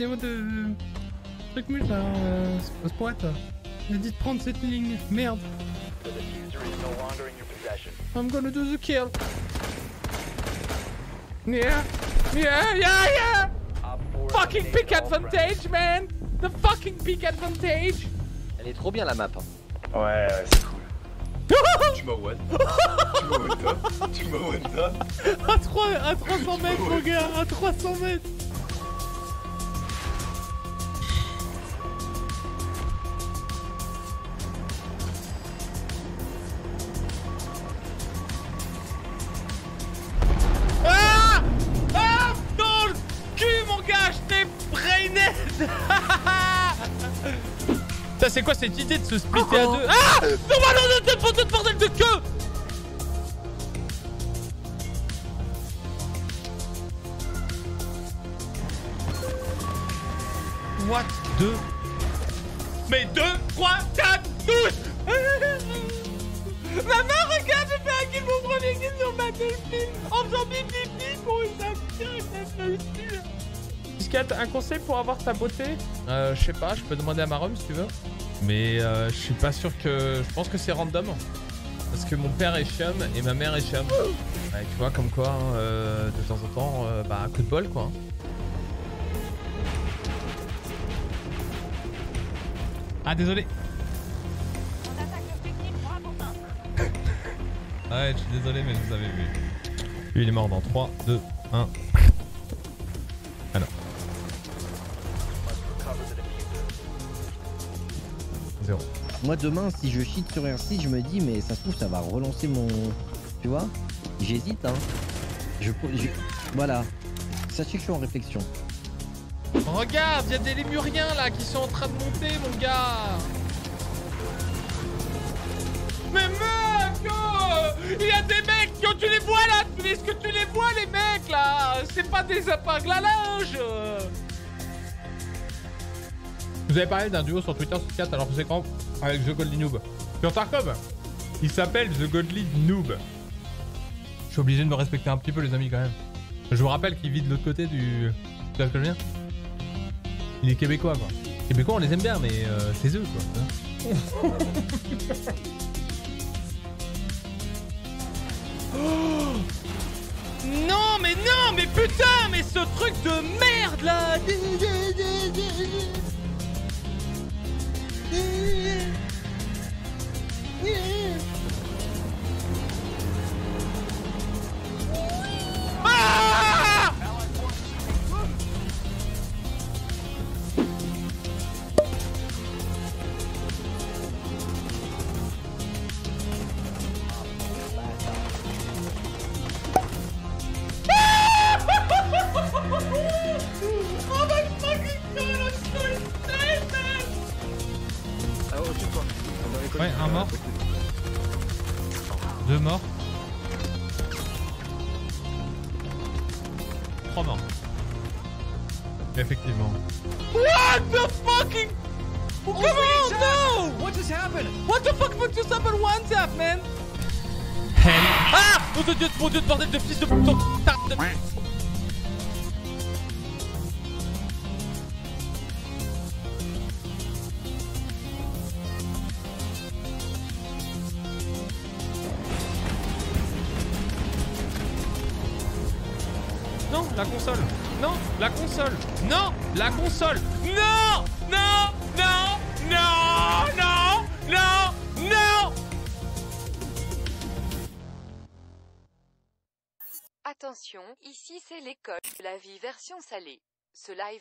vidéo de... Truc mute là, euh, Spot Il a dit de prendre cette ligne. Merde. I'm gonna do the kill. Yeah. Yeah, yeah, yeah. Fucking pick advantage, man. The fucking pick advantage. Elle est trop bien la map. hein. Ouais, ouais, c'est cool. tu m'as one. tu m'as one top. Tu m'as one top. À, 3, à 300 mètres, mon gars. À 300 mètres. Euh, je sais pas, je peux demander à Marom si tu veux. Mais euh, je suis pas sûr que... Je pense que c'est random. Parce que mon père est chum et ma mère est chum. Ouais, tu vois, comme quoi, hein, euh, de temps en temps, euh, bah, coup de bol quoi. Ah désolé. ouais, je suis désolé mais vous avais vu. Lui il est mort dans 3, 2, 1. Moi demain, si je cheat sur un site, je me dis, mais ça se trouve, ça va relancer mon. Tu vois? J'hésite, hein. Je, je- Voilà. Sachez que je suis en réflexion. Regarde, il y a des lémuriens là qui sont en train de monter mon gars. Mais mec, oh, il y a des mecs, quand tu les vois là, est-ce que tu les vois les mecs là? C'est pas des épingles à linge. Vous avez parlé d'un duo sur Twitter sur 4 alors que c'est quand? Avec The Godly Noob. Sur Tarkov Il s'appelle The Godly Noob. Je suis obligé de me respecter un petit peu les amis quand même. Je vous rappelle qu'il vit de l'autre côté du... Tu vois ce que je Il est québécois quoi. Québécois on les aime bien mais euh, c'est eux quoi. Non mais non mais putain mais ce truc de merde là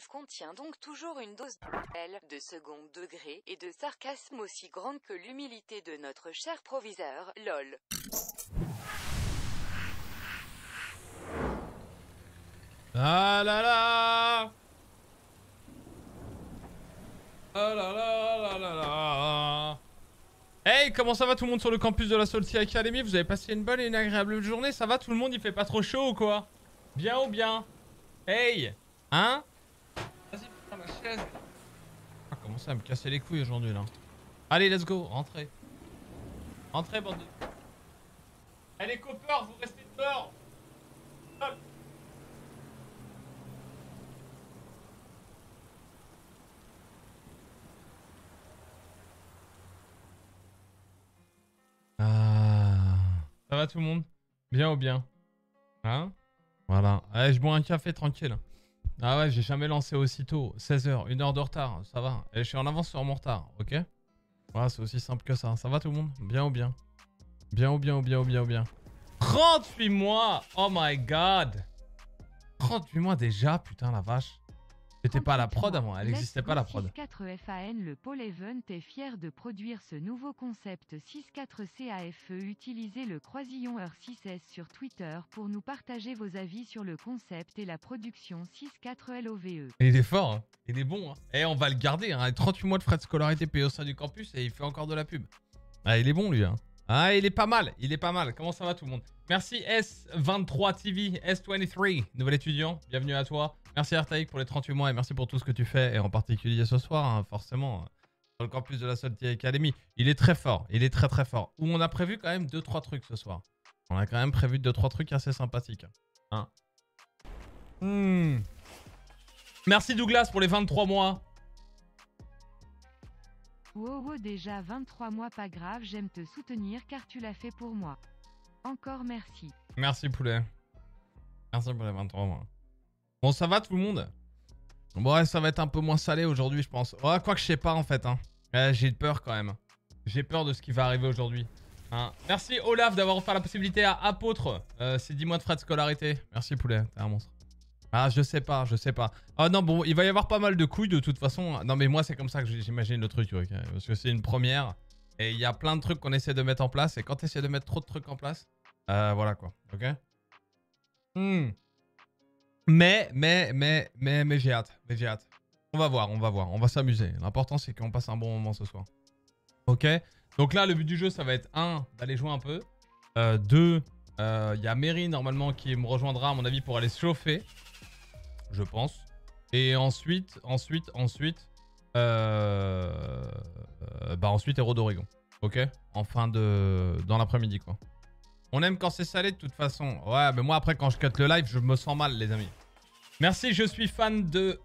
contient donc toujours une dose de de second degré et de sarcasme aussi grande que l'humilité de notre cher proviseur, lol. Ah là là! Ah là là là là là. Hey, comment ça va tout le monde sur le campus de la Salty Academy? Vous avez passé une bonne et une agréable journée Ça va? Tout le monde Il fait pas trop chaud ou quoi? Bien ou bien? Hey Hein? Chaise Ah, commencez à me casser les couilles aujourd'hui là. Allez, let's go, rentrez. Rentrez, bande de... Allez, coppers, vous restez dehors Ah. Ça va tout le monde? Bien ou bien? Hein? Voilà. Allez, je bois un café tranquille. Ah ouais, j'ai jamais lancé aussitôt. 16h, une heure de retard, ça va. Et je suis en avance sur mon retard, ok? Voilà, c'est aussi simple que ça. Ça va tout le monde? Bien ou bien? Bien ou bien ou bien ou bien ou bien? 38 mois Oh my god 38 mois déjà, putain la vache. C'était pas la prod avant, elle n'existait pas la prod. 64FAN, le Paul Event est fier de produire ce nouveau concept 64CAFE. Utilisez le croisillon heure 6S sur Twitter pour nous partager vos avis sur le concept et la production 64LOVE. Et il est fort, hein. il est bon. Hein. Et on va le garder, hein. 38 mois de frais de scolarité payés au sein du campus et il fait encore de la pub. Ah, il est bon lui. Hein. Ah, il est pas mal, il est pas mal. Comment ça va tout le monde? Merci S23TV, S23, nouvel étudiant, bienvenue à toi. Merci Artaïk pour les 38 mois et merci pour tout ce que tu fais, et en particulier ce soir, hein, forcément, sur le campus de la Salty Academy. Il est très fort, il est très très fort. Où on a prévu quand même 2-3 trucs ce soir. On a quand même prévu 2-3 trucs assez sympathiques. Hein. Hmm. Merci Douglas pour les 23 mois. Wow, wow, déjà 23 mois, pas grave, j'aime te soutenir car tu l'as fait pour moi. Encore merci. Merci poulet. Merci pour les 23 mois. Bon, ça va tout le monde? Bon, ouais, ça va être un peu moins salé aujourd'hui, je pense. Ouais, quoi que je sais pas en fait. Hein. J'ai peur quand même. J'ai peur de ce qui va arriver aujourd'hui. Hein. Merci Olaf d'avoir offert la possibilité à Apôtre. Euh, C'est 10 mois de frais de scolarité. Merci poulet, t'es un monstre. Ah, je sais pas, je sais pas. Ah non, bon, il va y avoir pas mal de couilles de toute façon. Non, mais moi, c'est comme ça que j'imagine le truc, Parce que c'est une première. Et il y a plein de trucs qu'on essaie de mettre en place. Et quand tu essaies de mettre trop de trucs en place, euh, voilà quoi. Ok? Hmm. Mais, mais, mais, mais, mais j'ai hâte. Mais j'ai hâte. On va voir, on va voir. On va s'amuser. L'important, c'est qu'on passe un bon moment ce soir. Ok? Donc là, le but du jeu, ça va être 1. D'aller jouer un peu. 2. Euh, euh, il y a Mary, normalement, qui me rejoindra, à mon avis, pour aller se chauffer je pense. Et ensuite, ensuite, ensuite, euh, bah ensuite Héros d'Oregon. Ok? En fin de... Dans l'après-midi, quoi. On aime quand c'est salé, de toute façon. Ouais, mais moi, après, quand je cut le live, je me sens mal, les amis. Merci, je suis fan de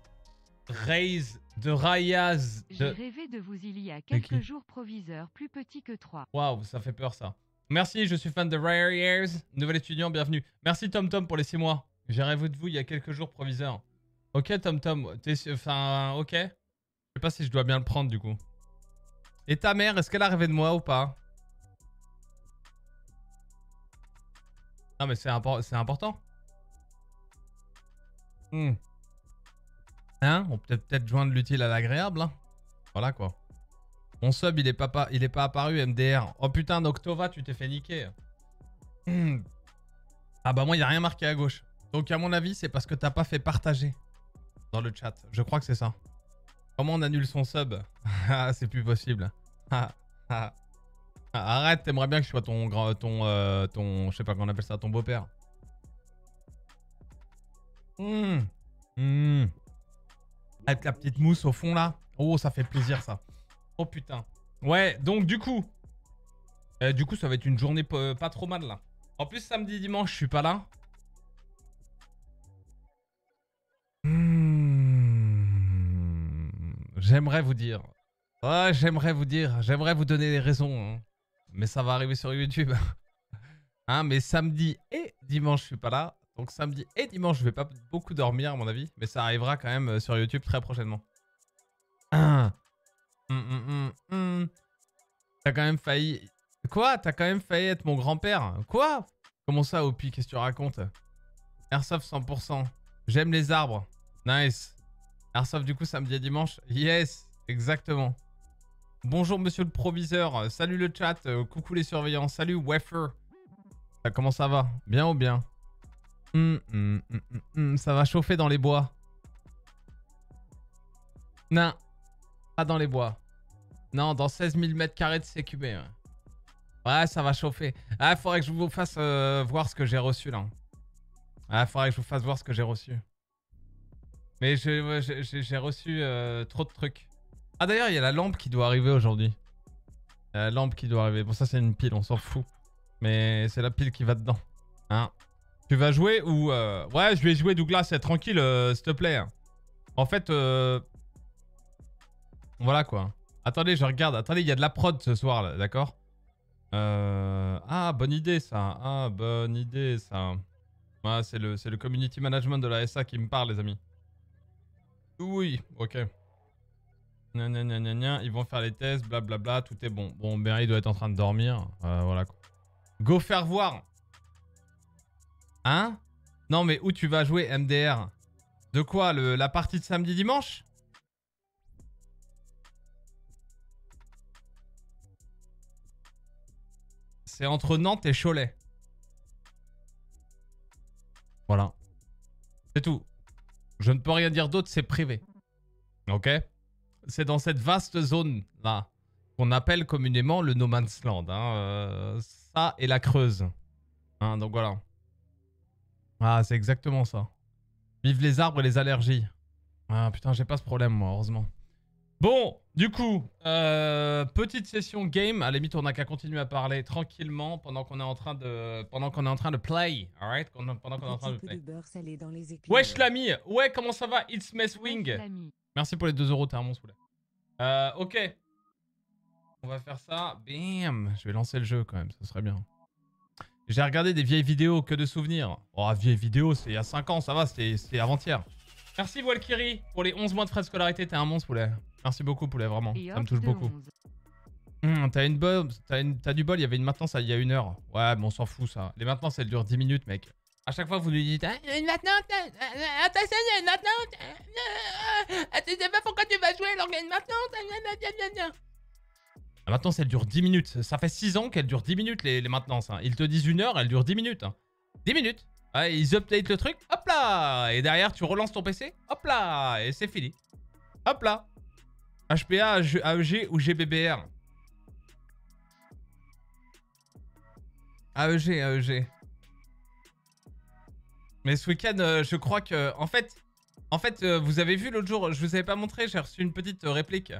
Raze, de Rayaz. J'ai rêvé de vous il y a quelques jours, proviseur, plus petit que 3. Waouh, ça fait peur, ça. Merci, je suis fan de Rayaz, nouvel étudiant, bienvenue. Merci TomTom Tom pour les 6 mois. J'ai rêvé de vous il y a quelques jours, proviseur. Ok, Tom Tom, Enfin, ok. Je sais pas si je dois bien le prendre du coup. Et ta mère, est-ce qu'elle a rêvé de moi ou pas? Non mais c'est important. Hmm. Hein On peut peut-être joindre l'utile à l'agréable. Hein voilà quoi. Mon sub, il est pas, il est pas apparu, MDR. Oh putain, Noctova, tu t'es fait niquer. Hmm. Ah bah moi, il a rien marqué à gauche. Donc à mon avis, c'est parce que t'as pas fait partager dans le chat. Je crois que c'est ça. Comment on annule son sub? Ah, c'est plus possible. Ah, ah. Arrête, t'aimerais bien que je sois ton, euh, ton, je sais pas comment on appelle ça, ton beau-père. Mmh. Mmh. Avec la petite mousse au fond là. Oh, ça fait plaisir ça. Oh putain. Ouais, donc du coup, euh, du coup, ça va être une journée pas trop mal là. En plus, samedi, dimanche, je suis pas là. Hmm. J'aimerais vous dire. Ouais, j'aimerais vous dire. J'aimerais vous donner des raisons. Hein. Mais ça va arriver sur YouTube. hein, mais samedi et dimanche, je suis pas là. Donc samedi et dimanche, je vais pas beaucoup dormir à mon avis. Mais ça arrivera quand même euh, sur YouTube très prochainement. Hum, hum, hum, T'as quand même failli... Quoi? T'as quand même failli être mon grand-père? Quoi? Comment ça, Opi? Qu'est-ce que tu racontes? Airsoft 100%. J'aime les arbres. Nice. Airsoft du coup samedi et dimanche? Yes, exactement. Bonjour monsieur le proviseur. Salut le chat. Euh, coucou les surveillants. Salut Wafer. Euh, comment ça va? Bien ou bien? Hum, hum, hum, Ça va chauffer dans les bois. Non. Pas dans les bois. Non, dans 16 000 mètres carrés de CQB. Ouais. ouais, ça va chauffer. Ah, faudrait que je vous fasse euh, voir ce que j'ai reçu là. Ah, faudrait que je vous fasse voir ce que j'ai reçu. Mais j'ai reçu euh, trop de trucs. Ah d'ailleurs, il y a la lampe qui doit arriver aujourd'hui. La lampe qui doit arriver. Bon, ça, c'est une pile, on s'en fout. Mais c'est la pile qui va dedans. Hein Tu vas jouer ou... euh, Ouais, je vais jouer Douglas, c'est tranquille, euh, s'il te plaît. En fait, euh... voilà quoi. Attendez, je regarde. Attendez, il y a de la prod ce soir, là, d'accord? Euh... Ah, bonne idée ça. Ah, bonne idée ça. Ouais, c'est le, community management de la SA qui me parle, les amis. Oui, ok. Gna, gna, gna, Ils vont faire les tests, blablabla, tout est bon. Bon, il doit être en train de dormir. Euh, voilà quoi. Go faire voir. Hein? Non, mais où tu vas jouer MDR De quoi le, La partie de samedi dimanche? C'est entre Nantes et Cholet. Voilà. C'est tout. Je ne peux rien dire d'autre, c'est privé. Ok? C'est dans cette vaste zone-là qu'on appelle communément le No Man's Land. hein, euh, ça et la Creuse. Hein, donc voilà. Ah, c'est exactement ça. Vive les arbres et les allergies. Ah putain, j'ai pas ce problème moi, heureusement. Bon, du coup, euh, petite session game. À la limite, on n'a qu'à continuer à parler tranquillement pendant qu'on est en train de, pendant qu'on est en train de play, alright, pendant qu'on est en train de play. Wesh l'ami, ouais, comment ça va? It's Messwing. L'ami. Merci pour les 2 euros, t'es un monstre. Euh, ok. On va faire ça. Bam. Je vais lancer le jeu quand même, ce serait bien. J'ai regardé des vieilles vidéos, que de souvenirs. Oh, vieilles vidéos, c'est il y a 5 ans, ça va, c'était avant-hier. Merci Walkyrie pour les 11 mois de frais de scolarité, t'es un monstre, poulet. Merci beaucoup, poulet, vraiment. Ça me touche beaucoup. 11. Hum, t'as une bonne, t'as une- t'as du bol, il y avait une maintenance il y a une heure. Ouais, mais on s'en fout ça. Les maintenances elles durent 10 minutes, mec. À chaque fois vous nous dites, ah, il y a une maintenance, attention, il y a une maintenance. Tu sais pas pourquoi tu vas jouer alors qu'il y a une maintenance. La maintenance elle dure 10 minutes. Ça fait 6 ans qu'elle dure 10 minutes les, maintenances. hein. Ils te disent une heure, elle dure 10 minutes. hein. 10 minutes. Ouais, ils update le truc, hop là Et derrière tu relances ton PC, hop là Et c'est fini. Hop là HPA, AEG ou GBBR AEG, AEG. Mais ce week-end, euh, je crois que... En fait, en fait euh, vous avez vu l'autre jour, je vous avais pas montré, j'ai reçu une petite euh, réplique.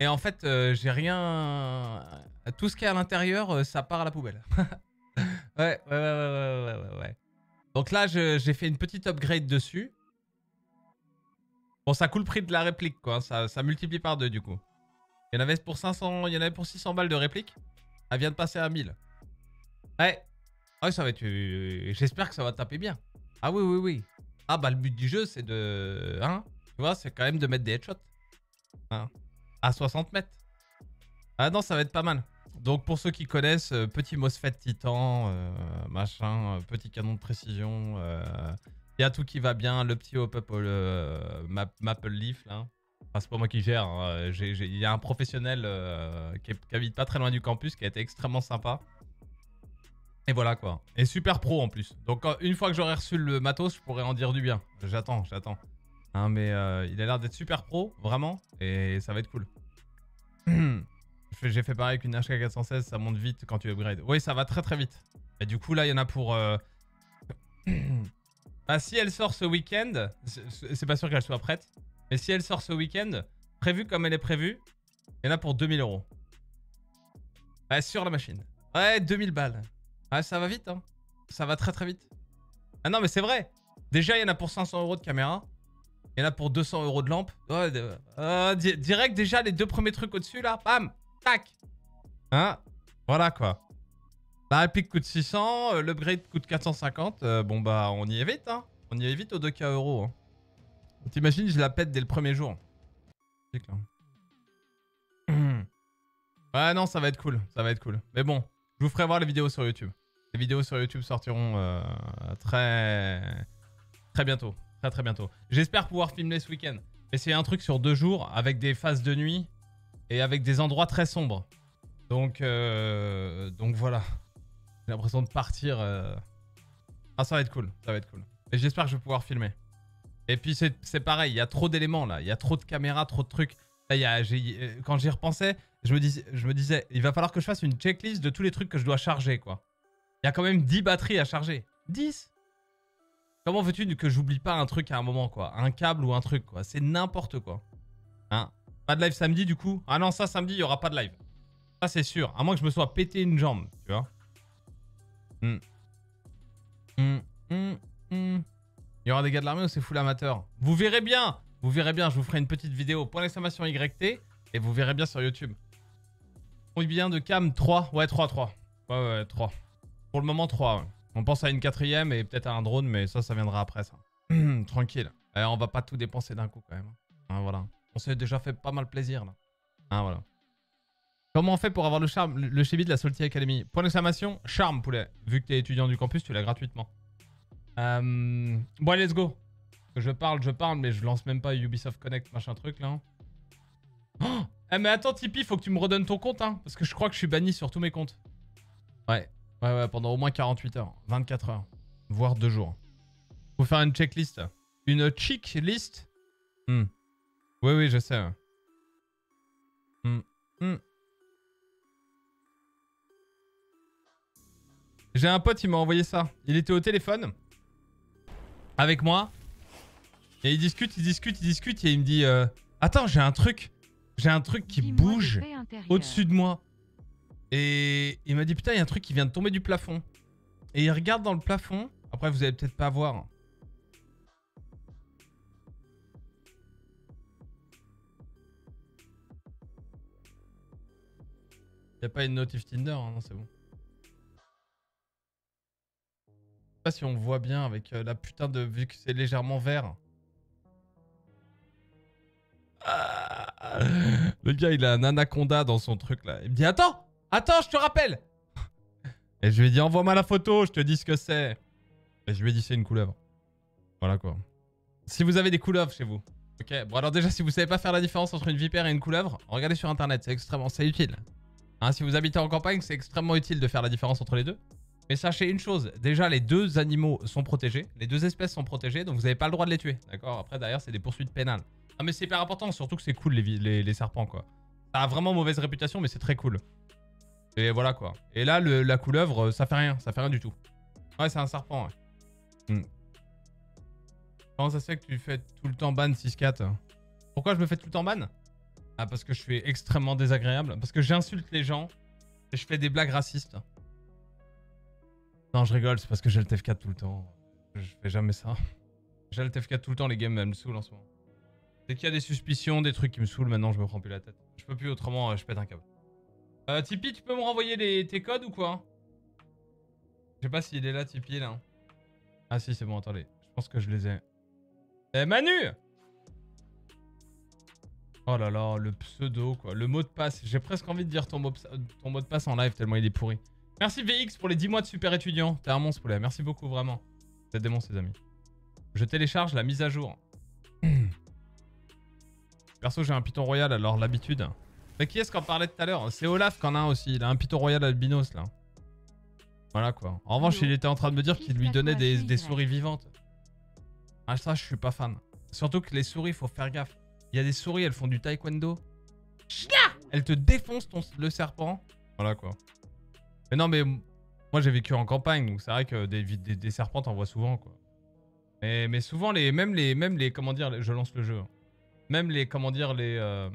Et en fait, euh, j'ai rien... Tout ce qui est à l'intérieur, euh, ça part à la poubelle. ouais, ouais, ouais, ouais, ouais, ouais, ouais. Donc là, j'ai fait une petite upgrade dessus. Bon, ça coûte le prix de la réplique, quoi. Ça, ça multiplie par deux, du coup. Il y en avait pour 500... Il y en avait pour 600 balles de réplique. Elle vient de passer à 1000. Ouais. Ouais, ça va être... euh, J'espère que ça va taper bien. Ah oui, oui, oui. Ah bah le but du jeu, c'est de... Hein Tu vois, c'est quand même de mettre des headshots. Hein à 60 mètres. Ah non, ça va être pas mal. Donc pour ceux qui connaissent, euh, petit MOSFET Titan, euh, machin, euh, petit canon de précision, il y a tout qui va bien, le petit hop up Map- Maple Leaf là. C'est pas moi qui gère, hein, il y a un professionnel qui, qui habite pas très loin du campus qui a été extrêmement sympa. Et voilà quoi. Et super pro en plus. Donc une fois que j'aurai reçu le matos, je pourrais en dire du bien. J'attends, j'attends. Hein, mais euh, il a l'air d'être super pro, vraiment. Et ça va être cool. J'ai fait pareil avec une HK416, ça monte vite quand tu upgrades. Oui, ça va très très vite. Et du coup, là, il y en a pour. euh, bah, si elle sort ce week-end, c'est c'est pas sûr qu'elle soit prête. Mais si elle sort ce week-end, prévue comme elle est prévue, il y en a pour 2000 euros. Ouais, sur la machine. Ouais, 2000 balles. Ouais, ça va vite, hein. Ça va très très vite. Ah non, mais c'est vrai. Déjà, il y en a pour 500 euros de caméra. Il y en a pour 200 euros de lampe. Euh, di- direct, déjà, les deux premiers trucs au-dessus, là. Bam Tac Hein Voilà, quoi. La réplique coûte 600, euh, l'upgrade coûte 450. euh, bon, bah, on y est vite, hein. On y est vite aux 2K euros. Hein. T'imagines, je la pète dès le premier jour. Clair. Ouais, non, ça va être cool. Ça va être cool. Mais bon, je vous ferai voir les vidéos sur YouTube. Les vidéos sur YouTube sortiront très... Très bientôt. Très très bientôt. J'espère pouvoir filmer ce week-end. C'est un truc sur deux jours avec des phases de nuit et avec des endroits très sombres. Donc, euh, donc voilà. J'ai l'impression de partir. euh. Ah, ça va être cool. Ça va être cool. Et j'espère que je vais pouvoir filmer. Et puis c'est pareil, il y a trop d'éléments là. Il y a trop de caméras, trop de trucs. Là, euh, quand j'y repensais, je me, dis, je me disais, il va falloir que je fasse une checklist de tous les trucs que je dois charger quoi. Il y a quand même 10 batteries à charger. 10 Comment veux-tu que j'oublie pas un truc à un moment, quoi? Un câble ou un truc, quoi C'est n'importe quoi. Hein? Pas de live samedi, du coup? Ah non, ça, samedi, il y aura pas de live. Ça, c'est sûr. À moins que je me sois pété une jambe, tu vois. Hmm. Hmm, hmm. Il y aura des gars de l'armée ou c'est full amateur? Vous verrez bien Vous verrez bien, je vous ferai une petite vidéo. Point d'exclamation YT. Et vous verrez bien sur YouTube. Combien de cam? 3 Ouais, 3, 3. Ouais, ouais, 3. Pour le moment, 3. ouais. On pense à une quatrième et peut-être à un drone, mais ça, ça viendra après, ça. Tranquille. Eh, on va pas tout dépenser d'un coup, quand même. Hein, voilà. On s'est déjà fait pas mal plaisir, là. Hein, voilà. Comment on fait pour avoir le charme, le chibi de la Salty Academy? Point d'exclamation, charme, poulet. Vu que t'es étudiant du campus, tu l'as gratuitement. Euh... Bon, let's go. Je parle, je parle, mais je lance même pas Ubisoft Connect, machin truc, là. Oh eh, mais attends, Tipeee, faut que tu me redonnes ton compte, hein. Parce que je crois que je suis banni sur tous mes comptes. Ouais. Ouais, ouais, pendant au moins 48 heures. 24 heures. Voire 2 jours. Faut faire une checklist. Une check list Hmm. Oui, oui, je sais. Hmm. Hmm. J'ai un pote, il m'a envoyé ça. Il était au téléphone avec moi. Et il discute, il discute, il discute. Et il me dit euh, Attends, j'ai un truc. J'ai un truc qui bouge au-dessus de moi. Et il m'a dit Putain, il y a un truc qui vient de tomber du plafond. Et il regarde dans le plafond. Après, vous allez peut-être pas voir. Y a pas une notif Tinder, hein, non, c'est bon. Je sais pas si on voit bien avec euh, la putain de. vu que c'est légèrement vert. Ah le gars, il a un anaconda dans son truc là. Il me dit Attends Attends, je te rappelle Et je lui ai dit Envoie-moi la photo, je te dis ce que c'est. Et je lui ai dit C'est une couleuvre. Voilà quoi. Si vous avez des couleuvres chez vous. Ok, bon alors déjà, si vous savez pas faire la différence entre une vipère et une couleuvre, regardez sur internet, c'est extrêmement. C'est utile. Hein, si vous habitez en campagne, c'est extrêmement utile de faire la différence entre les deux. Mais sachez une chose, déjà les deux animaux sont protégés, les deux espèces sont protégées, donc vous n'avez pas le droit de les tuer, d'accord? Après derrière c'est des poursuites pénales. Ah mais c'est hyper important, surtout que c'est cool les, les serpents quoi. Ça a vraiment mauvaise réputation mais c'est très cool. Et voilà quoi. Et là la couleuvre euh, ça fait rien, ça fait rien du tout. Ouais c'est un serpent ouais. Hmm. Comment ça se fait que tu fais tout le temps ban 6-4 Pourquoi je me fais tout le temps ban? Ah parce que je suis extrêmement désagréable, parce que j'insulte les gens et je fais des blagues racistes. Non, je rigole, c'est parce que j'ai le TF4 tout le temps. Je fais jamais ça. J'ai le TF4 tout le temps, les games, elles me saoulent en ce moment. Dès qu'il y a des suspicions, des trucs qui me saoulent, maintenant je me prends plus la tête. Je peux plus autrement, euh, je pète un câble. Euh, Tipeee, tu peux me renvoyer les, tes codes ou quoi Je sais pas s'il est là, Tipeee, là. Ah si, c'est bon, attendez. Je pense que je les ai. Eh, Manu Oh là là, le pseudo, quoi. Le mot de passe. J'ai presque envie de dire ton mot, de passe en live, tellement il est pourri. Merci VX pour les 10 mois de super étudiant. T'es un monstre, poulet. Merci beaucoup, vraiment. Vous êtes des les amis. Je télécharge la mise à jour. Perso, j'ai un Python Royal, alors l'habitude. Mais qui est-ce qu'on parlait tout à l'heure C'est Olaf qui en a un aussi. Il a un Python Royal albinos, là. Voilà, quoi. En revanche, il était en train de me dire qu'il lui donnait des, des souris vivantes. Ah, ça, je suis pas fan. Surtout que les souris, faut faire gaffe. Il y a des souris, elles font du taekwondo. Chia Elles te défoncent ton, le serpent. Voilà, quoi. Mais non, mais moi j'ai vécu en campagne, donc c'est vrai que des, des, des serpents t'en vois souvent, quoi. Mais, mais souvent, les, même les, même les, comment dire, je lance le jeu. Même les, comment dire, les, euh,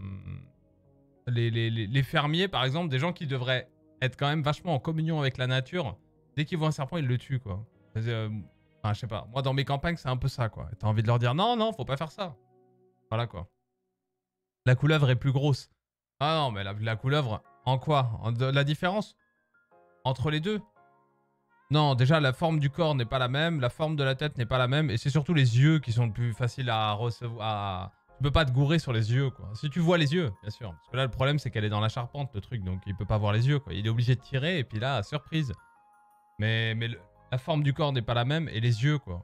les, les, les, fermiers, par exemple, des gens qui devraient être quand même vachement en communion avec la nature, dès qu'ils voient un serpent, ils le tuent, quoi. Euh, Enfin, je sais pas. Moi, dans mes campagnes, c'est un peu ça, quoi. T'as envie de leur dire, non, non, faut pas faire ça. Voilà, quoi. La couleuvre est plus grosse. Ah non, mais la, couleuvre, en quoi? En- La différence? Entre les deux? Non, déjà, la forme du corps n'est pas la même, la forme de la tête n'est pas la même, et c'est surtout les yeux qui sont le plus faciles à recevoir. Tu peux pas te gourer sur les yeux, quoi. Si tu vois les yeux, bien sûr. Parce que là, le problème, c'est qu'elle est dans la charpente, le truc, donc il peut pas voir les yeux, quoi. Il est obligé de tirer, et puis là, surprise. Mais, mais la forme du corps n'est pas la même, et les yeux, quoi.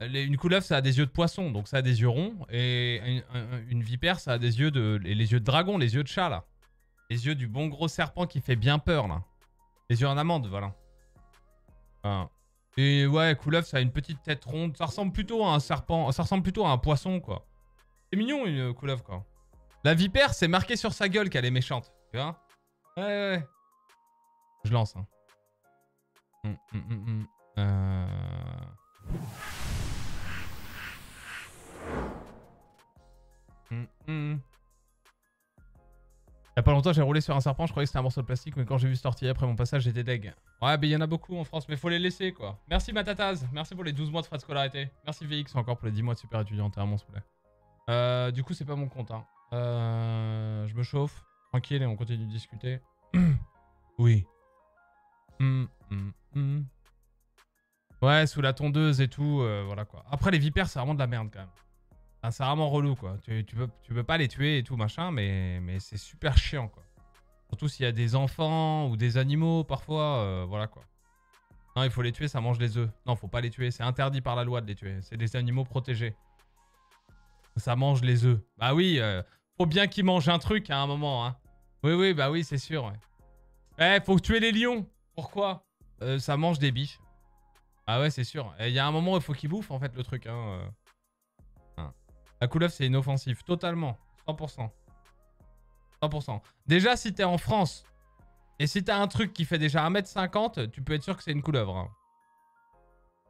Une couleuvre, ça a des yeux de poisson, donc ça a des yeux ronds, et une, un- une vipère, ça a des yeux de. Les, yeux de dragon, les yeux de chat, là. Les yeux du bon gros serpent qui fait bien peur, là. Les yeux en amande, voilà. Voilà. Et ouais, couleuvre, ça a une petite tête ronde. Ça ressemble plutôt à un serpent. Ça ressemble plutôt à un poisson, quoi. C'est mignon, une couleuvre, quoi. La vipère, c'est marqué sur sa gueule qu'elle est méchante. Tu vois Ouais, ouais, ouais. Je lance, hein. Hum, hum, hum. Euh... Hum. y a pas longtemps, j'ai roulé sur un serpent, je croyais que c'était un morceau de plastique, mais quand j'ai vu ce après mon passage, j'étais deg. Ouais, mais il y en a beaucoup en France, mais faut les laisser quoi. Merci Matataz, merci pour les 12 mois de frais de scolarité. Merci VX encore pour les 10 mois de super étudiant, t'es un monstre, Euh, du coup, c'est pas mon compte. Hein. Euh, je me chauffe, tranquille, et on continue de discuter. oui. Hum, hum, hum. Ouais, sous la tondeuse et tout, euh, voilà quoi. Après, les vipères, c'est vraiment de la merde quand même. Enfin, c'est vraiment relou quoi. Tu, peux, tu peux pas les tuer et tout machin, mais, mais c'est super chiant quoi. Surtout s'il y a des enfants ou des animaux parfois, voilà quoi. Non, il faut les tuer, ça mange les œufs. Non, faut pas les tuer, c'est interdit par la loi de les tuer. C'est des animaux protégés. Ça mange les œufs. Bah oui, euh, faut bien qu'ils mangent un truc à un moment, hein. Oui, oui, bah oui, c'est sûr. Eh, faut tuer les lions. Pourquoi? Euh, Ça mange des biches. Ah ouais, c'est sûr. Il y a un moment où il faut qu'ils bouffent en fait le truc. Hein. hein. La couleuvre, c'est inoffensif. Totalement. 100%. 100%. Déjà, si t'es en France et si t'as un truc qui fait déjà 1m50, tu peux être sûr que c'est une couleuvre.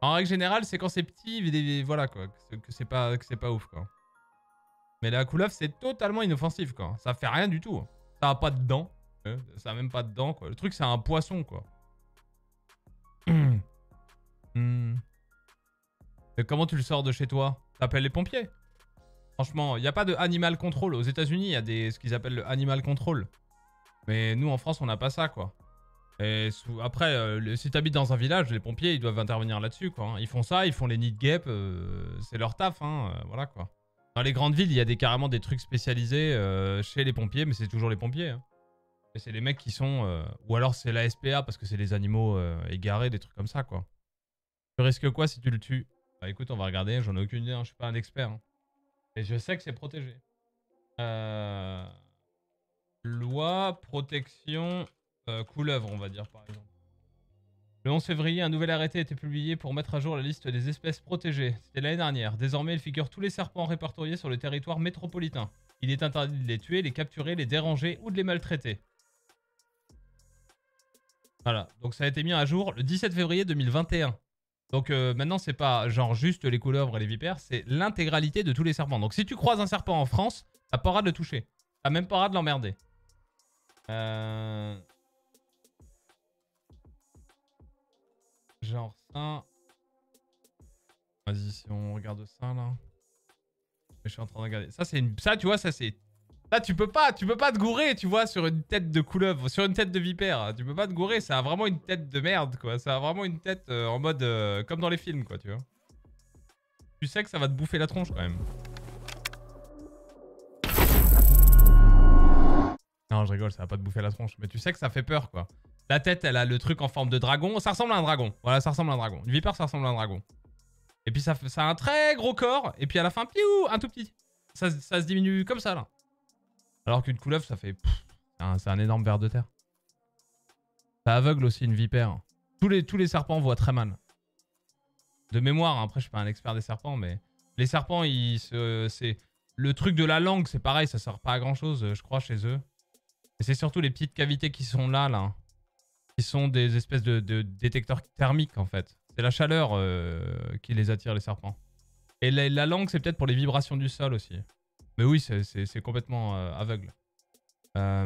En règle générale, c'est quand c'est petit, voilà quoi, que c'est pas, pas ouf quoi. Mais la couleuvre, c'est totalement inoffensif quoi. Ça fait rien du tout. Ça a pas de dents. Hein. Ça a même pas de dents quoi. Le truc, c'est un poisson quoi. hmm. comment tu le sors de chez toi? T'appelles les pompiers Franchement, il n'y a pas de animal control. Aux États-Unis, il y a des, ce qu'ils appellent le animal control. Mais nous, en France, on n'a pas ça, quoi. Et après, euh, si t'habites dans un village, les pompiers, ils doivent intervenir là-dessus, quoi. Hein. Ils font ça, ils font les nids de guêpes, euh, c'est leur taf, hein, euh, voilà, quoi. Dans les grandes villes, il y a des, carrément des trucs spécialisés chez les pompiers, mais c'est toujours les pompiers. Hein. C'est les mecs qui sont... ou alors c'est la SPA, parce que c'est les animaux égarés, des trucs comme ça, quoi. Tu risques quoi si tu le tues? Bah écoute, on va regarder, j'en ai aucune idée, je suis pas un expert. Et je sais que c'est protégé. Euh, loi protection euh, couleuvre, on va dire par exemple. Le 11 février, un nouvel arrêté a été publié pour mettre à jour la liste des espèces protégées. C'était l'année dernière. Désormais, il figure tous les serpents répertoriés sur le territoire métropolitain. Il est interdit de les tuer, les capturer, les déranger ou de les maltraiter. Voilà, donc ça a été mis à jour le 17 février 2021. Donc euh, maintenant, c'est pas genre juste les couleuvres et les vipères, c'est l'intégralité de tous les serpents. Donc si tu croises un serpent en France, t'as pas droit de le toucher. T'as même pas droit de l'emmerder. Euh... Genre ça. Vas-y, si on regarde ça là. Je suis en train de regarder. Ça, c'est une... Ça, tu vois, ça c'est Là, tu peux pas, tu peux pas te gourer, tu vois, sur une tête de couleuvre, sur une tête de vipère. Tu peux pas te gourer, ça a vraiment une tête de merde, quoi. Ça a vraiment une tête euh, en mode euh, comme dans les films, quoi, tu vois. Tu sais que ça va te bouffer la tronche, quand même. Non, je rigole, ça va pas te bouffer la tronche. Mais tu sais que ça fait peur, quoi. La tête, elle a le truc en forme de dragon. Ça ressemble à un dragon. Voilà, ça ressemble à un dragon. Une vipère, ça ressemble à un dragon. Et puis ça, ça a un très gros corps. Et puis à la fin, piou, un tout petit. Ça, se diminue comme ça, là. Alors qu'une couleuvre, ça fait... C'est un, énorme ver de terre. Ça aveugle aussi une vipère. Tous les, serpents voient très mal. De mémoire, hein, après je suis pas un expert des serpents, mais... Les serpents, ils c'est Le truc de la langue, c'est pareil, ça sert pas à grand chose, je crois, chez eux. Et c'est surtout les petites cavités qui sont là, là. Qui sont des espèces de, détecteurs thermiques, en fait. C'est la chaleur euh, qui les attire, les serpents. Et la langue, c'est peut-être pour les vibrations du sol aussi. Mais oui, c'est complètement euh, aveugle. Euh...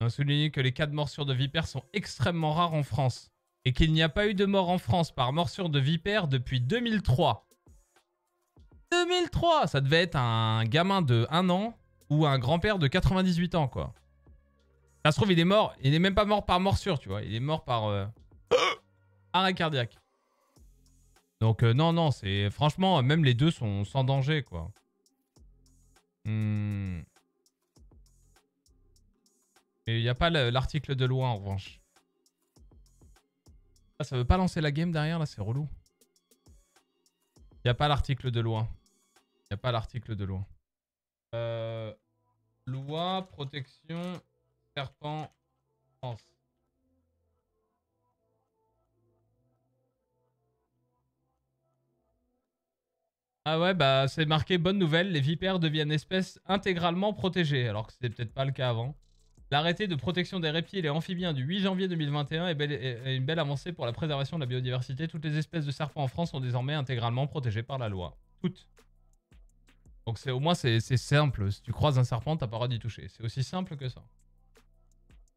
On a souligné que les cas de morsure de vipère sont extrêmement rares en France. Et qu'il n'y a pas eu de mort en France par morsure de vipère depuis 2003. 2003 Ça devait être un gamin de 1 an ou un grand-père de 98 ans, quoi. Ça se trouve, il est mort. Il n'est même pas mort par morsure, tu vois. Il est mort par euh, arrêt cardiaque. Donc, euh, non, non, c'est... Franchement, même les deux sont sans danger, quoi. Hmm. Il n'y a pas l'article de loi en revanche. Ah, ça veut pas lancer la game derrière là, c'est relou. Il n'y a pas l'article de loi. Il n'y a pas l'article de loi. Euh, loi, protection, serpent. Ah ouais, bah c'est marqué bonne nouvelle, les vipères deviennent espèces intégralement protégées, alors que c'était peut-être pas le cas avant. L'arrêté de protection des reptiles et amphibiens du 8 janvier 2021 est, une belle avancée pour la préservation de la biodiversité. Toutes les espèces de serpents en France sont désormais intégralement protégées par la loi. Toutes. Donc c'est au moins c'est simple. Si tu croises un serpent, t'as pas le droit d'y toucher. C'est aussi simple que ça.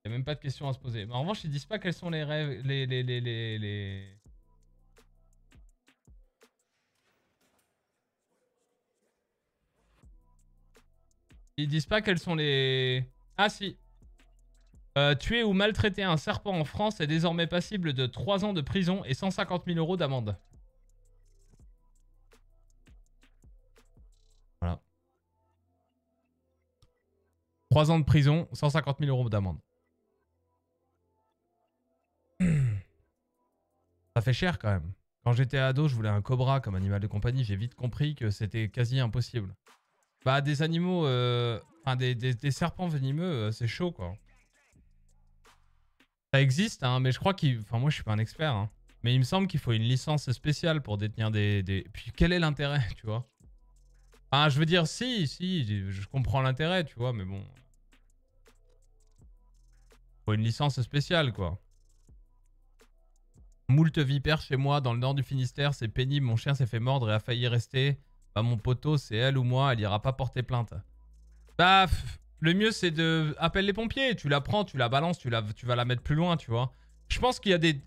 Y a même pas de question à se poser. Mais en revanche, ils disent pas quels sont les rêves, les les les les, les... Ils disent pas quels sont les. Ah si. Euh, tuer ou maltraiter un serpent en France est désormais passible de 3 ans de prison et 150 000 euros d'amende. Voilà. 3 ans de prison, 150 000 euros d'amende. Ça fait cher quand même. Quand j'étais ado, je voulais un cobra comme animal de compagnie. J'ai vite compris que c'était quasi impossible. Bah, des animaux... euh, Enfin, des, serpents venimeux, euh, c'est chaud, quoi. Ça existe, hein, mais je crois qu'il... Enfin, moi, je suis pas un expert, hein. Mais il me semble qu'il faut une licence spéciale pour détenir des... des... Puis, quel est l'intérêt, tu vois? Enfin, je veux dire, si, si, je je comprends l'intérêt, tu vois, mais bon... Faut une licence spéciale, quoi. Moult vipères chez moi, dans le nord du Finistère, c'est pénible, mon chien s'est fait mordre et a failli rester. Bah, mon poteau, c'est elle ou moi, elle ira pas porter plainte. Bah, le mieux c'est de. Appelle les pompiers, tu la prends, tu la balances, tu, la... tu vas la mettre plus loin, tu vois. Je pense qu'il y a des.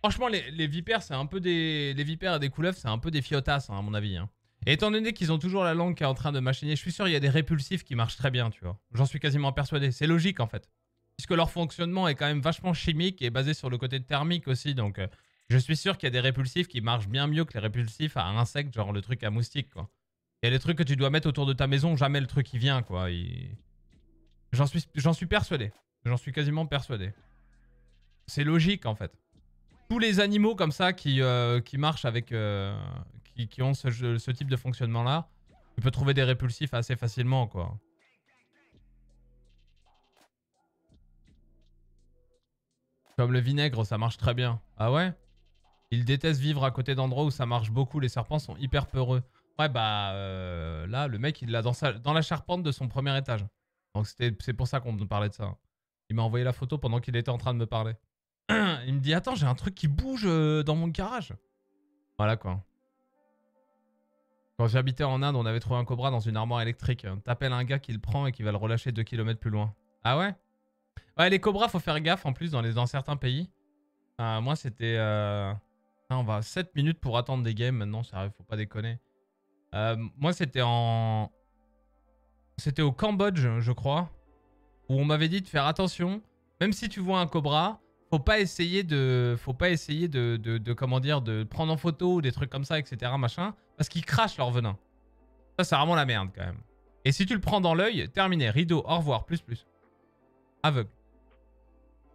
Franchement, les, les vipères, c'est un peu des. Les vipères et des couleuvres, c'est un peu des fiotasses, hein, à mon avis. hein. Et étant donné qu'ils ont toujours la langue qui est en train de machiner, je suis sûr il y a des répulsifs qui marchent très bien, tu vois. J'en suis quasiment persuadé. C'est logique en fait. Puisque leur fonctionnement est quand même vachement chimique et basé sur le côté thermique aussi, donc. euh, je suis sûr qu'il y a des répulsifs qui marchent bien mieux que les répulsifs à insectes, genre le truc à moustique, quoi. Il y a des trucs que tu dois mettre autour de ta maison, jamais le truc qui vient, quoi. J'en suis, persuadé. J'en suis quasiment persuadé. C'est logique, en fait. Tous les animaux comme ça qui, euh, marchent avec... euh, qui, ont ce, ce type de fonctionnement-là, tu peux trouver des répulsifs assez facilement, quoi. Comme le vinaigre, ça marche très bien. Ah ouais? Ils détestent vivre à côté d'endroits où ça marche beaucoup. Les serpents sont hyper peureux. Ouais, bah euh, là, le mec, il l'a dans, la charpente de son premier étage. Donc c'est pour ça qu'on me parlait de ça. Il m'a envoyé la photo pendant qu'il était en train de me parler. il me dit Attends, j'ai un truc qui bouge euh, dans mon garage. Voilà quoi. Quand j'habitais en Inde, on avait trouvé un cobra dans une armoire électrique. T'appelles un gars qui le prend et qui va le relâcher 2 km plus loin. Ah ouais? Ouais, les cobras, faut faire gaffe en plus dans, dans certains pays. Ah, moi, c'était. euh, on va 7 minutes pour attendre des games maintenant, faut pas déconner. Euh, moi, c'était en. C'était au Cambodge, je crois. Où on m'avait dit de faire attention. Même si tu vois un cobra, faut pas essayer de. Faut pas essayer de- comment dire, de prendre en photo ou des trucs comme ça, etc. Machin. Parce qu'ils crachent leur venin. Ça, c'est vraiment la merde quand même. Et si tu le prends dans l'œil, terminé. Rideau, au revoir, plus plus. Aveugle.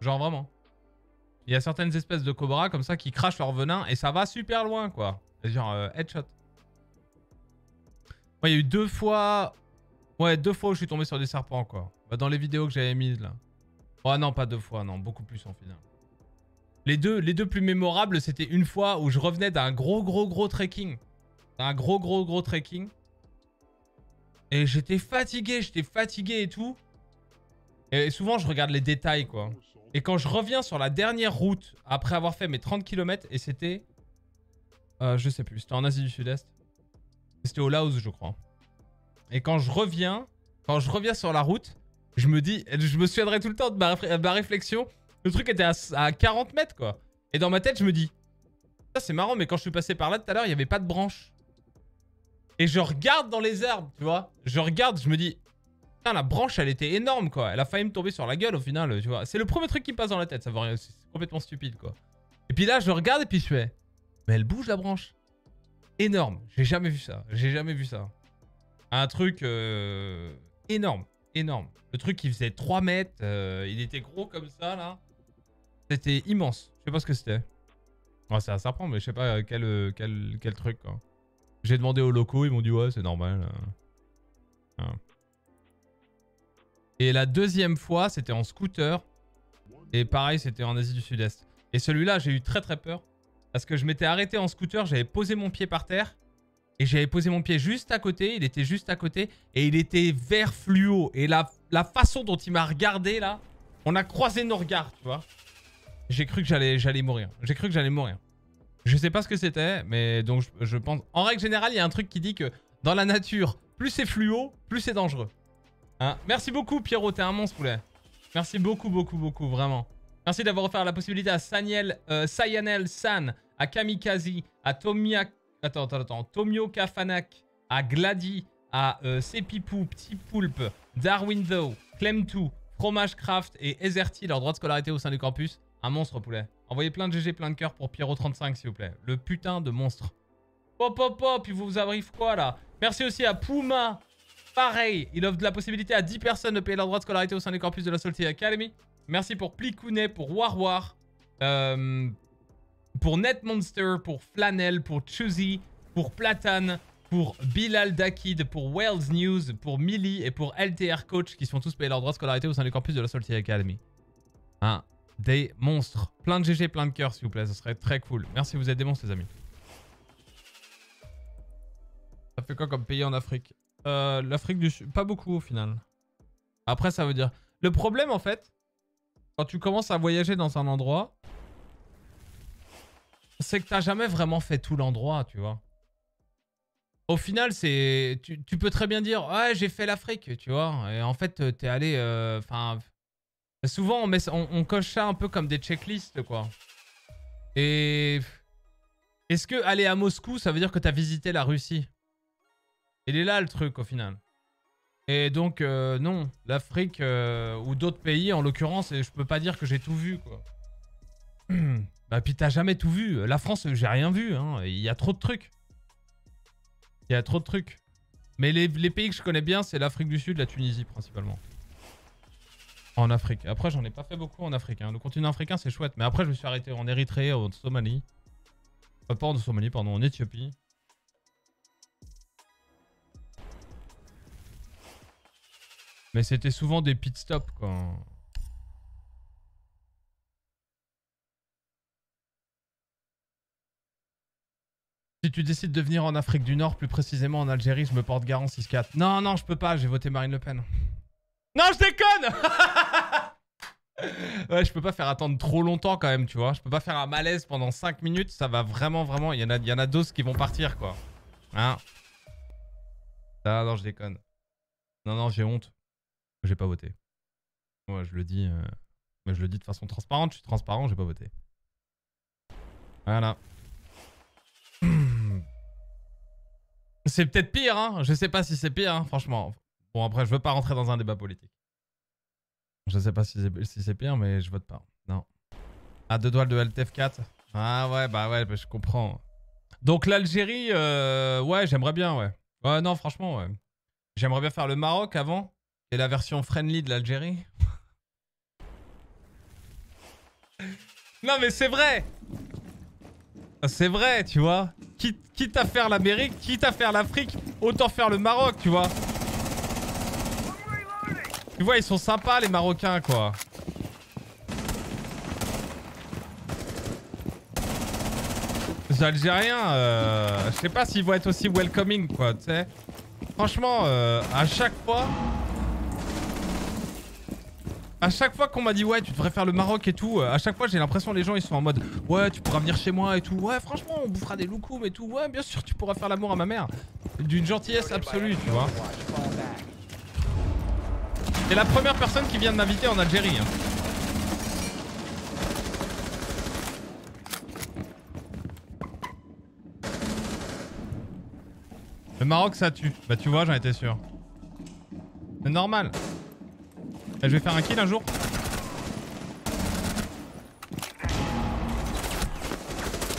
Genre vraiment. Il y a certaines espèces de cobras comme ça qui crachent leur venin et ça va super loin quoi. Genre euh, headshot. Moi il y a eu deux fois... Ouais deux fois où je suis tombé sur des serpents quoi. Bah, dans les vidéos que j'avais mises là. Ouais non pas deux fois, non beaucoup plus en final. Les deux, les deux plus mémorables c'était une fois où je revenais d'un gros gros gros trekking. D'un gros gros gros trekking. Et j'étais fatigué, j'étais fatigué et tout. Et souvent je regarde les détails quoi. Et quand je reviens sur la dernière route, après avoir fait mes 30 km, et c'était... euh, je sais plus, c'était en Asie du Sud-Est. C'était au Laos, je crois. Et quand je reviens, quand je reviens sur la route, je me dis, je me souviendrai tout le temps de ma, réfl- ma réflexion. Le truc était à, à 40 mètres, quoi. Et dans ma tête, je me dis, ça c'est marrant, mais quand je suis passé par là tout à l'heure, il n'y avait pas de branche. Et je regarde dans les arbres, tu vois. Je regarde, je me dis, La branche, elle était énorme, quoi. Elle a failli me tomber sur la gueule, au final, tu vois. C'est le premier truc qui me passe dans la tête, ça veut rien... C'est complètement stupide, quoi. Et puis là, je regarde et puis je fais... Mais elle bouge, la branche. Énorme. J'ai jamais vu ça. J'ai jamais vu ça. Un truc... euh, Énorme. Énorme. Le truc, qui faisait 3 mètres. euh, Il était gros comme ça, là. C'était immense. Je sais pas ce que c'était. Ouais, c'est un serpent, mais je sais pas euh, quel, quel, quel truc, quoi. J'ai demandé aux locaux, ils m'ont dit ouais, c'est normal. Ah. Et la deuxième fois, c'était en scooter. Et pareil, c'était en Asie du Sud-Est. Et celui-là, j'ai eu très très peur. Parce que je m'étais arrêté en scooter, j'avais posé mon pied par terre. Et j'avais posé mon pied juste à côté. Il était juste à côté. Et il était vert fluo. Et la, façon dont il m'a regardé là, on a croisé nos regards, tu vois. J'ai cru que j'allais j'allais mourir. J'ai cru que j'allais mourir. Je sais pas ce que c'était, mais donc je, je pense. En règle générale, il y a un truc qui dit que dans la nature, plus c'est fluo, plus c'est dangereux. Hein Merci beaucoup Pierrot, t'es un monstre poulet. Merci beaucoup, beaucoup, beaucoup, vraiment. Merci d'avoir offert la possibilité à Saniel, euh, Sayanel San, à Kamikaze, à Tomia... Attends, attends, attends. Tomio Kafanak, à Glady, à euh, Sepipou, Petit Poulpe, Darwin Though, Clem2, Fromage Craft et Ezerty, leur droit de scolarité au sein du campus. Un monstre poulet. Envoyez plein de GG, plein de cœurs pour Pierrot35 s'il vous plaît. Le putain de monstre. Pop, pop, pop, puis vous vous arrive quoi là? Merci aussi à Puma. Pareil, il offre de la possibilité à 10 personnes de payer leur droit de scolarité au sein du campus de la Salty Academy. Merci pour Plikounet, pour Warwar, euh, pour Netmonster, pour Flanel, pour Choosy, pour Platane, pour Bilal Dakid, pour Wales News, pour Millie et pour LTR Coach qui sont tous payés leur droit de scolarité au sein du campus de la Salty Academy. Hein, des monstres. Plein de GG, plein de cœurs s'il vous plaît, ce serait très cool. Merci, vous êtes des monstres les amis. Ça fait quoi comme pays en Afrique? Euh, L'Afrique du Sud, pas beaucoup au final. Après, ça veut dire... Le problème, en fait, quand tu commences à voyager dans un endroit, c'est que t'as jamais vraiment fait tout l'endroit, tu vois. Au final, c'est... Tu, peux très bien dire, ouais, j'ai fait l'Afrique, tu vois. Et en fait, t'es allé... euh, Enfin... souvent, on, on, on coche ça un peu comme des checklists, quoi. Et... Est-ce que aller à Moscou, ça veut dire que t'as visité la Russie? Il est là le truc au final. Et donc, euh, non, l'Afrique euh, ou d'autres pays en l'occurrence, et je peux pas dire que j'ai tout vu quoi. bah, puis t'as jamais tout vu. La France, j'ai rien vu. Hein. Il y a trop de trucs. Il y a trop de trucs. Mais les, pays que je connais bien, c'est l'Afrique du Sud, la Tunisie principalement. En Afrique. Après, j'en ai pas fait beaucoup en Afrique. Hein. Le continent africain, c'est chouette. Mais après, je me suis arrêté en Érythrée, en Somalie. Euh, pas en Somalie, pardon, en Éthiopie. Mais c'était souvent des pit stops, quoi. Si tu décides de venir en Afrique du Nord, plus précisément en Algérie, je me porte garant 6-4. Non, non, je peux pas, j'ai voté Marine Le Pen. Non, je déconne Ouais, je peux pas faire attendre trop longtemps quand même, tu vois. Je peux pas faire un malaise pendant 5 minutes, ça va vraiment, vraiment... Il y en a, il y en a d'autres qui vont partir, quoi. Hein? Ah non, je déconne. Non, non, j'ai honte. J'ai pas voté. Moi, je le dis. Euh, mais je le dis de façon transparente. Je suis transparent, j'ai pas voté. Voilà. C'est peut-être pire, hein. Je sais pas si c'est pire, hein, franchement. Bon, après, je veux pas rentrer dans un débat politique. Je sais pas si c'est pire, mais je vote pas. Non. Ah, deux doigts de LTF4. Ah ouais, bah ouais, bah, je comprends. Donc l'Algérie, euh, ouais, j'aimerais bien, ouais. Ouais, non, franchement, ouais. J'aimerais bien faire le Maroc avant. Et la version friendly de l'Algérie Non mais c'est vrai C'est vrai, tu vois quitte, quitte à faire l'Amérique, quitte à faire l'Afrique, autant faire le Maroc, tu vois Tu vois, ils sont sympas les Marocains, quoi. Les Algériens, euh, je sais pas s'ils vont être aussi welcoming, quoi, tu sais. Franchement, euh, à chaque fois... À chaque fois qu'on m'a dit ouais tu devrais faire le Maroc et tout, euh, à chaque fois j'ai l'impression les gens ils sont en mode ouais tu pourras venir chez moi et tout, ouais franchement on bouffera des loukoums et tout, ouais bien sûr tu pourras faire l'amour à ma mère. D'une gentillesse absolue tu vois. C'est la première personne qui vient de m'inviter en Algérie. Hein. Le Maroc ça tue. Bah tu vois j'en étais sûr. C'est normal. Je vais faire un kill un jour.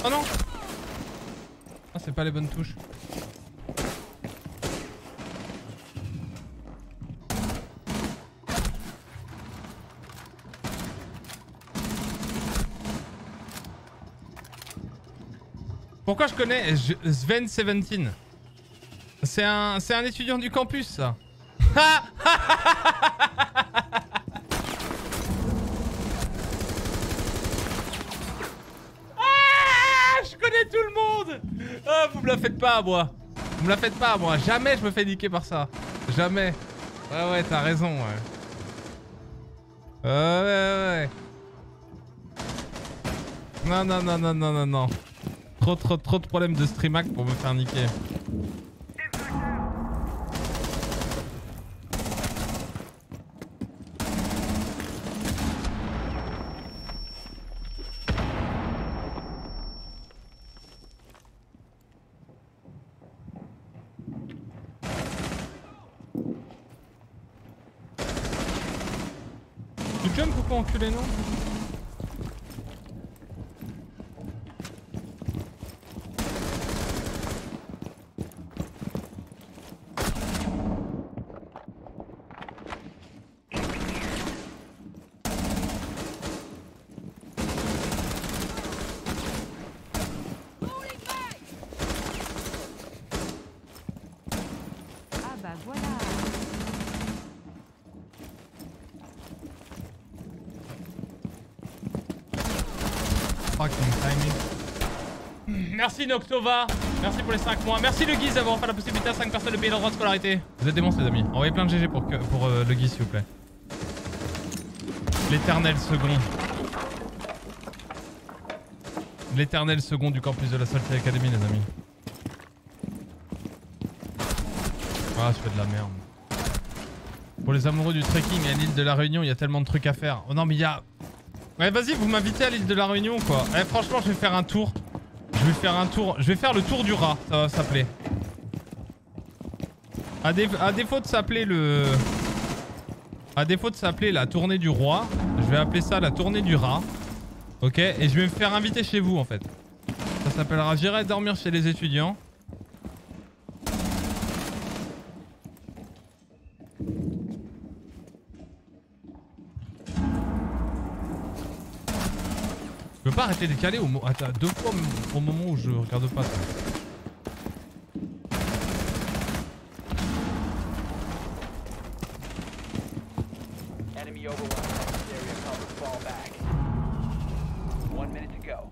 Oh non Ah c'est pas les bonnes touches. Pourquoi je connais Sven17 C'est un, c'est un étudiant du campus ça. tout le monde Ah, vous me la faites pas moi Vous me la faites pas moi Jamais je me fais niquer par ça Jamais Ouais, ouais, t'as raison, ouais. Ouais, ouais, ouais. Non, non, non, non, non, non, non. Trop, trop, trop de problèmes de streamac pour me faire niquer. jump ou quoi, enculé, non Ah bah voilà. Fucking timing. Merci Noctova, merci pour les 5 mois. Merci le Guise d'avoir fait la possibilité à 5 personnes de payer leur droit de scolarité. Vous êtes des monstres les amis. Envoyez plein de GG pour, euh, le Guise s'il vous plaît. L'éternel second. L'éternel second du campus de la Salty Academy les amis. Ah je fais de la merde. Pour les amoureux du trekking à l'île de la Réunion, il y a tellement de trucs à faire. Oh non mais il y a... Ouais vas-y vous m'invitez à l'île de la Réunion quoi. Eh franchement je vais faire un tour. Je vais faire un tour. Je vais faire le tour du rat, ça va s'appeler. À, dé- à défaut de s'appeler le... À défaut de s'appeler la tournée du roi, je vais appeler ça la tournée du rat. Ok Et je vais me faire inviter chez vous en fait. Ça s'appellera J'irai dormir chez les étudiants. Je peux pas arrêter de caler au mo- deux fois au moment où je regarde pas ça. Enemy overwatch. Area cover. Fall back. One minute to go.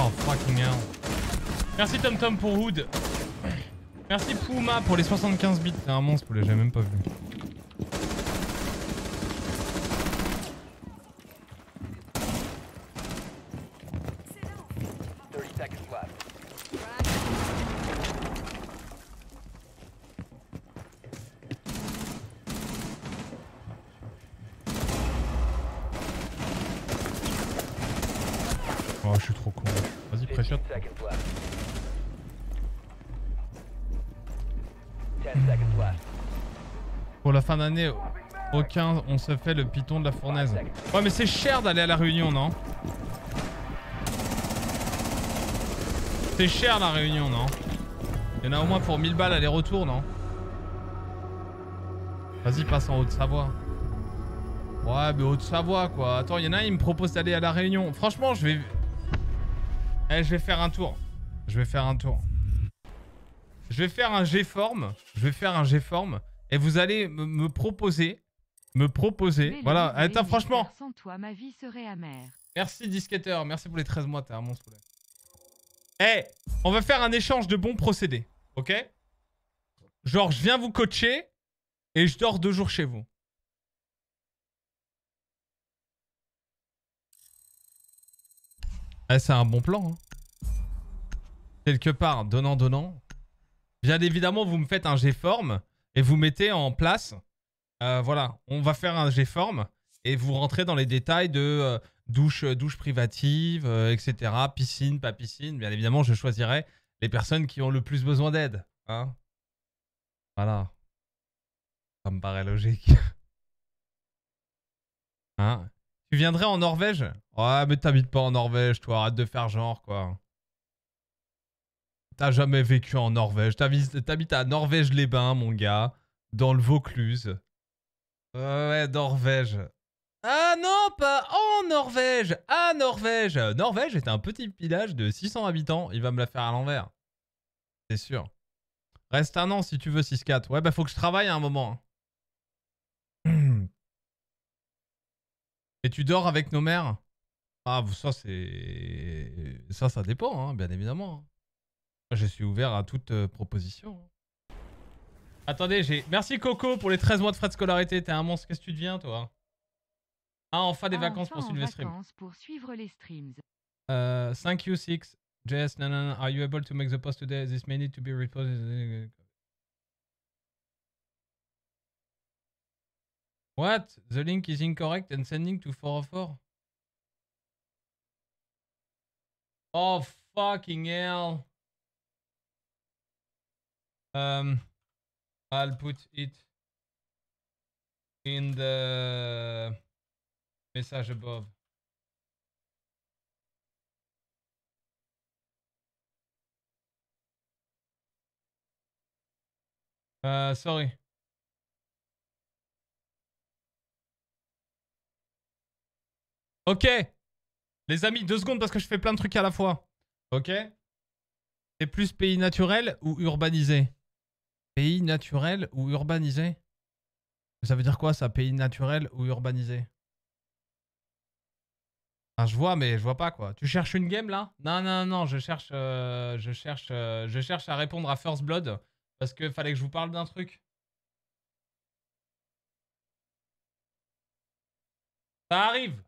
Oh fucking hell. Merci Tom Tom pour Hood. Merci Puma pour les 75 bits. C'est un monstre, poulet, j'avais même pas vu. Thirty seconds left. Oh, je suis trop con. Vas-y, 15 pré-shot. seconds left. Ten seconds left. Aucun, on se fait le piton de la fournaise. Ouais, mais c'est cher d'aller à la Réunion, non? C'est cher la Réunion, non? Il y en a au moins pour 1000 balles aller-retour, non? Vas-y, passe en Haute-Savoie. Ouais, mais Haute-Savoie, quoi. Attends, il y en a un, il me propose d'aller à la Réunion. Franchement, je vais... Eh, je vais faire un tour. Je vais faire un tour. Je vais faire un G-form. Je vais faire un G-form. Et vous allez me- proposer... Me proposer... Voilà. Attends, franchement... Sans toi, ma vie serait amère. Merci Disqueteur, merci pour les 13 mois, t'es un monstre. Eh, on va faire un échange de bons procédés, ok? Genre, je viens vous coacher et je dors deux jours chez vous. Eh, c'est un bon plan. hein. Quelque part, donnant-donnant. Bien évidemment, vous me faites un G-form et vous mettez en place. euh, voilà, on va faire un G-form et vous rentrez dans les détails de euh, douche, douche privative, euh, etc. Piscine, pas piscine. Bien évidemment, je choisirai les personnes qui ont le plus besoin d'aide. Hein voilà. Ça me paraît logique. Hein Tu viendrais en Norvège? Ouais, mais t'habites pas en Norvège, toi. Arrête de faire genre, quoi. T'as jamais vécu en Norvège. T'habites à Norvège-les-Bains, mon gars. Dans le Vaucluse. Ouais, Norvège. Ah non, pas en Norvège. À Norvège. Norvège est un petit village de 600 habitants. Il va me la faire à l'envers. C'est sûr. Reste un an si tu veux 6-4. Ouais, bah faut que je travaille à un moment. hein. Et tu dors avec nos mères? Ah, ça c'est... Ça, ça dépend, hein, bien évidemment. Je suis ouvert à toute euh, proposition. Attendez, j'ai... Merci Coco pour les 13 mois de frais de scolarité. T'es un monstre, qu'est-ce que tu deviens, toi? Ah, enfin des Ah, vacances enfin pour en suivre les streams. vacances pour suivre les streams. Uh, thank you, Six. Jess, no. Are you able to make the post today? This may need to be reposted. What? The link is incorrect and sending to 404? Oh fucking hell. Um, I'll put it in the message above. Uh, sorry. Ok. Les amis, deux secondes parce que je fais plein de trucs à la fois. Ok C'est plus pays naturel ou urbanisé? Pays naturel ou urbanisé? Ça veut dire quoi ça Pays naturel ou urbanisé? Ah, je vois, mais je vois pas quoi. Tu cherches une game là? Non, non, non, je cherche, euh, je cherche, euh, je cherche à répondre à First Blood parce que fallait que je vous parle d'un truc. Ça arrive.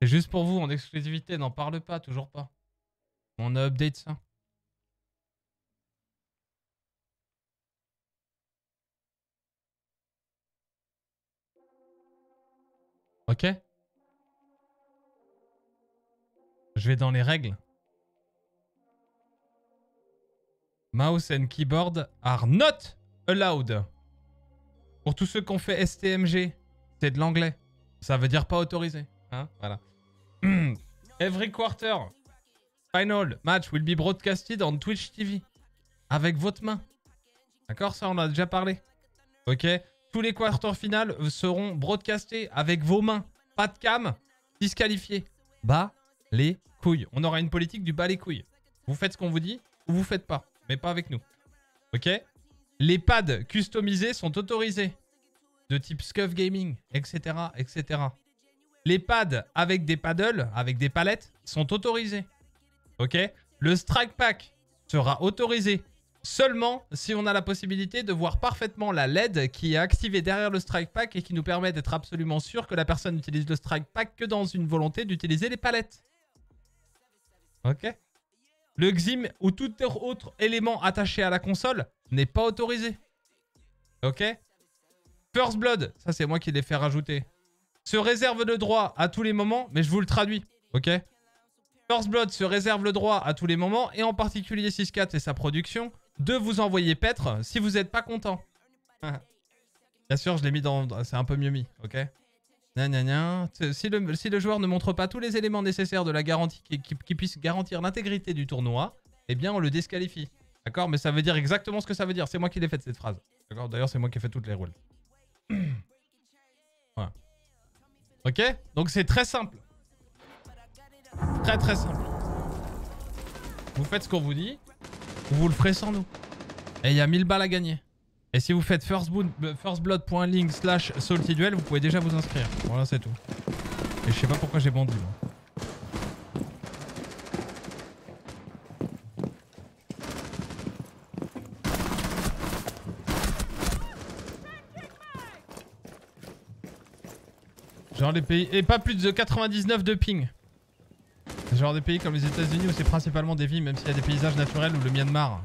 C'est juste pour vous, en exclusivité, n'en parle pas, toujours pas. On a update ça. Ok Je vais dans les règles. Mouse and keyboard are not allowed. Pour tous ceux qui ont fait STMG, c'est de l'anglais. Ça veut dire pas autorisé. Hein voilà. Every quarter, final match will be broadcasted on Twitch TV. Avec votre main. D'accord Ça, on a déjà parlé. Ok Tous les quarters finales seront broadcastés avec vos mains. Pas de cam, disqualifié. Bas les couilles. On aura une politique du bas les couilles. Vous faites ce qu'on vous dit ou vous faites pas. Mais pas avec nous. Ok Les pads customisés sont autorisés. De type Scuff Gaming, etc. etc. Les pads avec des paddles, avec des palettes, sont autorisés. Ok? Le strike pack sera autorisé seulement si on a la possibilité de voir parfaitement la LED qui est activée derrière le strike pack et qui nous permet d'être absolument sûr que la personne utilise le strike pack que dans une volonté d'utiliser les palettes. Ok? Le XIM ou tout autre élément attaché à la console n'est pas autorisé. Ok? First Blood, ça c'est moi qui l'ai fait rajouter se réserve le droit à tous les moments, mais je vous le traduis, ok? First Blood se réserve le droit à tous les moments, et en particulier 6-4 et sa production, de vous envoyer paître si vous n'êtes pas content. Bien sûr, je l'ai mis dans... C'est un peu mieux mis, ok? Si le, si le joueur ne montre pas tous les éléments nécessaires de la garantie qui, qui, puisse garantir l'intégrité du tournoi, eh bien on le disqualifie. D'accord? Mais ça veut dire exactement ce que ça veut dire. C'est moi qui l'ai fait cette phrase. D'accord? D'ailleurs, c'est moi qui ai fait toutes les rules. voilà. Ok? Donc c'est très simple. Très très simple. Vous faites ce qu'on vous dit, ou vous le ferez sans nous. Et il y a 1000 balles à gagner. Et si vous faites firstblood.link slash saltyduel, vous pouvez déjà vous inscrire. Voilà, c'est tout. Et je sais pas pourquoi j'ai bondi, moi. Genre les pays... Et pas plus de 99 de ping. Genre des pays comme les États-Unis où c'est principalement des villes, même s'il y a des paysages naturels ou le Myanmar.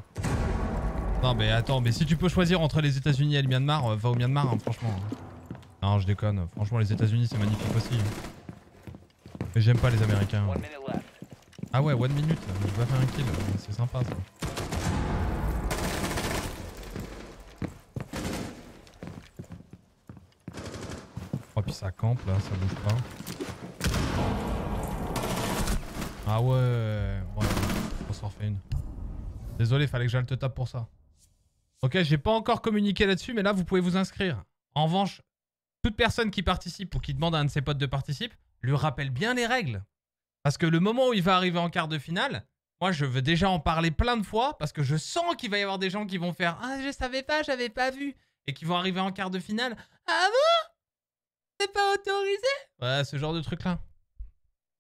Non mais attends, mais si tu peux choisir entre les États-Unis et le Myanmar, euh, va au Myanmar, hein, franchement. Non, je déconne. Franchement, les États-Unis c'est magnifique aussi. Mais j'aime pas les Américains. Ah ouais, one minute. Je vais faire un kill. C'est sympa ça. Ça campe là, ça bouge pas. Ah ouais, ouais, on s'en refait une. Désolé, fallait que j'aille te tape pour ça. Ok, j'ai pas encore communiqué là-dessus, mais là vous pouvez vous inscrire. En revanche, toute personne qui participe ou qui demande à un de ses potes de participer, lui rappelle bien les règles. Parce que le moment où il va arriver en quart de finale, moi je veux déjà en parler plein de fois parce que je sens qu'il va y avoir des gens qui vont faire Ah, je savais pas, j'avais pas vu. Et qui vont arriver en quart de finale. Ah bon? C'est pas autorisé Ouais, ce genre de truc là.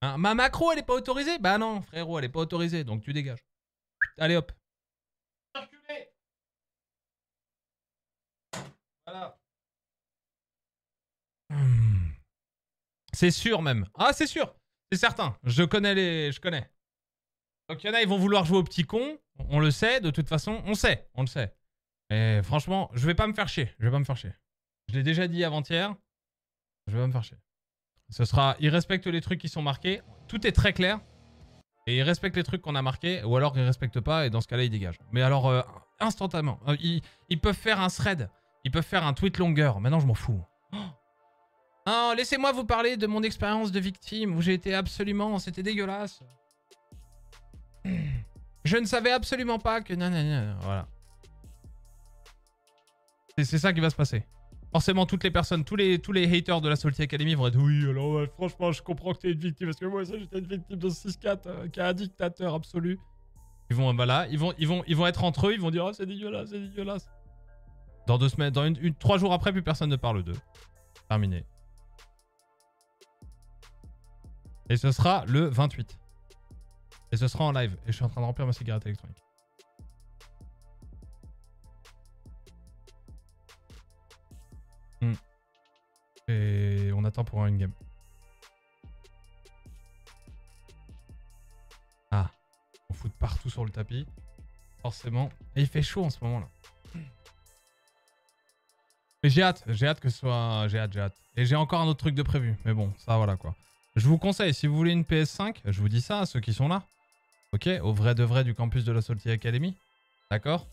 Hein, ma macro, elle est pas autorisée? Bah non, frérot, elle est pas autorisée, donc tu dégages. Allez hop. Voilà. Hmm. C'est sûr même. Ah, c'est sûr. C'est certain. Je connais les... Je connais. Donc il y en a, ils vont vouloir jouer au petit con. On le sait, de toute façon. On sait, on le sait. Mais franchement, je vais pas me faire chier. Je vais pas me faire chier. Je l'ai déjà dit avant-hier. Je vais pas me faire chier. Ce sera, il respecte les trucs qui sont marqués. Tout est très clair. Et il respecte les trucs qu'on a marqués. Ou alors il respecte pas et dans ce cas-là il dégage. Mais alors, euh, instantanément. Euh, ils, ils peuvent faire un thread. Ils peuvent faire un tweet longueur. Maintenant je m'en fous. Oh. Non, laissez-moi vous parler de mon expérience de victime où j'ai été absolument... C'était dégueulasse. Je ne savais absolument pas que... Voilà. C'est ça qui va se passer. Forcément, toutes les personnes, tous les, tous les haters de la Salty Academy vont être Oui, alors franchement, je comprends que t'es une victime parce que moi, ça, j'étais une victime de 6-4 euh, qui est un dictateur absolu. Ils vont, bah là, ils vont, ils vont, ils vont être entre eux, ils vont dire Oh, c'est dégueulasse, c'est dégueulasse. Dans deux semaines, dans une, une- trois jours après, plus personne ne parle d'eux. Terminé. Et ce sera le 28. Et ce sera en live. Et je suis en train de remplir ma cigarette électronique. Et on attend pour une game. Ah. On fout partout sur le tapis. Forcément. Et il fait chaud en ce moment là. Mais j'ai hâte. J'ai hâte que ce soit... J'ai hâte, j'ai hâte. Et j'ai encore un autre truc de prévu. Mais bon, ça voilà quoi. Je vous conseille, si vous voulez une PS5, je vous dis ça à ceux qui sont là. Ok, au vrai de vrai du campus de la Salty Academy. D'accord?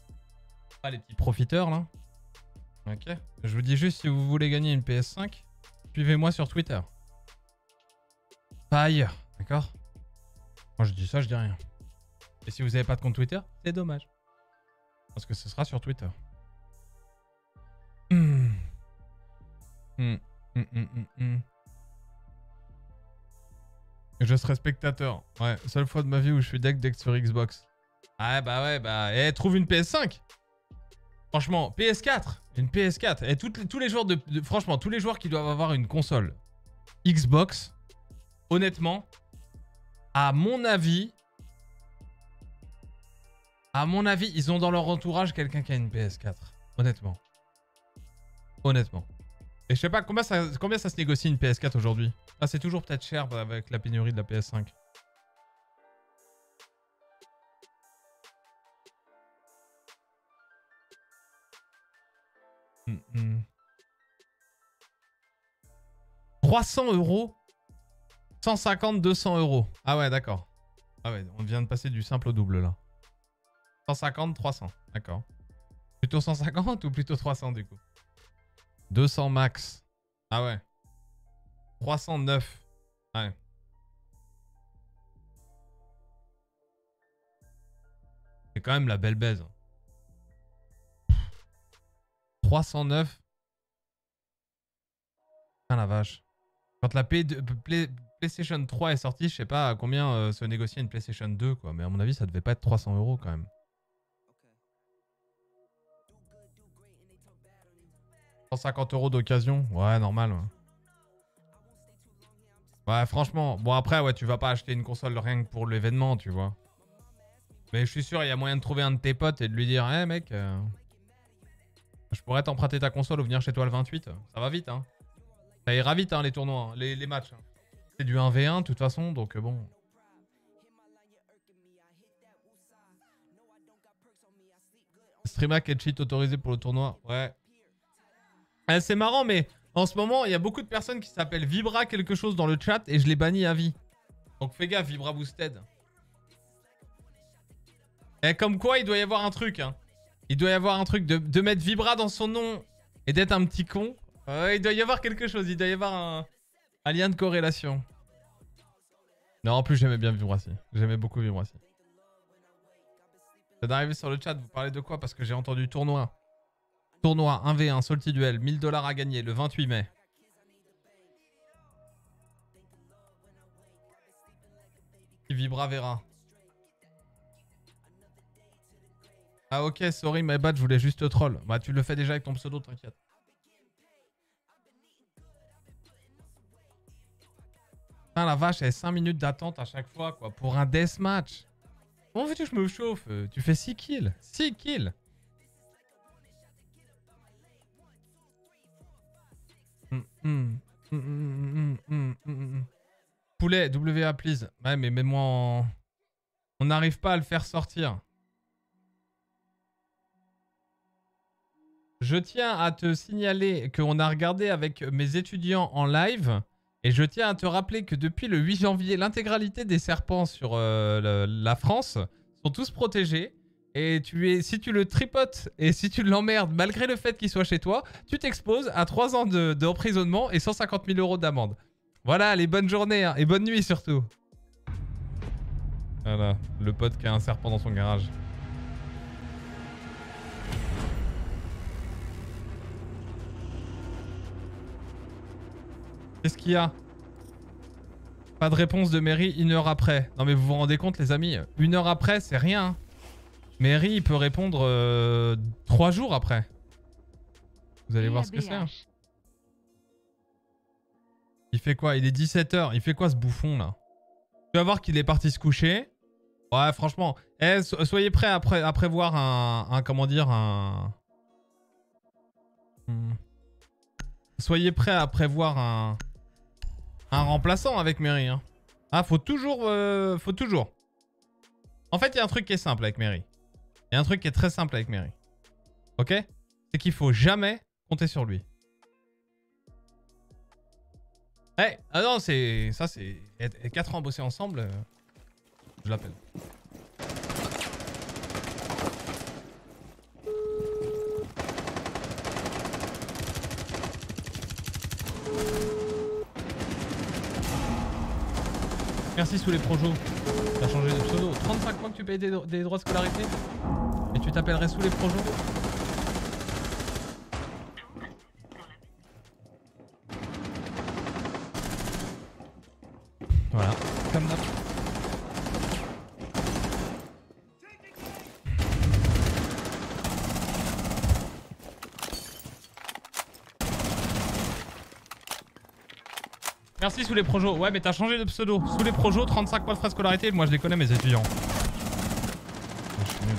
Pas les petits profiteurs là. Ok. Je vous dis juste, si vous voulez gagner une PS5, suivez-moi sur Twitter. Pas ailleurs, d'accord? Quand je dis ça, je dis rien. Et si vous n'avez pas de compte Twitter, c'est dommage. Parce que ce sera sur Twitter. Hmm. Hmm. Hmm. Je serai spectateur. Ouais, seule fois de ma vie où je suis deck deck sur Xbox. Ah bah ouais, bah... Eh, trouve une PS5 Franchement, PS4 Une PS4 Et tous les joueurs Franchement, tous les joueurs qui doivent avoir une console Xbox, honnêtement, à mon avis... À mon avis, ils ont dans leur entourage quelqu'un qui a une PS4. Honnêtement. Honnêtement. Et je sais pas, combien ça, combien ça se négocie une PS4 aujourd'hui? Ah, c'est toujours peut-être cher avec la pénurie de la PS5. Hmm, hmm. 300 euros 150, 200 euros. Ah ouais, d'accord. Ah ouais, on vient de passer du simple au double là. 150, 300. D'accord. Plutôt 150 ou plutôt 300 du coup? 200 max. Ah ouais. 309. Ouais. C'est quand même la belle baise. 309. Putain la vache. Quand la P2 Play- PlayStation 3 est sortie, je sais pas combien euh, se négociait une PlayStation 2 quoi. Mais à mon avis ça devait pas être 300 euros quand même. 150 euros d'occasion Ouais, normal. Ouais. Franchement. Bon, après, ouais, tu vas pas acheter une console rien que pour l'événement, tu vois. Mais je suis sûr, il y a moyen de trouver un de tes potes et de lui dire Hé, mec, euh, je pourrais t'emprunter ta console ou venir chez toi le 28. Ça va vite, hein. Ça ira vite, hein, les tournois, hein, les, matchs. hein. C'est du 1v1, de toute façon, donc euh, bon. Streamac et cheat autorisé pour le tournoi. Ouais. Eh, c'est marrant, mais en ce moment, il y a beaucoup de personnes qui s'appellent Vibra quelque chose dans le chat et je les bannis à vie. Donc fais gaffe, Vibra Boosted. Et comme quoi, il doit y avoir un truc. Hein. Il doit y avoir un truc de, mettre Vibra dans son nom et d'être un petit con. Il doit y avoir quelque chose. Il doit y avoir un, lien de corrélation. Non, en plus, j'aimais bien Vibracy. J'aimais beaucoup Vibracy. C'est d'arriver sur le chat, vous parlez de quoi? Parce que j'ai entendu tournoi. Tournoi 1v1, Salty Duel, 1000 dollars à gagner le 28 mai. Vibra verra. Ah ok, sorry, my bad, je voulais juste te troll. Bah tu le fais déjà avec ton pseudo, t'inquiète. Putain la vache, il y a 5 minutes d'attente à chaque fois quoi, pour un deathmatch. Comment veux-tu que je me chauffe Euh, Tu fais 6 kills 6 kills. Poulet, WA please. Ouais mais mets-moi en... On n'arrive pas à le faire sortir. Je tiens à te signaler qu'on a regardé avec mes étudiants en live. Et je tiens à te rappeler que depuis le 8 janvier, l'intégralité des serpents sur euh, la France sont tous protégés. Et tu es, si tu le tripotes et si tu l'emmerdes, malgré le fait qu'il soit chez toi, tu t'exposes à 3 ans de, de et 150 000 euros d'amende. Voilà, les bonnes journées hein, et bonne nuit surtout. Voilà, le pote qui a un serpent dans son garage. Qu'est-ce qu'il y a? Pas de réponse de Mary une heure après. Non mais vous vous rendez compte les amis Une heure après c'est rien. Mary il peut répondre euh, trois jours après. Vous allez voir ce que c'est. hein. Il fait quoi? Il est 17h. Il fait quoi ce bouffon là? Tu vas voir qu'il est parti se coucher. Ouais, franchement. So- soyez prêts à, pré- à prévoir un, Comment dire Un. Soyez prêts à prévoir un. Un remplaçant avec Mary. Hein. Ah, faut toujours. euh, faut toujours. En fait, il y a un truc qui est simple avec Mary. Il y a un truc qui est très simple avec Mary. Ok? C'est qu'il faut jamais compter sur lui. Eh, ah non, c'est. Ça, c'est. 4 ans à bosser ensemble. euh, Je l'appelle. Merci sous les projos. T'as changé de pseudo. 35 mois que tu payes des, droits de scolarité Et tu t'appellerais sous les projos sous les projos. Ouais, mais t'as changé de pseudo. Sous les projos, 35 mois de frais scolarité. Moi, je les connais, mes étudiants. Je suis nul.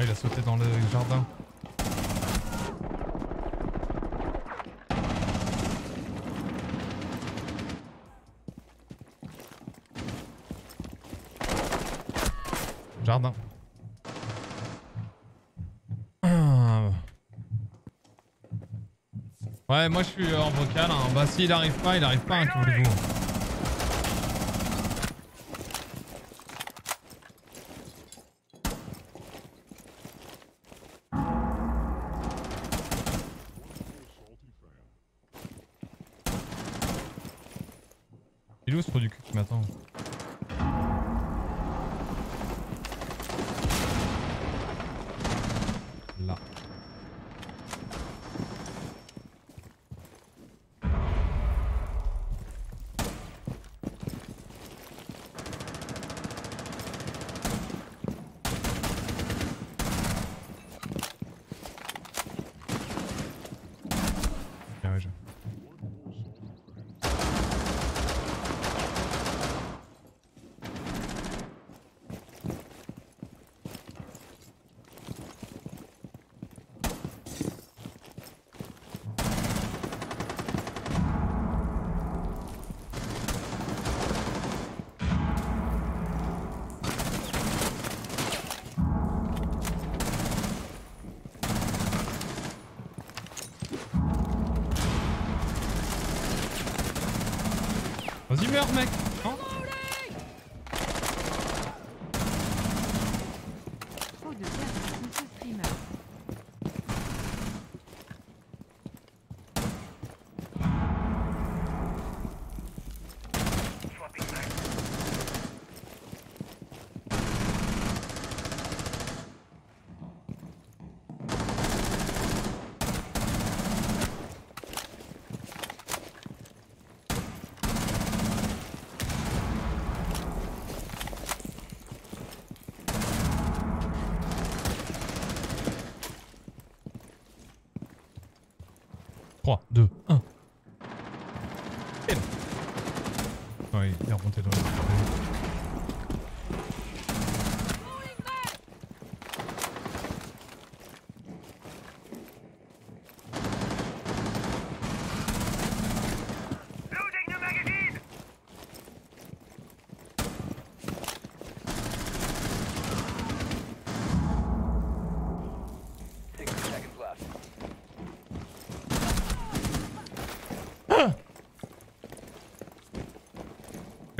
Ah, il a sauté dans le jardin. Jardin. Ah. Ouais, moi je suis en vocal. hein. Bah, s'il arrive pas, il arrive pas, hein, que voulez-vous.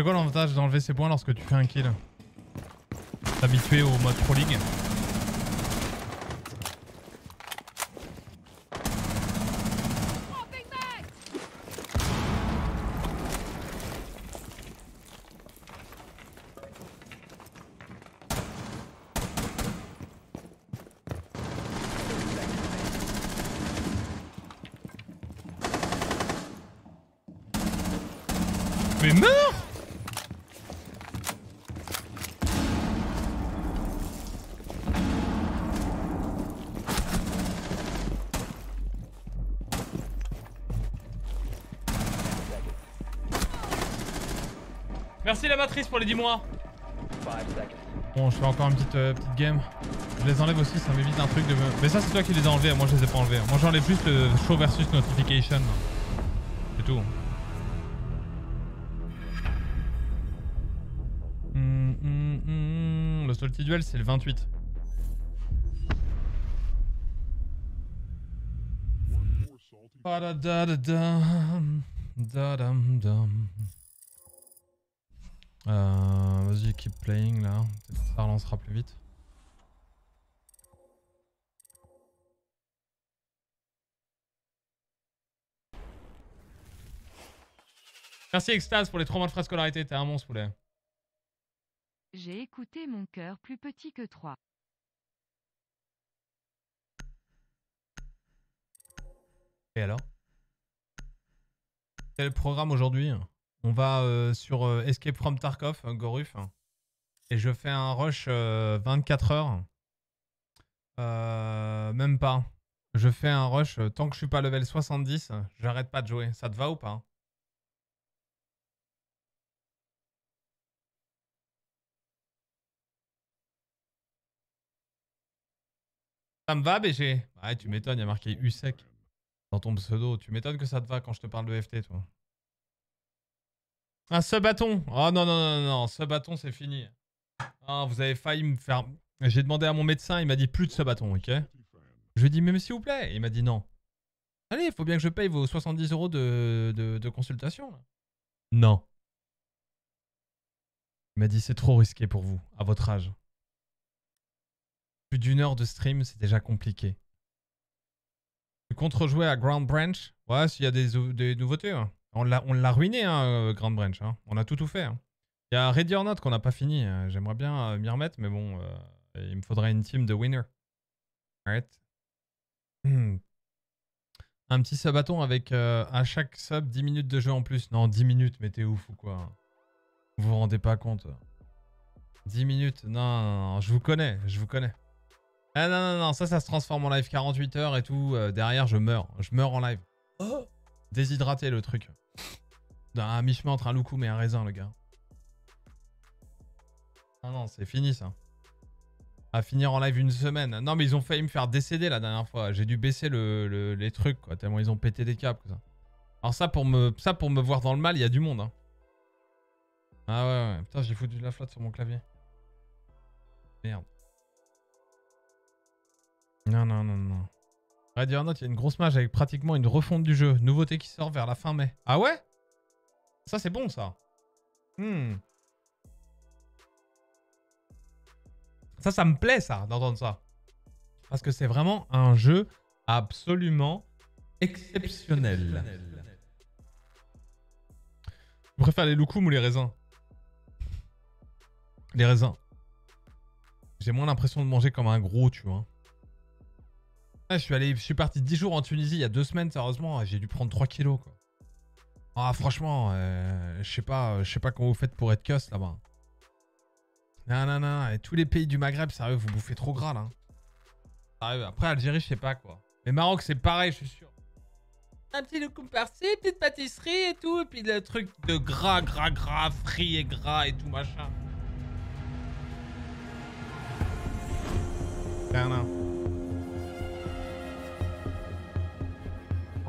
C'est quoi l'avantage d'enlever ces points lorsque tu fais un kill? T'habituer au mode Pro Mais meurs Merci la pour les 10 mois. 5 seconds. Bon, je fais encore une petite, euh, petite game. Je les enlève aussi, ça m'évite un truc de. Mais ça, c'est toi qui les as enlevés, moi je les ai pas enlevés. Moi j'enlève juste le show versus notification. C'est tout. Hum, hum, hum. Le salty duel, c'est le 28. Ba-da-da-da-dam. Da-dam-dam. Euh, Vas-y, keep playing là. Ça relancera plus vite. Merci Extase pour les 3 mois de frais de scolarité, t'es un monstre poulet. J'ai écouté mon cœur plus petit que 3. Et alors? Quel programme aujourd'hui? On va euh, sur euh, Escape from Tarkov, euh, Goruf. Et je fais un rush euh, 24 heures. Euh, même pas. Je fais un rush tant que je suis pas level 70, j'arrête pas de jouer. Ça te va ou pas Ça me va, BG Ouais, tu m'étonnes, il y a marqué USEC dans ton pseudo. Tu m'étonnes que ça te va quand je te parle de FT, toi. Un sub-bâton Oh non, non, non, non, sub-bâton, c'est fini. Ah, vous avez failli me faire... J'ai demandé à mon médecin, il m'a dit plus de sub-bâton, ok? Je lui ai dit, mais, s'il vous plaît. Il m'a dit non. Allez, il faut bien que je paye vos 70 euros de, de, consultation. Non. Il m'a dit, c'est trop risqué pour vous, à votre âge. Plus d'une heure de stream, c'est déjà compliqué. Tu comptes rejouer à Ground Branch Ouais, s'il y a des, des nouveautés. hein. On l'a ruiné, hein, euh, Ground Branch. hein. On a tout tout fait. hein. Il y a Ready or Not qu'on n'a pas fini. euh, J'aimerais bien euh, m'y remettre, mais bon, euh, il me faudrait une team de winner. Alright. Hmm. Un petit subathon avec euh, à chaque sub 10 minutes de jeu en plus. Non, 10 minutes, mais t'es ouf ou quoi? Vous vous rendez pas compte 10 minutes non, non, non, je vous connais, je vous connais. Ah non, non, non, ça, ça se transforme en live 48 heures et tout. euh, derrière, je meurs. Je meurs en live. Oh Déshydraté le truc. Un mi-chemin entre un loukoum et un raisin, le gars. Ah non, c'est fini ça. À finir en live une semaine. Non, mais ils ont failli me faire décéder la dernière fois. J'ai dû baisser le, le- les trucs, quoi, tellement ils ont pété des câbles. Alors, ça pour, me, ça, pour me voir dans le mal, il y a du monde. Hein. Ah ouais, ouais. Putain, j'ai foutu de la flotte sur mon clavier. Merde. Non, non, non, non. Il y a une grosse mage avec pratiquement une refonte du jeu. Nouveauté qui sort vers la fin mai. Ah ouais? Ça, c'est bon, ça. Hmm. Ça, ça me plaît, ça, d'entendre ça. Parce que c'est vraiment un jeu absolument exceptionnel. Je préfère les loukoums ou les raisins? Les raisins. J'ai moins l'impression de manger comme un gros, tu vois. Je suis parti 10 jours en Tunisie il y a deux semaines, sérieusement, j'ai dû prendre 3 kilos, quoi. Ah, franchement, euh, je sais pas, sais pas comment vous faites pour être cuss là-bas. Non, non, non, et tous les pays du Maghreb, sérieux, vous bouffez trop gras là. Sérieux, après Algérie, je sais pas quoi. Mais Maroc, c'est pareil, je suis sûr. Un petit loukoum par-ci, petite pâtisserie et tout, et puis le truc de gras, gras, gras, frit et gras et tout machin. Non.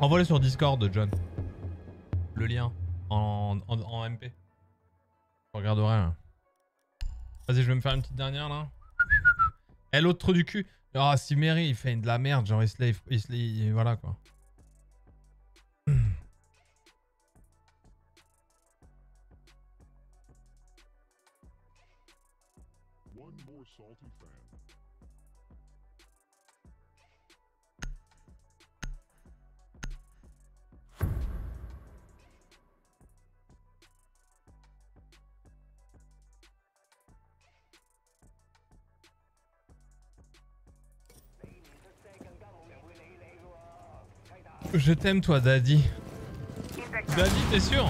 Envoie-le sur Discord, John. Le lien en, MP. Je regarderai. là. Vas-y, je vais me faire une petite dernière là. Eh, l'autre trou du cul. Ah, si Mary il fait de la merde, genre il se. Il se voilà quoi. Je t'aime toi, Daddy. Daddy, t'es sûr?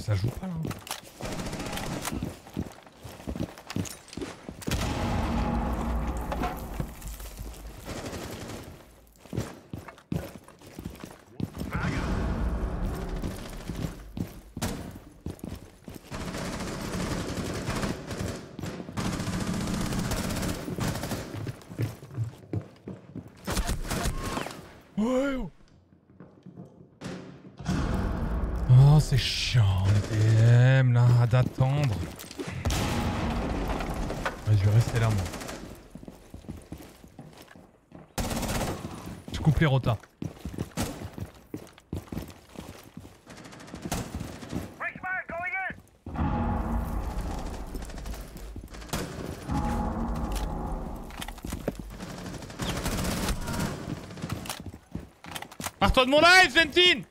Ça joue pas là. Ouais. Oh, c'est chiant les DM là, d'attendre. Ouais, je vais rester là moi. Pars-toi de mon live, Zentine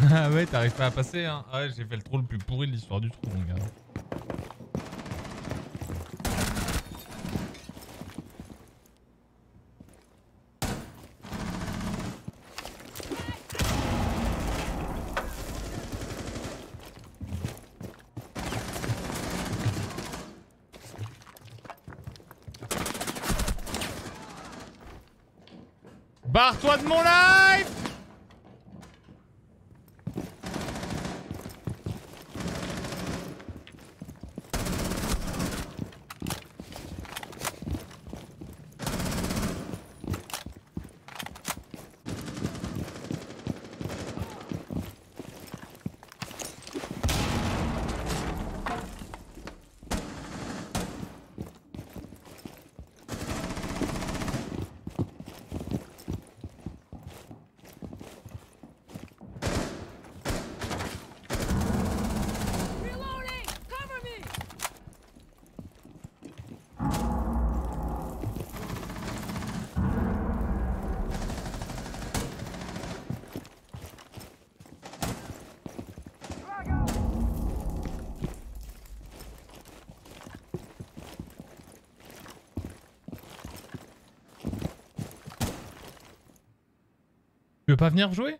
Ah ouais, t'arrives pas à passer, hein. Ah ouais, j'ai fait le trou le plus pourri de l'histoire du trou, mon gars. Barre-toi de mon live Tu veux pas venir jouer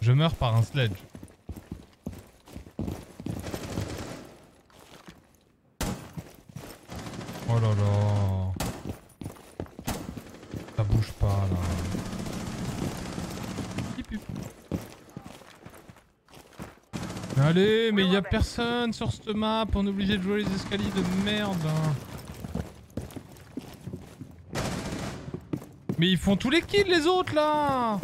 Je meurs par un sledge. Oh là là. Ça bouge pas là. Hip, hip. Mais Allez, mais il a personne sur cette map, on est obligé de jouer les escaliers de merde. Mais ils font tous les kills les autres là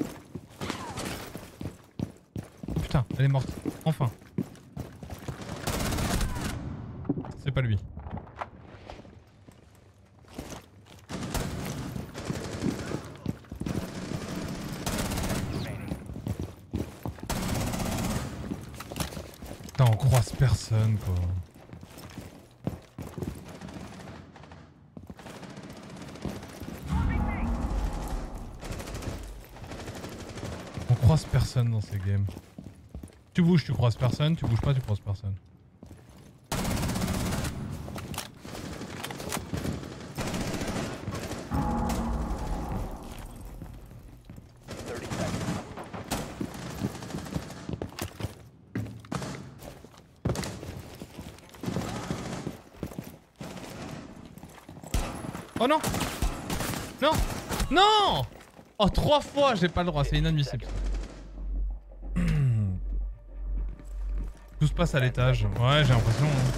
Putain, elle est morte. Enfin. C'est pas lui. Putain, on croise On croise personne dans ces games. Tu bouges, tu croises personne, tu bouges pas, tu croises personne. Thirty seconds. Oh non Oh, trois fois, j'ai pas le droit, c'est inadmissible. Tout se passe à l'étage. Ouais, j'ai l'impression. hein.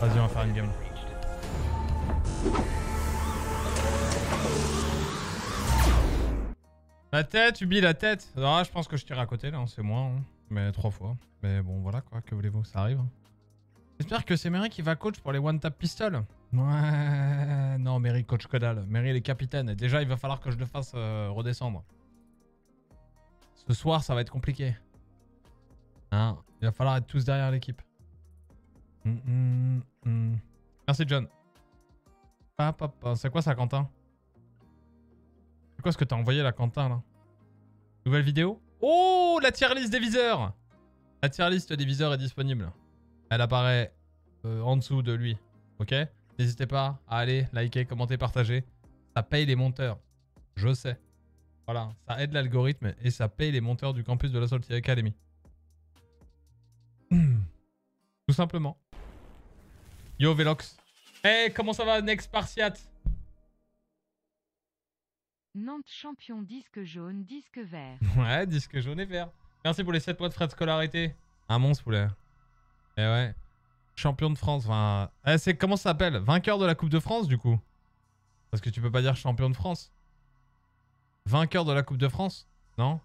Vas-y, on va faire une game. La tête, Ubi, la tête. Ah, je pense que je tire à côté là, hein, c'est moi. hein. Mais trois fois. Mais bon, voilà quoi, que voulez-vous, ça arrive. J'espère que c'est Mary qui va coach pour les one-tap pistols. Ouais, non, Mary coach que dalle. Mary, il est capitaine. Déjà, il va falloir que je le fasse euh, redescendre. Ce soir, ça va être compliqué. Hein, il va falloir être tous derrière l'équipe. Hum, hum, hum. Merci, John. Hop, hop, hop. C'est quoi ça, Quentin? C'est quoi ce que t'as envoyé là, Quentin, là? Nouvelle vidéo? Oh, la tier list des viseurs La tier list des viseurs est disponible. Elle apparaît euh, en dessous de lui. Ok? N'hésitez pas à aller liker, commenter, partager. Ça paye les monteurs. Je sais. Voilà, ça aide l'algorithme et ça paye les monteurs du campus de la Salty Academy. Tout simplement. Yo Velox. Hey, comment ça va, Next Spartiate Nantes champion disque jaune, disque vert. Ouais, disque jaune et vert. Merci pour les 7 mois de frais de scolarité. Un monstre, poulet. Eh ouais. Champion de France. Enfin. Eh, comment ça s'appelle? Vainqueur de la Coupe de France, du coup Parce que tu peux pas dire champion de France. Vainqueur de la Coupe de France? Non?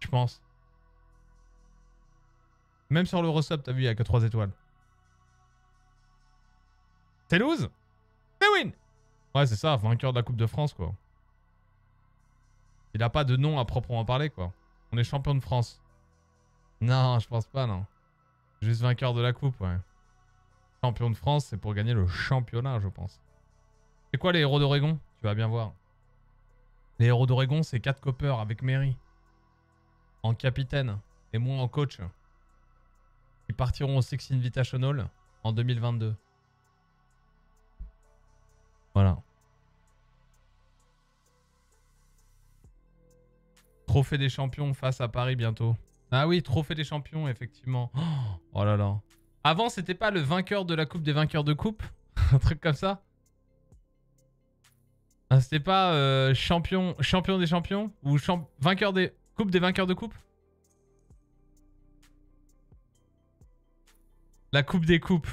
Je pense. Même sur l'Eurosub, t'as vu, il a que 3 étoiles. Lose C'est win Ouais, c'est ça, vainqueur de la Coupe de France, quoi. Il a pas de nom à proprement parler, quoi. On est champion de France. Non, je pense pas, non. Juste vainqueur de la coupe, ouais. Champion de France, c'est pour gagner le championnat, je pense. C'est quoi les héros d'Oregon? Tu vas bien voir. Les héros d'Oregon, c'est 4 coppers avec Mary. En capitaine. Et moi en coach. Ils partiront au Six Invitational en 2022. Voilà. Trophée des champions face à Paris bientôt. Ah oui, trophée des champions, effectivement. Oh, oh là là. Avant, c'était pas le vainqueur de la coupe des vainqueurs de coupe Un truc comme ça ah, C'était pas euh, champion, champion des champions Ou vainqueur des coupe des vainqueurs de coupe? La coupe des coupes.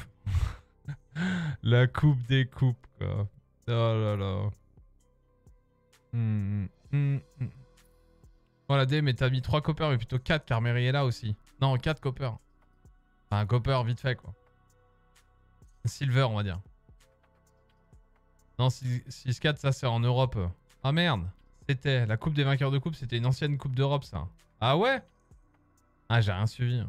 la coupe des coupes, quoi. Oh là là. Hmm, hmm, hmm. Voilà, D, mais t'as mis 3 coppers, mais plutôt 4 car Mary est là aussi. Non, 4 coppers. Enfin, un copper vite fait, quoi. Silver, on va dire. Non, 6-4, ça c'est en Europe. Ah merde. C'était la coupe des vainqueurs de coupe, c'était une ancienne coupe d'Europe, ça. Ah ouais? Ah, j'ai rien suivi.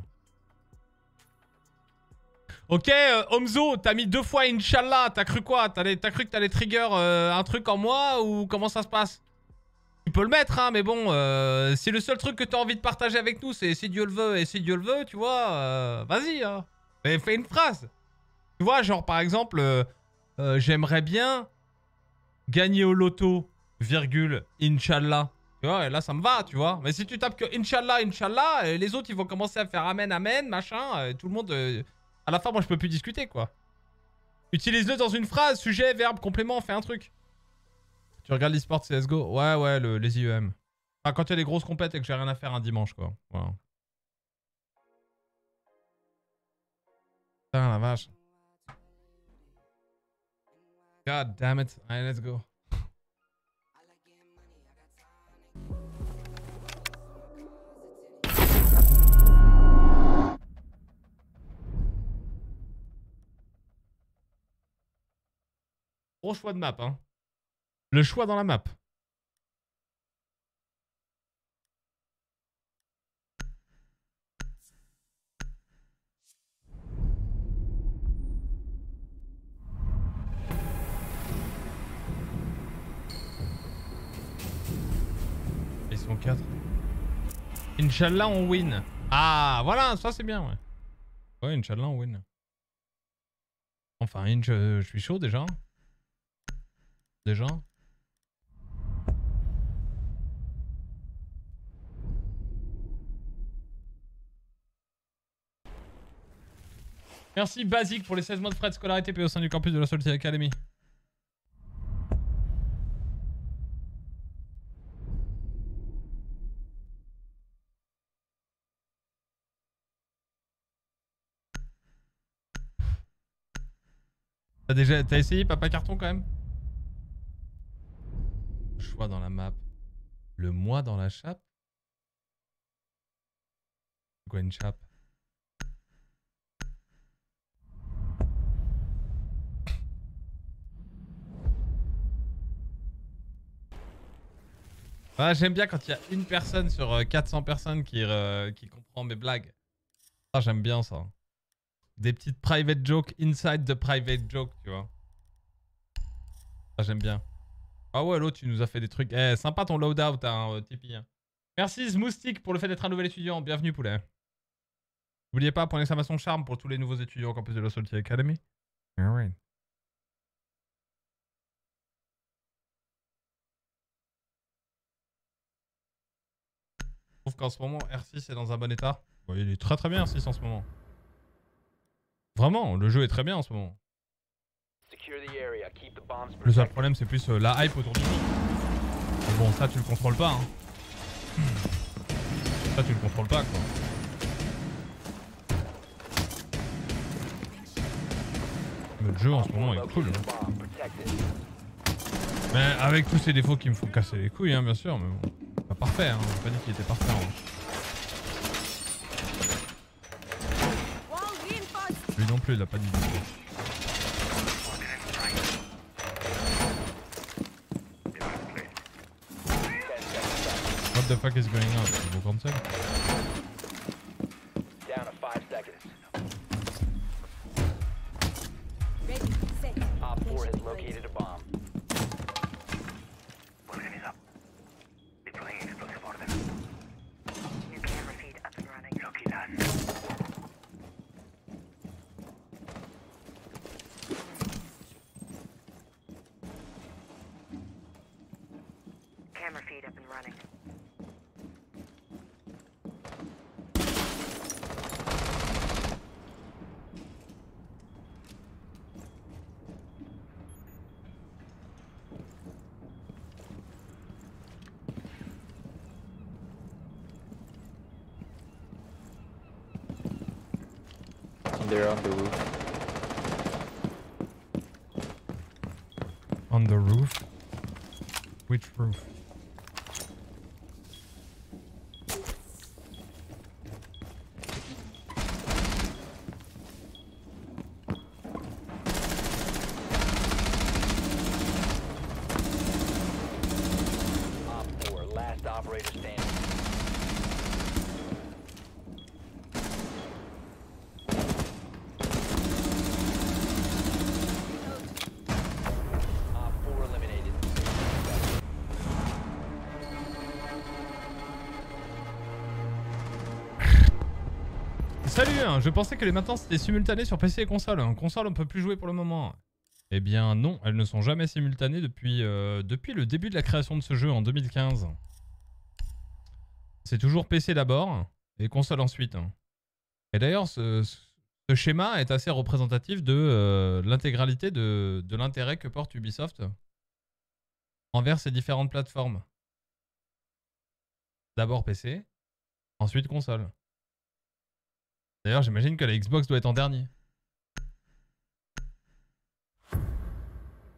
Ok, euh, Omzo, t'as mis deux fois Inch'Allah. T'as cru quoi? T'as t'as cru que t'allais trigger euh, un truc en moi ou comment ça se passe? Tu peux le mettre, hein, mais bon, euh, si le seul truc que t'as envie de partager avec nous, c'est si Dieu le veut et si Dieu le veut, tu vois, euh, vas-y, hein. Fais, une phrase. Tu vois, genre par exemple, euh, euh, j'aimerais bien gagner au loto, virgule, Inch'Allah. Tu vois, et là ça me va, tu vois. Mais si tu tapes que Inch'Allah, Inch'Allah, les autres ils vont commencer à faire Amen, Amen, machin, tout le monde. à la fin, moi je peux plus discuter, quoi. Utilise-le dans une phrase, sujet, verbe, complément, fais un truc. Tu regardes l'e-sport CSGO Ouais, ouais, le- les IEM. Enfin, quand il y a des grosses compètes et que j'ai rien à faire un dimanche, quoi. Voilà. Putain, la vache. God damn it. Allez, let's go. Gros choix de map, hein. Le choix dans la map. Ils sont 4. Inch'Allah, on win. Ah, voilà, ça c'est bien, ouais. Ouais, Inch'Allah, on win. Enfin, Inch, euh, je suis chaud déjà. Déjà. Merci Basique pour les 16 mois de frais de scolarité payés au sein du campus de la Salty Academy. T'as déjà t'as essayé Papa Carton quand même? Choix dans la map. Le mois dans la chape? C'est Quoi une chape? Ah, j'aime bien quand il y a une personne sur euh, 400 personnes qui, euh, comprend mes blagues. Ah, j'aime bien ça. Des petites private jokes inside the private joke, tu vois. Ah, j'aime bien. Ah ouais, l'autre, tu nous as fait des trucs. Eh, sympa ton loadout, hein, euh, Tipeee. hein. Merci Zmoustic pour le fait d'être un nouvel étudiant. Bienvenue, poulet. N'oubliez pas, point d'exclamation charme pour tous les nouveaux étudiants au campus de la Salty Academy. Alright. Qu'en ce moment, R6 est dans un bon état. Il est très très bien R6 en ce moment. Vraiment, le jeu est très bien en ce moment. Le seul problème, c'est plus euh, la hype autour du jeu. Mais bon, ça, tu le contrôles pas. Hein. Ça, tu le contrôles pas, quoi. Mais le jeu en ce moment est cool. Hein. Mais avec tous ces défauts qui me font casser les couilles, hein, bien sûr. Mais bon, parfait. Hein. J'ai pas dit qu'il était parfait. Hein. Lui non plus, il a pas dit. What the fuck is going on? Vous cancel je pensais que les maintenances étaient simultanées sur PC et console. En console, on peut plus jouer pour le moment. Eh bien non, elles ne sont jamais simultanées depuis, euh, depuis le début de la création de ce jeu en 2015. C'est toujours PC d'abord et console ensuite. hein. Et d'ailleurs, ce, ce schéma est assez représentatif de euh, l'intégralité de, de l'intérêt que porte Ubisoft envers ces différentes plateformes. D'abord PC, ensuite console. D'ailleurs, j'imagine que la Xbox doit être en dernier.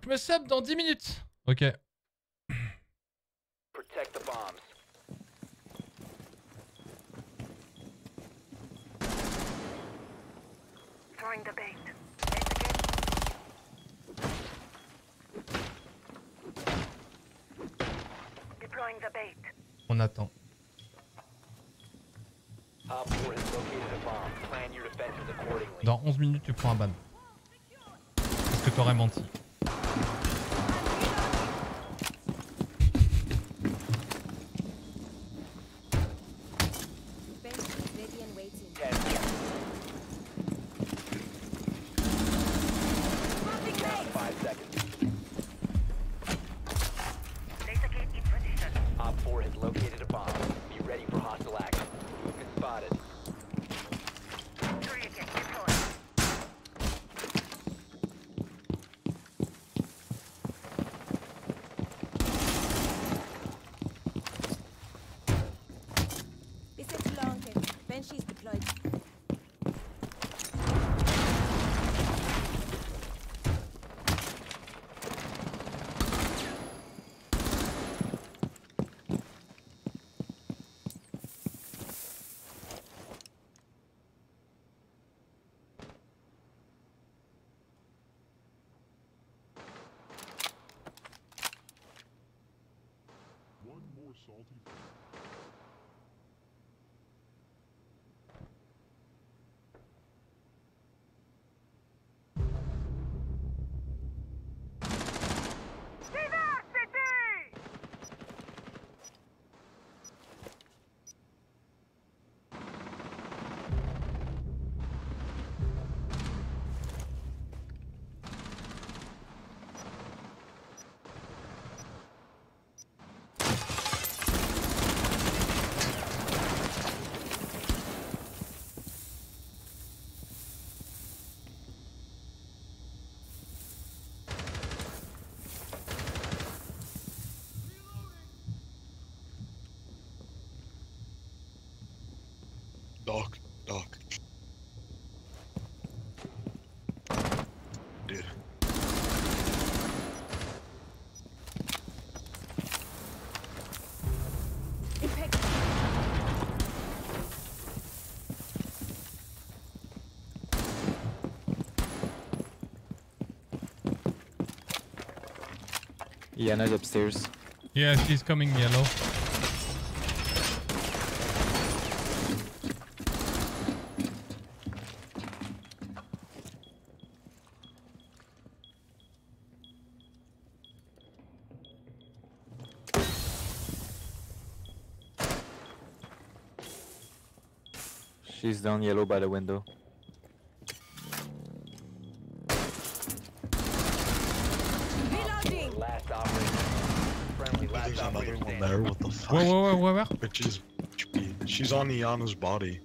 Je me sub dans 10 minutes. Ok. Protect the bombs. Throwing the bait. Bait again. Deploying the bait. On attend. Op 4 has located a bomb. Plan your defenses accordingly. Dans 11 minutes, tu prends un ban. Parce que t'aurais menti. Iana's upstairs. Yeah, she's coming yellow. She's down yellow by the window. There. What the fuck? Where, where, where, where, where? But she's she's on Iana's body.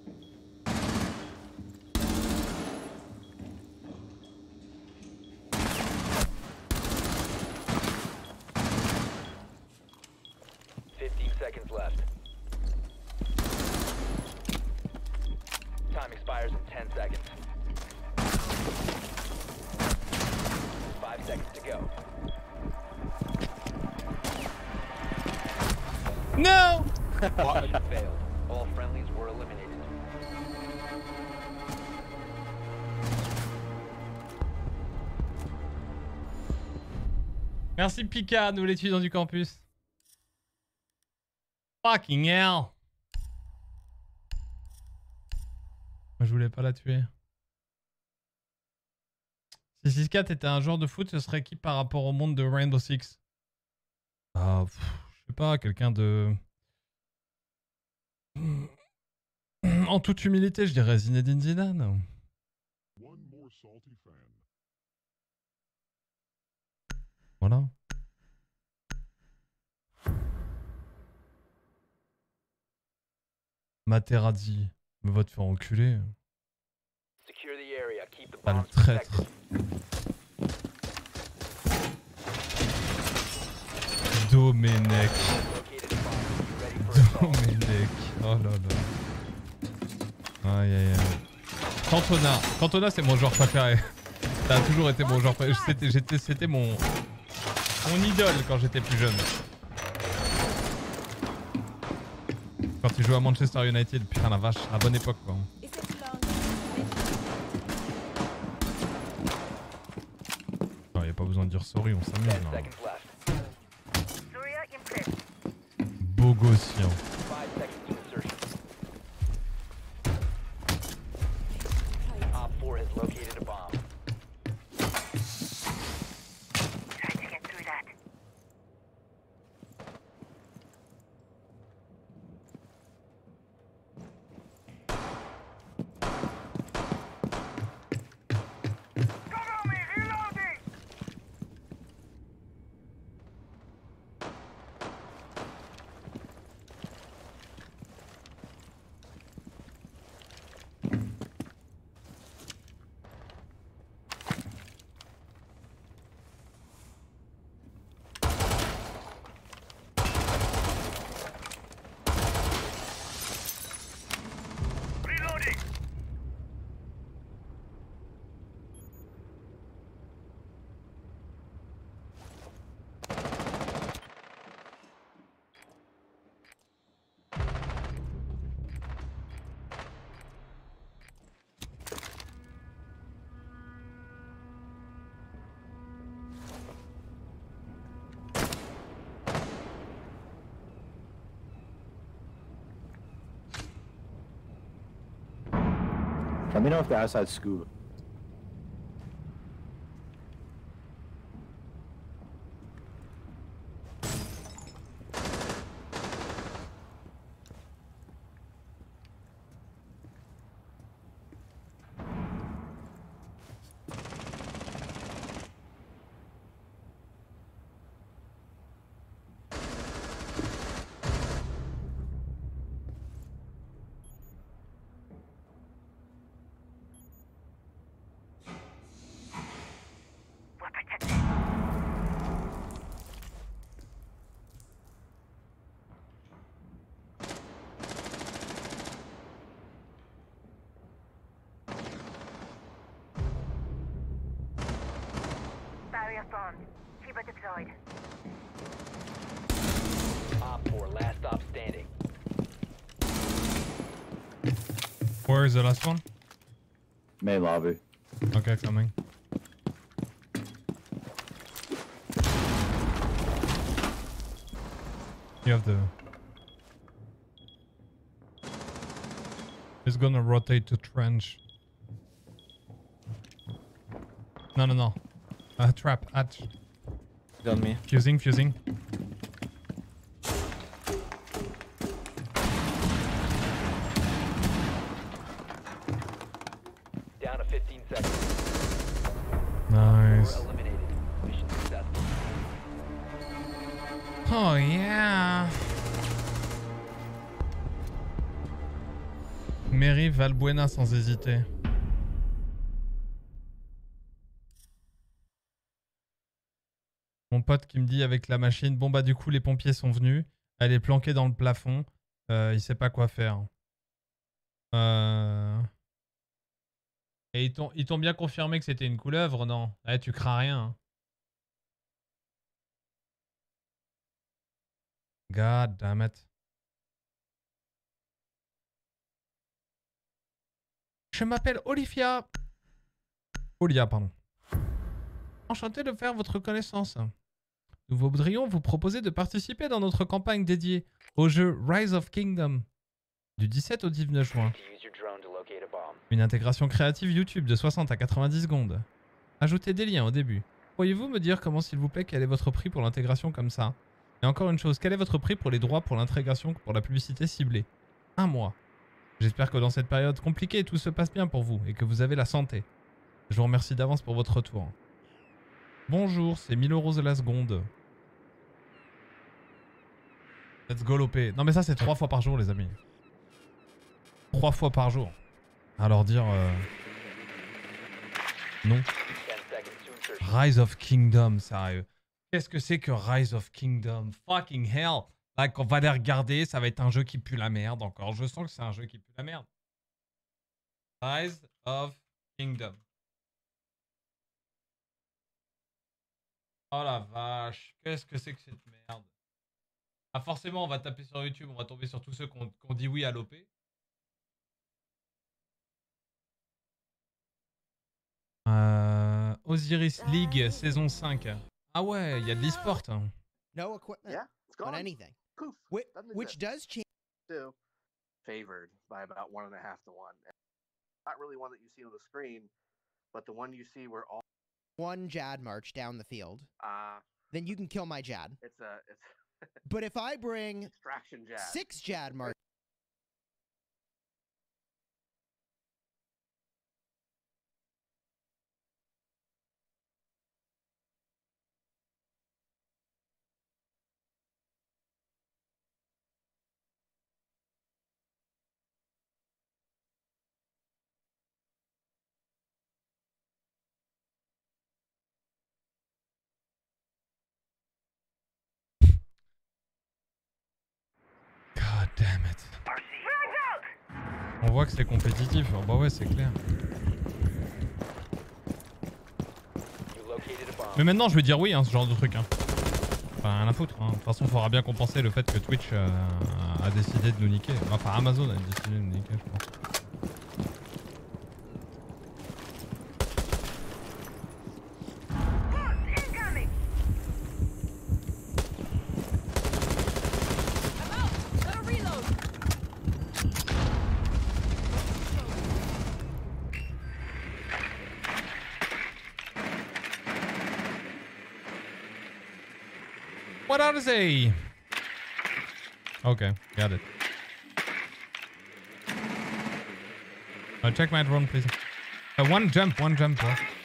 Pika, nous l'étudiant du campus. Fucking hell. Je voulais pas la tuer. Si 6-4 était un joueur de foot, ce serait qui par rapport au monde de Rainbow Six? Ah, je sais pas, quelqu'un de... En toute humilité, je dirais Zinedine Zidane. Materazzi, me va te faire enculer. Ah, le traître. Domenech. Domenech. Oh là là. Aïe aïe aïe. Cantona. Cantona, c'est mon joueur préféré. Ça a toujours été mon joueur préféré. C'était mon, mon idole quand j'étais plus jeune. Il jouait à Manchester United, putain la vache, à la bonne époque quoi. Non, y a pas besoin de dire sorry, on s'amuse là. Me know if they're outside school. Where is the last one? Main lobby. Okay, coming. You have to. It's gonna rotate to trench. No, no, no. Uh, trap, hatch. On me. Fusing, fusing. Sans hésiter. Mon pote qui me dit avec la machine, bon bah du coup les pompiers sont venus, elle est planquée dans le plafond, euh, il sait pas quoi faire. Euh... Et ils t'ont ils t'ont bien confirmé que c'était une couleuvre, non? Eh tu crains rien. hein. God damn it. Je m'appelle Olivia. Olia, pardon. Enchanté de faire votre connaissance. Nous voudrions vous proposer de participer dans notre campagne dédiée au jeu Rise of Kingdom du 17 au 19 juin. Une intégration créative YouTube de 60 à 90 secondes. Ajoutez des liens au début. Pourriez-vous me dire comment, s'il vous plaît, quel est votre prix pour l'intégration comme ça? Et encore une chose, quel est votre prix pour les droits pour l'intégration pour la publicité ciblée? Un mois. J'espère que dans cette période compliquée, tout se passe bien pour vous et que vous avez la santé. Je vous remercie d'avance pour votre retour. Bonjour, c'est 1000 euros la seconde. Let's go l'OP. Non mais ça c'est trois fois par jour les amis. Trois fois par jour. Alors dire... euh, Non. 10 seconds to insertion. Rise of Kingdom, sérieux. Qu'est-ce que c'est que Rise of Kingdom? Fucking hell Like, on va les regarder, ça va être un jeu qui pue la merde encore. Je sens que c'est un jeu qui pue la merde. Rise of Kingdom. Oh la vache, qu'est-ce que c'est que cette merde Ah forcément, on va taper sur YouTube, on va tomber sur tous ceux qui ont, qui ont dit oui à l'OP. Euh, Osiris League saison 5. Ah ouais, il y a de l'e-sport. No equipment Yeah, it's on anything, Poof. which, which does change. Two, favored by about one and a half to one. Not really one that you see on the screen, but the one you see where all one Jad march down the field, uh then you can kill my Jad. it's a it's But if I bring extraction jab. six Jad march, On voit que c'est compétitif. Oh, bah ouais, c'est clair. Mais maintenant, je vais dire oui, hein, ce genre de truc. Hein. Enfin, rien à foutre. hein. De toute façon, il faudra bien compenser le fait que Twitch euh, a décidé de nous niquer. Enfin, Amazon a décidé de nous niquer, je pense. Okay, got it. Uh, check my drone, please. Uh, one jump, one jump. Là.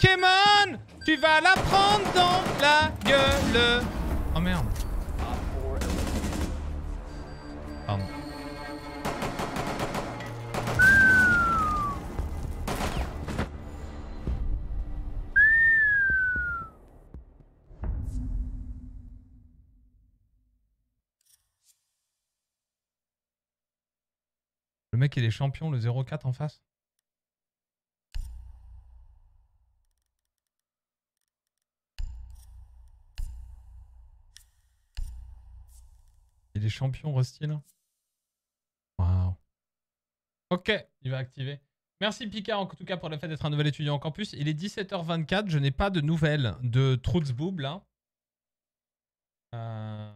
Pokémon Tu vas la prendre dans la gueule Oh merde. Op 4 eliminated. Pardon. Le mec il est champion, le 0-4 en face. Il est champion Rusty là Waouh. Ok, il va activer. Merci Picard en tout cas pour le fait d'être un nouvel étudiant en campus. Il est 17h24, je n'ai pas de nouvelles de Trutzboob là. Euh,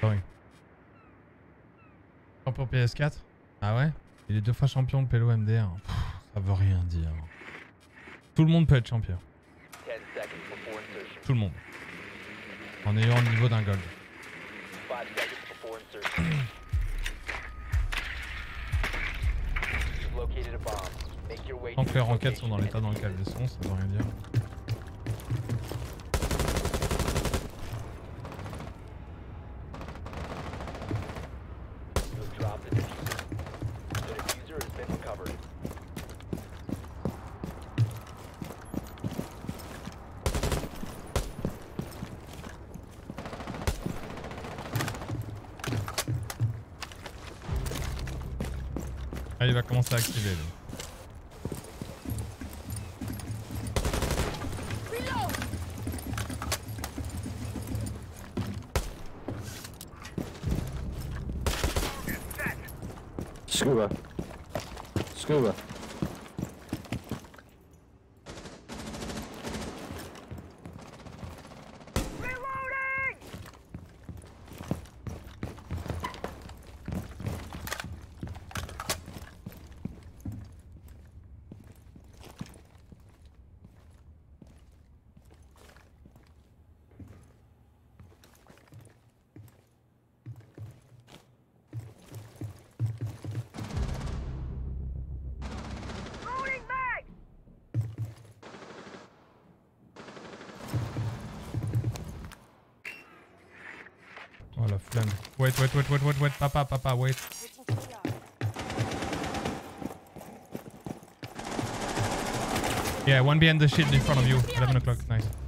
Sorry. Champion PS4 Ah ouais? Il est deux fois champion de Pelo MDR. Pff, ça veut rien dire. Tout le monde peut être champion. 10 seconds before insertion. Tout le monde. En ayant le niveau d'un gold. 5 seconds before insertion. You've located a bomb. Make your way Tant que les enquêtes sont dans l'état dans lequel elles sont, ça veut rien dire. You have dropped the diffuser. The diffuser has been recovered. Ah, il va commencer à activer. Wait, wait, wait, wait, wait, papa, papa, wait. Yeah, one behind the shield in front of you. 11 o'clock, nice.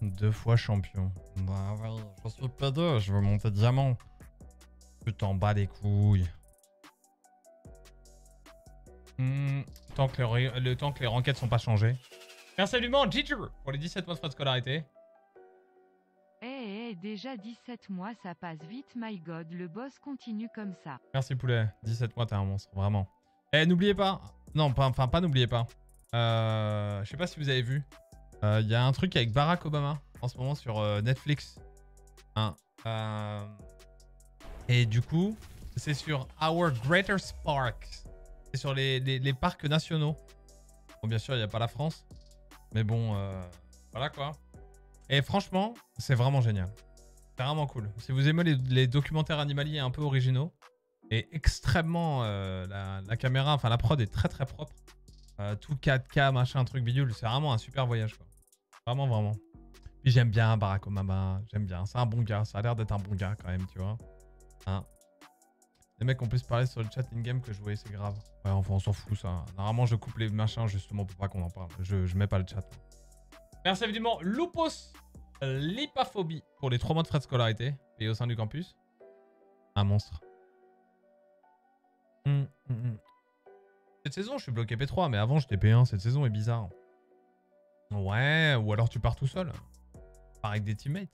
Deux fois champion. Bah ouais, je suis P2, je veux monter diamant. Tu t'en bats les couilles. Hmm, tant que le que les renquêtes sont pas changées. Merci à Luman, Giger, pour les 17 mois de de scolarité. Déjà 17 mois, ça passe vite, my god, le boss continue comme ça. Merci poulet, 17 mois, t'es un monstre, vraiment. Eh, n'oubliez pas, non, pas, enfin pas n'oubliez pas. Euh, je sais pas si vous avez vu, il y a un truc avec Barack Obama en ce moment sur euh, Netflix. Hein, euh, et du coup, c'est sur Our Greatest Parks. C'est sur les, les- parcs nationaux. Bon, bien sûr, il n'y a pas la France. Mais bon, euh, voilà quoi. Et franchement, c'est vraiment génial. C'est vraiment cool. Si vous aimez les, documentaires animaliers un peu originaux, et extrêmement. euh, la, caméra, enfin la prod est très très propre. Euh, tout 4K, machin, truc bidule. C'est vraiment un super voyage quoi. Vraiment, vraiment. Puis j'aime bien Barack Obama. J'aime bien. C'est un bon gars. Ça a l'air d'être un bon gars quand même, tu vois. Hein. Les mecs ont plus parlé sur le chat in-game que je voyais, c'est grave. Ouais, enfin, on s'en fout ça. Normalement, je coupe les machins justement pour pas qu'on en parle. Je, je mets pas le chat. Merci évidemment, Lupus Lipaphobie pour les 3 mois de frais de scolarité payés au sein du campus. Un monstre. Hum, hum, hum. Cette saison, je suis bloqué P3, mais avant, j'étais P1. Cette saison est bizarre. Ouais, ou alors tu pars tout seul. Tu pars avec des teammates.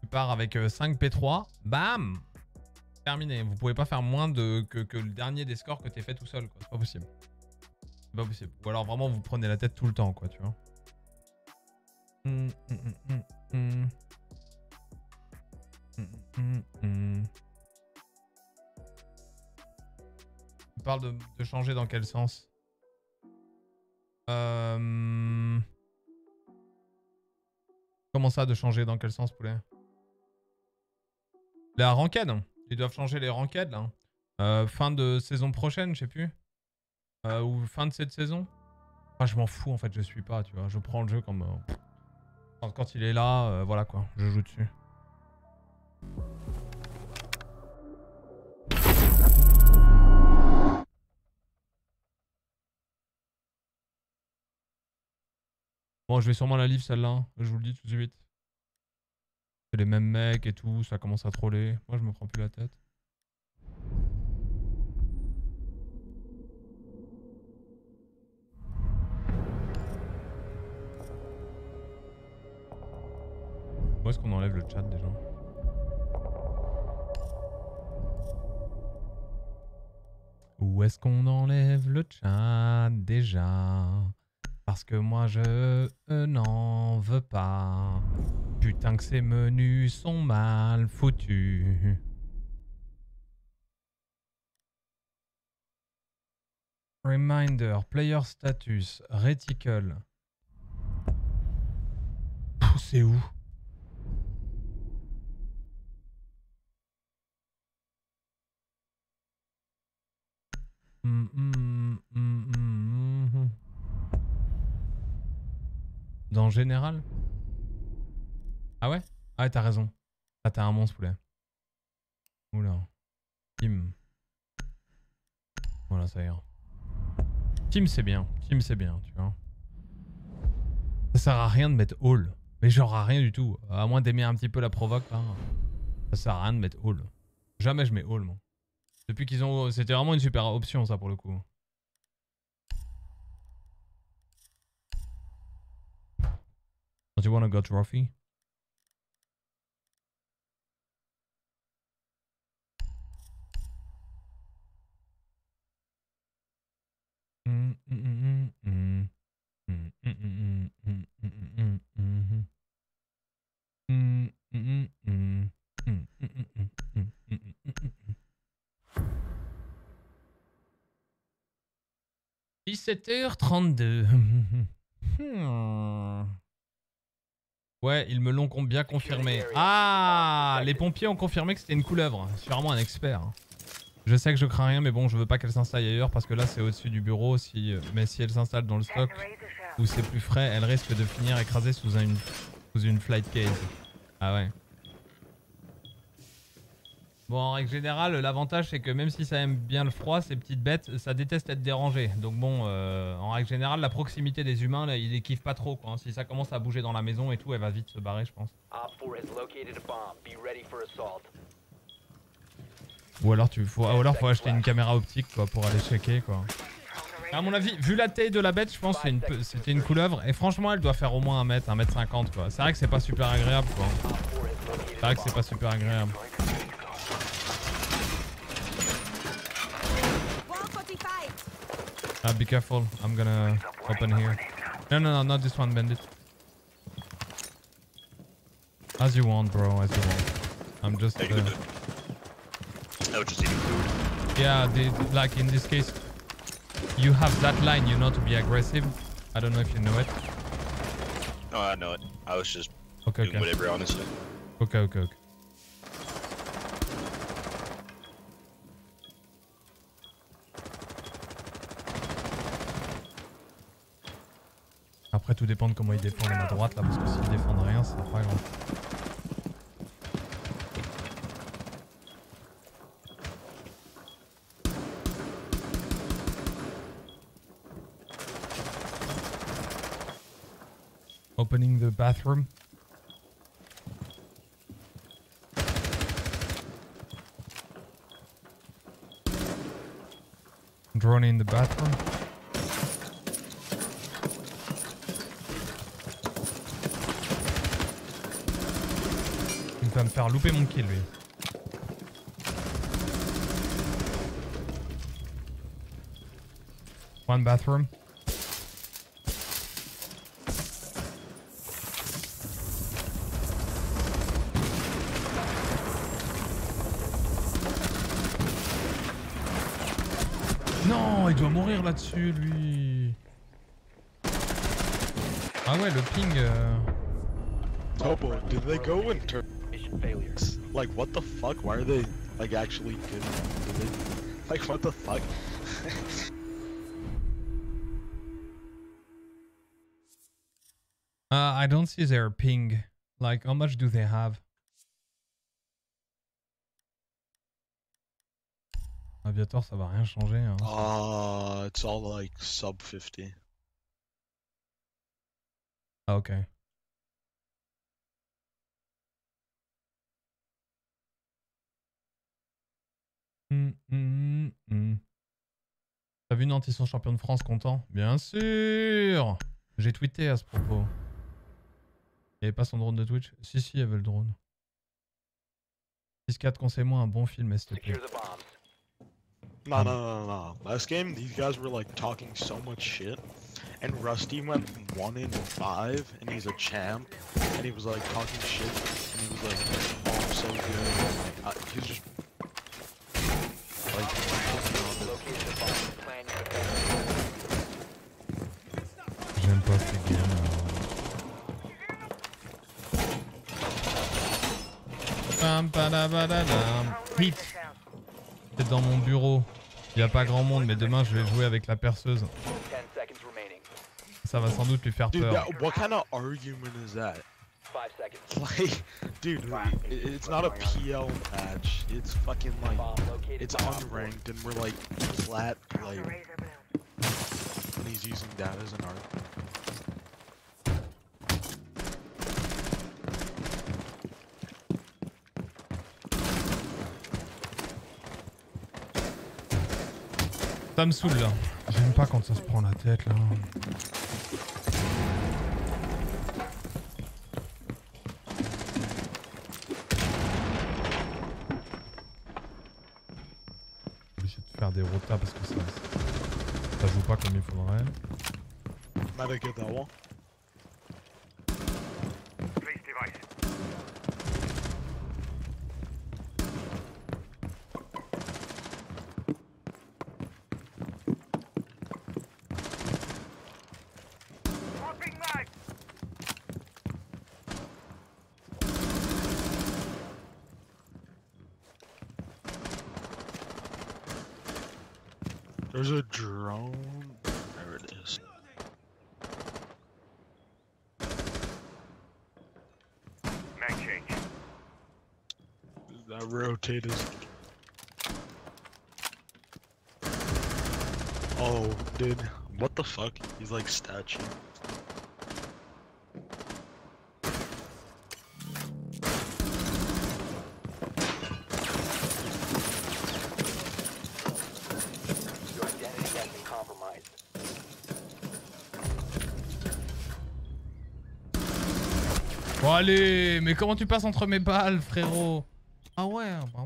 Tu pars avec euh, 5 P3, bam Terminé. Vous pouvez pas faire moins de, que, que le dernier des scores que t'es fait tout seul. C'est pas possible. C'est pas possible. Ou alors vraiment, vous prenez la tête tout le temps, quoi, tu vois. Tu parles de, changer dans quel sens Euh, Comment ça, de changer dans quel sens, poulet? La ranked. Ils doivent changer les ranked, là. Euh, fin de saison prochaine, je sais plus. Euh, ou fin de cette saison? Enfin, je m'en fous, en fait, je suis pas, tu vois. Je prends le jeu comme... Quand, il est là, euh, voilà, quoi. Je joue dessus. Bon, je vais sûrement la livre celle-là, hein. je vous le dis tout de suite. C'est les mêmes mecs et tout, ça commence à troller. Moi, je me prends plus la tête. Est-ce qu'on enlève le chat déjà Où est-ce qu'on enlève le chat déjà Parce que moi je euh, n'en veux pas. Putain que ces menus sont mal foutus. Reminder, player status, reticle. C'est où Hum, hum, hum, hum, hum, hum. Dans général? Ah ouais? Ah t'as raison. Ah t'as un monstre poulet. Oula. Team. Voilà ça ira. Team c'est bien. Team c'est bien, tu vois. Ça sert à rien de mettre all. Mais genre à rien du tout. À moins d'aimer un petit peu la provoque là. Ça sert à rien de mettre all. Jamais je mets all moi. Depuis qu'ils ont... C'était vraiment une super option ça pour le coup. Don't you wanna go trophy? 17h32. Hmm. Ouais, ils me l'ont bien confirmé. Ah Les pompiers ont confirmé que c'était une couleuvre. Vraiment un expert. hein. Je sais que je crains rien, mais bon, je veux pas qu'elle s'installe ailleurs parce que là, c'est au-dessus du bureau. Si, euh, mais si elle s'installe dans le stock où c'est plus frais, elle risque de finir écrasée sous, sous une flight case. Ah ouais. Bon, en règle générale, l'avantage c'est que même si ça aime bien le froid, ces petites bêtes, ça déteste être dérangé. Donc bon, euh, en règle générale, la proximité des humains, là, ils les kiffent pas trop. Quoi. Si ça commence à bouger dans la maison et tout, elle va vite se barrer, je pense. Op 4 has located a bomb. Be ready for assault. Ou alors tu faut, ou alors faut acheter une caméra optique quoi pour aller checker quoi. À mon avis, vu la taille de la bête, je pense que c'est une peu- c'était une couleuvre. Et franchement, elle doit faire au moins 1 mètre, 1 mètre 50 quoi. C'est vrai que c'est pas super agréable quoi. C'est vrai que c'est pas super agréable. Ah, be careful. I'm gonna open here. No, no, no, not this one, bandit. As you want, bro, as you want. I'm just. Are Uh, gonna- I was just eating food. yeah, the, like in this case, you have that line, you know, to be aggressive. I don't know if you know it. No, I know it. I was just Okay, doing okay. whatever, honestly. Ok, ok, ok. Après, tout dépend de comment ils défendent à droite là, parce que s'ils défendent rien, c'est pas grave. Opening the bathroom. Drone in the bathroom. Va me faire louper mon kill lui. One bathroom. Non, il doit mourir là-dessus, lui. Ah ouais, le ping. euh, Topo, did they go in turn? Mission failure. Like, what the fuck? Why are they, like, actually good? They- Like, what the fuck? Uh, I don't see their ping. Like, how much do they have? Aviator, ça va rien changer. Hein. Uh, it's all, like, sub 50. Ah, Hum, hum, hum. T'as vu Nantes, ils sont champions de France, content? Bien sûr J'ai tweeté à ce propos. Il pas son drone de Twitch? Si, si, il y avait le drone. 6-4, conseille-moi un bon film, s'il te plaît. No, no, no, no. Last game, these guys were, like, talking so much shit. And Rusty went 1 in 5, and he's a champ. And he was, like, talking shit. And he was like, oh, so good. Uh, just. Like, focusing on the- Located the bomb. Plan your defense. J'aime pas ces games. Pam, padabadadam. Hit. C'est dans mon bureau. Il y a pas grand monde, mais demain je vais jouer avec la perceuse. 10 seconds remaining. Ça va sans doute lui faire peur. what kind of argument is that? 5 seconds. Like, dude, it, it's not a PL match. It's fucking like, it's unranked, and we're like flat player. And he's using that as an argument. Ça me saoule là. J'aime pas quand ça se prend la tête là. Obligé de faire des rotas parce que ça, ça joue pas comme il faudrait. Might He's like statue. Bon allez, mais comment tu passes entre mes balles frérot? Ah ouais. Bah,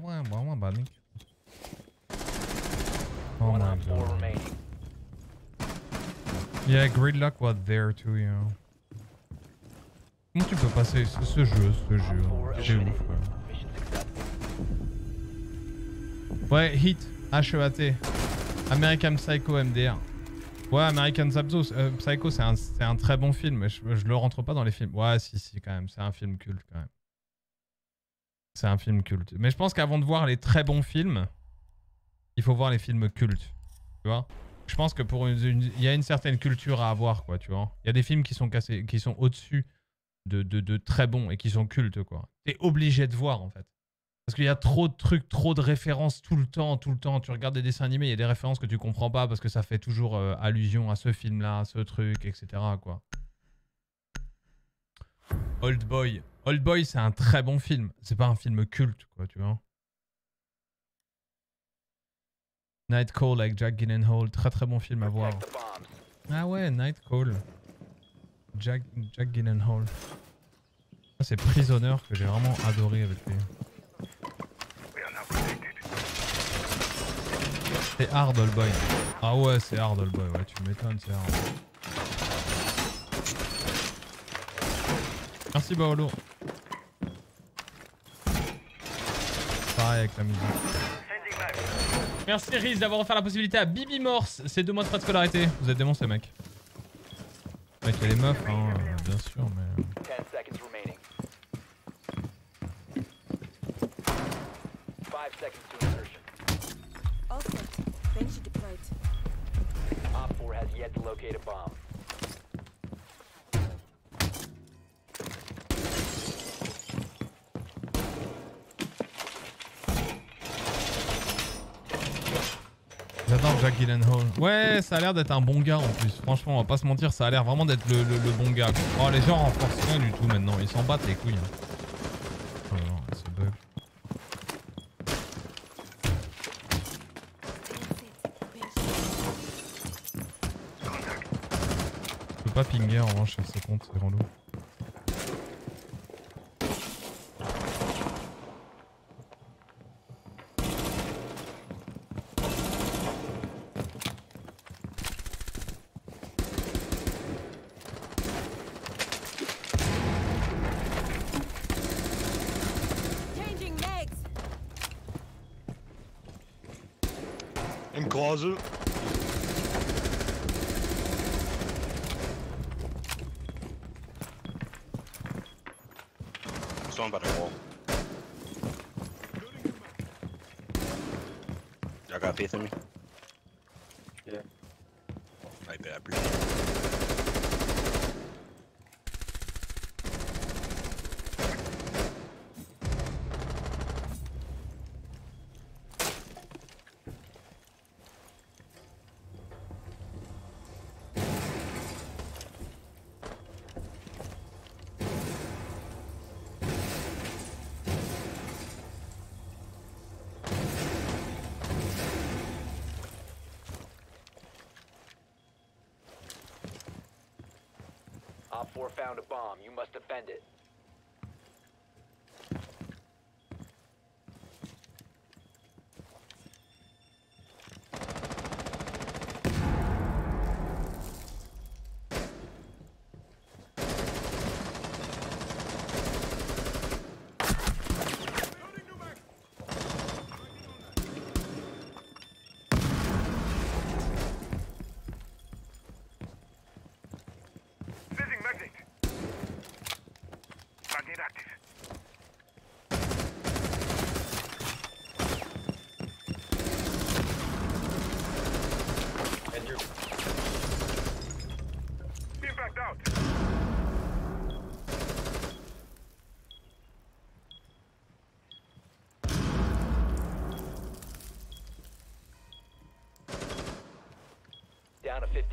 Yeah, Gridlock was there too, you. Comment tu peux passer ce, ce jeu, ce jeu Four C'est ouf, ouais. Ouais, Hit, H-E-A-T. American Psycho MDR. Ouais, American Psycho, euh, Psycho c'est un, un très bon film, mais je, je le rentre pas dans les films. Ouais, si, si, quand même, c'est un film culte quand même. C'est un film culte. Mais je pense qu'avant de voir les très bons films, il faut voir les films cultes. Tu vois? Je pense que pour une, il y a une certaine culture à avoir, quoi, tu vois. Il y a des films qui sont cassés, qui sont au-dessus de, de, de très bons et qui sont cultes, quoi. T'es obligé de voir, en fait. Parce qu'il y a trop de trucs, trop de références tout le temps, tout le temps. Tu regardes des dessins animés, il y a des références que tu comprends pas parce que ça fait toujours euh, allusion à ce film-là, à ce truc, etc. Quoi. Old Boy. Old Boy, c'est un très bon film. C'est pas un film culte, quoi, tu vois. Night Call avec Jack Gyllenhaal, très très bon film à voir. Ah ouais, Night Call. Jack, Jack Gyllenhaal. Ça, C'est Prisoner que j'ai vraiment adoré avec lui. C'est hard, Old Boy. Ah ouais, c'est hard, Old Boy. Ouais, tu m'étonnes, c'est hard. Merci, Baolo. Pareil avec la musique. Merci Riz d'avoir offert la possibilité à Bibi Morse. C'est deux mois de frais de scolarité. Vous êtes démons, ces mecs. Mec, il y a les meufs, hein, bien sûr, mais. 10 seconds remaining. 5 seconds to insertion. Okay. Benji deployed. Op 4 has yet to locate a bomb. Ouais, ça a l'air d'être un bon gars en plus. Franchement, on va pas se mentir, ça a l'air vraiment d'être le, le- bon gars. quoi. Oh, les gens renforcent rien du tout maintenant. Ils s'en battent les couilles. hein. Oh non, bug. Je peux pas pinger en revanche sur ce compte, c'est relou.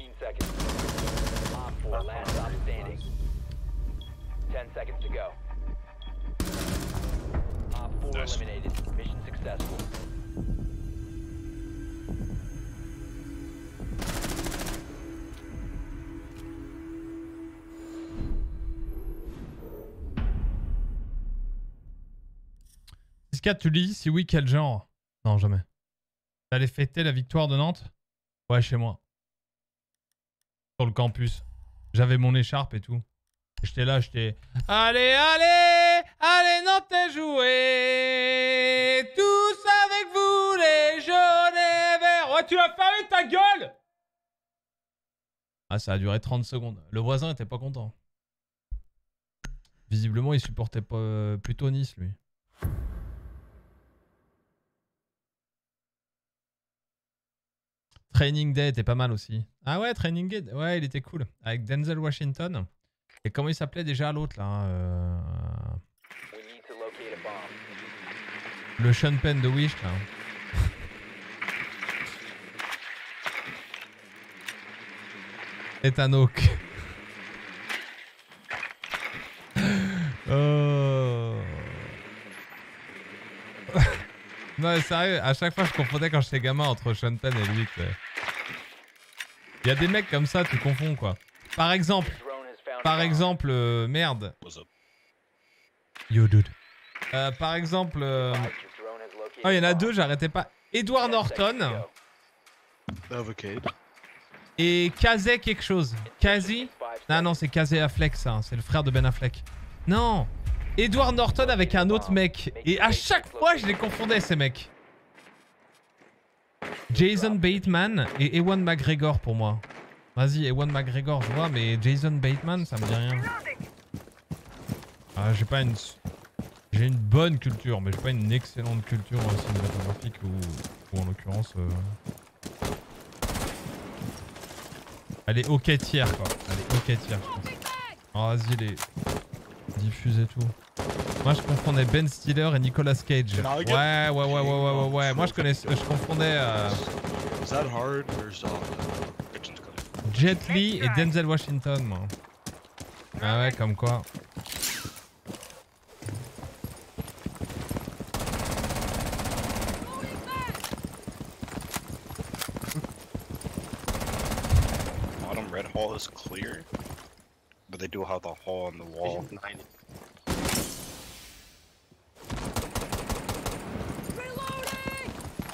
15 seconds. Op 4, last stop standing. 10 seconds to go. Op 4 nice. eliminated. Mission successful. Discat, tu lis Si oui, quel genre? Non, jamais. T'allais fêter la victoire de Nantes? Ouais, chez moi. Sur le campus. J'avais mon écharpe et tout. J'étais là, j'étais. Allez, allez Allez, Nantes joué Tous avec vous, les jaunes et verts Ouais, tu as fermé ta gueule Ah, ça a duré 30 secondes. Le voisin était pas content. Visiblement, il supportait pas, euh, plutôt Nice, lui. Training Day était pas mal aussi. Ah ouais, Training Day, ouais, il était cool. Avec Denzel Washington. Et comment il s'appelait déjà l'autre là euh. Le Sean Penn de Wish là. Ethan Hawke. Oh. non, sérieux, à chaque fois je confondais quand j'étais gamin entre Sean Penn et lui. Il y a des mecs comme ça, tu confonds quoi. Par exemple, par exemple, euh, merde. Yo dude. Euh, par exemple, euh, oh il y en a deux, j'arrêtais pas. Edward Norton et Kazé quelque chose. Kazi Ah non, c'est Kazé Affleck ça, hein, c'est le frère de Ben Affleck. Non Edward Norton avec un autre mec. Et à chaque fois, je les confondais ces mecs. Jason Bateman et Ewan McGregor pour moi. Vas-y, Ewan McGregor, je vois, mais Jason Bateman, ça me dit rien. Ah, j'ai pas une... J'ai une bonne culture, mais j'ai pas une excellente culture euh, cinématographique ou, ou en l'occurrence... euh, Elle est ok tiers, quoi. Elle est ok tiers, je pense. Oh, vas-y, les... Diffuse et tout. Moi, je confondais Ben Stiller et Nicolas Cage. Ouais, ouais, ouais, ouais, ouais, ouais, ouais. Moi, je connais... Je confondais... euh, uh, Jet Li et Denzel Washington, moi. Ah ouais, comme quoi. Bottom red hall is clear, they do have the hole eh on the wall.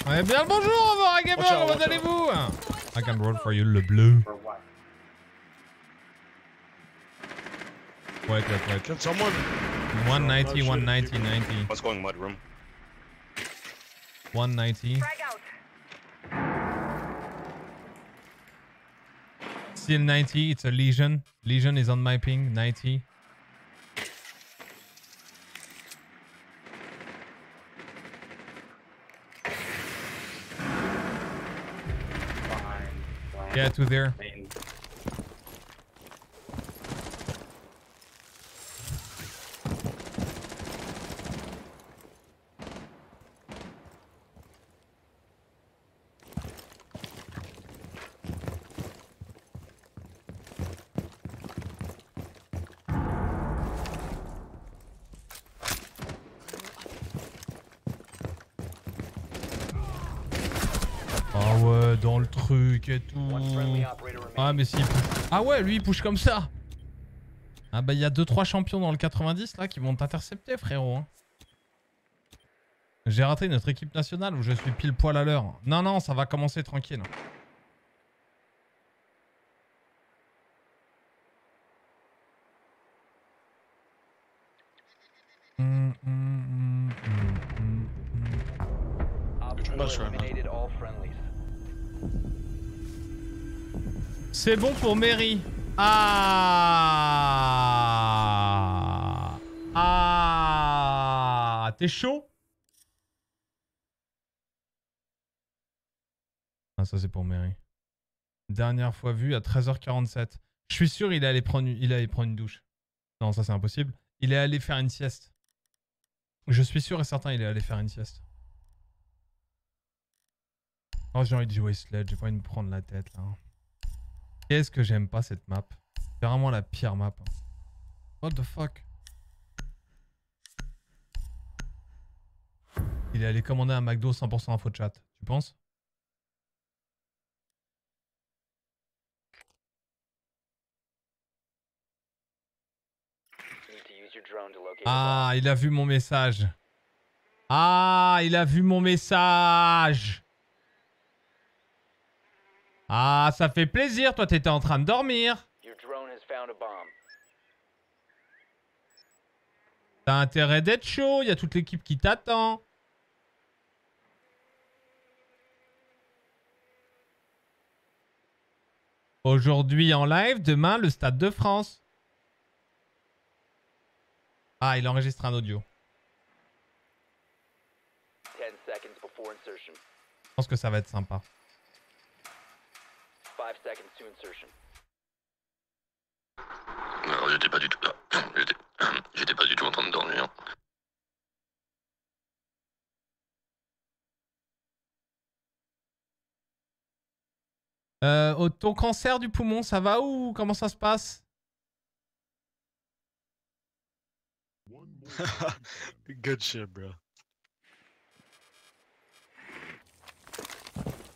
Ouais, bien le bonjour, Vora Gamer, comment allez-vous I can roll for you le bleu. Wait, wait, wait. Can someone 190, 190, 90. Let's go mud room. 190. Still 90, it's a Legion. Legion is on my ping, 90. Yeah, to there. Ah mais si, il push. Ah ouais, lui il push comme ça. Ah bah il y a 2-3 champions dans le 90 là qui vont t'intercepter frérot. hein. J'ai raté notre équipe nationale où je suis pile poil à l'heure. Non non, ça va commencer tranquille. C'est bon pour Mary. Ah Ah T'es chaud? Ah ça c'est pour Mary. Dernière fois vu à 13h47. Je suis sûr il est allé prendre, une douche. Non ça c'est impossible. Il est allé faire une sieste. Je suis sûr et certain il est allé faire une sieste. Oh j'ai envie de jouer Sledge, j'ai pas envie de me prendre la tête là. Qu'est-ce que j'aime pas cette map? C'est vraiment la pire map. What the fuck? Il est allé commander un McDo 100% info chat, tu penses? Ah, il a vu mon message. Ah, il a vu mon message. Ah, ça fait plaisir. Toi, t'étais en train de dormir. T'as intérêt d'être chaud. Il y a toute l'équipe qui t'attend. Aujourd'hui en live, demain le Stade de France. Ah, il enregistre un audio. 10 seconds before insertion. Je pense que ça va être sympa. J'étais pas du tout. ah, J'étais j'étais pas du tout en train de dormir. Euh, au- ton cancer du poumon, ça va ou comment ça se passe? Good shit, bro.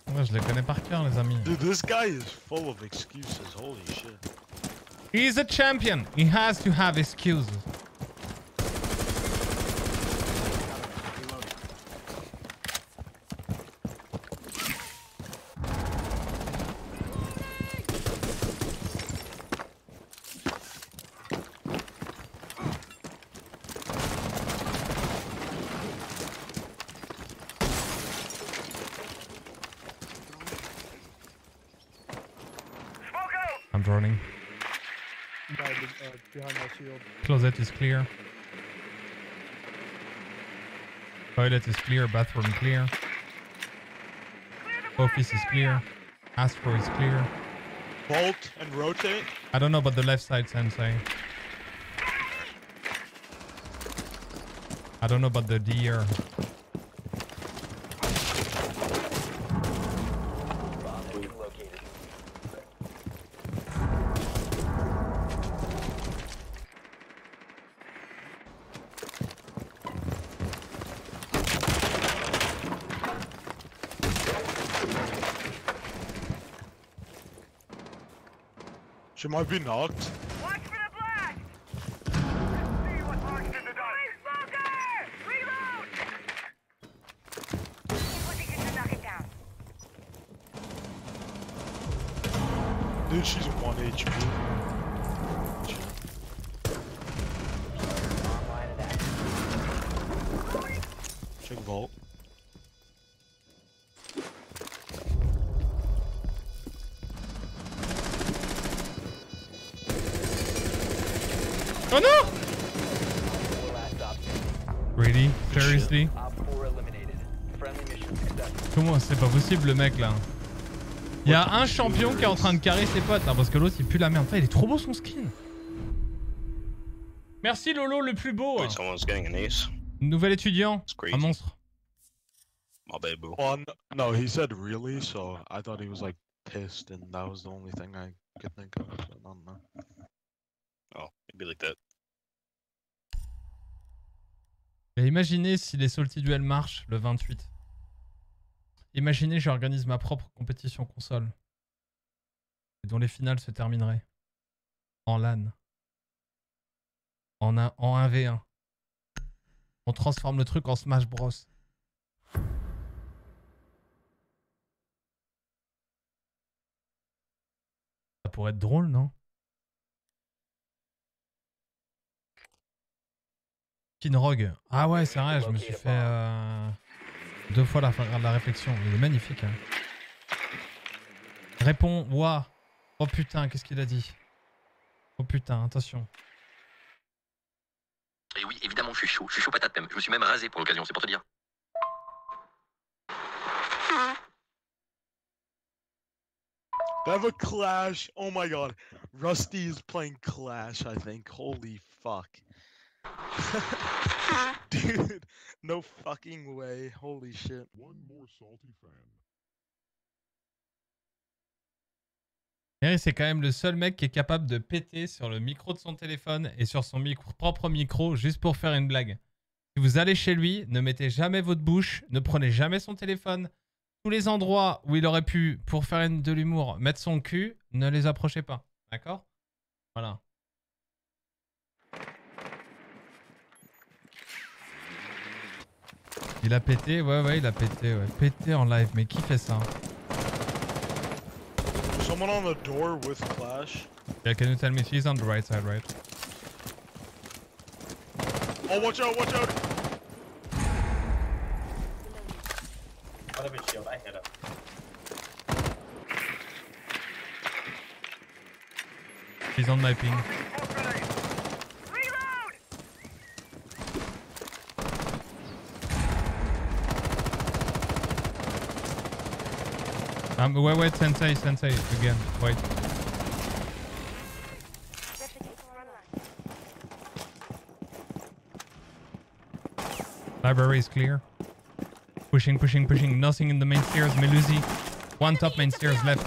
Ouais, je les connais par cœur, les amis. Dude, this guy is full of excuses. Holy shit. He's a champion. He has to have excuses. I'm droning. behind my shield. Closet is clear. Toilet is clear. Bathroom clear. Office is clear. Astro is clear. Bolt and rotate. I don't know about the left side, Sensei. I don't know about the deer. Am I being knocked? Possible le mec là Il y a un champion qui est en train de carrer ses potes hein, parce que l'autre il pue la merde. Putain, il est trop beau son skin. Merci Lolo le plus beau. Wait, someone's getting an ace. Nouvel étudiant. Un monstre. My bad, boo. Oh, n- no, he said really, so I thought he was like pissed, and that was the only thing I could think of. but I don't know. Oh, it'd be like that. Et imaginez si les Salty Duel marchent le 28. Imaginez j'organise ma propre compétition console. Et dont les finales se termineraient. En LAN. En, un, en 1v1. On transforme le truc en Smash Bros. Ça pourrait être drôle, non? Kinrog. Ah ouais, c'est vrai, je me suis fait euh, deux fois la, la réflexion. Il est magnifique. hein. Réponds, ouah. Oh putain, qu'est-ce qu'il a dit? Oh putain, attention. Et oui, évidemment, je suis chaud. Je suis chaud patate même. Je me suis même rasé pour l'occasion, c'est pour te dire. They have a Clash. Oh my god. Rusty is playing Clash, I think. Holy fuck. Dude, no fucking way. Holy shit. One more salty fan. Eric, c'est quand même le seul mec qui est capable de péter sur le micro de son téléphone et sur son micro- propre micro juste pour faire une blague. Si vous allez chez lui, ne mettez jamais votre bouche, ne prenez jamais son téléphone. Tous les endroits où il aurait pu, pour faire une- de l'humour, mettre son cul, ne les approchez pas. D'accord? Voilà. Il a pété, ouais, ouais, il a pété, ouais. Pété en live, mais qui fait ça Someone on the door with Clash. Yeah, can you tell me? She's on the right side, right? Oh, watch out, watch out! What a shield, I hit him. She's on my ping. Um, wait, wait, sensei, sensei, again, wait. Library is clear. Pushing, pushing, pushing. Nothing in the main stairs. Melusi. One top main stairs left.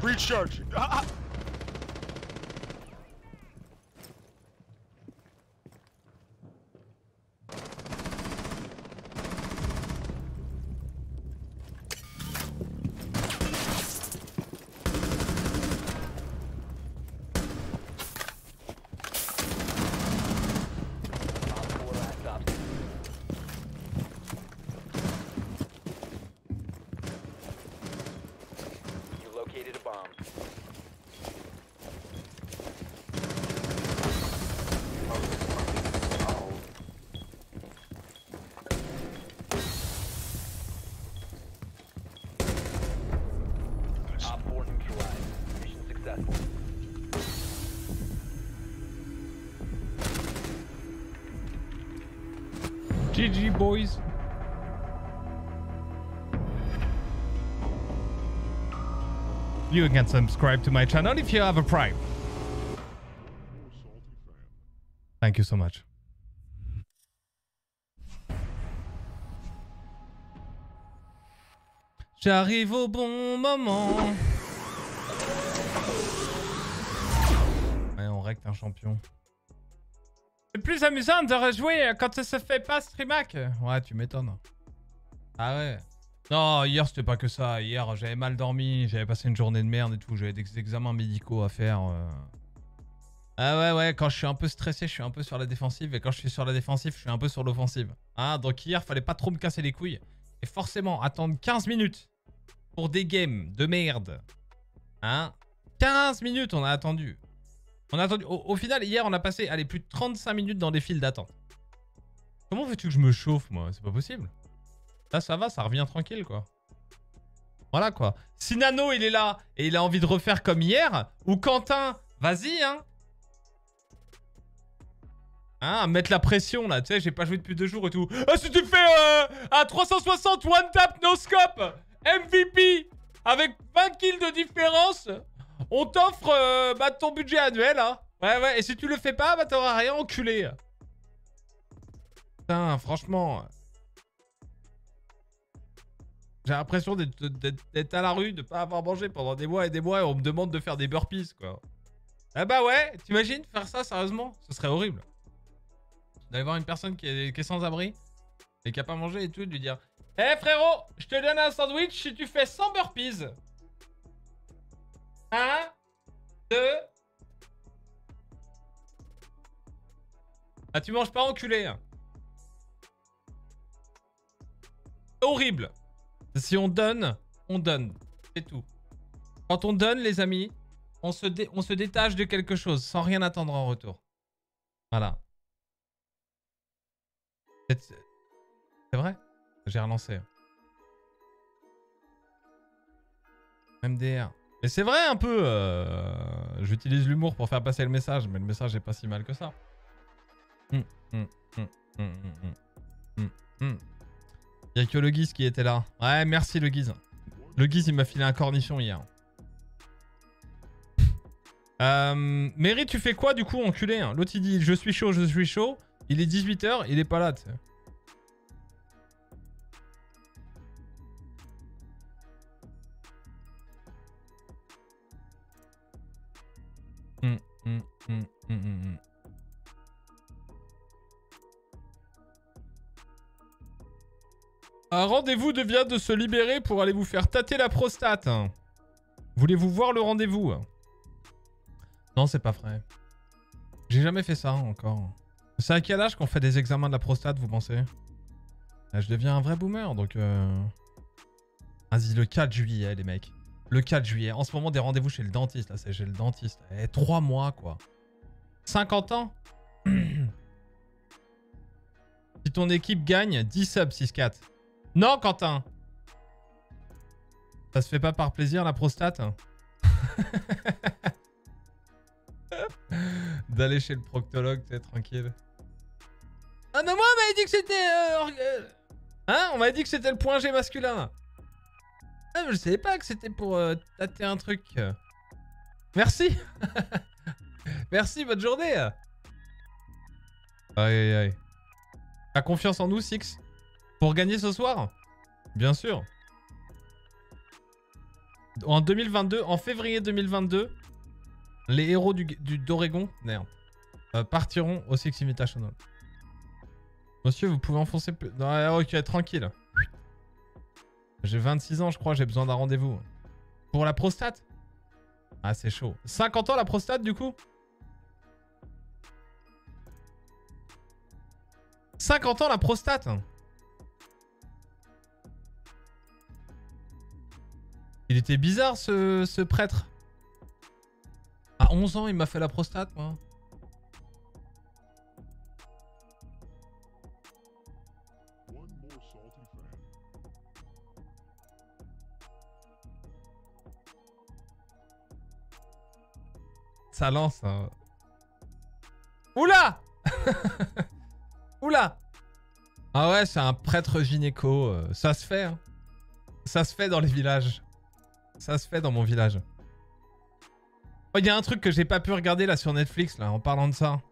Breach charge! Ah, GG, boys. You can subscribe to my channel if you have a Prime. Thank you so much. J'arrive au bon moment. Ouais, on recte un champion. Plus amusant de rejouer quand ça se fait pas streamac. Ouais, tu m'étonnes. Ah ouais. Non, hier c'était pas que ça. Hier j'avais mal dormi, j'avais passé une journée de merde et tout. J'avais des examens médicaux à faire. euh. Ah ouais, ouais, quand je suis un peu stressé, je suis un peu sur la défensive. Et quand je suis sur la défensive, je suis un peu sur l'offensive. Hein, donc hier, fallait pas trop me casser les couilles. Et forcément, attendre 15 minutes pour des games de merde. Hein 15 minutes on a attendu. On a attendu. Au, final, hier, on a passé plus de 35 minutes dans des files d'attente. Comment veux-tu que je me chauffe, moi? C'est pas possible. Là, ça va, ça revient tranquille, quoi. Voilà, quoi. Si Nano, il est là et il a envie de refaire comme hier, ou Quentin, vas-y, hein. Hein, mettre la pression, là. Tu sais, j'ai pas joué depuis deux jours et tout. Ah, si tu fais euh, un 360 one tap no scope, MVP, avec 20 kills de différence, on t'offre euh, bah, ton budget annuel, hein. Ouais, ouais, et si tu le fais pas, bah t'auras rien enculé. Putain, franchement. J'ai l'impression d'être- à la rue, de pas avoir mangé pendant des mois et des mois et on me demande de faire des burpees, quoi. Ah bah ouais, t'imagines faire ça sérieusement? Ce serait horrible. D'aller voir une personne qui est, sans abri et qui a pas mangé et tout, de lui dire Eh frérot, je te donne un sandwich si tu fais 100 burpees. 1, 2. Ah, tu manges pas enculé. hein. Horrible. Si on donne, on donne. C'est tout. Quand on donne, les amis, on se, dé- on se détache de quelque chose sans rien attendre en retour. Voilà. C'est c'est vrai J'ai relancé. MDR. Mais c'est vrai un peu. euh, J'utilise l'humour pour faire passer le message, mais le message est pas si mal que ça. Hum, hum, hum. Il y a que le Guise qui était là. Ouais, merci le Guise. Le Guise, il m'a filé un cornichon hier. Euh, Mary, tu fais quoi du coup, enculé hein? L'autre il dit je suis chaud, je suis chaud. Il est 18h, il est pas là, tu sais. Hum, hum, hum. Un rendez-vous devient de se libérer pour aller vous faire tâter la prostate. Voulez-vous voir le rendez-vous? Non, c'est pas vrai. J'ai jamais fait ça encore. C'est à quel âge qu'on fait des examens de la prostate, vous pensez? Je deviens un vrai boomer, donc... Euh... Vas-y, le 4 juillet, les mecs. Le 4 juillet. En ce moment, des rendez-vous chez le dentiste, là. C'est chez le dentiste. Eh, 3 mois, quoi. 50 ans? Si ton équipe gagne, 10 subs 6-4. Non, Quentin Ça se fait pas par plaisir, la prostate? D'aller chez le proctologue, t'es tranquille. Ah non, moi, on m'avait dit que c'était... euh, Hein? On m'avait dit que c'était le point G masculin. Ah, je savais pas que c'était pour euh, tâter un truc. Merci Merci, bonne journée Aïe aïe aïe. T'as confiance en nous, Six? Pour gagner ce soir? Bien sûr. En 2022, en février 2022, les héros du, d'Oregon merde, euh, partiront au Six Invitational. Monsieur, vous pouvez enfoncer plus... Non, ok, tranquille. J'ai 26 ans, je crois, j'ai besoin d'un rendez-vous. Pour la prostate? Ah, c'est chaud. 50 ans la prostate, du coup? 50 ans la prostate Il était bizarre ce, prêtre. À 11 ans, il m'a fait la prostate, moi. Ça lance. hein. Oula Oula Ah ouais, c'est un prêtre gynéco. euh, Ça se fait. hein. Ça se fait dans les villages. Ça se fait dans mon village. Oh, Il y a un truc que j'ai pas pu regarder là sur Netflix, là, en parlant de ça.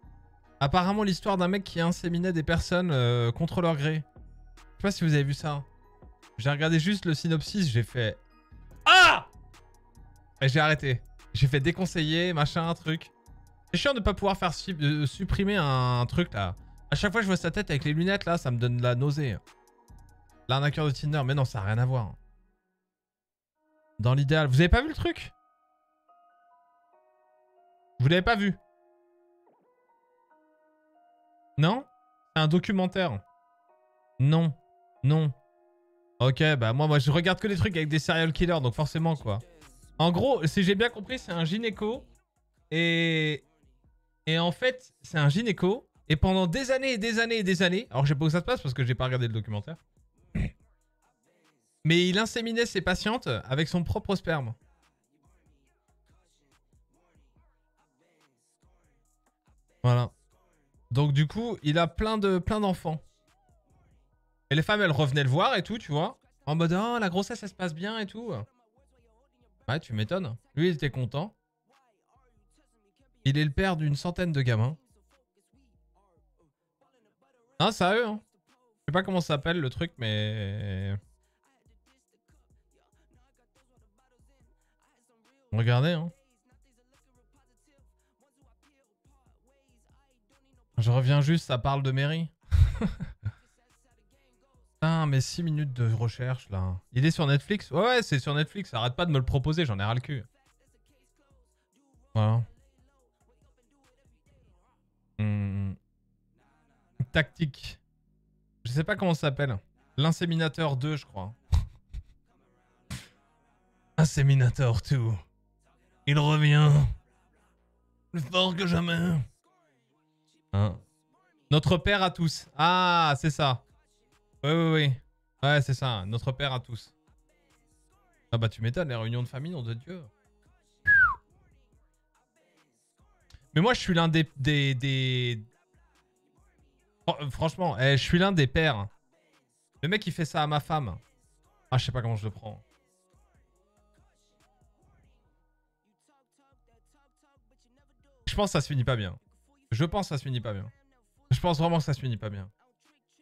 Apparemment, l'histoire d'un mec qui inséminait des personnes euh, contre leur gré. Je sais pas si vous avez vu ça. J'ai regardé juste le synopsis, j'ai fait. Ah Et j'ai arrêté. J'ai fait déconseiller, machin, truc. C'est chiant de pas pouvoir faire euh, supprimer un, truc là. À chaque fois je vois sa tête avec les lunettes là, ça me donne de la nausée. L'arnaqueur de Tinder, mais non, ça a rien à voir. Dans l'idéal. Vous avez pas vu le truc? Vous l'avez pas vu? Non? C'est un documentaire. Non. Non. Ok, bah moi, moi je regarde que des trucs avec des serial killers, donc forcément quoi. En gros, si j'ai bien compris, c'est un gynéco. Et... En fait, c'est un gynéco. Et pendant des années et des années et des années, alors je sais pas où ça se passe parce que j'ai pas regardé le documentaire. Mais il inséminait ses patientes avec son propre sperme. Voilà. Donc du coup, il a plein de plein d'enfants. Et les femmes, elles revenaient le voir et tout, tu vois. En mode, oh, la grossesse, ça se passe bien et tout. Ouais, tu m'étonnes. Lui, il était content. Il est le père d'une centaine de gamins. Hein, sérieux, hein. Je sais pas comment s'appelle le truc, mais... Regardez, hein. Je reviens juste, ça parle de mairie. Putain, mais 6 minutes de recherche là. Il est sur Netflix? Ouais, ouais, c'est sur Netflix. Arrête pas de me le proposer, j'en ai ras le cul. Voilà. Hmm. Tactique. Je sais pas comment ça s'appelle. L'inséminateur 2, je crois. Inséminateur 2. Il revient. Plus fort que jamais. Hein. Notre père à tous. Ah, c'est ça. Oui, oui, oui. Ouais, c'est ça. Notre père à tous. Ah bah tu m'étonnes, les réunions de famille, nom de Dieu. Mais moi, je suis l'un des... des, des... Fran- Franchement, eh, je suis l'un des pères. Le mec, il fait ça à ma femme. Ah, je sais pas comment je le prends. Je pense que ça se finit pas bien. Je pense que ça se finit pas bien. Je pense vraiment que ça se finit pas bien.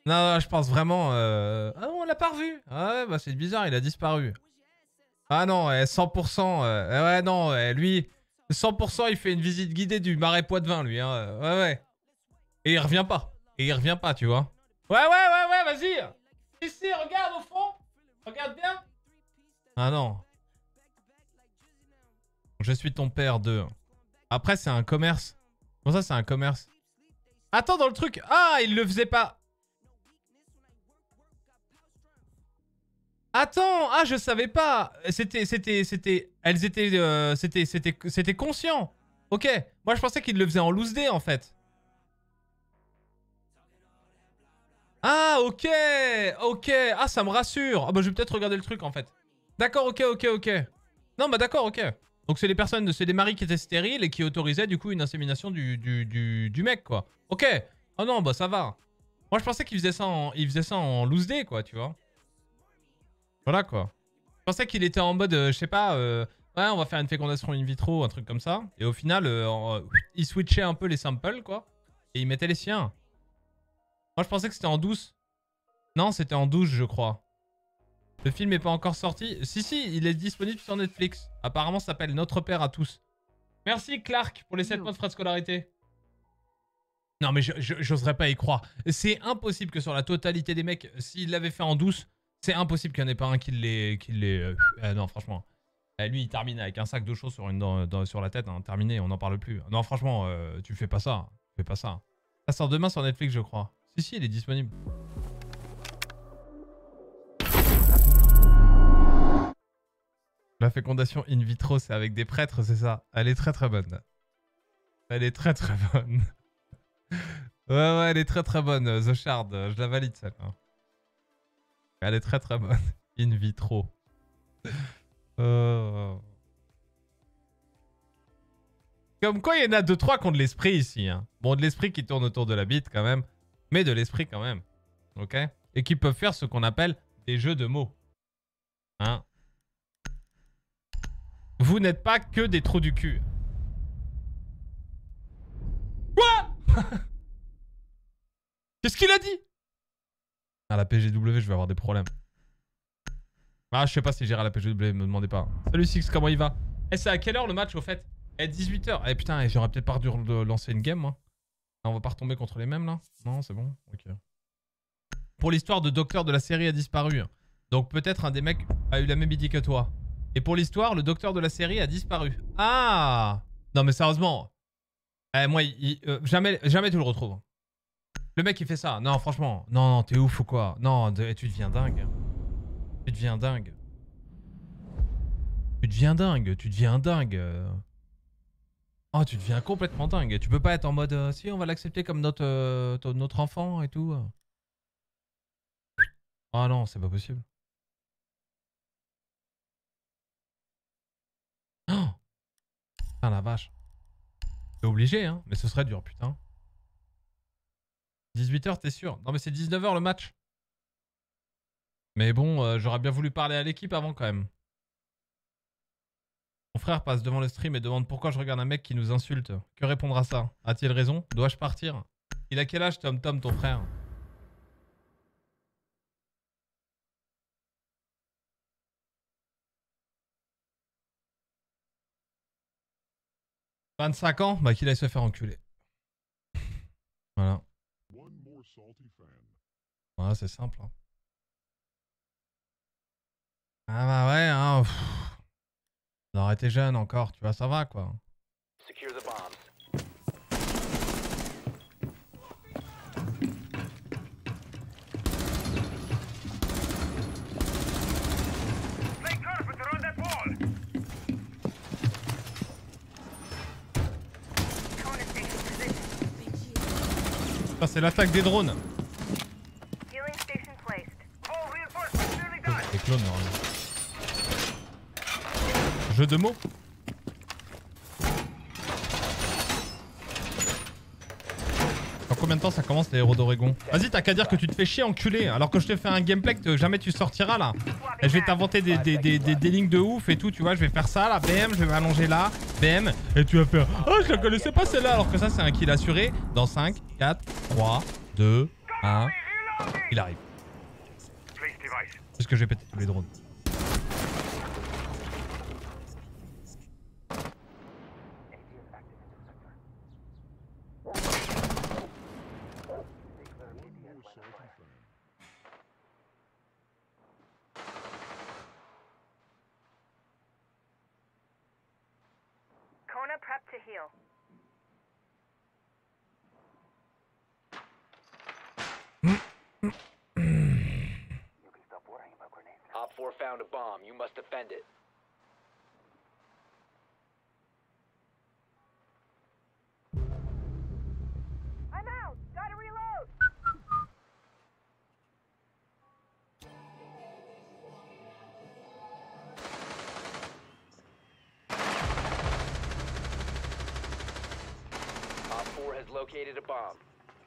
Non, je pense vraiment... euh, Ah non, on l'a pas revu. Ah ouais, bah c'est bizarre, il a disparu. Ah non, eh, 100%. euh, eh Ouais, non, eh, lui... 100% il fait une visite guidée du marais Poitevin, lui. Hein. euh, Ouais, ouais. Et il revient pas. Et il revient pas, tu vois. Ouais, ouais, ouais, ouais, vas-y. Ici, regarde au fond. Regarde bien. Ah non. Je suis ton père de... Après, c'est un commerce. Comment ça, c'est un commerce? Attends, dans le truc. Ah, il le faisait pas. Attends, ah, je savais pas. C'était, c'était, c'était. Elles étaient. euh, c'était, c'était, c'était conscient. Ok. Moi, je pensais qu'il le faisait en loose day, en fait. Ah, ok. Ok. Ah, ça me rassure. Ah, bah, je vais peut-être regarder le truc, en fait. D'accord, ok, ok, ok. Non, bah, d'accord, ok. Donc, c'est des personnes, c'est des maris qui étaient stériles et qui autorisaient, du coup, une insémination du, du, du, du mec, quoi. Ok. Oh non, bah, ça va. Moi, je pensais qu'il faisait ça en, il faisait ça en loose day, quoi, tu vois. Voilà quoi. Je pensais qu'il était en mode, euh, je sais pas, euh, ouais, on va faire une fécondation in vitro, un truc comme ça. Et au final, euh, il switchait un peu les samples, quoi. Et il mettait les siens. Moi, je pensais que c'était en douce. Non, c'était en douce, je crois. Le film est pas encore sorti. Si, si, il est disponible sur Netflix. Apparemment, ça s'appelle Notre Père à tous. Merci Clark pour les 7 mois de frais de scolarité. Non, mais j'oserais pas y croire. C'est impossible que sur la totalité des mecs, s'il l'avait fait en douce, c'est impossible qu'il n'y en ait pas un qui l'ait. Qui euh, euh, non, franchement. Euh, lui, il termine avec un sac de chaud sur, une, dans- sur la tête. hein, terminé, on n'en parle plus. Non, franchement, euh, tu fais pas ça. Tu fais pas ça. Ça sort demain sur Netflix, je crois. Si, si, il est disponible. La fécondation in vitro, c'est avec des prêtres, c'est ça? Elle est très très bonne. Elle est très très bonne. ouais, ouais, elle est très très bonne, euh, The Shard. Je la valide celle-là. Elle est très très bonne. In vitro. Euh. Comme quoi, il y en a 2-3 qui ont de l'esprit ici. hein. Bon, de l'esprit qui tourne autour de la bite quand même. Mais de l'esprit quand même. Ok? Et qui peuvent faire ce qu'on appelle des jeux de mots. Hein Vous n'êtes pas que des trous du cul. Quoi? Qu'est-ce qu'il a dit? À la PGW, je vais avoir des problèmes. Ah, je sais pas si j'irai à la PGW, me demandez pas. Salut Six, comment il va? Eh, c'est à quelle heure le match au fait? Eh, 18h. Eh putain, eh, j'aurais peut-être pas dû lancer une game, moi. On va pas retomber contre les mêmes là Non, c'est bon Ok. Pour l'histoire de docteur de la série a disparu. Donc peut-être un des mecs a eu la même idée que toi. Et pour l'histoire, le docteur de la série a disparu. Ah Non mais sérieusement. Eh, moi, euh, jamais, jamais tu le retrouves. Le mec il fait ça. Non, franchement. Non, non, t'es ouf ou quoi? Non, de- tu deviens dingue. Tu deviens dingue. Tu deviens dingue. Tu deviens dingue. Oh, tu deviens complètement dingue. Tu peux pas être en mode euh, si on va l'accepter comme notre, euh, enfant et tout. Ah non, c'est pas possible. Oh Putain la vache. C'est obligé, hein, mais ce serait dur, putain. 18h, t'es sûr? Non, mais c'est 19h le match. Mais bon, euh, j'aurais bien voulu parler à l'équipe avant quand même. Mon frère passe devant le stream et demande pourquoi je regarde un mec qui nous insulte. Que répondre à ça? A-t-il raison? Dois-je partir? Il a quel âge, Tom Tom, ton frère « 25 ans? Bah qu'il aille se faire enculer. Voilà. Voilà, c'est simple. hein. Ah bah ouais, hein. pff. On aurait été jeune encore, tu vois, ça va quoi. Ça, c'est l'attaque des drones. Healing station placed. All reinforcements nearly done. Des clones, normalement. Jeu de mots Dans combien de temps ça commence les héros d'Oregon Vas-y, t'as qu'à dire que tu te fais chier, enculé. Alors que je te fais un gameplay que jamais tu sortiras là. Et je vais t'inventer des, lignes de ouf et tout, tu vois. Je vais faire ça là, BM, je vais m'allonger là, BM. Et tu vas faire Oh, je la connaissais pas celle-là. Alors que ça, c'est un kill assuré. Dans 5, 4, 3, 2, 1. Il arrive. C'est ce que je vais péter tous les drones.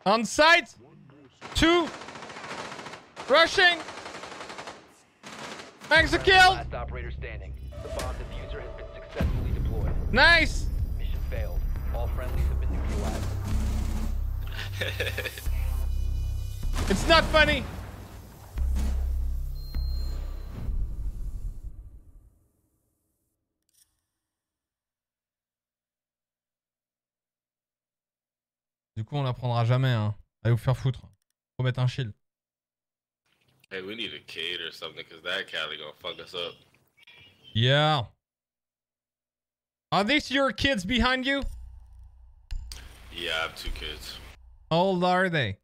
On site. Two. Rushing. Max a kill. Last operator standing. The bomb diffuser has been successfully deployed. Nice. Mission failed. All friendlies have been neutralized. It's not funny. Coup, on l'apprendra jamais, hein. Allez vous faire foutre. Faut mettre un shield. Hey, we need a kid or something, cause that Cali gonna fuck us up. Yeah. Are these your kids behind you? Yeah, I have two kids. How old are they?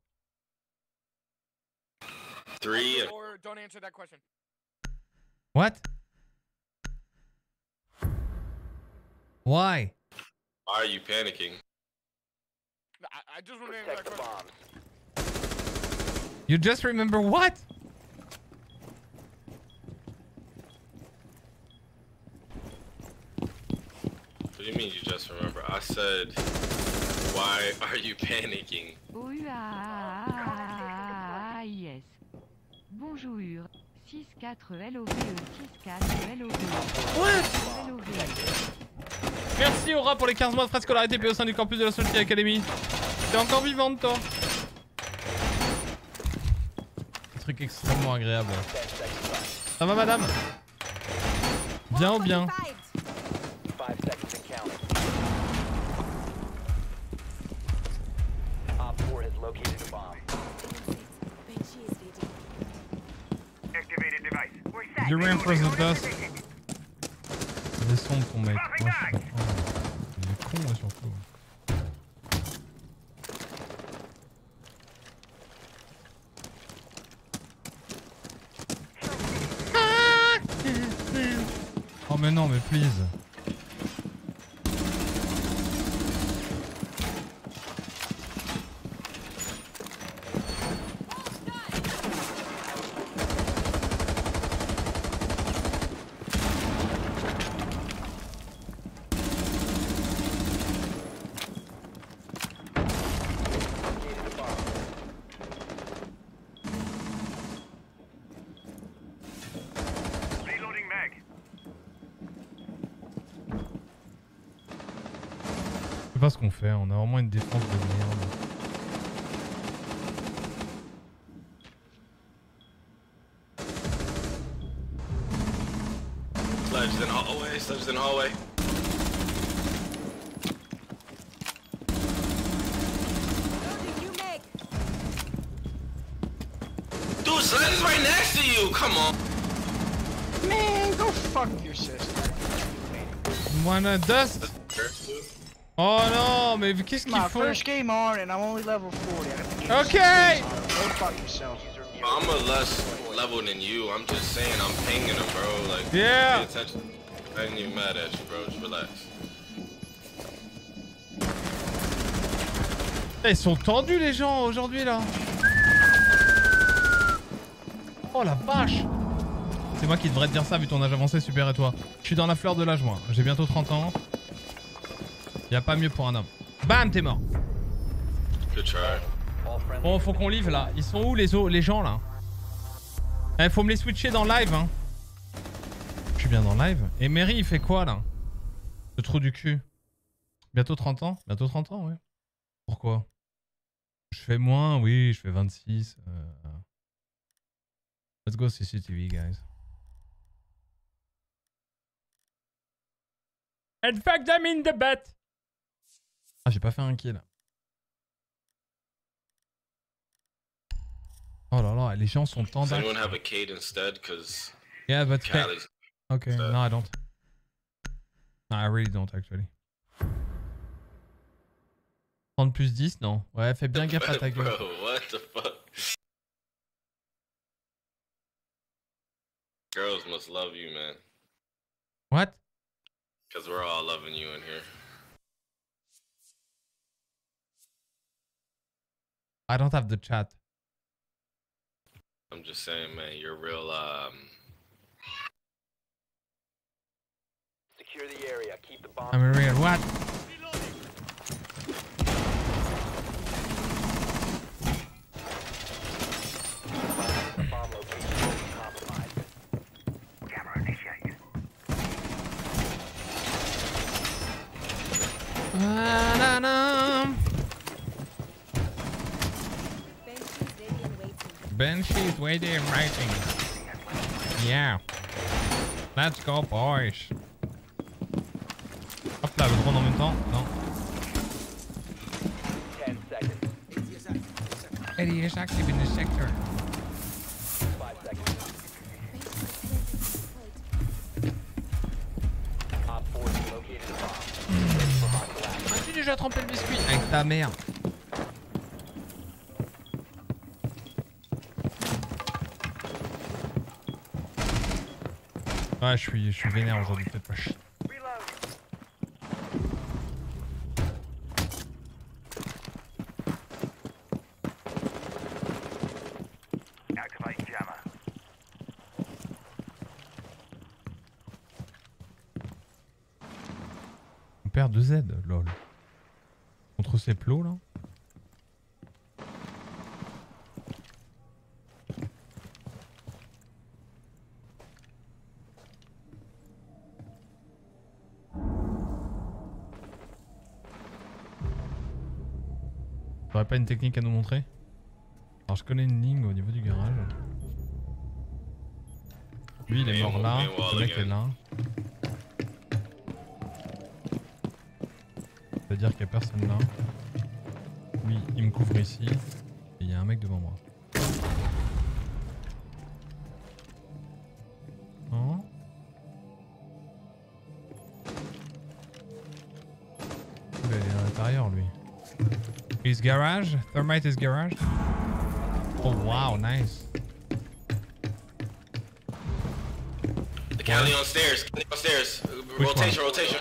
Three Or don't answer that question. What? Why? why are you panicking? I, just want Protect the bombs. You just remember what? What do you mean you just remember? I said, why are you panicking? OUAIS. Bonjour. 6-4 LOVE 6-4 LOVE. LOVE. Merci Aura pour les 15 mois de frais de scolarité payés au sein du campus de la Salty Academy. T'es encore vivante toi Un truc extrêmement agréable. Ça va madame? Bien ou bien? And counting. Op 4 has located a bomb. Activated device. We're set. Je represent us. Il est con ouais, surtout. Oh mais non mais please. Reloading mag. Je sais pas ce qu'on fait, on a vraiment une défense de merde. Sledges in hallway, sledges in hallway. Sledge is right next to you. Come on. Man, go fuck your sister. Wanna dust Oh non, mais qu'est-ce qu'ils My font? first game on and I'm only level 40. I got the game Okay. Go fuck yourself. I'm a less level than you. I'm just saying I'm pinging him, bro. Like, Yeah. Pay attention. I ain't even mad at you, bro. Just relax. Eh, Ils sont tendus les gens aujourd'hui là. Oh la vache. C'est moi qui devrais te dire ça vu ton âge avancé, super et toi? Je suis dans la fleur de l'âge moi. J'ai bientôt 30 ans. Y a pas mieux pour un homme. Bam, t'es mort. Good try. Bon, faut qu'on livre là. Ils sont où les, os, les gens là? Eh, faut me les switcher dans live hein. Je suis bien dans live. Et Mary, il fait quoi là? Le trou du cul. Bientôt 30 ans? Bientôt 30 ans, ouais. Pourquoi? Je fais moins, oui, je fais 26. euh. Let's go CCTV, guys. And fuck them in the butt Ah, j'ai pas fait un kill. Oh là là, les gens sont Does tendus. anyone have a Kate instead? Cause Yeah, but Cali's. Okay, no, I don't. No, I really don't actually. 30 plus 10, non. Ouais, fais bien gaffe à ta gueule. Bro, what the Girls must love you, man. What? Because we're all loving you in here. I don't have the chat. I'm just saying, man, you're real, um, Secure the area. Keep the bomb. I'm a real what? Bomb location is compromised. Camera initiated. Ba-da-dum. Banshees and waiting. Waiting writing. Yeah. Let's go, boys. Hop là, le drone en même temps. Non. 10 seconds. Eddie is active in the sector. Déjà trempé le biscuit Avec ta mère. Ouais, je suis, je suis vénère aujourd'hui, peut-être pas chier. Activate jammer. On perd 2 Z, lol. Contre ces plots là T'aurais pas une technique à nous montrer? Alors je connais une ligne au niveau du garage. Lui il est mort là, le est là. Dire qu'il y a personne là. Oui, il me couvre ici. Et il y a un mec devant moi. Non il est à l'intérieur lui. His garage? Thermite is garage? Oh wow, nice. the Cali on stairs. On rotation, rotation.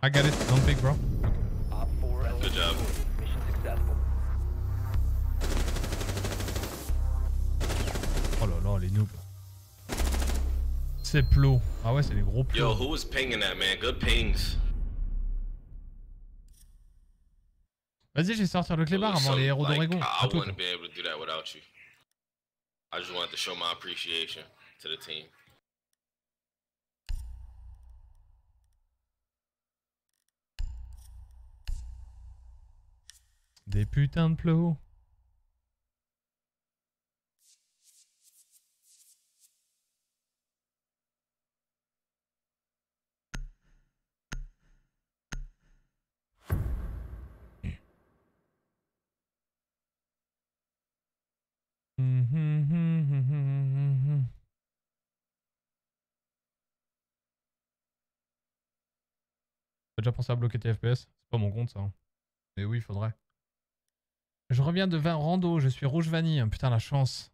I got it, don't pick bro. 4 Good job. Mission successful. Oh là là, les noobs. C'est plots. Ah ouais, c'est les gros plots. Yo, who was pinging that, man? Good pings. Vas-y, je vais sortir le clébard avant So, les héros like, d'Oregon. I wouldn't be able to do that without you. I just wanted to show my appreciation to the team. Des putains de plots. T'as déjà pensé à bloquer tes FPS C'est pas mon compte ça. hein. Mais oui, il faudrait. Je reviens de vin rando, je suis rouge vanille. Putain, la chance.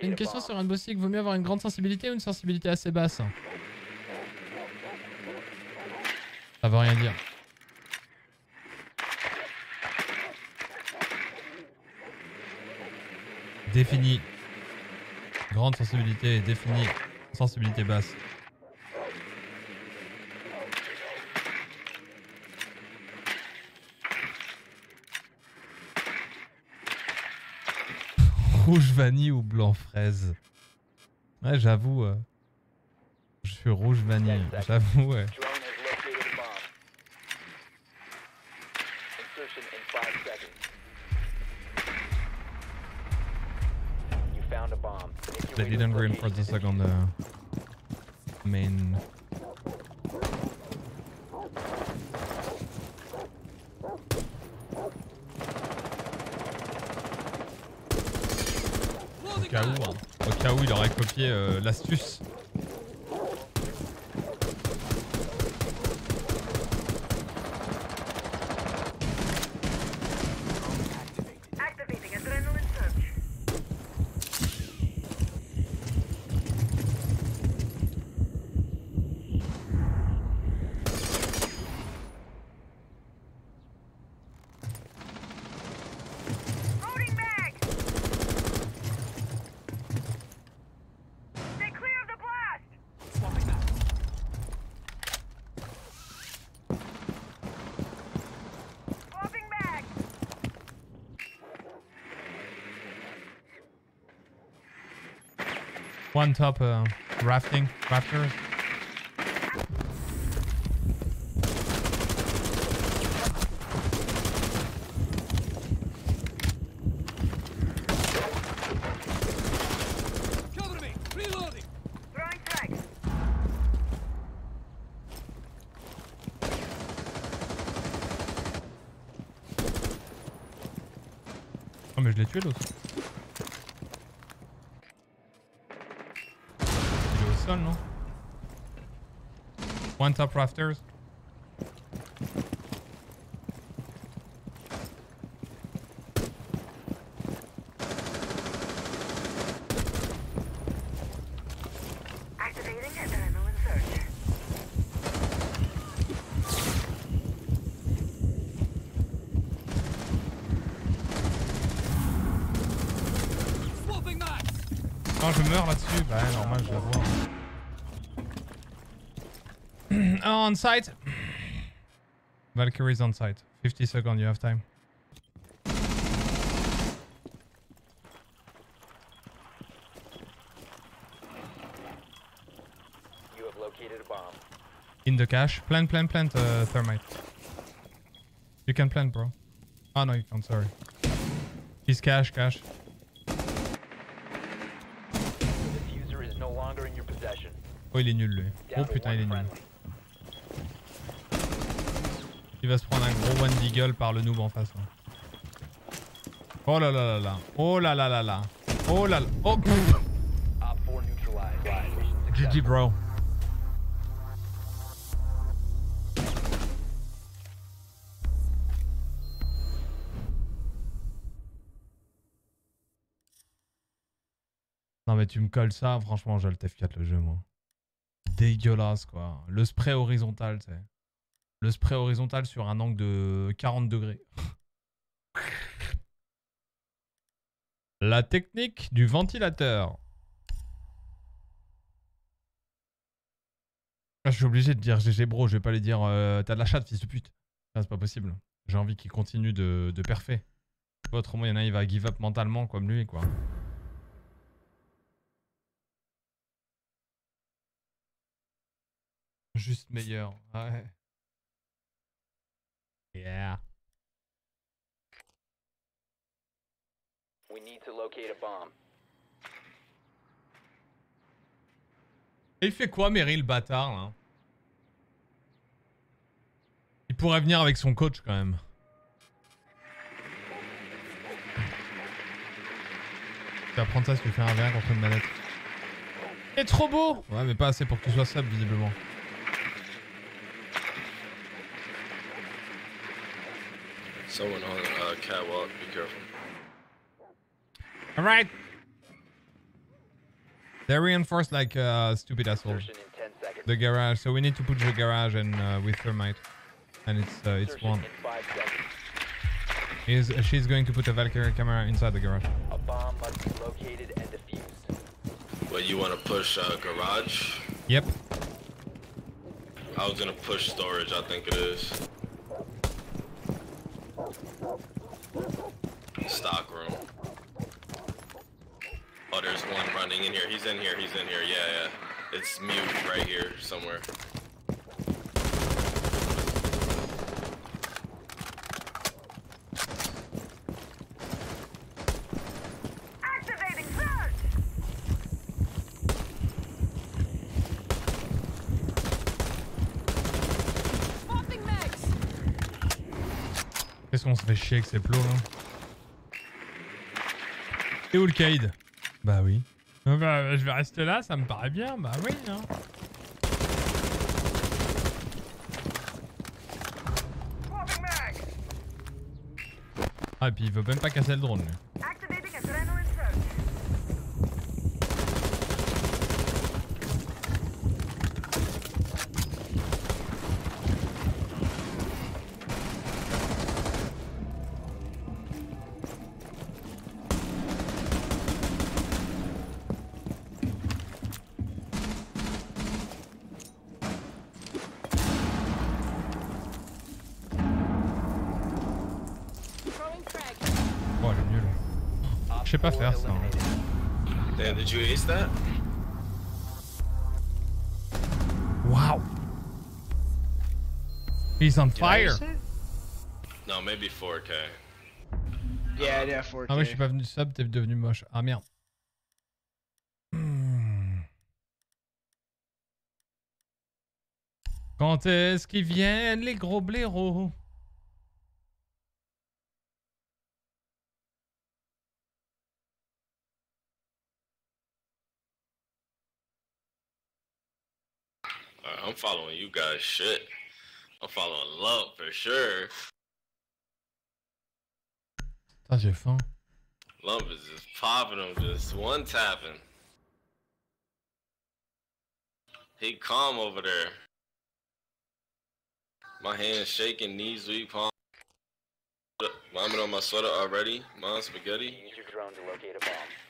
Une question sur Rainbow Six, vaut mieux avoir une grande sensibilité ou une sensibilité assez basse? Ça veut rien dire. Défini. Grande sensibilité, défini. Sensibilité basse. Rouge vanille ou blanc fraise Ouais, j'avoue. euh, je suis rouge vanille. J'avoue, ouais. Drone has located a bomb. Insertion in 5 seconds. You found a bomb. Make your They didn't reinforce the second uh, main. Au cas où, hein. Au cas où il aurait copié euh, l'astuce. One top uh, rafting, rafters. One top rafters? Activating adrenaline surge. Swapping max! Quand je meurs là-dessus, bah ouais, normal je la vois. oh, on site. Valkyrie's on site. 50 seconds, you have time. You have located a bomb. In the cache. Plant, plant, plant, uh, thermite. You can plant, bro. Oh no, you can't, sorry. He's cache, cache. The diffuser is no longer in your possession. Oh, il est nul lui. Oh putain, il est nul. Il va se prendre un gros one deagle par le noob en face. là. Oh là là là là. Oh là là là là. Oh là là. Oh. Op 4 neutralized. Mission GG bro. Non mais tu me colles ça, franchement je le F4 le jeu moi. Dégueulasse quoi. Le spray horizontal, tu sais. Le spray horizontal sur un angle de 40 degrés. La technique du ventilateur. Ah, je suis obligé de dire GG bro, je vais pas lui dire euh, t'as de la chatte fils de pute. C'est pas possible. J'ai envie qu'il continue de, de perfer. Autrement, il y en a, il va give up mentalement comme lui quoi. Juste meilleur. Ouais. Yeah. We need to locate a bomb. Et il fait quoi, Mary, le bâtard, là? Il pourrait venir avec son coach, quand même. Tu vas prendre ça si tu fais un V1 contre une manette. Il est trop beau Ouais, mais pas assez pour que tu sois sub, visiblement. Someone on uh, catwalk, be careful. Alright. They reinforced like uh, stupid assholes. The garage, so we need to put the garage and uh, with thermite, and it's uh, it's one. Is she's going to put a Valkyrie camera inside the garage? A bomb must be located and defused. What, you want to push uh, garage? Yep. I was gonna push storage, I think it is. Stock room. Oh, there's one running in here. He's in here. He's in here. Yeah, yeah. It's mute right here somewhere. Qu'est-ce qu'on se fait chier avec ces plots là Et où le Kaïd? Bah oui. Ah Bah, je vais rester là, ça me paraît bien, bah oui. Hein. Swapping mag! Ah, et puis il veut même pas casser le drone. lui. pas faire ça. Damn, did you ace that? Wow. He's on fire. No, maybe 4K. Yeah, I did 4K. Ah ouais, je suis pas venu sub, t'es devenu moche. Ah merde. Hmm. Quand est-ce qu'ils viennent les gros blaireaux? Following you guys shit. I'm following Lump for sure. Putain, your phone. Lump is just popping them, just one tapping. He calm over there. My hands shaking, knees weak, palm. Vomit on my sweater already. Mom spaghetti. Use your drone to locate a bomb.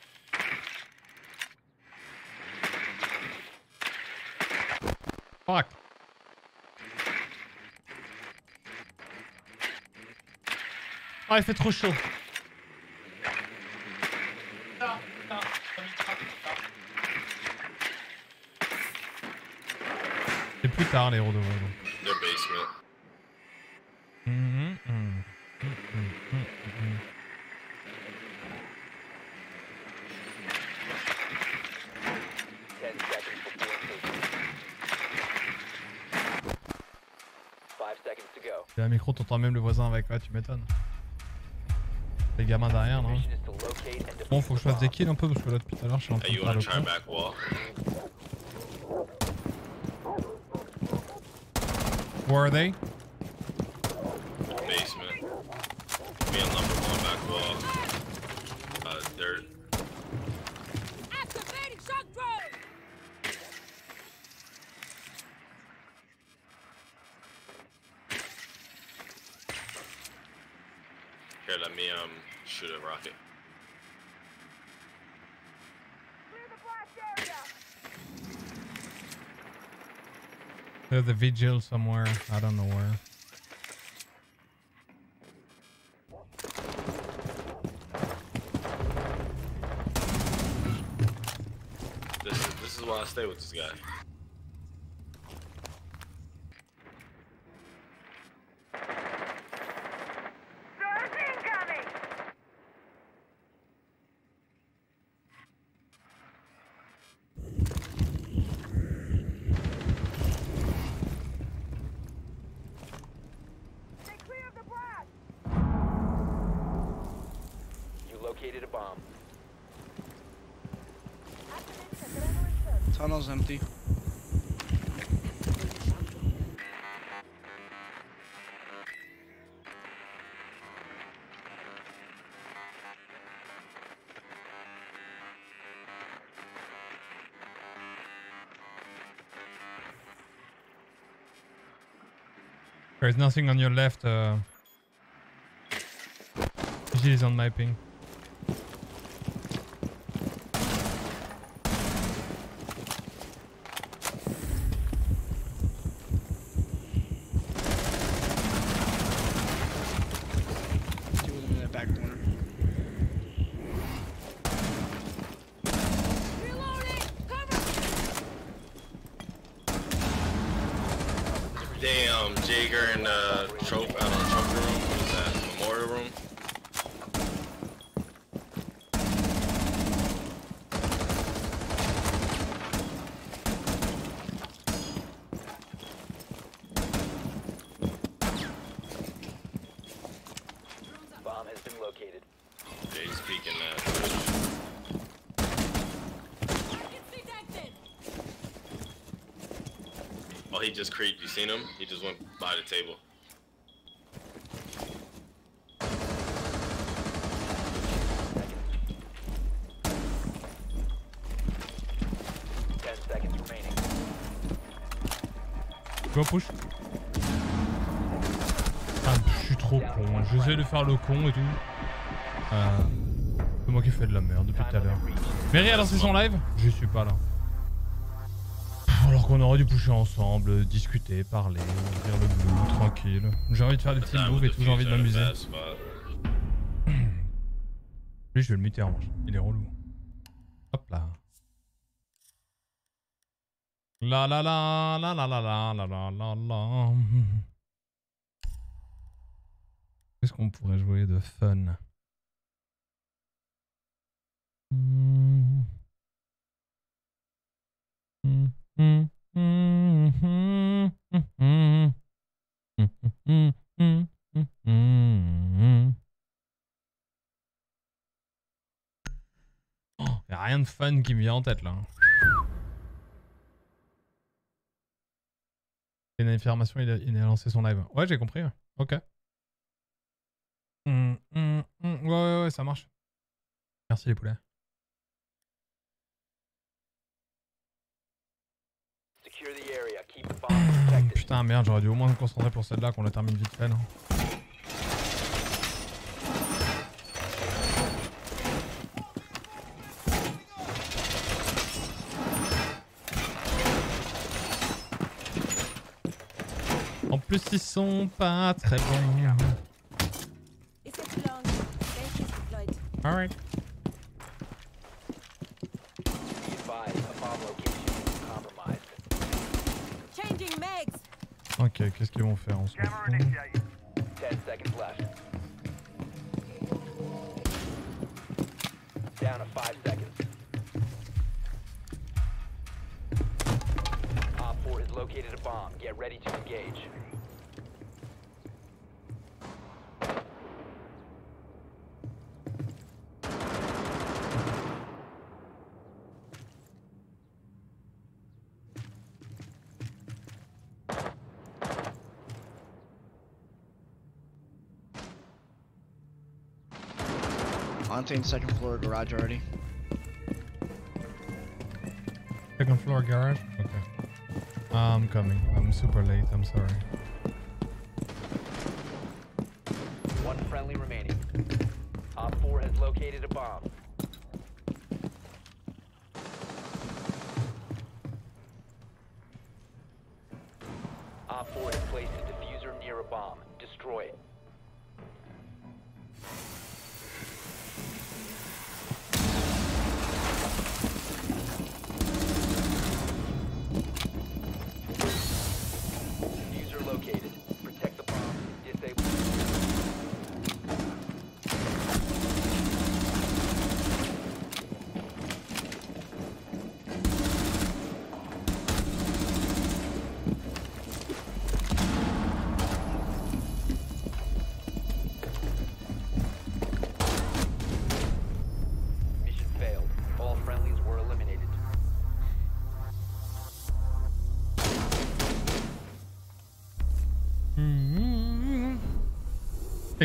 Ah, il fait trop chaud. C'est plus tard les Rodovos. Their basement. Mhm, mhm, mhm, mhm, mhm. Ten seconds before insertion. Five seconds to go. J'ai un micro, t'entends même le voisin avec, ouais, tu m'étonnes. Les gamins derrière, non Bon, faut que je fasse des kills un peu parce que là depuis tout à l'heure je suis en train de faire le wall? Where are they? Basement. There's a vigil somewhere. I don't know where. This is this is why I stay with this guy. There's nothing on your left. Uh... Is on my ping. Just creeped. You seen him? He just went by the table. Ten seconds remaining. Go push. Ah, je suis trop con. J'essaie de faire le con et tout. Euh, c'est moi qui fais de la merde depuis tout à l'heure. Mary a lancé son live? Je suis pas là. Alors qu'on aurait dû pusher ensemble, discuter, parler, ouvrir le blue, tranquille. J'ai envie de faire des moves with et tout, j'ai envie de m'amuser. Lui, je vais le muter en revanche. Il est relou. Hop là. La la la la la la la la la la la. Qu'est-ce qu'on pourrait jouer de fun Hmm. Hmm, hmm, hmm, hmm, hmm, hmm. Hmm, hmm, hmm, hmm, hmm, hmm. Oh, y a rien de fun qui me vient en tête là. Une information, il a, il a lancé son live. Ouais, j'ai compris. ouais. Ok. Hmm, hmm, hmm. Ouais, ouais, ouais, ça marche. Merci les poulets. Putain, merde, j'aurais dû au moins me concentrer pour celle-là qu'on la termine vite fait. non plus, ils sont pas très bons. Alright. Ok, qu'est-ce qu'ils vont faire On s'en fout. Second floor garage already. Second floor garage? Okay. I'm coming. I'm super late. I'm sorry.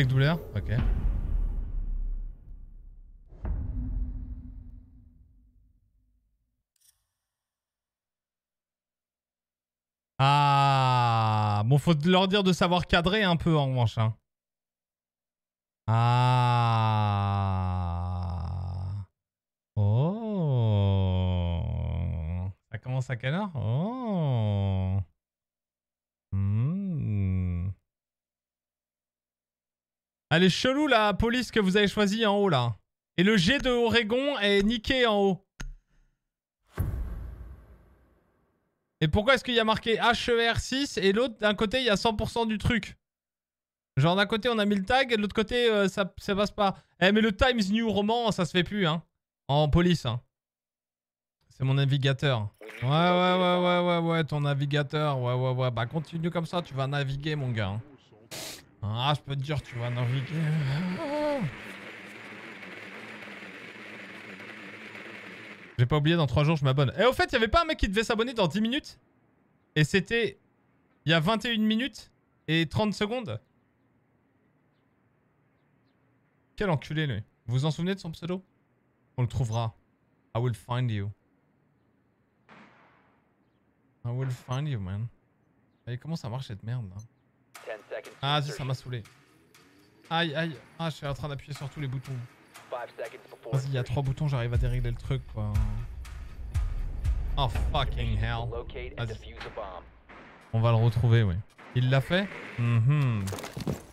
Avec douleur Ok. Ah Bon, faut leur dire de savoir cadrer un peu en revanche. hein. Ah Oh Ça commence à quelle heure? Oh Hmm. Elle est chelou la police que vous avez choisie en haut là. Et le G de Oregon est niqué en haut. Et pourquoi est-ce qu'il y a marqué HER6 et l'autre d'un côté il y a 100% du truc? Genre d'un côté on a mis le tag et de l'autre côté euh, ça, ça passe pas. Eh mais le Times New Roman ça se fait plus hein. En police hein. C'est mon navigateur. Ouais ouais ouais ouais ouais ouais ton navigateur. Ouais ouais ouais bah continue comme ça tu vas naviguer mon gars. hein. Ah je peux te dire tu vas naviguer. J'ai pas oublié dans 3 jours je m'abonne. Et au fait il y avait pas un mec qui devait s'abonner dans 10 minutes? Et c'était il y a 21 minutes et 30 secondes? Quel enculé lui. Vous vous en souvenez de son pseudo? On le trouvera. I will find you. I will find you, man. Et comment ça marche cette merde là? 10 seconds. Ah, si, ça m'a saoulé. Aïe, aïe. Ah, je suis en train d'appuyer sur tous les boutons. 5 seconds before Vas-y, il y a trois boutons, j'arrive à dérégler le truc quoi. Oh fucking hell. On va le retrouver, oui. Il l'a fait? Mhm. I'm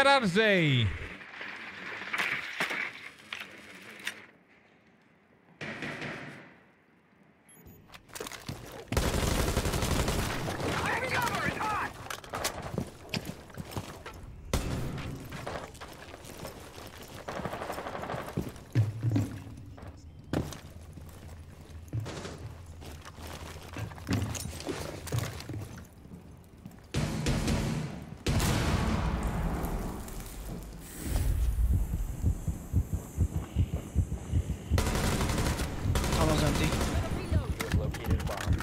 Where are they? Tunnel's empty. Located a bomb.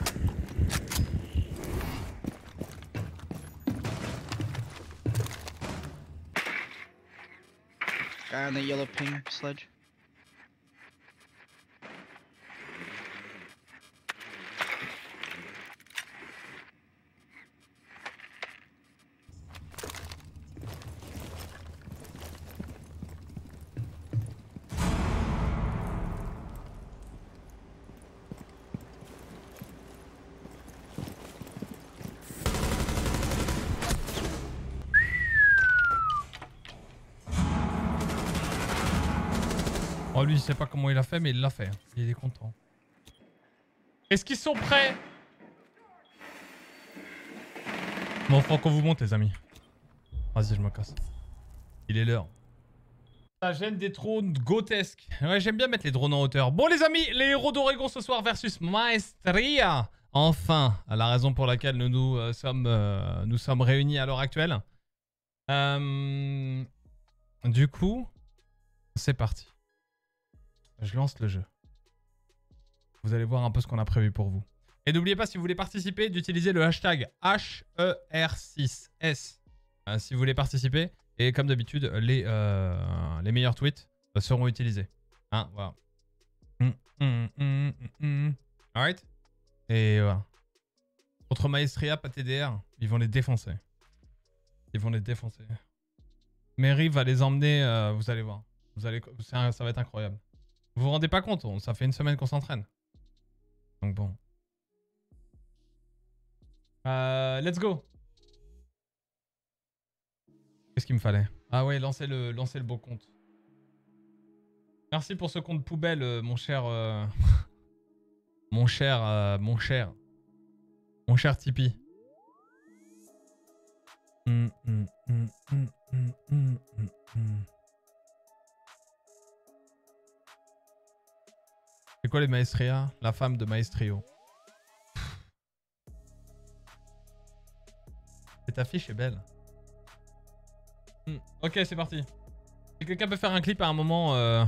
Guy on the yellow ping sledge. Lui, il sait pas comment il a fait, mais il l'a fait. Il est content. Est-ce qu'ils sont prêts? Bon, faut qu'on vous monte, les amis. Vas-y, je me casse. Il est l'heure. Ça gêne des drones grotesques. Ouais, j'aime bien mettre les drones en hauteur. Bon, les amis, les héros d'Oregon ce soir versus Maestria. Enfin, la raison pour laquelle nous nous, euh, sommes, euh, nous sommes réunis à l'heure actuelle. Euh, du coup, c'est parti. Je lance le jeu. Vous allez voir un peu ce qu'on a prévu pour vous. Et n'oubliez pas, si vous voulez participer, d'utiliser le hashtag HER6S. Euh, si vous voulez participer. Et comme d'habitude, les, euh, les meilleurs tweets euh, seront utilisés. Hein, voilà. Hum, hum. Alright Et voilà. Contre Maestria, pas TDR, ils vont les défoncer. Ils vont les défoncer. Mary va les emmener, vous allez voir. Vous allez, ça va être incroyable. Vous vous rendez pas compte, ça fait une semaine qu'on s'entraîne. Donc bon. Euh, let's go. Qu'est-ce qu'il me fallait? Ah ouais, lancez le, lancez le beau compte. Merci pour ce compte poubelle, euh, mon cher... euh, mon cher... mon cher... Mon cher Tipeee. Hum, hum, hum, C'est quoi les Maestria? La femme de Maestrio. Cette affiche est belle. Hmm, Ok, c'est parti. Si quelqu'un peut faire un clip à un moment, euh,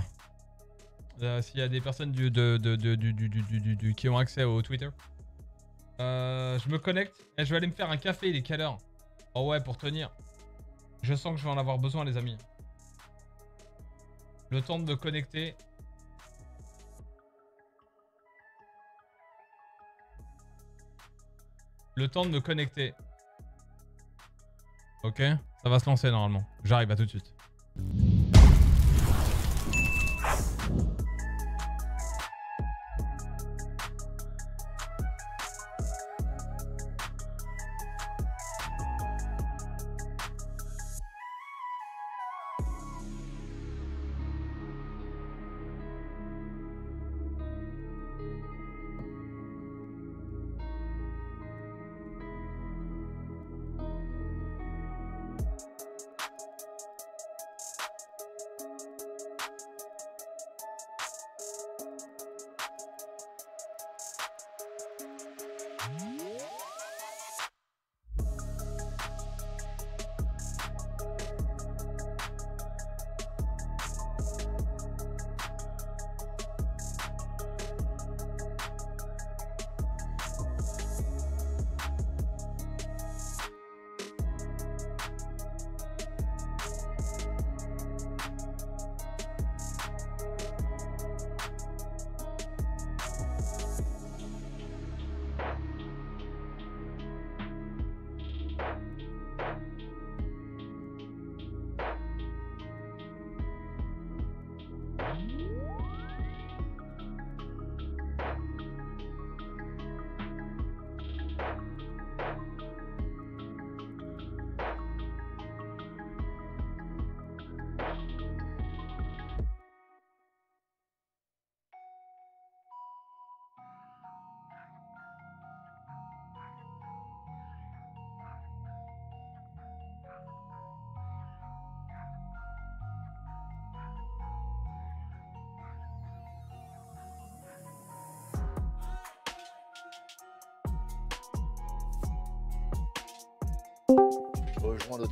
euh, s'il y a des personnes qui ont accès au Twitter, Euh, je me connecte je vais aller me faire un café. Il est quelle heure? Oh ouais, pour tenir. Je sens que je vais en avoir besoin, les amis. Le temps de me connecter. Le temps de me connecter. Ok, ça va se lancer normalement. J'arrive à tout de suite.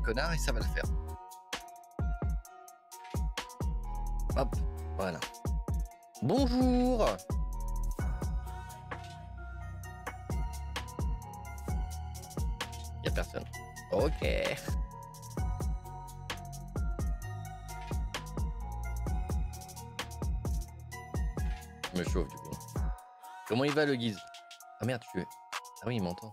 Et ça va le faire. Hop, voilà. Bonjour Y a personne. Ok. Je me chauffe du coup. Comment il va le guise? Ah merde, tu es. Ah oui, il m'entend.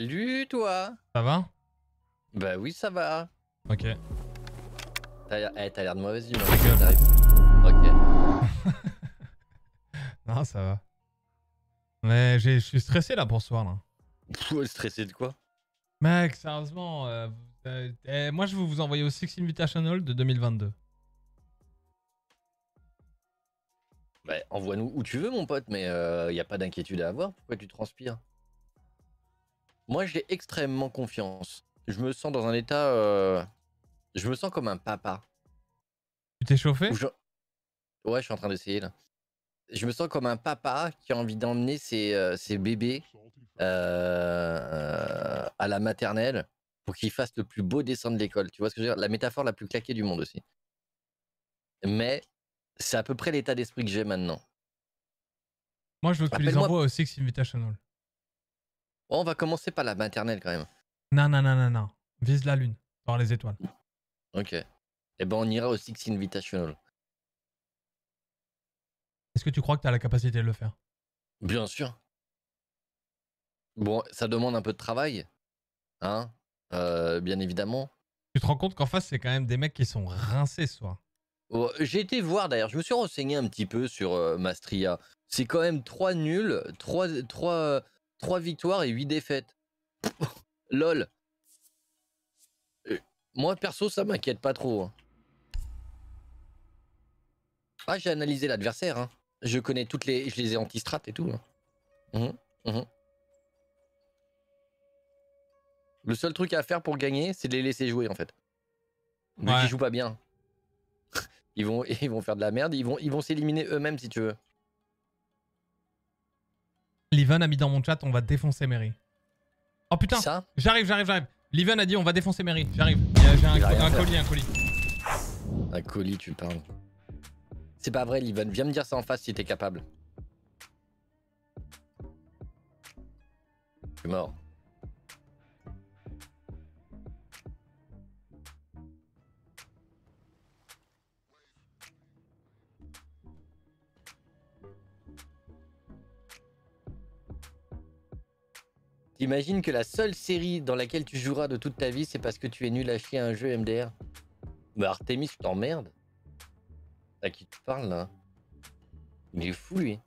Salut toi Ça va? Bah oui, ça va. Ok. T'as l'air eh, t'as l'air de mauvaise humeur. Ok. Non, ça va. Mais je suis stressé là pour ce soir là. Stressé de quoi? Mec, sérieusement, euh, euh, eh, moi je vais vous envoyer au Six Invitational de 2022. Bah, envoie-nous où tu veux, mon pote, mais il n'y a pas d'inquiétude à avoir. Pourquoi tu transpires? Moi, j'ai extrêmement confiance. Je me sens dans un état. euh, Je me sens comme un papa. Tu t'es chauffé je- Ouais, je suis en train d'essayer là. Je me sens comme un papa qui a envie d'emmener ses, euh, ses bébés euh, à la maternelle pour qu'ils fassent le plus beau dessin de l'école. Tu vois ce que je veux dire? La métaphore la plus claquée du monde aussi. Mais c'est à peu près l'état d'esprit que j'ai maintenant. Moi je veux que tu les envoies au Six Invitational. Oh, on va commencer par la maternelle quand même. Non, non, non, non, non. Vise la lune, dans les étoiles. Ok. Eh ben, on ira au Six Invitational. Est-ce que tu crois que tu as la capacité de le faire? Bien sûr. Bon, ça demande un peu de travail. Hein Euh, Bien évidemment. Tu te rends compte qu'en face, c'est quand même des mecs qui sont rincés ce soir. Oh, J'ai été voir d'ailleurs, je me suis renseigné un petit peu sur euh, Mastria. C'est quand même 3 nuls, 3, victoires et 8 défaites. Lol. Moi perso, ça m'inquiète pas trop. hein. Ah, j'ai analysé l'adversaire. hein. Je connais toutes les. Je les ai anti-strat et tout. hein. Mhm, mhm. Le seul truc à faire pour gagner, c'est de les laisser jouer en fait. Vu Ouais. qu'ils jouent pas bien. Ils vont, ils vont faire de la merde, ils vont ils vont s'éliminer eux-mêmes si tu veux. Livan a mis dans mon chat, on va défoncer Mary. Oh putain J'arrive, j'arrive, j'arrive. Livan a dit, on va défoncer Mary. J'arrive. J'ai un, colis, un colis. Un colis, tu parles. C'est pas vrai, Livan. Viens me dire ça en face si t'es capable. Je suis mort. T'imagines que la seule série dans laquelle tu joueras de toute ta vie, c'est parce que tu es nul à chier à un jeu MDR Bah Artemis, je t'emmerde. À qui tu parles là? Il est fou lui.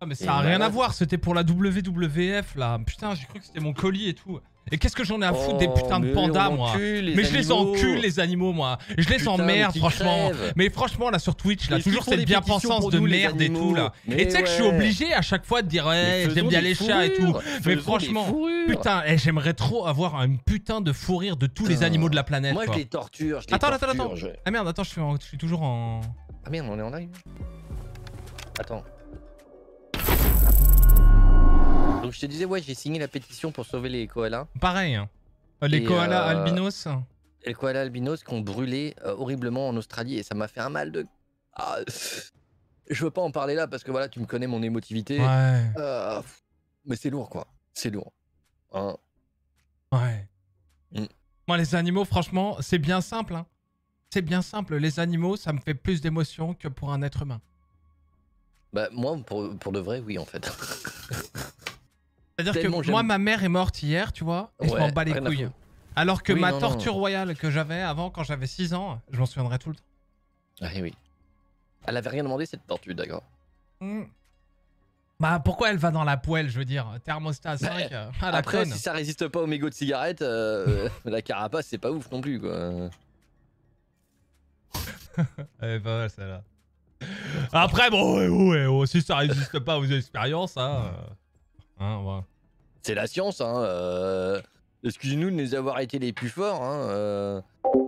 Ah, mais Et ça a rien à voir, c'était pour la WWF là. Putain, j'ai cru que c'était mon colis et tout. Et qu'est-ce que j'en ai à foutre des Oh, putains de pandas, moi Mais je les encule, les animaux, moi. Je les Putain, emmerde, mais franchement. crèvent. Mais franchement, là, sur Twitch, là, toujours cette bien-pensance de nous, merde et tout, là. Mais et tu sais que je suis obligé à chaque fois de dire, ouais, faisons j'aime bien les chats et tout. Mais franchement, putain, eh, j'aimerais trop avoir un putain de fou rire de tous les animaux de la planète. Moi quoi. je les torture. Je les Attends, attends, attends. je- Ah merde, attends, je suis, en- je suis toujours en. Ah merde, on est en live. Attends. Donc je te disais, ouais, j'ai signé la pétition pour sauver les koalas. Pareil. hein. Les Et, koalas euh, albinos. Les koalas albinos qui ont brûlé euh, horriblement en Australie et ça m'a fait un mal de. Ah, je veux pas en parler là parce que voilà, tu me connais mon émotivité. Ouais. Euh, mais c'est lourd quoi. C'est lourd. Hein. Ouais. Mm. Moi, les animaux, franchement, c'est bien simple. hein. C'est bien simple. Les animaux, ça me fait plus d'émotion que pour un être humain. Bah moi pour, pour de vrai oui en fait. C'est-à-dire Tellement que j'aime- moi, ma mère est morte hier, tu vois, et je Ouais, m'en bats les rien à couilles. foutre. Alors que Oui, ma non, non. torture royale que j'avais avant, quand j'avais 6 ans, je m'en souviendrai tout le temps. Ah oui. Elle avait rien demandé cette tortue d'accord. Mm. Bah pourquoi elle va dans la poêle, je veux dire? Thermostat 5, Bah, euh, ah, la Après, conne. si ça résiste pas au mégot de cigarette, euh, la carapace, c'est pas ouf non plus, quoi. Elle est pas mal celle-là. Après, bon, ouais, ouais, ouais, si ça résiste pas aux expériences, hein. euh, hein. C'est la science, hein. euh, Excusez-nous de nous avoir été les plus forts, hein. euh,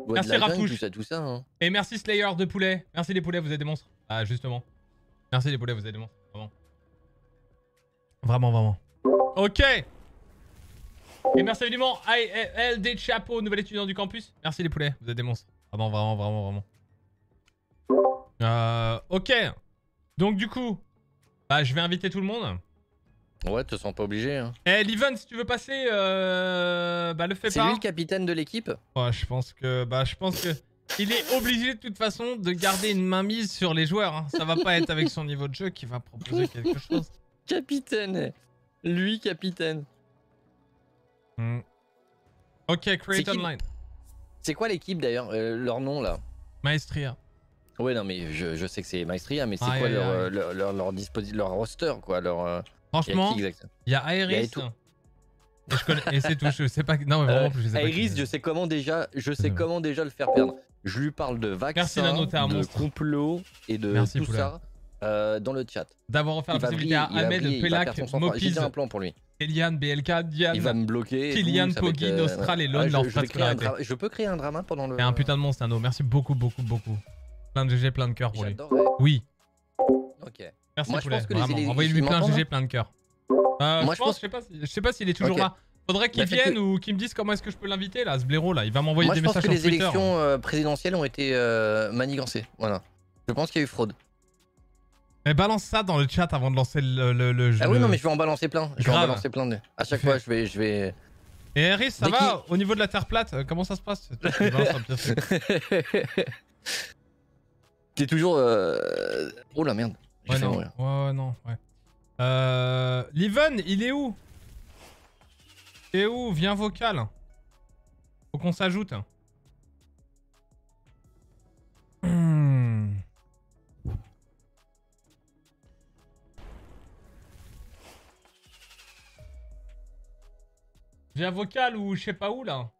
Merci Rapouche. tout ça, tout ça. Hein. Et merci Slayer de poulet. Merci les poulets, vous êtes des monstres. Ah, justement. Merci les poulets, vous êtes des monstres. Vraiment. Vraiment, vraiment. Ok. Et merci évidemment à LD Chapeau, nouvel étudiant du campus. Merci les poulets, vous êtes des monstres. Vraiment, vraiment, vraiment, vraiment. Euh, ok. Donc du coup, bah, je vais inviter tout le monde. Ouais, te sens pas obligé, hein. Eh, Liven, si tu veux passer, euh, bah le fais C'est pas. lui le capitaine de l'équipe? Ouais, je pense que, bah, je pense que il est obligé de toute façon de garder une mainmise sur les joueurs. hein. Ça va pas être avec son niveau de jeu qui va proposer quelque chose. Capitaine Lui, capitaine Hmm. Ok, C'est create online. C'est quoi l'équipe d'ailleurs euh, Leur nom là? Maestria. Ouais, non, mais je, je sais que c'est Maestria, mais c'est quoi leur, euh, leur, leur, leur, leur roster, quoi leur, euh, Franchement, il y a Aeris. Et, connais, et c'est tout, je sais pas. Non, mais vraiment, Euh, je sais pas. c'est. je sais comment déjà, je sais comment déjà le faire perdre. Je lui parle de vaccin, Nano, t'es un de monstre. complot et de Merci, tout poulet. ça euh, dans le chat. D'avoir offert la possibilité à Ahmed. J'ai Mopiz, un plan pour lui. Eliane, BLK, Diane, Il va me bloquer. et Kylian, Poggi, euh, Nostral et. Lone, je- leur je, peux créer un drama pendant le. T'es un putain de monstre, Nano. Merci beaucoup, beaucoup, beaucoup. Plein de GG, plein de cœur pour lui. Oui. Ok. Merci Moi, poulet, pense vraiment. Envoyez-lui plein GG, hein plein de cœur. Euh, Moi, je pense, pense- je sais pas, si- je sais pas s'il est toujours là. Faudrait qu'il Bah, vienne que- ou qu'il me dise comment est-ce que je peux l'inviter là, ce blaireau là. Il va m'envoyer des je pense messages que sur les Twitter. élections euh, présidentielles ont été euh, manigancées. Voilà. Je pense qu'il y a eu fraude. Mais balance ça dans le chat avant de lancer le, le, le jeu. Ah oui, non, mais je vais en balancer plein. Je vais en balancer plein. De... À chaque fois, je vais, je vais. Et Harris, ça Dès va Au niveau de la Terre plate, comment ça se passe? Truc. T'es toujours. Oh la merde. Ouais, non. Ouais, ouais, non, ouais. Euh. Liven, il est où? Il est où Viens vocal. Faut qu'on s'ajoute. Hmm. Viens vocal ou je sais pas où là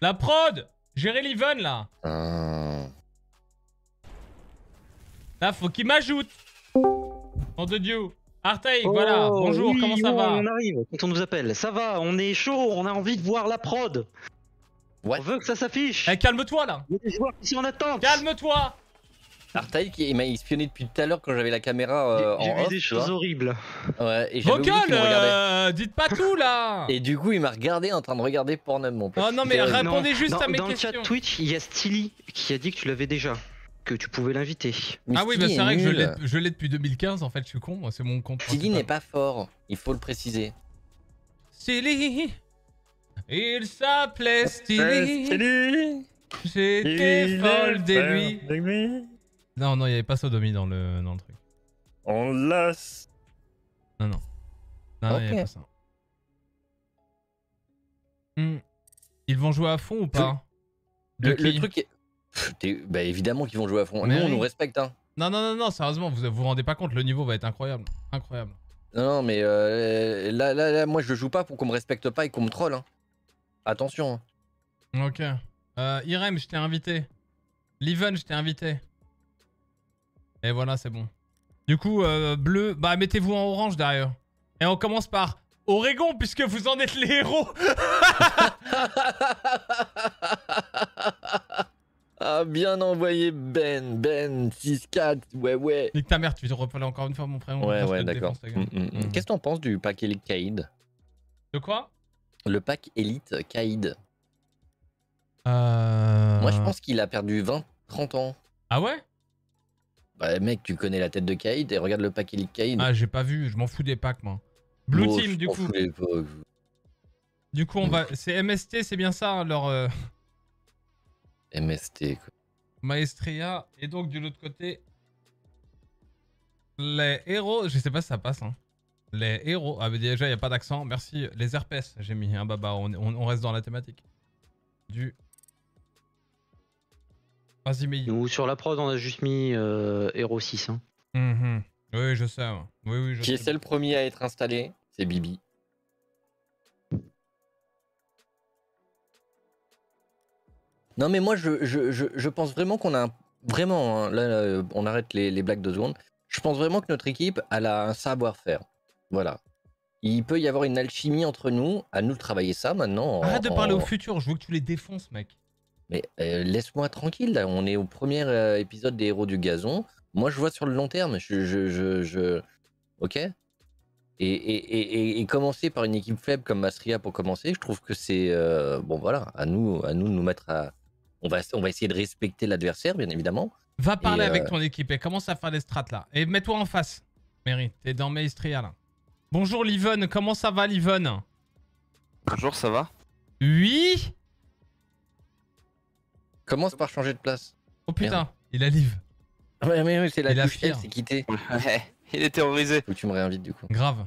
La prod Gérer Liven là Ah. Là, faut qu'il m'ajoute. Nom de Dieu. Artei, voilà. Bonjour, Oh, oui, comment ça on- va On arrive quand on nous appelle. Ça va, on est chaud, on a envie de voir la prod. On veut que ça s'affiche. Eh, calme-toi là. Il y a des joueurs qui sont en attente. Calme-toi. Artaï, qui- il m'a espionné depuis tout à l'heure quand j'avais la caméra euh, J'ai en vu off, des tu choses horribles. Ouais, et Vocal, euh, dites pas tout là. Et du coup, il m'a regardé en train de regarder Pornhub, mon pote. Oh non, mais répondez Non, juste dans, à mes dans questions. le chat Twitch, il y a Stilly qui a dit que tu l'avais déjà, que tu pouvais l'inviter. Ah oui, bah c'est est vrai que je nul. l'ai je l'ai depuis 2015 en fait, je suis con, moi c'est mon compte. Stilly principal. n'est pas fort, il faut le préciser. Silly. Il s'appelait Stilly. J'étais folle de lui. Non, non, il n'y avait pas sodomie dans le, dans le truc. On lasse. Non, non. Non, il n'y avait Ok. pas ça. Hmm. Ils vont jouer à fond ou pas? De Le, le truc Bah évidemment qu'ils vont jouer à fond. Mais Nous, on nous respecte, hein. Non, non, non, non, sérieusement, vous vous rendez pas compte, le niveau va être incroyable. Incroyable. Non, non, mais euh, là, là, là, moi, je joue pas pour qu'on me respecte pas et qu'on me troll. Hein. Attention. hein. Ok. Euh, Irem, je t'ai invité. Liven, je t'ai invité. Et voilà, c'est bon. Du coup, euh, bleu, bah mettez-vous en orange derrière. Et on commence par Oregon, puisque vous en êtes les héros. Ah, bien envoyé, Ben. Ben, 6-4. Ouais, ouais. Nique ta mère, tu te repelles encore une fois mon prénom. Ouais, ouais, d'accord. Mm, mm, mm. Qu'est-ce que t'en penses du pack Elite Kaïd? De quoi? Le pack Elite Kaïd. Euh... Moi, je pense qu'il a perdu 20-30 ans. Ah ouais? Bah, mec, tu connais la tête de Kaïd et regarde le pack Elite Kaïd. Ah, j'ai pas vu, je m'en fous des packs, moi. Blue Bon, Team, du coup. Du coup, on va. C'est MST, c'est bien ça, hein, leur. Euh, MST, quoi. Maestria. Et donc, de l'autre côté. Les héros. Je sais pas si ça passe, hein. Les héros. Ah, mais déjà, il n'y a pas d'accent. Merci. Les herpès, j'ai mis. Hein, bah, bah, on, on- on reste dans la thématique. Du. Vas-y, mais. Nous, sur la prod, on a juste mis euh, Hero 6. Hein. Mhm. Oui, je sais. ouais. Oui, oui, je Qui est le premier à être installé C'est Bibi. Non, mais moi, je, je, je, je pense vraiment qu'on a un- Vraiment, hein, là, là, on arrête les, les blagues deux secondes. Je pense vraiment que notre équipe, elle a un savoir-faire. Voilà. Il peut y avoir une alchimie entre nous. À nous de travailler ça maintenant. en- Arrête de parler au futur, je veux que tu les défonces, mec. Mais euh, laisse-moi tranquille, là. On est au premier euh, épisode des Héros du Gazon. Moi, je vois sur le long terme. Je. je, je, je- Ok? Et, et, et, et- commencer par une équipe faible comme Mastria pour commencer, je trouve que c'est. euh, bon, voilà. À nous, à nous de nous mettre à. On va, on va essayer de respecter l'adversaire, bien évidemment. Va parler Et, avec euh, ton équipe et commence à faire les strats là. Et mets-toi en face. Mary, t'es dans Maestria là. Bonjour Livon, comment ça va Livon? Bonjour, ça va? Oui Commence par changer de place. Oh putain, Merde. il a Liv. Ouais, mais oui, c'est la Il a touche fier. L, c'est quitté. il est terrorisé. Faut que tu me réinvites du coup. Grave.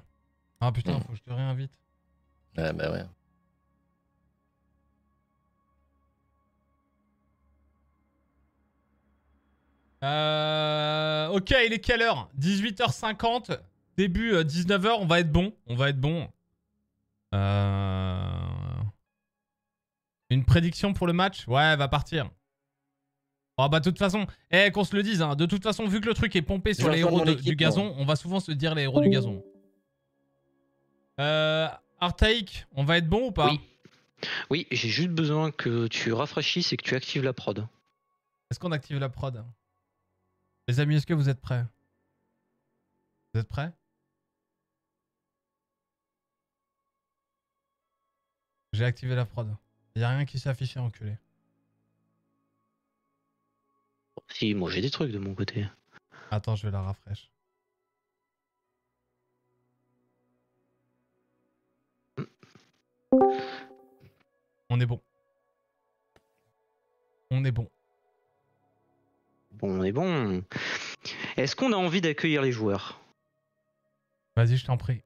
Ah putain, Mm. faut que je te réinvite. Ouais, bah ouais. Euh... Ok, il est quelle heure? 18h50. Début euh, 19h, on va être bon. On va être bon. Euh... Une prédiction pour le match? Ouais, elle va partir. Oh bah de toute façon, eh, qu'on se le dise, hein, de toute façon, vu que le truc est pompé sur les héros de- du gazon, on va souvent se dire les héros du gazon. Euh, Artaïk, on va être bon ou pas? Oui. Oui, j'ai juste besoin que tu rafraîchisses et que tu actives la prod. Est-ce qu'on active la prod? Les amis, est-ce que vous êtes prêts? Vous êtes prêts? J'ai activé la prod. Il a rien qui s'est affiché, enculé. Si, moi j'ai des trucs de mon côté. Attends, je vais la rafraîche. On est bon. On est bon. Bon, on est bon. Est-ce qu'on a envie d'accueillir les joueurs? Vas-y, je t'en prie.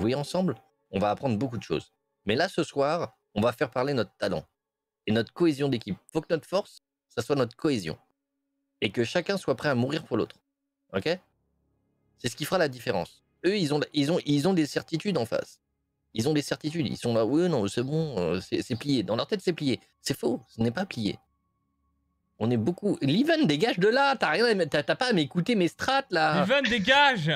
jouer ensemble, on va apprendre beaucoup de choses. Mais là, ce soir, on va faire parler notre talent et notre cohésion d'équipe. Faut que notre force, ça soit notre cohésion. Et que chacun soit prêt à mourir pour l'autre. Ok? C'est ce qui fera la différence. Eux, ils ont, ils, ont, ils ont des certitudes en face. Ils ont des certitudes. Ils sont là, oui, non, c'est bon, euh, c'est plié. Dans leur tête, c'est plié. C'est faux, ce n'est pas plié. On est beaucoup. Liven, dégage de là. T'as rien, à t'as pas à m'écouter mes strats là. Liven, dégage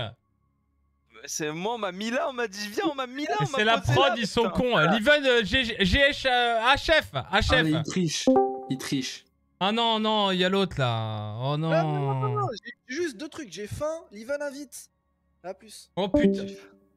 C'est moi, on m'a mis là, on m'a dit viens, on m'a mis là. on m'a C'est la prod, là, ils sont putain. cons. Liven, euh, G- GH, euh, HF, HF. Ah, il triche. Il triche. Ah non, non, il y a l'autre là. Oh non. Ah, non, non, non, non, j'ai juste deux trucs. J'ai faim, Livan invite. À plus. Oh putain.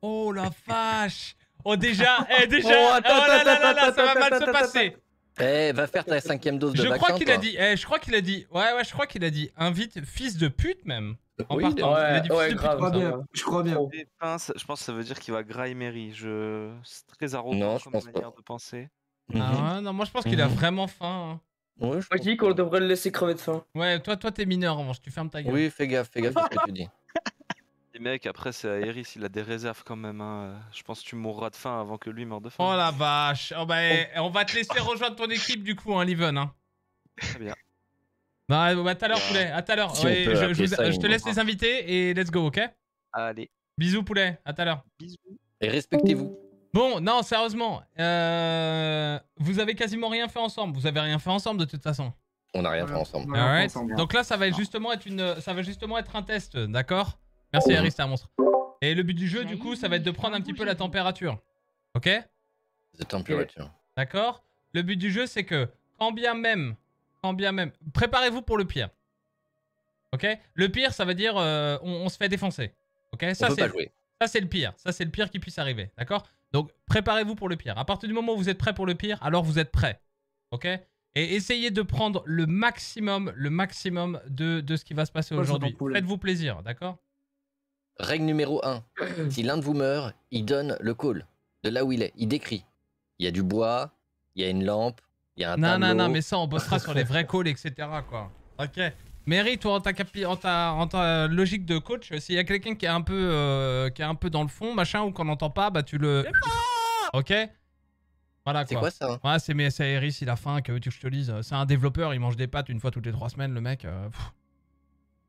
Oh la vache. Oh déjà, eh déjà. Oh, Oh, attends, là là là attends, là, ça va attends, mal se passer. Eh, va faire ta cinquième dose de Je vaccin. crois qu'il a dit. Eh, je crois qu'il a dit. Ouais, ouais, je crois qu'il a dit. Invite fils de pute même. En Oui, partant. ouais, il a dit ouais, fils de pute. grave. comme ça. Je crois bien. Je crois bien. Je pense que ça veut dire qu'il va grailler Mary. Je... C'est très arrogant Non, je comme manière de penser. Ah ouais, non, moi je pense qu'il a Mhm. vraiment faim. hein. Ouais, je Moi, je dis qu'on devrait le laisser crever de faim. Ouais, toi, toi, t'es mineur en revanche. Tu fermes ta gueule. Oui, fais gaffe, fais gaffe à ce que tu dis. Les mecs, après, c'est à Eris, il a des réserves quand même. Hein. Je pense que tu mourras de faim avant que lui meure de faim. Oh la vache. Oh, bah, eh, on va te laisser rejoindre ton équipe du coup, hein, Liven. Hein. Très bien. Bah, bah, à tout à l'heure, poulet. À tout à l'heure. Je, je appeler vous- ça je te laisse les inviter et let's go, ok? Allez. Bisous, poulet. À tout à l'heure. Bisous. Et respectez-vous. Bon, non, sérieusement. euh, vous avez quasiment rien fait ensemble. Vous avez rien fait ensemble de toute façon. On n'a rien fait ensemble. Ensemble. Donc là, ça va être justement être une, ça va justement être un test, d'accord? Merci, Harry, c'est un monstre. Et le but du jeu, du coup, ça va être de prendre un petit peu la température. Ok? The temperature. D'accord Le but du jeu, c'est que quand bien même, quand bien même, préparez-vous pour le pire. Ok? Le pire, ça veut dire euh, on, on se fait défoncer. Ok? Ça c'est le pire. Ça c'est le pire qui puisse arriver. D'accord? Donc préparez-vous pour le pire. À partir du moment où vous êtes prêt pour le pire, alors vous êtes prêt. Ok? Et essayez de prendre le maximum, le maximum de, de ce qui va se passer aujourd'hui. Faites-vous plaisir, d'accord? Règle numéro 1. si l'un de vous meurt, il donne le call. De là où il est. Il décrit. Il y a du bois, il y a une lampe, il y a un Non, non, tableau. non, mais ça, on bossera sur les vrais calls, etc. Quoi. Ok. Mary, toi, en ta, capi- en ta, en ta logique de coach, s'il y a quelqu'un qui est un peu, euh, qui est un peu dans le fond, machin, ou qu'on n'entend pas, bah tu le. Ok. Voilà C'est quoi. ça Ouais, c'est mais c'est Eris, il a faim, que veux que je te dise? C'est un développeur, il mange des pâtes une fois toutes les trois semaines, le mec. euh.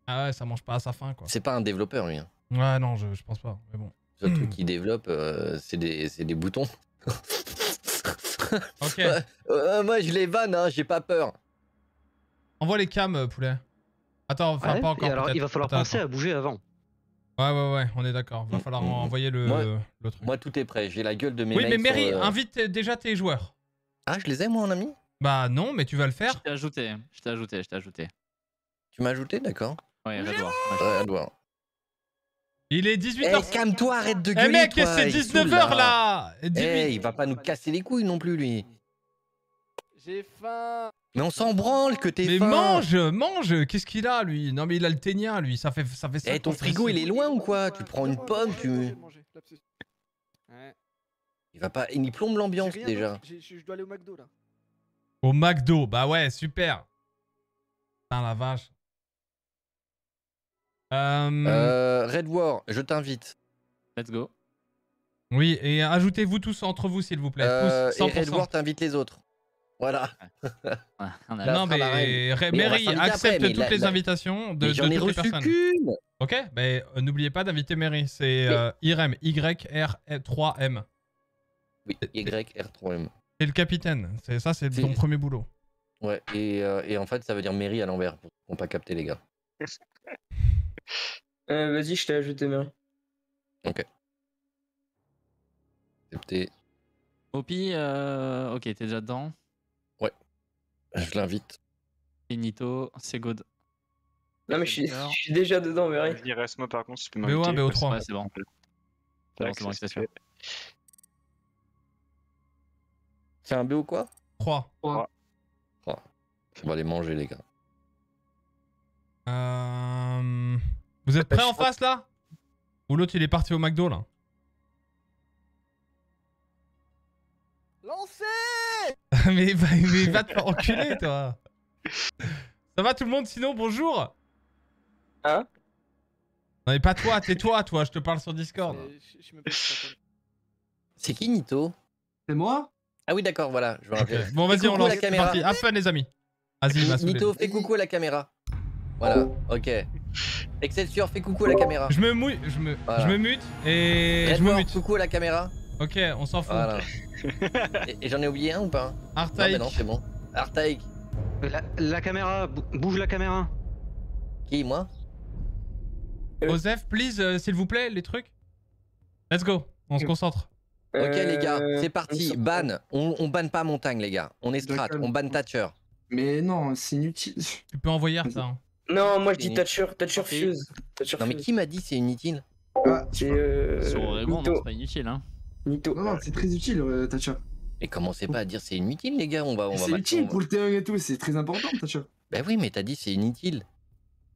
Ah ouais, ça mange pas à sa faim quoi. C'est pas un développeur, lui. hein. Ouais, non, je, je pense pas. Mais bon. Le truc qu'il développe, euh, c'est des, c'est des boutons. Ok. Euh, moi, je les vanne, hein, j'ai pas peur. Envoie les cams, euh, poulet. Attends, enfin Ouais, pas et encore. alors, il va falloir Attends, penser attends. à bouger avant. Ouais, ouais, ouais, on est d'accord. Va falloir en- envoyer le, Moi- le truc. Moi, tout est prêt. J'ai la gueule de mes Oui, mais Mary, sur, euh, invite déjà tes joueurs. Ah, je les ai, moi, en ami? Bah non, mais tu vas le faire. Je t'ai ajouté, je t'ai ajouté, je t'ai ajouté. Tu m'as ajouté, d'accord Ouais, Edouard. Il est Eh, 18h. calme-toi, arrête de Eh gueuler. mec, toi, c'est il 19h saoule, là Eh, il va pas nous casser les couilles non plus, lui. J'ai faim. Mais on s'en branle que t'es Mais faim. mange, mange Qu'est-ce qu'il a lui? Non mais il a le ténia lui, ça fait ça fait ça. Eh, ton frigo, il est loin ou quoi? Tu prends une pomme, tu... Ouais. Il va pas... Il plombe l'ambiance, déjà. Je dois aller au McDo là. Au McDo, bah ouais, super. Putain la vache. Euh, Euh, Red War, je t'invite. Let's go. Oui, et ajoutez-vous tous entre vous s'il vous plaît. Euh, et Red 100%. War t'invite les autres. Voilà. on a- non mais, Mary accepte après, mais toutes la- les la- invitations de, de j'en ai toutes les personnes. qu'une. Ok, mais euh, n'oubliez pas d'inviter Mary, c'est euh, Irem, Y-R-3M. Oui, YR3M. C'est le capitaine, c'est ça, c'est ton premier boulot. Ouais, et, euh, et en fait, ça veut dire mairie à l'envers, pour qu'on pas capter les gars. Euh, Vas-y, je t'ai ajouté, Mary. Ok. Accepté. Opi, euh... ok, t'es déjà dedans. Ouais. Je l'invite. Finito, c'est good. Non, mais je suis, je suis déjà dedans, Mary. Vas-y, reste-moi par contre si tu peux BO1, m'inviter. BO3. Ouais, c'est bon. C'est bon, c'est bon, c'est fait. C'est un BO quoi? 3. 3. On va les manger, les gars. Euh... Vous êtes prêts en face là? Ou l'autre il est parti au McDo là? Lancez mais, va, mais va te faire enculer toi Ça va tout le monde? Sinon bonjour Hein? Non mais pas toi, tais-toi toi, je te parle sur Discord. C'est qui Nito? C'est moi? Ah oui, d'accord, voilà. Je vais rappeler. Bon vas-y on lance, la c'est caméra. parti. Have fun les amis. Vas-y. Nito, fais coucou à la caméra. Voilà, ok. Excelsior, fais coucou à la caméra. Je me mouille, je me, Voilà. je me mute et Red je me mute. coucou à la caméra. Ok, on s'en fout. Voilà. et et j'en ai oublié un ou pas Artaïk. Non, mais non, c'est bon. Artaïk. La, la caméra, bou- bouge la caméra. Qui, moi? Osef, please, euh, s'il vous plaît, les trucs. Let's go, on se concentre. Ok, les gars, Euh, c'est parti. Ban. On, on banne pas montagne, les gars. On est strat. On banne Thatcher. Mais non, c'est inutile. Tu peux envoyer ça. hein. Non, moi je dis Fini. Thatcher, Thatcher Fuse. Thatcher Non, mais qui m'a dit c'est inutile Ah, C'est euh. Non, Nito. c'est pas inutile, hein. Nito. non, non, c'est très utile, euh, Thatcher. Mais commencez pas à dire c'est inutile, les gars. On va, on va C'est utile pour le T1 et tout, c'est très important, Thatcher. Bah oui, mais t'as dit c'est inutile.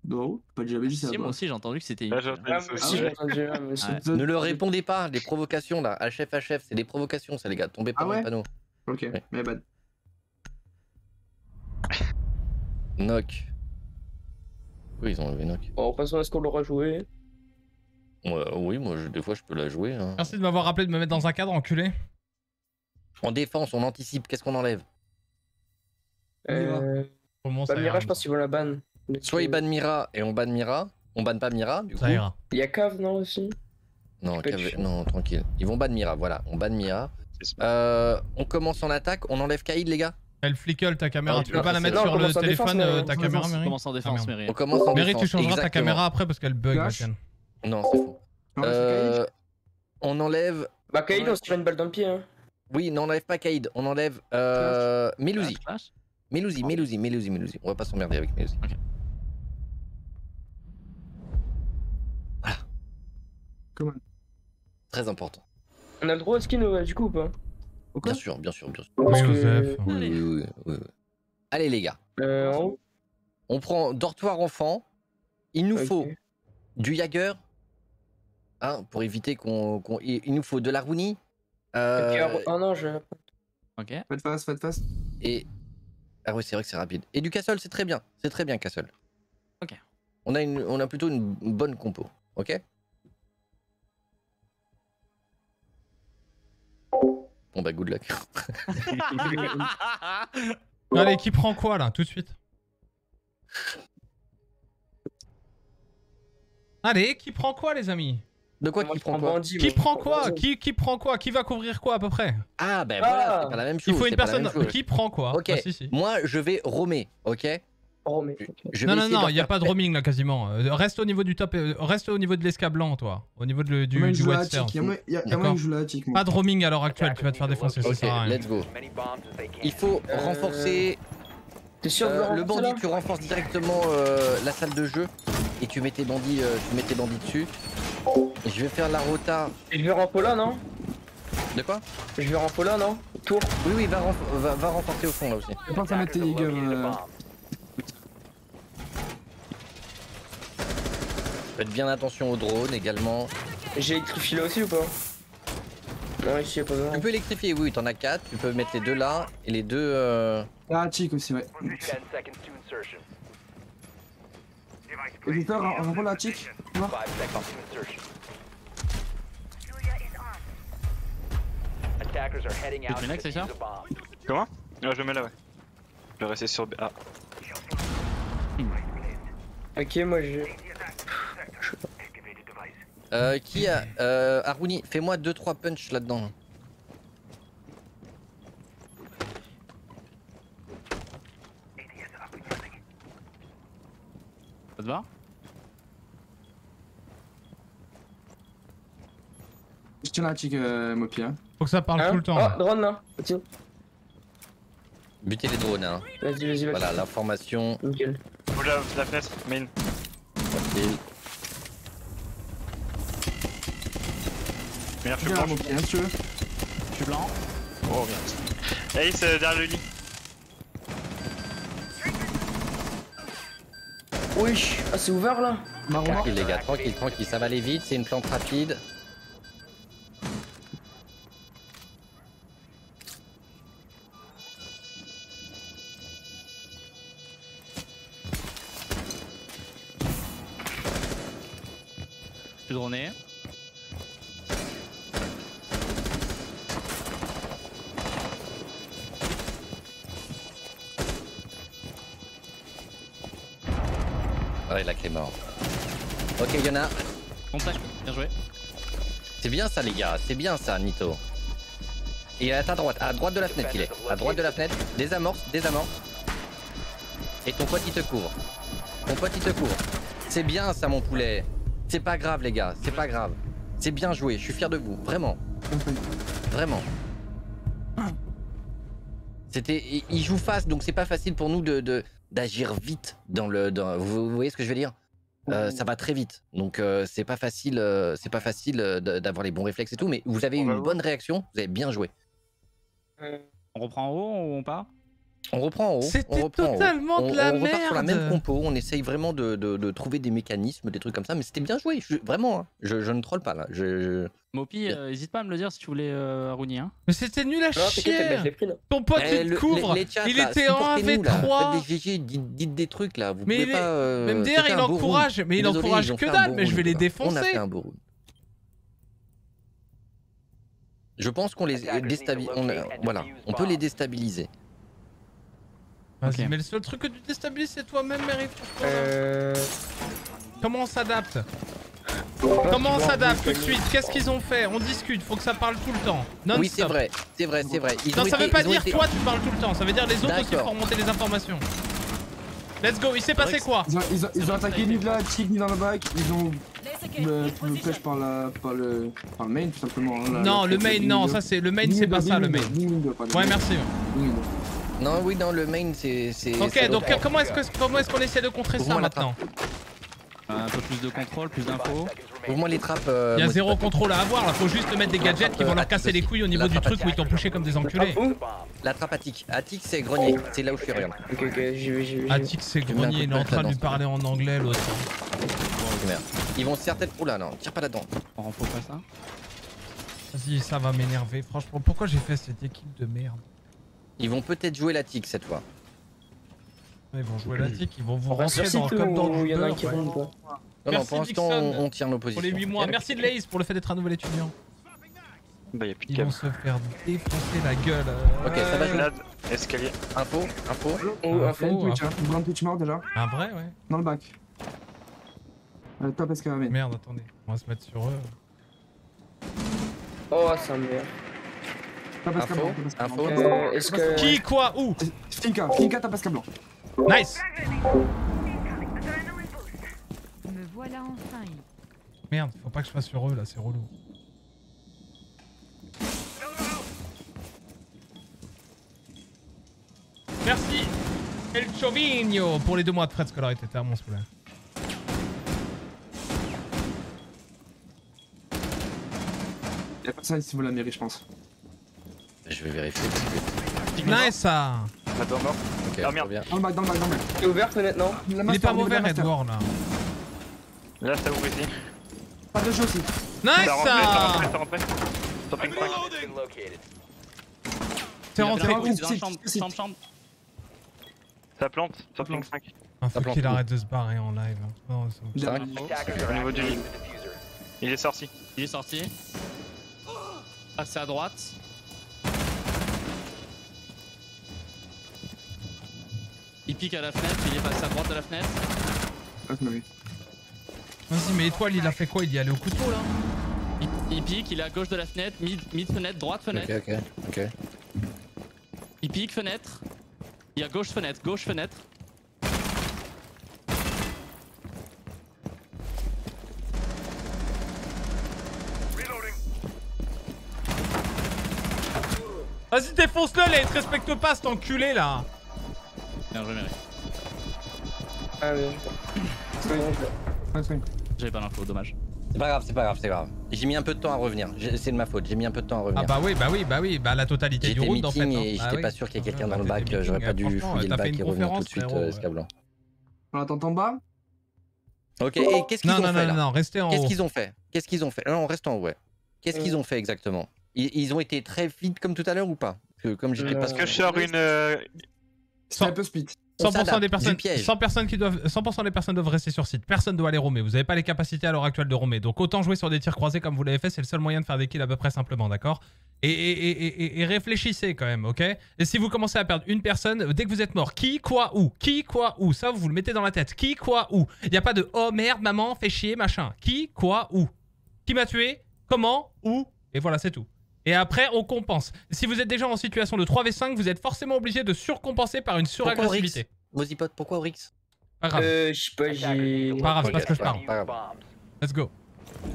Non, pas jamais dit ça. Si, moi aussi j'ai entendu que c'était Ah, entendu, ah. Ne leur répondez pas, les provocations là. HF, HF, c'est des provocations, ça, les gars. Tombez pas Ah dans ouais le panneau. Ok, mais bad. Knock. Oui, ils ont enlevé Knock. Bon, passons à ce qu'on l'aura joué? Ouais, oui, moi, je- des fois, je peux la jouer. hein. Merci de m'avoir rappelé de me mettre dans un cadre, enculé. En défense, on anticipe. Qu'est-ce qu'on enlève? Euh. Comment ça Bah, Mira, ira je pense qu'ils vont la ban. Soit ils bannent Mira et on banne Mira. On banne pas Mira, du coup. Ça ira. Il y a Cave, non aussi? Non, Cave- non, tranquille. Ils vont ban Mira, voilà. On banne Mira. Euh, on commence en attaque. On enlève Kaïd, les gars? Elle flickle ta caméra. Ah, tu peux pas la mettre Non, sur on le téléphone, défense, euh, ta on caméra, Mary Commence en défense. Mary. On commence en Mary, tu changeras ta caméra après parce qu'elle bug la. Non, c'est faux. Euh, on enlève. Bah, Kaïd, on se tire une balle dans le pied. Hein. Oui, non, on enlève pas Kaïd. On enlève. Euh... Melouzi. Melouzi, Melouzi, Melouzi, Melouzi. On va pas s'emmerder avec Melouzi. Comment Très important. On a le droit au skin euh, du coup ou pas? Bien sûr, bien sûr, bien sûr. Oui, Parce que- Osef. Oui, oui, oui, oui, oui. Allez, les gars. Euh, On prend dortoir enfant. Il nous faut du Jager. Hein, pour éviter qu'on. qu'on- il nous faut de la Rooney. euh, Oh non, je. Ok. Faites face, faites face. et. Ah oui, c'est vrai que c'est rapide. Et du Castle, c'est très bien. C'est très bien, Castle. Ok. On a, une, on a plutôt une bonne compo. Ok? Bon bah good luck. Allez, qui prend quoi là, tout de suite? Allez, qui prend quoi les amis? De quoi qui prend quoi? Qui prend quoi? Qui, qui prend quoi? Qui va couvrir quoi à peu près? Ah ben voilà, c'est pas la même chose. Il faut une personne chose. qui prend quoi? Ok, Ah, si, si. moi je vais roamer, ok? Je Non, non, non, il n'y a pas de roaming là quasiment. Euh, Reste au niveau du top, euh, reste au niveau de l'escablant toi. Au niveau de du, western. tic, y a moyen- tic, moi. Pas de roaming à l'heure actuelle, tu vas te faire défoncer, ça Ok, sert à rien. let's go. Il faut renforcer. T'es sûr euh, le bandit, tu renforces directement euh, la salle de jeu et tu mets tes bandits, euh, tu mets tes bandits dessus. Et je vais faire la rota. Et je vais renfo là, non? De quoi? Je vais renfo là, non? Tour Oui, oui, va, renf- va, va renforcer au fond là aussi. Je pense à mettre tes dégâts. euh, Faites bien attention aux drones également. J'ai électrifié là aussi ou pas? Non, ici y'a pas besoin. Tu peux électrifier, oui, t'en as 4. Tu peux mettre les deux là et les deux. Euh... Ah, tic aussi, ouais. 10 seconds to insertion. Et Victor, renvoie la tic. tu vois? 5 seconds to insertion. Attackers are heading out Tu te mets c'est ça? Comment? Ouais, je le mets là, ouais. Je vais rester sur B. Ah. Ok, moi j'ai. Euh, qui a. Euh, Aruni, fais-moi 2-3 punch là-dedans. Ça te va Je tiens la tic, euh, Mopi. Hein. Faut que ça parle Hein tout le temps. Oh, là. drone là. Tiens. Butez les drones, hein. Vas-y, vas-y, vas-y. Voilà, l'information. Nickel. La, la fenêtre, main. Tranquille. Meilleur je suis blanc. Veux. Je suis blanc. Oh, bien. Ace euh, derrière le lit. Wesh, ah c'est ouvert là Marron. Tranquille, les gars, tranquille, tranquille. Ça va aller vite, c'est une plante rapide. Bien ça, les gars. C'est bien ça, Nito. Et à ta droite, à droite de la fenêtre, il est. À droite de la fenêtre, désamorce, désamorce. Et ton pote, il te couvre. Ton pote, il te couvre. C'est bien ça, mon poulet. C'est pas grave, les gars. C'est pas grave. C'est bien joué. Je suis fier de vous. Vraiment. Vraiment. C'était, il- il joue face, donc c'est pas facile pour nous de d'agir vite dans le. Vous, vous voyez ce que je veux dire? Euh, Ça va très vite, donc euh, c'est pas facile, euh, c'est pas facile euh, d'avoir les bons réflexes et tout, mais vous avez eu une bonne réaction, vous avez bien joué. On reprend en haut ou on part? On reprend en haut. C'était haut. totalement de On- la on repart sur la même compo, on essaye vraiment de, de- de trouver des mécanismes, des trucs comme ça, mais c'était bien joué, je- vraiment, hein. je, je ne troll pas là. Je, je- Mopi, euh, hésite pas à me le dire si tu voulais euh, Aruni. Hein. Mais c'était nul à chier. bah. Ton pote Eh, il le- te couvre. les- les chats, il là, était en supportez-nous, là. 1v3. Faites des GG, dites, dites des trucs là, vous Mais pouvez il est- pas. euh, même DR, c'était il encourage, mais il Désolé, encourage que dalle, mais je vais les là. On a défoncer. fait un beau round. Je pense qu'on les déstabilise. Voilà, on peut les déstabiliser. Vas-y, mais le seul truc que tu déstabilises, c'est toi-même, Mary. Euh. Comment on s'adapte Comment on s'adapte tout de suite Qu'est-ce qu'ils ont fait On discute, faut que ça parle tout le temps. Non Oui, c'est vrai, c'est vrai, c'est vrai. Ils non, ça été- veut pas dire été- toi tu parles tout le temps, ça veut dire les autres aussi font remonter les informations. Let's go, il s'est passé quoi Ils ont, ils ont, ils ont attaqué ni de la ni dans la back, ils ont me, me pêche par, la, par, le, par le main tout simplement. hein, la- Non, la le main, non, ça c'est le main, c'est pas ça le main. Ouais, merci. Non, oui, dans le main, c'est. Ok, donc comment est-ce que comment est-ce qu'on essaie de contrer ça maintenant Un peu plus de contrôle, plus d'infos. Ouvre-moi les trappes. euh, Il y a moi, zéro contrôle à avoir, là faut juste mettre des gadgets qui vont leur casser les couilles au niveau du truc où ils t'ont touché comme des enculés. La trappe attique. Attique, c'est grenier. C'est là où je suis, regarde. Ok, ok, j'y vais, j'y vais. Attic c'est grenier, il est en train de lui parler en anglais l'autre. Merde. Ils vont certainement. Oula, non, tire pas là-dedans. On renfort pas ça Vas-y, ça va m'énerver, franchement. Pourquoi j'ai fait cette équipe de merde Ils vont peut-être jouer la tic cette fois. Ils vont jouer la tic, ils vont vous rentrer sur dans, comme dans du y en a un beurre, qui ouais. Non, non, pour l'instant, on, on tient nos Pour positions. les 8 mois. Merci de Laze pour le fait d'être un nouvel étudiant. Bah y'a plus de Ils vont se faire défoncer la gueule. euh. Ok, ça va jouer. Lad, escalier. Info, info. Oh, Info, un Twitch, info. hein. Grand Twitch mort déjà. Un vrai, ouais. Dans le bac. Euh, top escalavé. Merde, attendez. On va se mettre sur eux. Oh, ça me merde. Top escalavé. info. Euh, Est-ce que. Qui, quoi, où Finka, Finka top escalavé. Nice Me voilà enfin. Merde, faut pas que je fasse sur eux là, c'est relou. Merci El Chovigno pour les deux mois de frais de scolarité, t'es à mon souvenir. Y'a pas ça ici, vous la mairie, je pense. Je vais vérifier. Nice ça mort. Ok, Ah, merde. Dans le bac, dans le bac, dans le bac. C'est ouvert fenêtre, non Il est pas master. Redwar là. Là, ça ouvre ici. Pas de jeu aussi. Nice Ça rentre, ça ça rentre, ça rentre. Stopping 5. Been located. C'est rentré rentré. où chambre, chambre, chambre. Ça plante. Stopping 5. Ah, faut Ça plante qu'il arrête de se barrer en live. hein. Non, c'est- Cinq. Attackers are Au niveau du activating lit. the diffuser. Il est sorti. Il est sorti. Passé à droite. Il pique à la fenêtre, il est passé à droite de la fenêtre. Ah. Vas-y, mais étoile, il a fait quoi? Il y allait au couteau là? Il, il pique, il est à gauche de la fenêtre, mid, mid fenêtre, droite fenêtre. Ok, ok, ok. Il pique fenêtre. Il y a gauche fenêtre, gauche fenêtre. Vas-y, défonce-le là, il te respecte pas cet enculé là Bien joué. Ah. J'avais pas l'info, dommage. C'est pas grave, c'est pas grave, c'est grave. J'ai mis un peu de temps à revenir. C'est de ma faute. J'ai mis un peu de temps à revenir. Ah bah oui, bah oui, bah oui, bah la totalité du J'étais round en fait. hein. et Bah j'étais oui. pas sûr qu'il y ait quelqu'un Ah, dans le bac. J'aurais meeting, pas dû fouiller le bac et revenir tout de suite, euh. Scablan. On attend en bas. Ok, et qu'est-ce qu'ils Non, ont non, fait non, là non, restez en Qu'est-ce haut. qu'ils ont fait? Qu'est-ce qu'ils ont fait? Non, on reste en haut, ouais. Qu'est-ce qu'ils ont fait exactement? Ils, ils ont été très vite comme tout à l'heure ou pas? Parce que comme j'étais pas Est-ce que je sors une. C'est un peu split. On 100% des personnes, du piège. 100 personnes qui doivent, 100% des personnes doivent rester sur site. Personne doit aller roamer. Vous n'avez pas les capacités à l'heure actuelle de roamer. Donc autant jouer sur des tirs croisés comme vous l'avez fait. C'est le seul moyen de faire des kills à peu près simplement, d'accord? Et, et, et, et- et réfléchissez quand même, ok? Et si vous commencez à perdre une personne, dès que vous êtes mort, qui, quoi, où? Qui, quoi, où? Ça, vous vous le mettez dans la tête. Qui, quoi, où? Il n'y a pas de oh merde, maman, fais chier, machin. Qui, quoi, où? Qui m'a tué? Comment? Où? Et voilà, c'est tout. Et après, on compense. Si vous êtes déjà en situation de 3v5, vous êtes forcément obligé de surcompenser par une suragressivité. Mozipote, pourquoi Oryx Pas grave. Euh, je sais pas, j'ai. Pas grave, c'est parce que je parle. grave, pas grave. Let's go.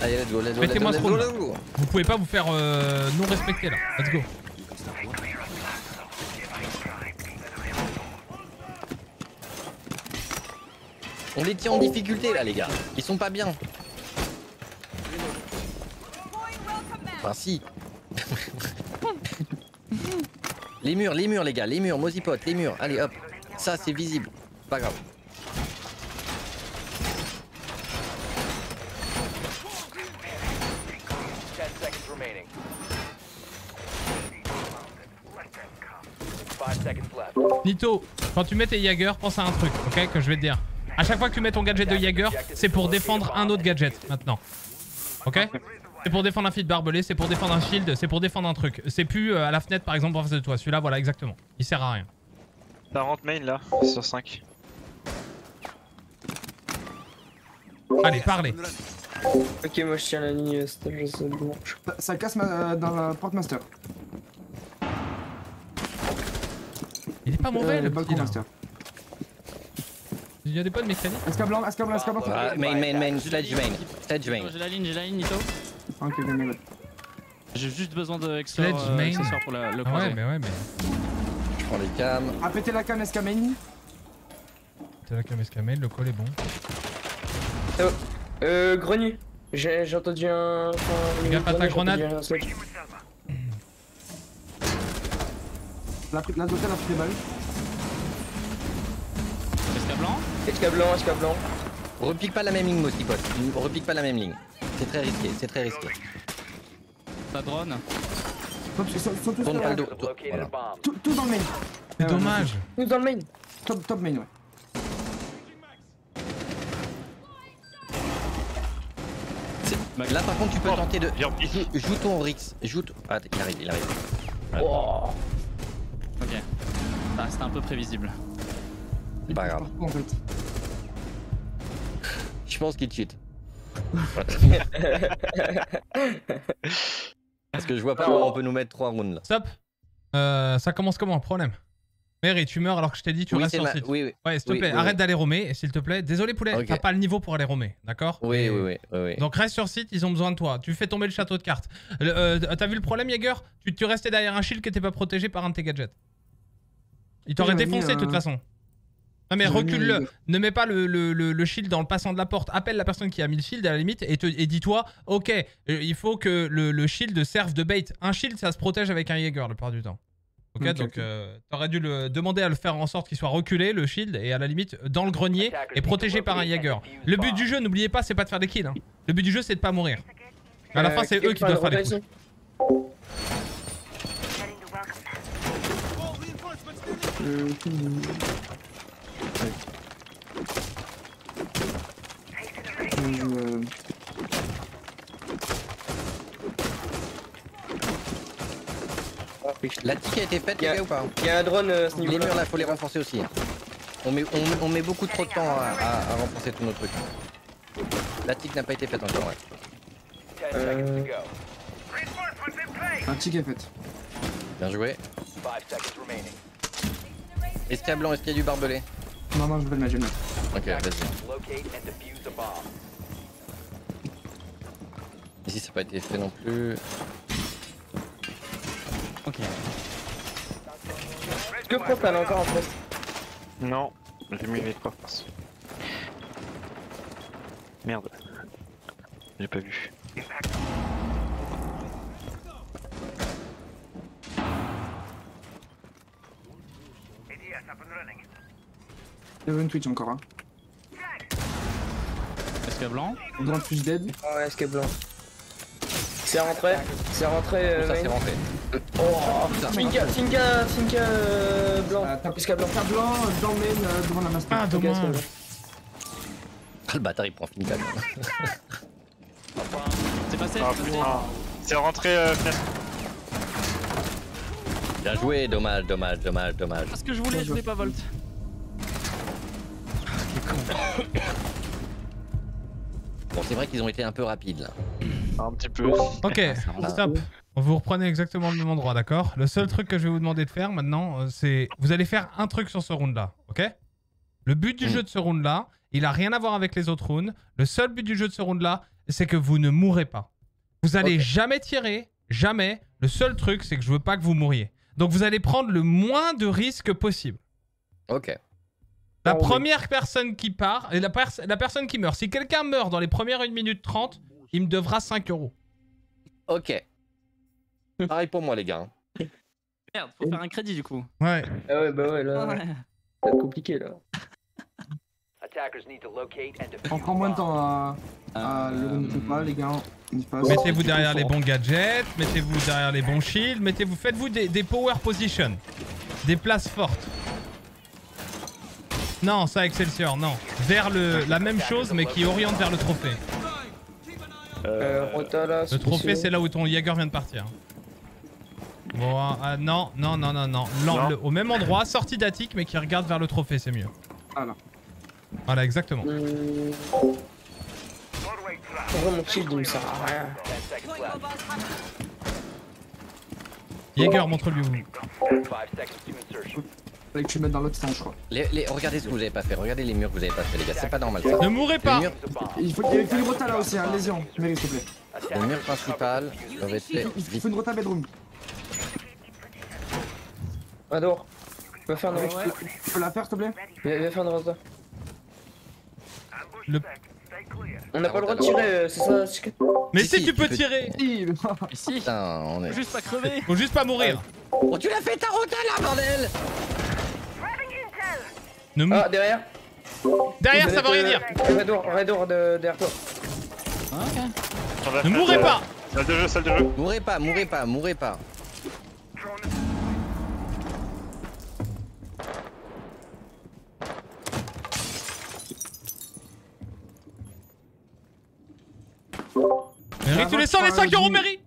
Allez, let's go, let's go, Mettez-moi ce go. Vous pouvez pas vous faire euh, non respecter là. Let's go. On les tient en difficulté là, les gars. Ils sont pas bien. Enfin, si. Les murs, les murs, les gars, les murs, Mozipote, les murs. Allez, hop. Ça, c'est visible. Pas grave. Nito, quand tu mets tes Jagger, pense à un truc, ok, que je vais te dire. À chaque fois que tu mets ton gadget de Jagger, c'est pour défendre un autre gadget maintenant. Ok? C'est pour défendre un feed barbelé, c'est pour défendre un shield, c'est pour défendre un truc. C'est plus euh, à la fenêtre par exemple en face de toi. Celui-là, voilà, exactement. Il sert à rien. Ça rentre main là, sur 5. Allez, parlez. Ok, moi je tiens la ligne, euh, bon. Ça- Ça casse ma- dans la porte master. Il est pas mauvais Euh, le petit là. master. Il y a des bonnes mécaniques. Escablan, escablan, escablan. Ah, main, main, main, sledge main. Sledge main. J'ai la ligne, j'ai la ligne, Nito. J'ai juste besoin de accessoires, Sledge euh, main. accessoires pour la- le Ah ouais, mais ouais, mais. Je prends les cams. A péter la canne, escameni. T'es là comme escamel, le call est bon. Oh, euh, grenier. J'ai entendu un. Gaffe à ta grenade. La, la d'hôtel a pris des balles. Escablan Escablan, escablan. Repique pas la même ligne, Mozipote. Repique pas la même ligne. C'est très risqué, c'est très risqué. Ta drone. Tourne pas le dos. Voilà. tout, tout dans le main. C'est Euh, dommage. Nous dans le main. Top, top main, ouais. Là par contre tu peux tenter de. Joue, joue ton Rix. Joue ton... Ah il arrive, il arrive. Ok. Ah, c'était un peu prévisible. C'est pas grave. Je pense qu'il cheat. Parce que je vois pas comment on peut nous mettre 3 rounds là. Stop. Euh, ça commence comment Problème? Mary, tu meurs alors que je t'ai dit tu Oui, restes sur ma- site. oui, oui. Ouais, s'il te Oui, plaît, oui, arrête oui. d'aller romer, s'il te plaît. Désolé poulet, t'as pas le niveau pour aller romer, d'accord? Oui, oui, oui, oui, oui. Donc reste sur site, ils ont besoin de toi. Tu fais tomber le château de cartes. Euh, T'as vu le problème, Jaeger tu, tu restais derrière un shield qui était pas protégé par un de tes gadgets. Il t'aurait défoncé de toute façon. Non mais recule-le. Ne mets pas le, le- le- le shield dans le passant de la porte. Appelle la personne qui a mis le shield à la limite et, te- et dis-toi, ok, euh, il faut que le, le shield serve de bait. Un shield, ça se protège avec un Jaeger la plupart du temps. Ok, donc euh, t'aurais dû le demander à le faire en sorte qu'il soit reculé, le shield, et à la limite dans le grenier et protégé par un Jaeger. Le but du jeu, n'oubliez pas, c'est pas de faire des kills. hein. Le but du jeu, c'est de pas mourir. À la Euh, fin, c'est eux qui doivent faire les coups. Euh, Euh, La tic a été faite, les gars, ou pas Il y a un drone euh, ce Les murs là, faut les renforcer aussi. On met, on, on met beaucoup trop de temps à, à- à renforcer tous nos trucs. La tic n'a pas été faite encore, ouais. Euh, Un ticket fait. Bien joué. Est-ce qu'il y a blanc Est-ce qu'il y a du barbelé Non, non, je vais le mettre, je vais le mettre. Ok, vas-y. Ici, ça n'a pas été fait non plus. Ok. Est-ce que Pro t'en as encore en poste Non, j'ai mis les forces. Merde. J'ai pas vu. Il y une Twitch encore, hein. Est-ce que blanc? Grand Twitch dead. Ouais, SK blanc? C'est rentré, c'est rentré. euh, Ça, c'est rentré. Oh, Tinka, Tinka, Tinka euh, blanc. Euh, t'as SK blanc. T'as blanc dans le main euh, devant la master. Ah, dommage. Blanc. Ah, le bâtard, il prend Finca. C'est passé Ah c'est passé putain. C'est rentré euh. Bien joué, dommage, dommage, dommage, dommage. Parce que je voulais, je voulais pas volt. Bon, c'est vrai qu'ils ont été un peu rapides là. Un petit peu. Ok, stop. Vous reprenez exactement le même endroit, d'accord Le seul truc que je vais vous demander de faire maintenant, euh, c'est... Vous allez faire un truc sur ce round-là, ok Le but du Mm. jeu de ce round-là, il a rien à voir avec les autres rounds. Le seul but du jeu de ce round-là, c'est que vous ne mourrez pas. Vous allez jamais tirer, jamais. Le seul truc, c'est que je veux pas que vous mouriez. Donc vous allez prendre le moins de risques possible. Ok. La Ah première personne qui part, et la, pers- la personne qui meurt, si quelqu'un meurt dans les premières 1 minute 30, il me devra 5 euros. Ok. Pareil pour moi, les gars. hein. Merde, faut faire un crédit du coup. Ouais. Ah ouais, bah ouais, là. Ouais. Ça va être compliqué là. Attackers need to locate and defuse On prend moins de temps à, à le remonter pas, les gars. Mettez-vous derrière les bons gadgets, mettez-vous derrière les bons shields, mettez-vous, faites-vous des, des power positions, des places fortes. Non, ça Excelsior, non. Vers le, la même chose, mais qui oriente vers le trophée. Euh. Le trophée, c'est là où ton Jaeger vient de partir. Bon, ah, non, non, non, non, non. Non. le- au même endroit, sortie d'attic, mais qui regarde vers le trophée, c'est mieux. Voilà. Voilà, exactement. Hum... En vrai, mon shield il me sert à rien. Ten seconds left. Jaeger, montre-lui où. Fallait que tu le mettes dans l'autre sens, je crois. Les, les- regardez ce que vous avez pas fait. Regardez les murs que vous avez pas fait, les gars. C'est pas normal. ça. Ne mourrez pas murs, Ah. Il faut, il faut une rota là aussi, hein, lésion. Mary, s'il te plaît. les murs principales doivent être faits Il faut une rota bedroom. Adore. Va faire une rota. Tu peux la faire, s'il te plaît? Viens viens faire une rota. Le- On n'a pas le droit de tirer, euh, c'est ça Mais Si, si, si, tu tu peux tirer Ici, Putain, on est. faut juste pas crever. Faut juste pas mourir Oh, tu l'as fait ta rota là, bordel Ne mou- Ah, derrière Derrière, ça veut rien dire Redor, Redor de, derrière toi. Ah, la Ne mourrez pas Salle de jeu, salle de jeu. Mourrez pas, mourrez pas, mourrez pas. Mary, tu les sens les 5 euros, Mary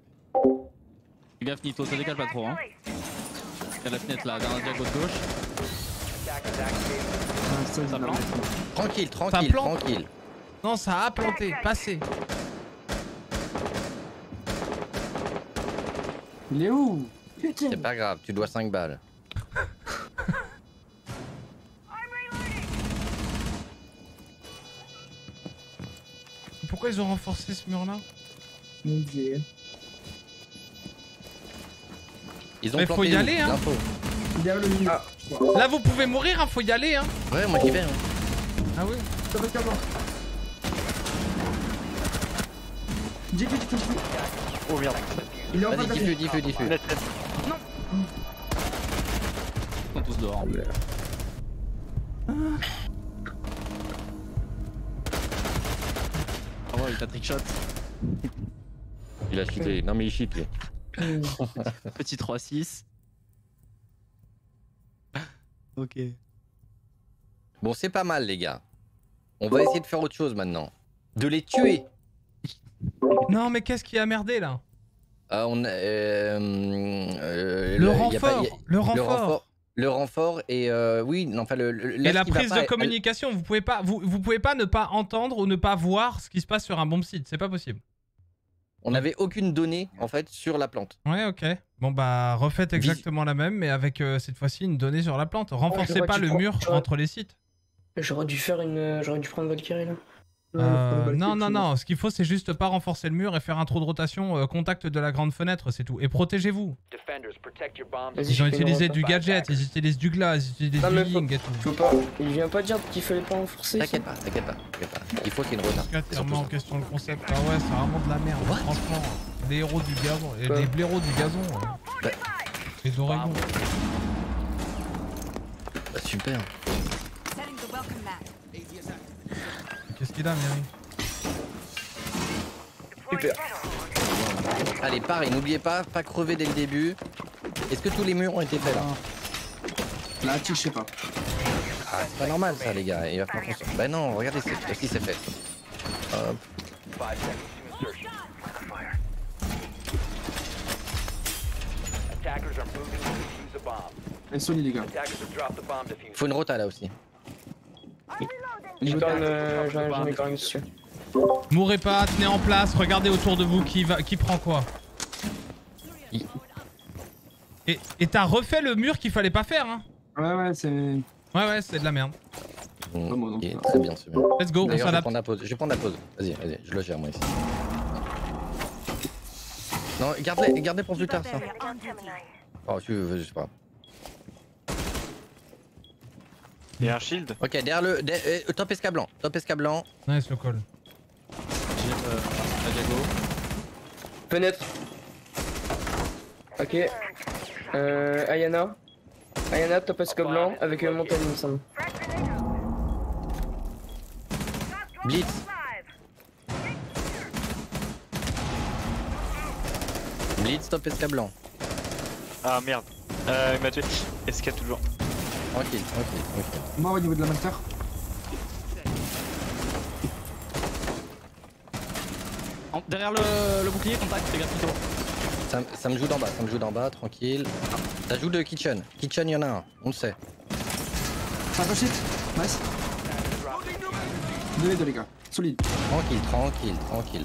Fais gaffe, Nito, ça décale pas trop. Hein. Il y a la fenêtre là, dernière diago de gauche. Ça plante Tranquille, tranquille, tranquille. Non, ça a planté, passé. Il est où? Putain. C'est pas grave, tu dois 5 balles. Pourquoi ils ont renforcé ce mur là Mon dieu. Ils ont Mais faut y aller, hein. L'info. Derrière le mur. Là, vous pouvez mourir, hein, faut y aller, hein. Ouais, moi j'y vais. Hein. Ah oui. Oh merde. Il est en diffus, diffus. Ils sont tous dehors. Ah ouais, il t'a trickshot. Il a cheaté. Non mais il cheat lui. Petit 3-6. ok. Bon, c'est pas mal les gars. On va essayer de faire autre chose maintenant. De les tuer. Non, mais qu'est-ce qui a merdé là? Ah, on a, euh, euh, Le y a renfort, y a- le renfort. Le renfort et euh, oui, non, enfin le. le- Et la prise pas, de communication, vous pouvez pas, vous, vous pouvez pas ne pas entendre ou ne pas voir ce qui se passe sur un bon site, c'est pas possible. On n'avait aucune donnée en fait sur la plante. Ouais, ok. Bon bah refaites exactement la même, mais avec euh, cette fois-ci une donnée sur la plante. Renforcez pas le mur entre les sites. J'aurais dû faire une. J'aurais dû prendre Valkyrie là. Euh, non, non, non. Ce qu'il faut, c'est juste pas renforcer le mur et faire un trou de rotation euh, contact de la grande fenêtre, c'est tout. Et protégez-vous. Ils ont utilisé du gadget, ils utilisent du glace, ils utilisent Non, du ying et tout. faut pas. Il vient pas dire qu'il fallait pas renforcer. T'inquiète pas, t'inquiète pas, t'inquiète pas. Il faut qu'il y ait une rota. Là, C'est en question le concept. Ah ouais, c'est vraiment de la merde. Franchement, les héros du gazon, et Ouais. les blaireaux du gazon. euh, Bah, Les Oregon. bah, super. Qu'est-ce qu'il a, Mary Super. Allez, pareil, n'oubliez pas, pas crever dès le début. Est-ce que tous les murs ont été faits là Là, tu je sais pas. Ah, c'est pas normal ça, les gars. Il va falloir qu'on se- Bah non, regardez c'est- si c'est fait. Hop. Five seconds to insertion. Attackers are moving to defuse a bomb. Elle est solide, les gars. Faut une rota là aussi. Même. euh, J'en ai quand même dessus. Mourrez pas, tenez en place, regardez autour de vous qui, va, qui prend quoi. Et t'as refait le mur qu'il fallait pas faire, hein Ouais, ouais, c'est. Ouais, ouais, c'est de la merde. Bon, ok, très bien, c'est bien. Let's go, on je vais s'adapte. prendre la pause. Je vais prendre la pause. Vas-y, vas-y, je le gère moi ici. Non, garde-les gardez pour plus tard ça. Oh, tu veux, je sais pas. Il y a un shield Ok, derrière le. euh, top esca blanc. Top esca blanc. Nice le call. J'ai euh, la diago. Fenêtre. Ok. Euh, Ayana. Ayana, top esco blanc avec une montagne, il me semble. Blitz. Blitz, top esca blanc. Ah merde. Euh, il m'a tué. Est-ce qu'il y a toujours Tranquille, tranquille, tranquille. Moi, au niveau de la master. En- Derrière le, le bouclier, contact, fais gaffe. Ça, ça me joue d'en bas, ça me joue d'en bas, tranquille. Ça joue de kitchen. Kitchen, il y en a un, on le sait. Ça va shit? Nice. Deux les deux, les gars. Solide. Tranquille, tranquille, tranquille.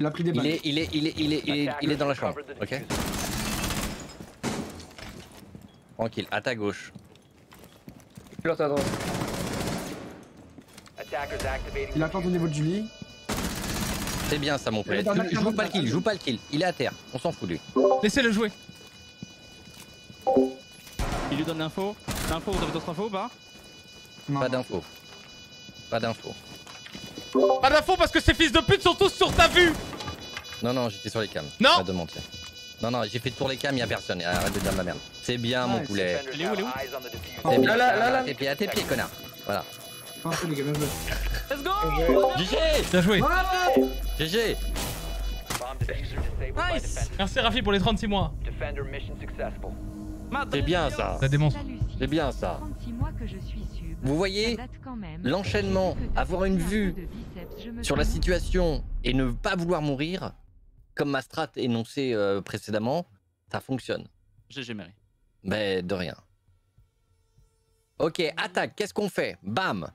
Il a pris des balles. Il est, il est, il est, il est, il est, il est dans la chambre, ok? Tranquille, à ta gauche. L'autre à droite. Attackers activating. Il attend au niveau de Julie. C'est bien ça mon poulet. Joue cabane. pas le kill, joue pas le kill. Il est à terre, on s'en fout lui. Laissez-le jouer. Il lui donne l'info. L'info, vous avez d'autres infos ou pas Pas d'infos. Pas d'infos. Pas d'infos parce que ces fils de pute sont tous sur ta vue Non, non, j'étais sur les cams. Non Pas de mentir. Non, non, j'ai fait tour les cams, y'a personne. Arrête de dire de la merde. C'est bien mon poulet. Il est où, il est où. C'est bien. Là, là, là, là. À tes pieds, à tes pieds, connard. Voilà. Joué. Let's go GG Bien joué. GG Nice. Merci Rafi pour les 36 mois. C'est bien ça. Ça démontre. C'est bien ça. 36 mois que je suis sub. Vous voyez l'enchaînement, avoir une vue sur la situation et ne pas vouloir mourir, comme ma strat énoncée euh, précédemment, ça fonctionne. GG Mary. Mais de rien. Ok, attaque, qu'est-ce qu'on fait? Bam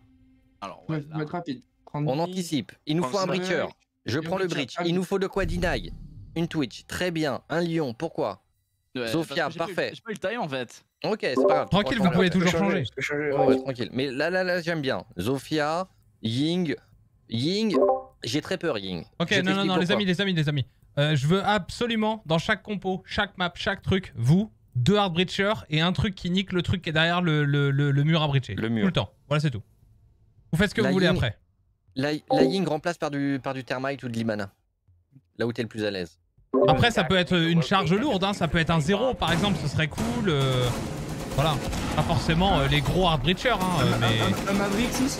Alors, Ouais, être rapide. Prendre On anticipe. Il nous faut un cinq, Je prends le. Allez. Il nous faut de quoi deny Une Twitch. Très bien. Un lion. Pourquoi? Ouais, eu- parfait. J'ai pas eu le time en fait. Ok, c'est pas grave. Tranquille, vous pouvez toujours changer. Tranquille. Mais là, là, là, j'aime bien. Zofia, Ying. Ying, j'ai très peur, Ying. Ok, non, non, non, les amis, les amis, les amis. Euh, je veux absolument, dans chaque compo, chaque map, chaque truc, vous, deux hard breachers et un truc qui nique le truc qui est derrière le, le, le, le mur à breacher. Le mur. Tout le temps. Voilà, c'est tout. Vous faites ce que La vous voulez Ying- après. La, la Ying remplace par du, par du thermite ou de l'imana. Là où t'es le plus à l'aise. Après, ça peut être une charge lourde, hein, ça peut être un zéro par exemple, ce serait cool. euh, Voilà. Pas forcément euh, les gros hard breachers, hein, euh, mais. Un, un Maverick 6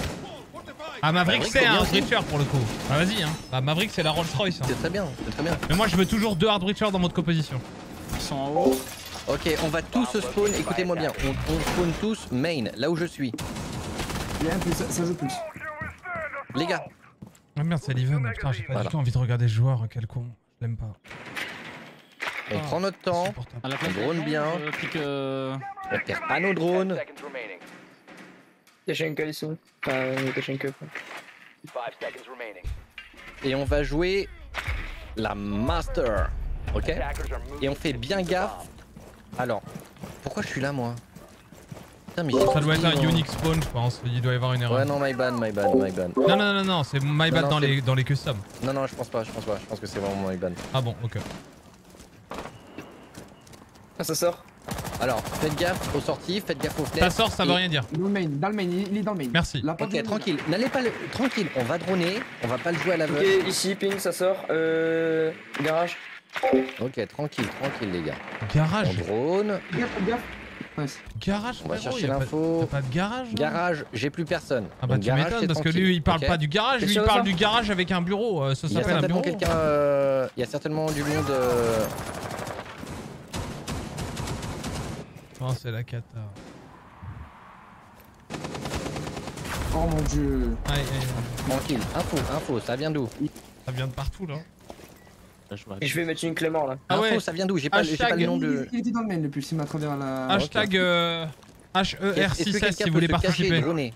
Ah, Maverick, c'est un breacher pour le coup. Ah, vas-y, hein. Bah, Maverick, c'est la Rolls Royce. hein. C'est très bien, c'est très bien. Mais moi, je veux toujours deux hard breachers dans votre composition. Ils sont en haut. Ok, on va tous se spawn. Écoutez-moi bien. On, on spawn tous main, là où je suis. Il y a un plus, ça, ça joue plus. Les gars, Ah merde, c'est Leven. Putain, j'ai pas Voilà. du tout envie de regarder ce joueur, quel con. Je l'aime pas. on prend notre temps. On drone bien. Je pique. euh, On perd pas nos drones. Tashenka, ils sont. Five seconds remaining. Et on va jouer la master. Ok? Et on fait bien gaffe. Alors, pourquoi je suis là moi? Putain, mais Ça doit être un non. unique spawn, je pense. Il doit y avoir une erreur. Ouais, non, my bad, my bad, my bad. Non, non, non, non, c'est my bad non, dans, les, dans les customs. Non, non, je pense pas, je pense pas. Je pense que c'est vraiment my bad. Ah bon, ok. Ah, ça sort. Alors, faites gaffe aux sorties, faites gaffe aux Ça fenêtres. sort, ça veut rien dire. Dans le main, dans le main, il est dans le main. Merci. La Ok, tranquille. N'allez pas le... Tranquille, on va droner. On va pas le jouer à la Ok, ici, ping, ça sort. Euh. Garage. Ok, tranquille, tranquille, les gars. Garage. On drone. Gaffe. Ouais, Garage, On va frérot, chercher pas- l'info. T'as pas de garage là Garage, j'ai plus personne. Ah bah Donc, tu m'étonnes parce que lui il parle pas du garage, lui il parle ça du garage avec un bureau, euh, ça Il y a s'appelle un certainement bureau. euh, Il y a certainement du monde. euh, Oh c'est la cata. Oh mon dieu. Aïe, aïe, aïe. Tranquille. Info, info, ça vient d'où Ça vient de partout là. Vois. Et je vais mettre une Clément là. Ah ouais. Info, ça vient d'où J'ai pas, j'ai pas Hashtag- le nom de. il était dans le main le plus, il m'a à travers la. Hashtag euh, Est-ce que HER6S quelqu'un si vous voulez cacher participer.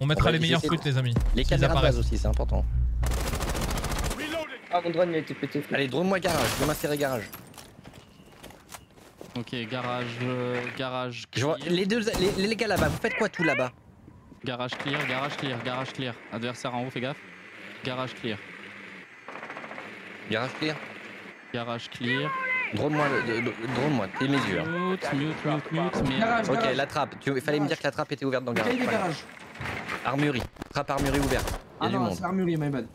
On mettra On les meilleurs trucs les amis. Les caméras de apparaissent. base aussi, c'est important. Ah, mon drone il a été pété. Allez, drone-moi garage, je vais m'insérer garage. Ok, garage. euh, garage. Je vois, clear. les deux, les, les gars là-bas, vous faites quoi tout là-bas Garage clear, garage clear, garage clear. Adversaire en haut, fais gaffe. Garage clear. Garage clear Garage clear. Drone-moi, le- le- le- drone-moi, tes mesures. Mute, mute, mute, mute. Mais Garage, Ok, garage. la trappe, tu, il fallait me dire que la trappe était ouverte dans le garage. Des Voilà. garages. Armurerie, trappe armurerie ouverte. Il y Ah a du non, monde. c'est my bad.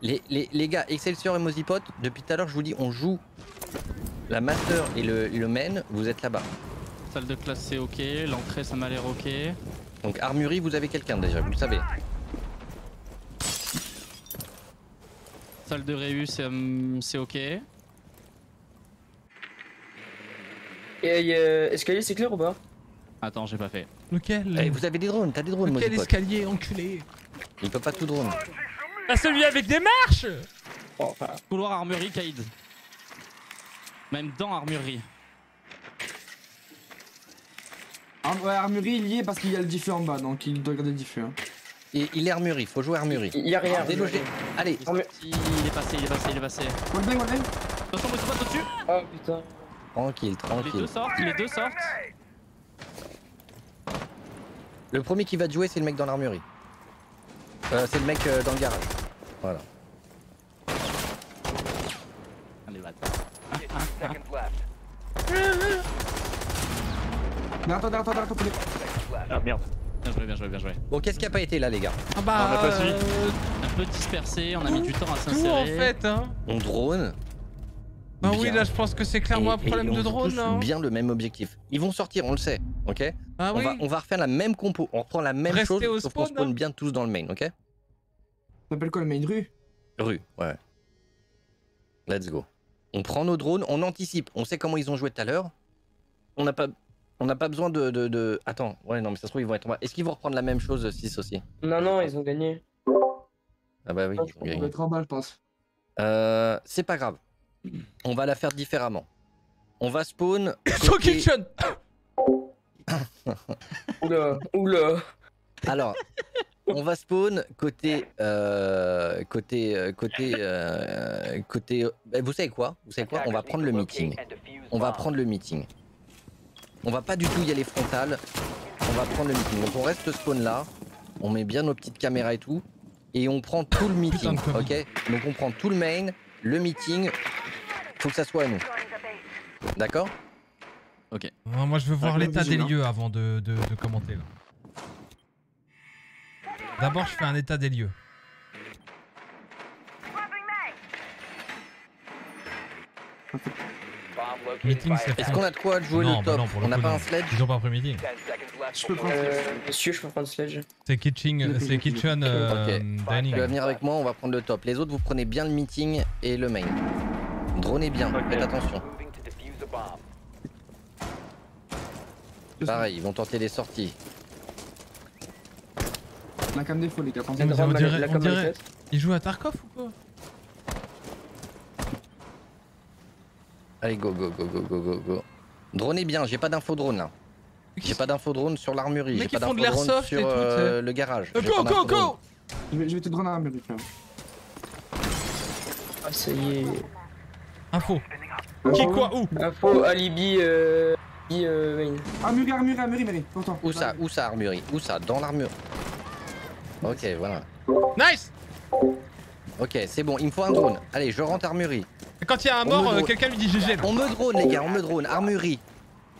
Les, les, les gars, Excelsior et Mozipot, depuis tout à l'heure, je vous dis, on joue la master et le, le main, vous êtes là-bas. salle de classe c'est ok. L'entrée ça m'a l'air ok. Donc, armurerie, vous avez quelqu'un déjà, vous le savez. Salle de réu c'est hum, c'est ok. Et euh, escalier, c'est clair ou pas? Attends, j'ai pas fait. Lequel? Eh, vous avez des drones, t'as des drones, Lequel Mozipot. escalier enculé? Il peut pas tout drone. Ah celui avec des marches Oh, enfin, Couloir armurerie, Kaïd. Même dans armurerie. Ar- ouais, armurerie, il y est parce qu'il y a le diffus en bas, donc il doit garder le diffus. Hein. Et il est armurerie, faut jouer armurerie. il y a rien. Délogé. Allez, Il est passé, il est passé, il est passé. Wallbang, wallbang. Attention, me pas dessus Oh putain. tranquille, Les tranquille. deux sortent, les deux sortent. Le premier qui va te jouer, c'est le mec dans l'armurerie. Euh, c'est le mec euh, dans le garage. Voilà. Allez, va. 15 seconds left. Mais attends, attends, attends, attends, pour les- Seconds left. Ah merde. Bien joué, bien joué, bien joué. Bon, qu'est-ce qui a pas été là, les gars? Ah bah On a pas suivi. euh, Un peu dispersé, on a mis du temps à tout en s'insérer. fait hein. On drone? Bah oui là je pense que c'est clairement un Et- et problème on de drone tous hein. bien le même objectif. Ils vont sortir, on le sait, ok? Ah on, oui va, on va refaire la même compo, on reprend la même Restez chose, au sauf qu'on spawn, spawn hein. bien tous dans le main, ok? Ça s'appelle quoi le main rue? Rue, ouais. Let's go. On prend nos drones, on anticipe, on sait comment ils ont joué tout à l'heure. On n'a pas On n'a pas besoin de, de, de- Attends, ouais, non, mais ça se trouve, ils vont être en bas. Est-ce qu'ils vont reprendre la même chose 6 aussi? Non, non, ils ont gagné. Ah bah oui, ils vont On va être en bas, je pense. Euh, c'est pas grave. On va la faire différemment. On va spawn. So côté- kitchen Oula, oula. Alors, on va spawn côté. euh, côté. euh, côté. euh, côté. bah, vous savez quoi? Vous savez quoi? On va prendre le meeting. On va prendre le meeting. On va pas du tout y aller frontal. On va prendre le meeting. Donc on reste spawn là. On met bien nos petites caméras et tout. Et on prend tout le meeting. Ok? Donc on prend tout le main, le meeting. Faut que ça soit à nous. D'accord? Ok. Moi, je veux voir Ouais, l'état des lieux avant de, de, de commenter. là. D'abord, je fais un état des lieux. Meeting, c'est Est-ce qu'on a de quoi jouer Non, le bah top non, pour le On n'a pas non. un sledge Ils ont pas pris meeting. Je peux prendre. Euh, monsieur, je peux prendre sledge. C'est kitchen, c'est kitchen euh, dining. Tu vas venir avec moi, on va prendre le top. Les autres, vous prenez bien le meeting et le main. Dronez bien, faites attention. Pareil, ils vont tenter des sorties. La cam défaut, les gars. pensez On dirait, on dirait- Il joue à Tarkov ou quoi? Allez, go, go, go, go, go, go, go. Dronez bien, j'ai pas d'info drone là. J'ai pas d'info drone sur l'armurerie, j'ai Mec, pas d'info de drone l'airsoft sur et tout, euh, tu le garage. Euh, J'ai go, go, go Je vais, je vais te drone à là. Ah, ça y est. Info. Qui, quoi, où? Info, alibi, euh. alibi, euh. Armurerie, armurerie, armurerie. Où ça Où ça, armurerie? Où ça? Dans l'armure. Ok, voilà. Nice Ok, c'est bon, il me faut un drone. Allez, je rentre armurerie. Et Quand il y a un mort, euh, quelqu'un lui dit GG. On me drone, les gars, on me drone. Armurerie.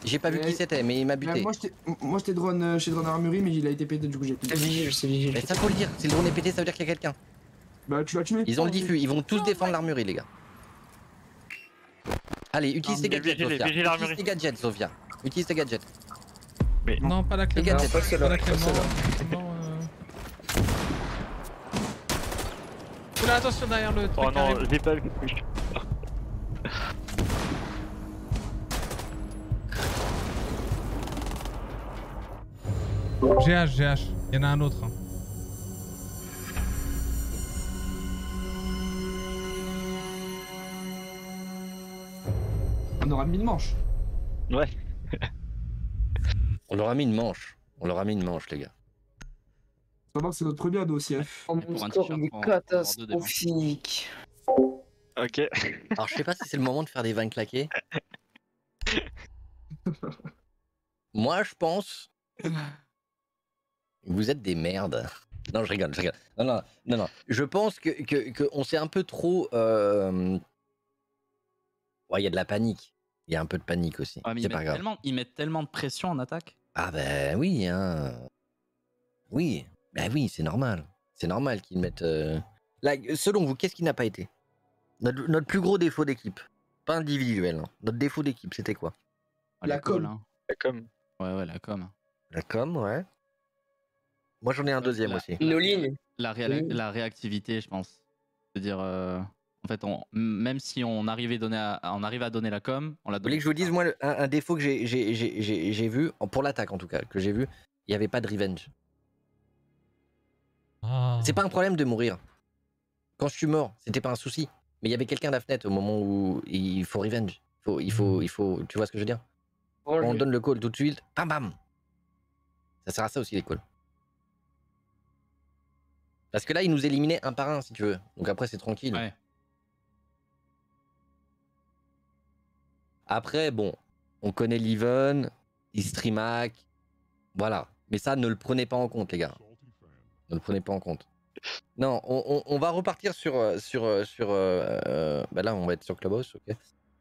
J'ai pas vu qui c'était, mais il m'a buté. moi, j'étais- moi, j'étais drone euh, chez drone armurerie, mais il a été pété, du coup, j'ai plus. Vigile, c'est vigile. Mais ça faut le dire, si le drone est pété, ça veut dire qu'il y a quelqu'un. Bah, tu l'as tué. Ils ont le diffus, ils vont tous défendre l'armurerie, les gars. Allez, utilise tes gadgets, Utilise tes gadgets, Sofia. Utilise tes gadgets. Non, pas la clé. Les gadgets. mort. pas celle-là, Pas la clé attention derrière le truc. Oh non, j'ai pas vu. GH, GH. Il y en a un autre. hein. On aura mis une manche. Ouais. On leur a mis une manche. On leur a mis une manche, les gars. Faut savoir que c'est notre premier. Oh, mon pour un score, il est catastrophique. Ok. Alors, je sais pas si c'est le moment de faire des vannes claquées. Moi, je pense. Vous êtes des merdes. Non, je rigole, je rigole. Non, non, non, non. Je pense que, que, que on s'est un peu trop. euh, Ouais, il y a de la panique. Il y a un peu de panique aussi. Mais c'est ils, pas mettent grave. tellement, ils mettent tellement de pression en attaque. Ah ben oui, hein. Oui, ben oui, c'est normal. C'est normal qu'ils mettent. euh, Là, selon vous, qu'est-ce qui n'a pas été? Notre, notre plus gros défaut d'équipe, pas individuel. hein. Notre défaut d'équipe, c'était quoi? Ah, La com. hein. La com. Ouais, ouais, la com. La com, ouais. Moi, j'en ai un deuxième La- aussi. Nos lignes. La, réa- Oui. la réactivité, je pense. C'est-à-dire, euh, en fait, on, même si on arrivait donner à, on arrive à donner la com, on la Vous donne. voulez que je vous dise, moi, le- un, un défaut que j'ai- vu, pour l'attaque en tout cas, que j'ai vu, il n'y avait pas de revenge. Ah. C'est pas un problème de mourir. Quand je suis mort, c'était pas un souci. Mais il y avait quelqu'un à la fenêtre au moment où il faut revenge. Il faut, il faut, il faut, tu vois ce que je veux dire? Oh, on donne le call tout de suite, bam bam. Ça sert à ça aussi les calls. Parce que là, ils nous éliminaient un par un, si tu veux. Donc après, c'est tranquille. Ouais. Après, bon, on connaît l'Even, Istreamac, voilà. Mais ça, ne le prenez pas en compte, les gars. Ne le prenez pas en compte. Non, on, on- on va repartir sur. euh, sur, euh, sur euh, bah là, on va être sur Clubhouse, ok.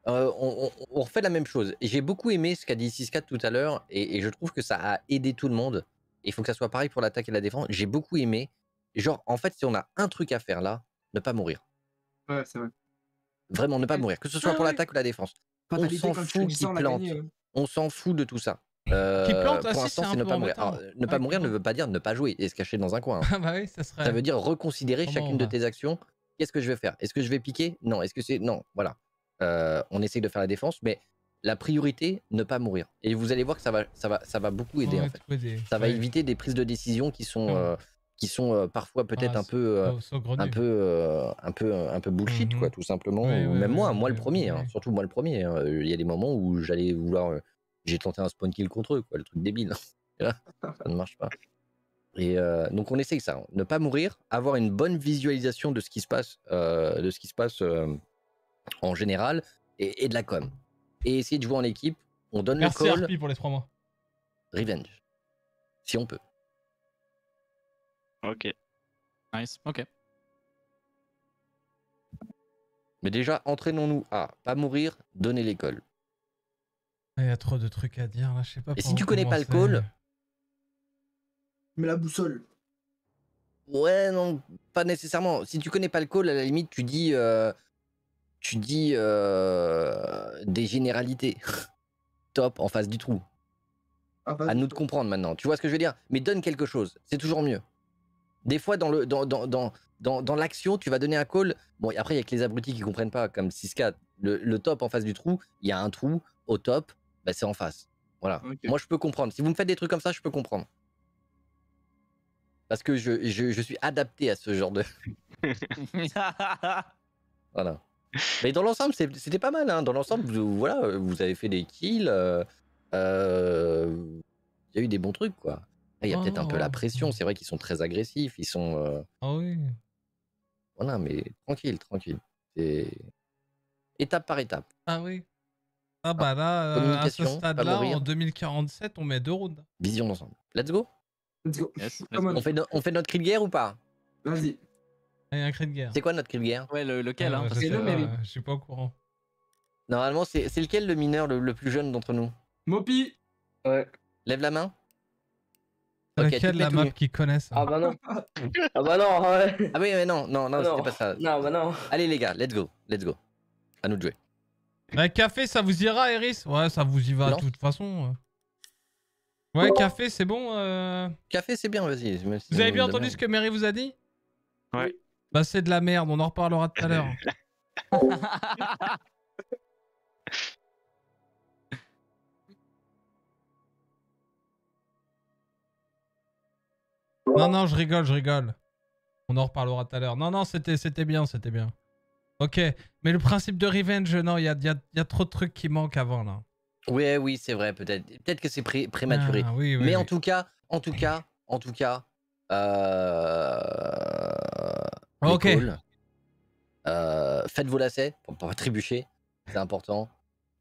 Euh, on, refait la même chose. J'ai beaucoup aimé ce qu'a dit 6 tout à l'heure, et, et je trouve que ça a aidé tout le monde. Il faut que ça soit pareil pour l'attaque et la défense. J'ai beaucoup aimé. Genre, en fait, si on a un truc à faire là, ne pas mourir. Ouais, c'est vrai. Vraiment, ne pas mourir. Que ce soit Ah pour ouais. l'attaque ou la défense. On s'en fout qui plante. gagné, ouais. On s'en fout de tout ça. Euh, plante, pour si, l'instant, c'est ne pas mourir. Alors, ne pas Ouais, mourir qui ne veut pas dire ne pas jouer et se cacher dans un coin. hein. Ah bah oui, ça serait. Ça veut dire reconsidérer Comment chacune de tes actions. Qu'est-ce que je vais faire? Est-ce que je vais piquer? Non. Est-ce que c'est? Non Voilà. Euh, on essaye de faire la défense, mais la priorité, ne pas mourir. Et vous allez voir que ça va, ça va, ça va beaucoup aider Ouais, en fait. tout aider, Ça va ouais. éviter des prises de décision qui sont, Ouais. euh, qui sont euh, parfois peut-être Ah, un peu, un peu, un peu, un peu bullshit quoi, tout simplement. Ou même moi, moi le premier, hein, surtout moi le premier. hein. Il y a des moments où j'allais vouloir, j'ai tenté un spawn kill contre eux, quoi, le truc débile. Ça ne marche pas. Et euh, donc on essaye ça, hein. ne pas mourir, avoir une bonne visualisation de ce qui se passe, euh, de ce qui se passe euh, en général et, et de la com. Et essayer de jouer en équipe. On donne Merci le call. Pour les 3 mois. Revenge. Si on peut. Ok. Nice, ok. Mais déjà, entraînons-nous à pas mourir, donner l'école. Il y a trop de trucs à dire là, je sais pas. Et si tu connais pas le call, Mais la boussole. ouais, non, pas nécessairement. Si tu connais pas le call, à la limite, tu dis, euh, tu dis euh, des généralités. Top, en face du trou. À nous de comprendre maintenant. Tu vois ce que je veux dire? Mais donne quelque chose. C'est toujours mieux. Des fois, dans le dans, dans, dans, dans, dans l'action, tu vas donner un call. Bon, et après, il y a que les abrutis qui comprennent pas, comme 6K. Le, le top en face du trou, il y a un trou. Au top, bah, c'est en face. Voilà. Moi, je peux comprendre. Si vous me faites des trucs comme ça, je peux comprendre. Parce que je, je, je suis adapté à ce genre de. voilà. Mais dans l'ensemble, c'était pas mal. Hein. Dans l'ensemble, vous, voilà, vous avez fait des kills. euh, euh, Il y a eu des bons trucs, quoi. Il y a peut-être un peu la Oh. pression. C'est vrai qu'ils sont très agressifs. Ils sont. euh, Ah oui. Voilà, mais tranquille, tranquille. C'est étape par étape. Ah oui. Ah bah là, euh, à ce stade-là, en 2047, on met deux rounds. Vision d'ensemble. Let's go. Let's go. On fait, no- on fait notre cri de guerre ou pas? Vas-y. Il y a un cri de guerre. C'est quoi notre cri de guerre Ouais, le- lequel Ah, hein, je parce que- pas, Je suis pas au courant. Normalement, c'est lequel le mineur le, le plus jeune d'entre nous? Mopi Ouais. Lève la main. C'est Ok, laquelle tu te la map qu'ils connaissent hein? Ah bah non. ah bah non, ouais. Ah oui, mais non, non, non, Ah c'était non. pas ça. Non, bah non. Allez les gars, let's go, let's go. À nous de jouer. Ouais, café, ça vous ira, Eris? Ouais, ça vous y va Non. de toute façon. Ouais, café, c'est bon. euh. Café, c'est bien, vas-y. Vous avez bien entendu ce que Mary vous a dit? Ouais. Bah, c'est de la merde, on en reparlera tout à l'heure. Non, non, je rigole, je rigole. On en reparlera tout à l'heure. Non, non, c'était c'était bien, c'était bien. Ok, mais le principe de revenge, non, il y a, il y a- il y a trop de trucs qui manquent avant là. Ouais, oui, c'est vrai, peut-être. Peut-être que c'est pré- prématuré. Ah, oui, oui, mais en oui. tout cas, en tout cas, en tout cas, euh... Ok. euh, faites vos lacets pour pas trébucher, c'est important.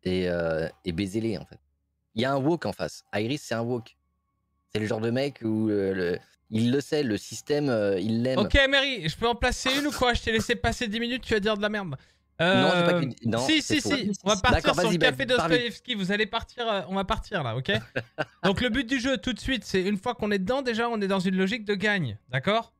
Et, euh, et baisez-les en fait. Il y a un woke en face. Iris, c'est un woke. C'est le genre de mec où euh, le- il le sait, le système, euh, il l'aime. Ok, Mary, je peux en placer une ou quoi? Je t'ai laissé passer 10 minutes, tu vas dire de la merde. Non, j'ai pas Euh, qu'une- non, si, c'est si, faux. si. On va partir sur le café. Dostoevsky. Vous allez partir, euh, on va partir là, ok? Donc le but du jeu, tout de suite, c'est une fois qu'on est dedans, déjà, on est dans une logique de gagne, d'accord?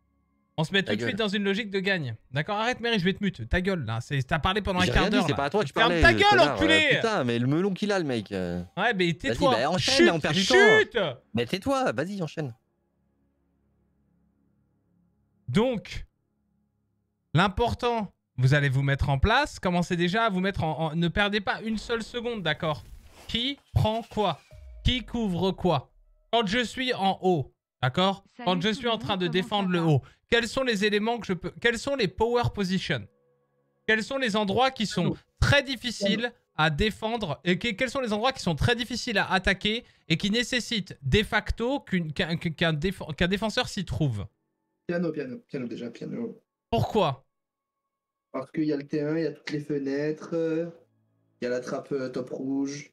On se met Ta tout de suite dans une logique de gagne. D'accord? Arrête, Mary, je vais te mute. Ta gueule, là. c'est- T'as parlé pendant un quart d'heure. c'est là. pas à toi que je Ferme ta gueule, enculé euh, Putain, mais le melon qu'il a, le mec. euh. Ouais, mais tais-toi. bah, enchaîne, Chut, on perd du temps. Mais tais-toi, vas-y, enchaîne. Donc, l'important, vous allez vous mettre en place. Commencez déjà à vous mettre en, en- Ne perdez pas une seule seconde, d'accord? Qui prend quoi? Qui couvre quoi? Quand je suis en haut, d'accord? Quand je suis en train de défendre le haut, quels sont les éléments que je peux... Quels sont les power positions? Quels sont les endroits qui sont très difficiles à défendre et que- quels sont les endroits qui sont très difficiles à attaquer et qui nécessitent de facto qu'un défenseur s'y trouve? Piano, piano, piano déjà, piano. Pourquoi? Parce qu'il y a le T1, il y a toutes les fenêtres, il y a la trappe euh, top rouge.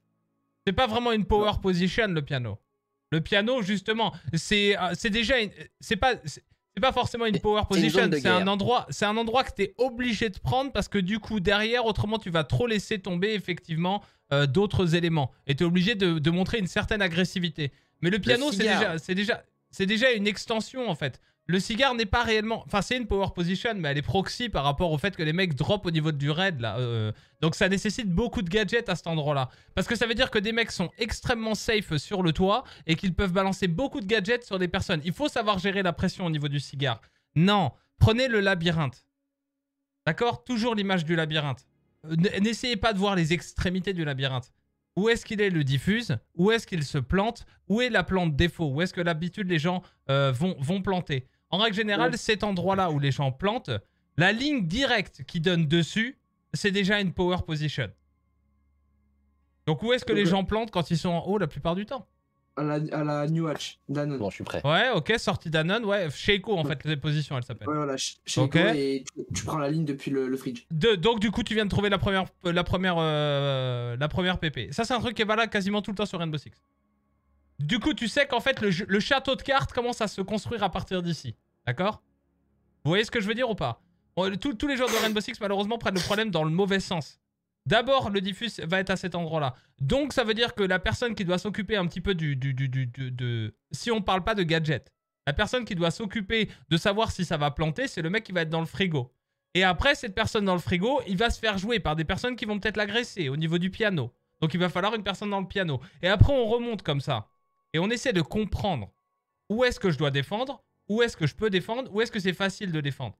C'est pas vraiment une power position le piano. Le piano justement, c'est euh, c'est déjà une- c'est pas c'est pas forcément une power position, c'est un endroit c'est un endroit que tu es obligé de prendre parce que du coup derrière autrement tu vas trop laisser tomber effectivement euh, d'autres éléments et tu es obligé de, de montrer une certaine agressivité. Mais le piano c'est déjà c'est déjà c'est déjà une extension en fait. Le cigare n'est pas réellement. Enfin, c'est une power position, mais elle est proxy par rapport au fait que les mecs drop au niveau du raid là. euh, donc ça nécessite beaucoup de gadgets à cet endroit-là. Parce que ça veut dire que des mecs sont extrêmement safe sur le toit et qu'ils peuvent balancer beaucoup de gadgets sur des personnes. Il faut savoir gérer la pression au niveau du cigare. Non, prenez le labyrinthe. D'accord? Toujours l'image du labyrinthe. Euh, N'essayez pas de voir les extrémités du labyrinthe. Où est-ce qu'il est le diffuse? Où est-ce qu'il se plante? Où est la plante défaut? Où est-ce que l'habitude les gens euh, vont planter? En règle générale, cet endroit-là où les gens plantent, la ligne directe qui donne dessus, c'est déjà une power position. Donc où est-ce que les gens plantent quand ils sont en haut la plupart du temps? À la, à la New Hatch, Danone. Bon, je suis prêt. Ouais, ok, sortie Danone, ouais, Sheiko en fait, les positions elle s'appelle. Ouais, voilà, ch- chez Ok. Ego, et tu, tu prends la ligne depuis le, le fridge. De- donc du coup tu viens de trouver la première la première euh, la première PP. Ça c'est un truc qui est valable quasiment tout le temps sur Rainbow Six. Du coup tu sais qu'en fait le, château de cartes commence à se construire à partir d'ici. D'accord? Vous voyez ce que je veux dire ou pas? Tous- les joueurs de Rainbow Six malheureusement prennent le problème dans le mauvais sens. D'abord le diffuse va être à cet endroit-là. Donc ça veut dire que la personne qui doit s'occuper un petit peu du, du. Si on parle pas de gadget. La personne qui doit s'occuper de savoir si ça va planter, c'est le mec qui va être dans le frigo. Et après, cette personne dans le frigo, il va se faire jouer par des personnes qui vont peut-être l'agresser au niveau du piano. Donc il va falloir une personne dans le piano. Et après, on remonte comme ça. Et on essaie de comprendre où est-ce que je dois défendre, où est-ce que je peux défendre, où est-ce que c'est facile de défendre.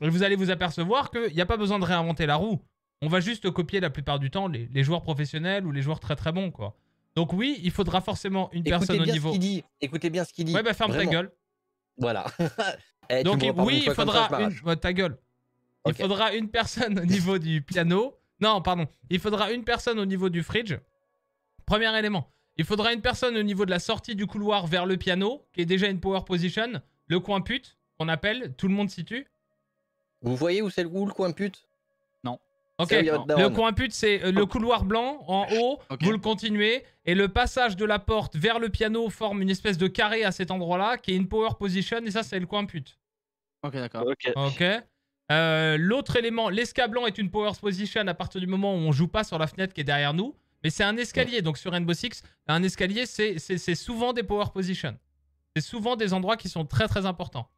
Et vous allez vous apercevoir qu'il n'y a pas besoin de réinventer la roue. On va juste copier la plupart du temps les, les joueurs professionnels ou les joueurs très très bons, quoi. Donc oui, il faudra forcément une Écoutez personne au bien niveau... ce qu'il dit. Écoutez bien ce qu'il dit. Ouais, bah ferme Vraiment. ta gueule. Voilà. Eh, Donc il- oui, il ça, faudra une... ouais, ta gueule. Il faudra une personne au niveau du piano. Non, pardon. Il faudra une personne au niveau du fridge. Premier élément. Il faudra une personne au niveau de la sortie du couloir vers le piano, qui est déjà une power position. Le coin pute, qu'on appelle. Tout le monde situe. Vous voyez où c'est le, où le coin pute? Non. Ok, le coin pute, c'est euh, le couloir blanc en haut, vous le continuez, et le passage de la porte vers le piano forme une espèce de carré à cet endroit-là, qui est une power position, et ça, c'est le coin pute. Ok, d'accord. Ok. Euh, L'autre élément, l'escablant est une power position à partir du moment où on joue pas sur la fenêtre qui est derrière nous, mais c'est un escalier. Donc sur Rainbow Six, un escalier, c'est souvent des power positions. C'est souvent des endroits qui sont très très importants.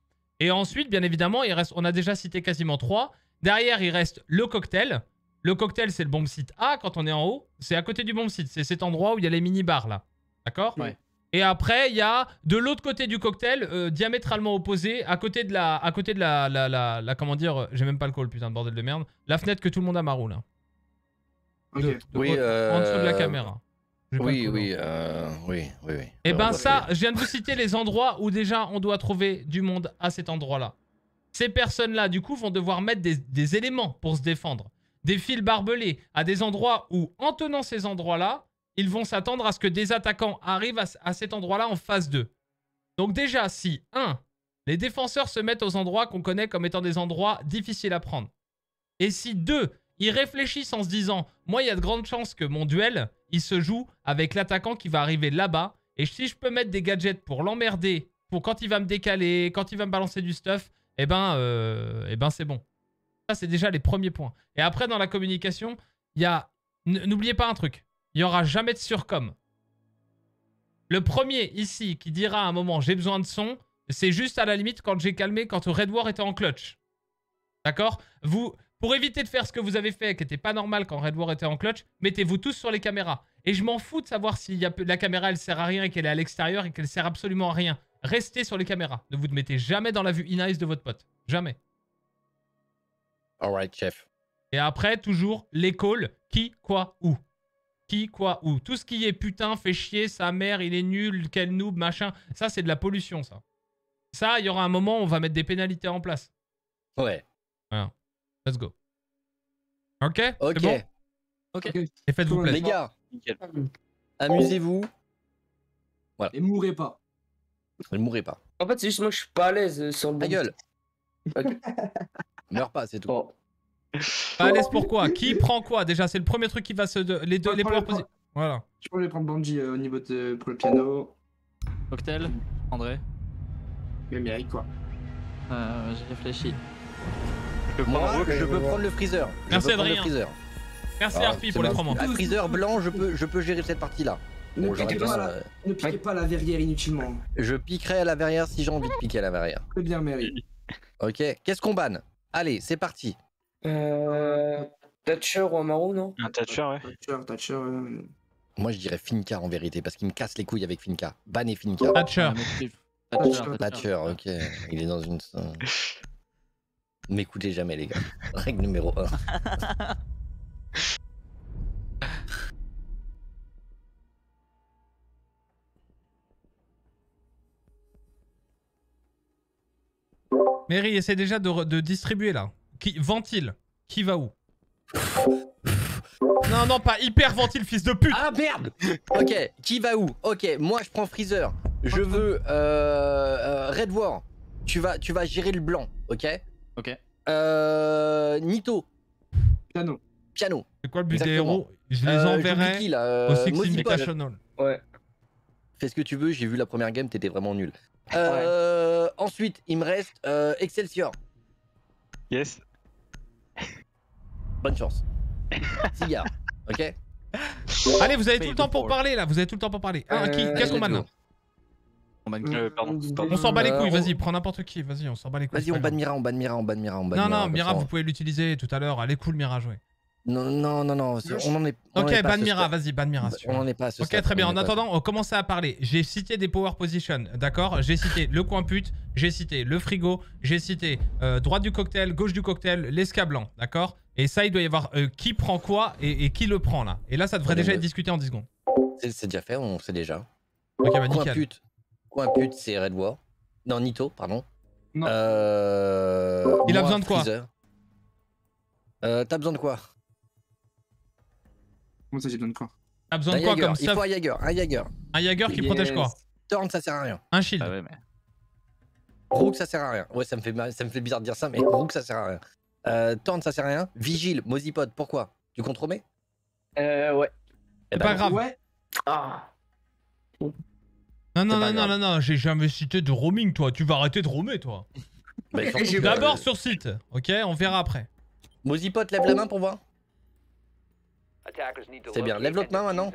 Et ensuite, bien évidemment, il reste, on a déjà cité quasiment trois. Derrière, il reste le cocktail. Le cocktail, c'est le bomb site A quand on est en haut. C'est à côté du bomb site. C'est cet endroit où il y a les mini-bars là. D'accord? Et après, il y a de l'autre côté du cocktail, euh, diamétralement opposé, à côté de la. À côté de la. la, la, la- comment dire euh, J'ai même pas le call, putain de bordel de merde. La fenêtre que tout le monde a marou là. De- de- Oui, au- En dessous de la euh, caméra. Pas Oui, oui, euh, oui, oui, oui. et ben va ça, je viens de vous citer les endroits où déjà on doit trouver du monde à cet endroit-là. Ces personnes-là, du coup, vont devoir mettre des, des éléments pour se défendre. Des fils barbelés à des endroits où, en tenant ces endroits-là, ils vont s'attendre à ce que des attaquants arrivent à, à cet endroit-là en phase 2. Donc déjà, si, 1, les défenseurs se mettent aux endroits qu'on connaît comme étant des endroits difficiles à prendre. Et si, 2, ils réfléchissent en se disant, moi, il y a de grandes chances que mon duel, il se joue avec l'attaquant qui va arriver là-bas. Et si je peux mettre des gadgets pour l'emmerder, pour quand il va me décaler, quand il va me balancer du stuff, eh ben, euh, eh ben c'est bon. Ça, c'est déjà les premiers points. Et après, dans la communication, il y a... N'oubliez pas un truc. Il n'y aura jamais de surcom. Le premier ici qui dira à un moment j'ai besoin de son, c'est juste à la limite quand j'ai calmé, quand Red War était en clutch. D'accord? Vous, pour éviter de faire ce que vous avez fait, qui n'était pas normal quand Red War était en clutch, mettez-vous tous sur les caméras. Et je m'en fous de savoir si y a, la caméra elle sert à rien et qu'elle est à l'extérieur et qu'elle sert absolument à rien. Restez sur les caméras. Ne vous mettez jamais dans la vue in-eyes de votre pote. Jamais. Alright, chef. Et après, toujours les calls. Qui, quoi, où? Qui, quoi, où? Tout ce qui est putain, fait chier, sa mère, il est nul, quel noob, machin. Ça, c'est de la pollution, ça. Ça, il y aura un moment où on va mettre des pénalités en place. Ouais. Voilà. Let's go. Ok Ok. Bon? Ok. Et faites-vous plaisir. Les gars, amusez-vous. Voilà. Et mourrez pas. Ne mourrez pas. En fait, c'est juste moi, je suis pas à l'aise euh, sur le Ta gueule. Meurs pas, c'est tout. Pas à l'aise pourquoi Qui prend quoi? Déjà, c'est le premier truc qui va se. de- Les deux, les prends le power posi- Voilà. Je peux aller prendre Banji euh, au niveau de pour le piano. Cocktail, André? Même Eric quoi. Euh, J'ai réfléchi. Moi, je peux prendre le freezer. Je Merci, peux prendre Adrien. le freezer. Merci, c'est pour les ma- trois mois. Un freezer blanc, je peux, je peux gérer cette partie-là. Ne Bon, j'aurais piquez pas, euh, la... ne piquez pas la verrière inutilement. Je piquerai à la verrière si j'ai envie de piquer à la verrière. Très bien, Mary. Ok, qu'est-ce qu'on banne? Allez, c'est parti. Euh. Thatcher ou Amaru, non? Un Thatcher, ouais. Thatcher, Thatcher. euh, Moi, je dirais Finca en vérité, parce qu'il me casse les couilles avec Finca. Bannez Finca. Thatcher. Thatcher, Thatcher, ok. Il est dans une. M'écoutez jamais, les gars. Règle numéro 1. Mary, essaie déjà de, distribuer là. Qui, ventile. Qui va où? Non, non, pas hyper ventile, fils de pute Ah merde Ok, qui va où? Ok, moi je prends Freezer. Je veux euh, euh, Red War. Tu vas gérer le blanc, ok? Ok. Euh, Nito. Piano. Piano. C'est quoi le but des héros Je les Euh, enverrai là, euh, au Six. Invitational. Ouais. Fais ce que tu veux, j'ai vu la première game, t'étais vraiment nul. Euh, Ensuite, il me reste euh, Excelsior. Yes. Bonne chance. Cigare, ok Allez, vous avez tout le temps pour parler là, vous avez tout le temps pour parler. Ah, qui Qu'est-ce qu'on let's Euh, pardon. On s'en bat les Euh, couilles, on- vas-y, prends n'importe qui, vas-y, on s'en bat les couilles. Vas-y, on grave. Mira, on banne Mira, on banne Mira, on Non, Mira. non, comme Mira, vous pouvez l'utiliser tout à l'heure. Elle est cool, Mira, jouer. Non, non, non, non, on en est. on Ok, ban Mira, vas-y, ban Mira. si tu On en est pas à ce Ok, stade, très bien. on En attendant, on commence à parler. J'ai cité des power position, d'accord? J'ai cité le coin pute, j'ai cité le frigo, j'ai cité euh, droite du cocktail, gauche du cocktail, l'escablanc, d'accord? Et ça, il doit y avoir euh, qui prend quoi et, et qui le prend là. Et là, ça devrait déjà mais- être discuté en 10 secondes. C'est déjà fait, on sait déjà. Ok, bah Coin nickel. pute. Coin pute, c'est Red War? Non, Nito, pardon. Non. Euh, Il a besoin de quoi? Euh, T'as besoin de quoi? Comment ça, j'ai besoin de quoi? T'as besoin de quoi comme Il stuff? faut un Jaeger, un Jaeger. Un Jaeger qui protège quoi? Torn, ça sert à rien. Un shield. Ah ouais, mais. Rook, ça sert à rien. Ouais, ça me fait, mal- ça me fait bizarre de dire ça, mais Rook, ça sert à rien. Euh, Torn, ça sert à rien. Vigile, Mozipod, pourquoi? Tu Romé Euh, ouais. Eh C'est ben pas non. grave. Ouais. Ah. Non, non, non, non, non, non, j'ai jamais cité de roaming, toi. Tu vas arrêter de roamer, toi. Bah, D'abord sur site, ok? On verra après. Mozipod, lève la main pour voir. C'est bien. Lève l'autre main maintenant.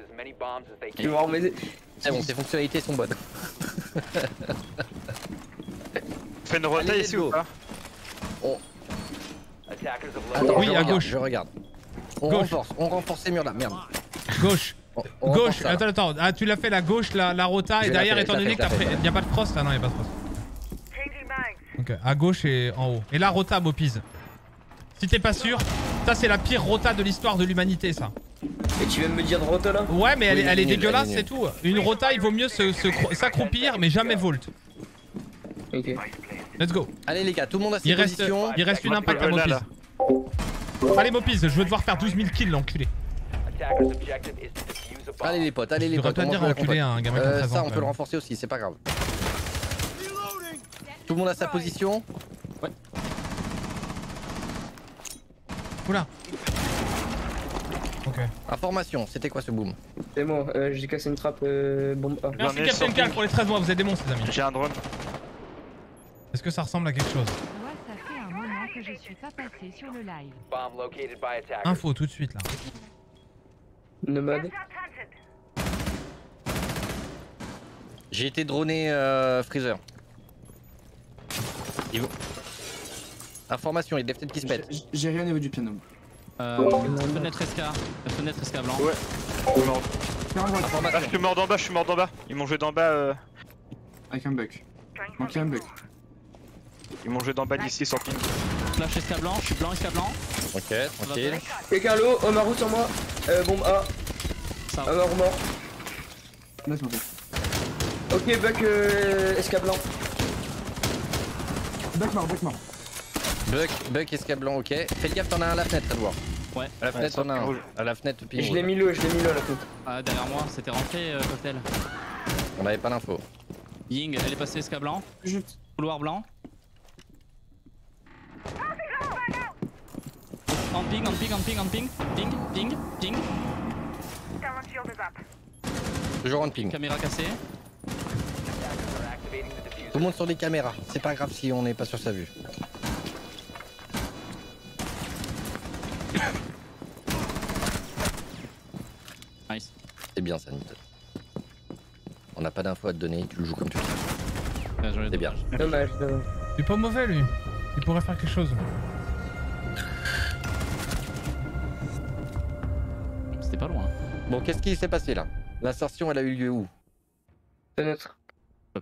Tu vas m'aider. C'est bon, tes fonctionnalités sont bonnes. Fais une rota Allez, ici ou pas Attends, Oui, je à regarde, gauche. Je regarde. On Gauche. renforce, on renforce ces murs là, merde. Gauche. On- Gauche, attends, attends. Ah, tu l'as fait la gauche, la, la rota, et derrière, étant donné que t'as je l'ai fait. fait. Y a pas de frost là, non, y a pas de frost. Ok, à gauche et en haut. Et la rota, Mopise. Si t'es pas sûr, ça c'est la pire rota de l'histoire de l'humanité, ça. Et tu viens de me dire de rota là? Ouais, mais elle, Oui, est- elle est elle est nulle, dégueulasse, c'est tout. Une rota, il vaut mieux se- se s'accroupir, mais jamais volt. Ok. Let's go. Allez les gars, tout le monde a ses Il reste, il reste une impact à Mopise. Allez, Mopise, je veux devoir faire 12 000 kills, l'enculé. Allez les potes, allez les potes. pas on à un gamin Euh, 13 ans, Ça, on peut le renforcer aussi, c'est pas grave. Tout le monde a sa position. Oula. Ok. Information, c'était quoi ce boom? C'est moi, euh, j'ai cassé une trappe euh, bombe A. Merci ai Captain. Cal pour les 13 mois, vous êtes des monstres, les amis. J'ai un drone. Est-ce que ça ressemble à quelque chose? Moi, ça fait un moment que je suis pas passé sur le live. Info tout de suite là. Nomade. J'ai été droné euh, Freezer. Il Information, il y a des fenêtres qui se pètent. J'ai- rien au niveau du piano. Euh, fenêtre esca. Fenêtre esca blanc. Ouais. Ah, je suis mort d'en bas, je suis mort d'en bas. Ils m'ont joué d'en bas. euh, avec un buck. Manquait un buck. Ils m'ont joué d'en bas d'ici sans ping. Flash esca blanc, je suis blanc esca blanc. Ok, tranquille. Quelqu'un l'eau, Omaru sur moi. Euh, bombe A. Ça Omaru mort. Ok, Buck euh, blanc. Buck mort, buck mort. Buck, Buck, escape blanc, ok. Fais gaffe, t'en as un à la fenêtre, Edouard. Ouais. À la fenêtre, t'en as un. À la fenêtre, ping Je l'ai mis l'eau, je l'ai mis l'eau à la coupe. Ah, derrière moi, c'était rentré, euh, cocktail. On n'avait pas l'info. Ying, elle est passée esca blanc. Juste. Couloir blanc. En ping, en ping, en ping, en ping. Ping, ping, ping. Toujours en ping. Caméra cassée. Tout le monde sur des caméras. C'est pas grave si on n'est pas sur sa vue. Nice. C'est bien ça, Nito. On n'a pas d'infos à te donner, tu le joues comme tu veux. C'est bien. Dommage, dommage. Il est pas mauvais lui. Il pourrait faire quelque chose. C'était pas loin. Bon, qu'est-ce qui s'est passé là? L'insertion, elle a eu lieu où? Fenêtre.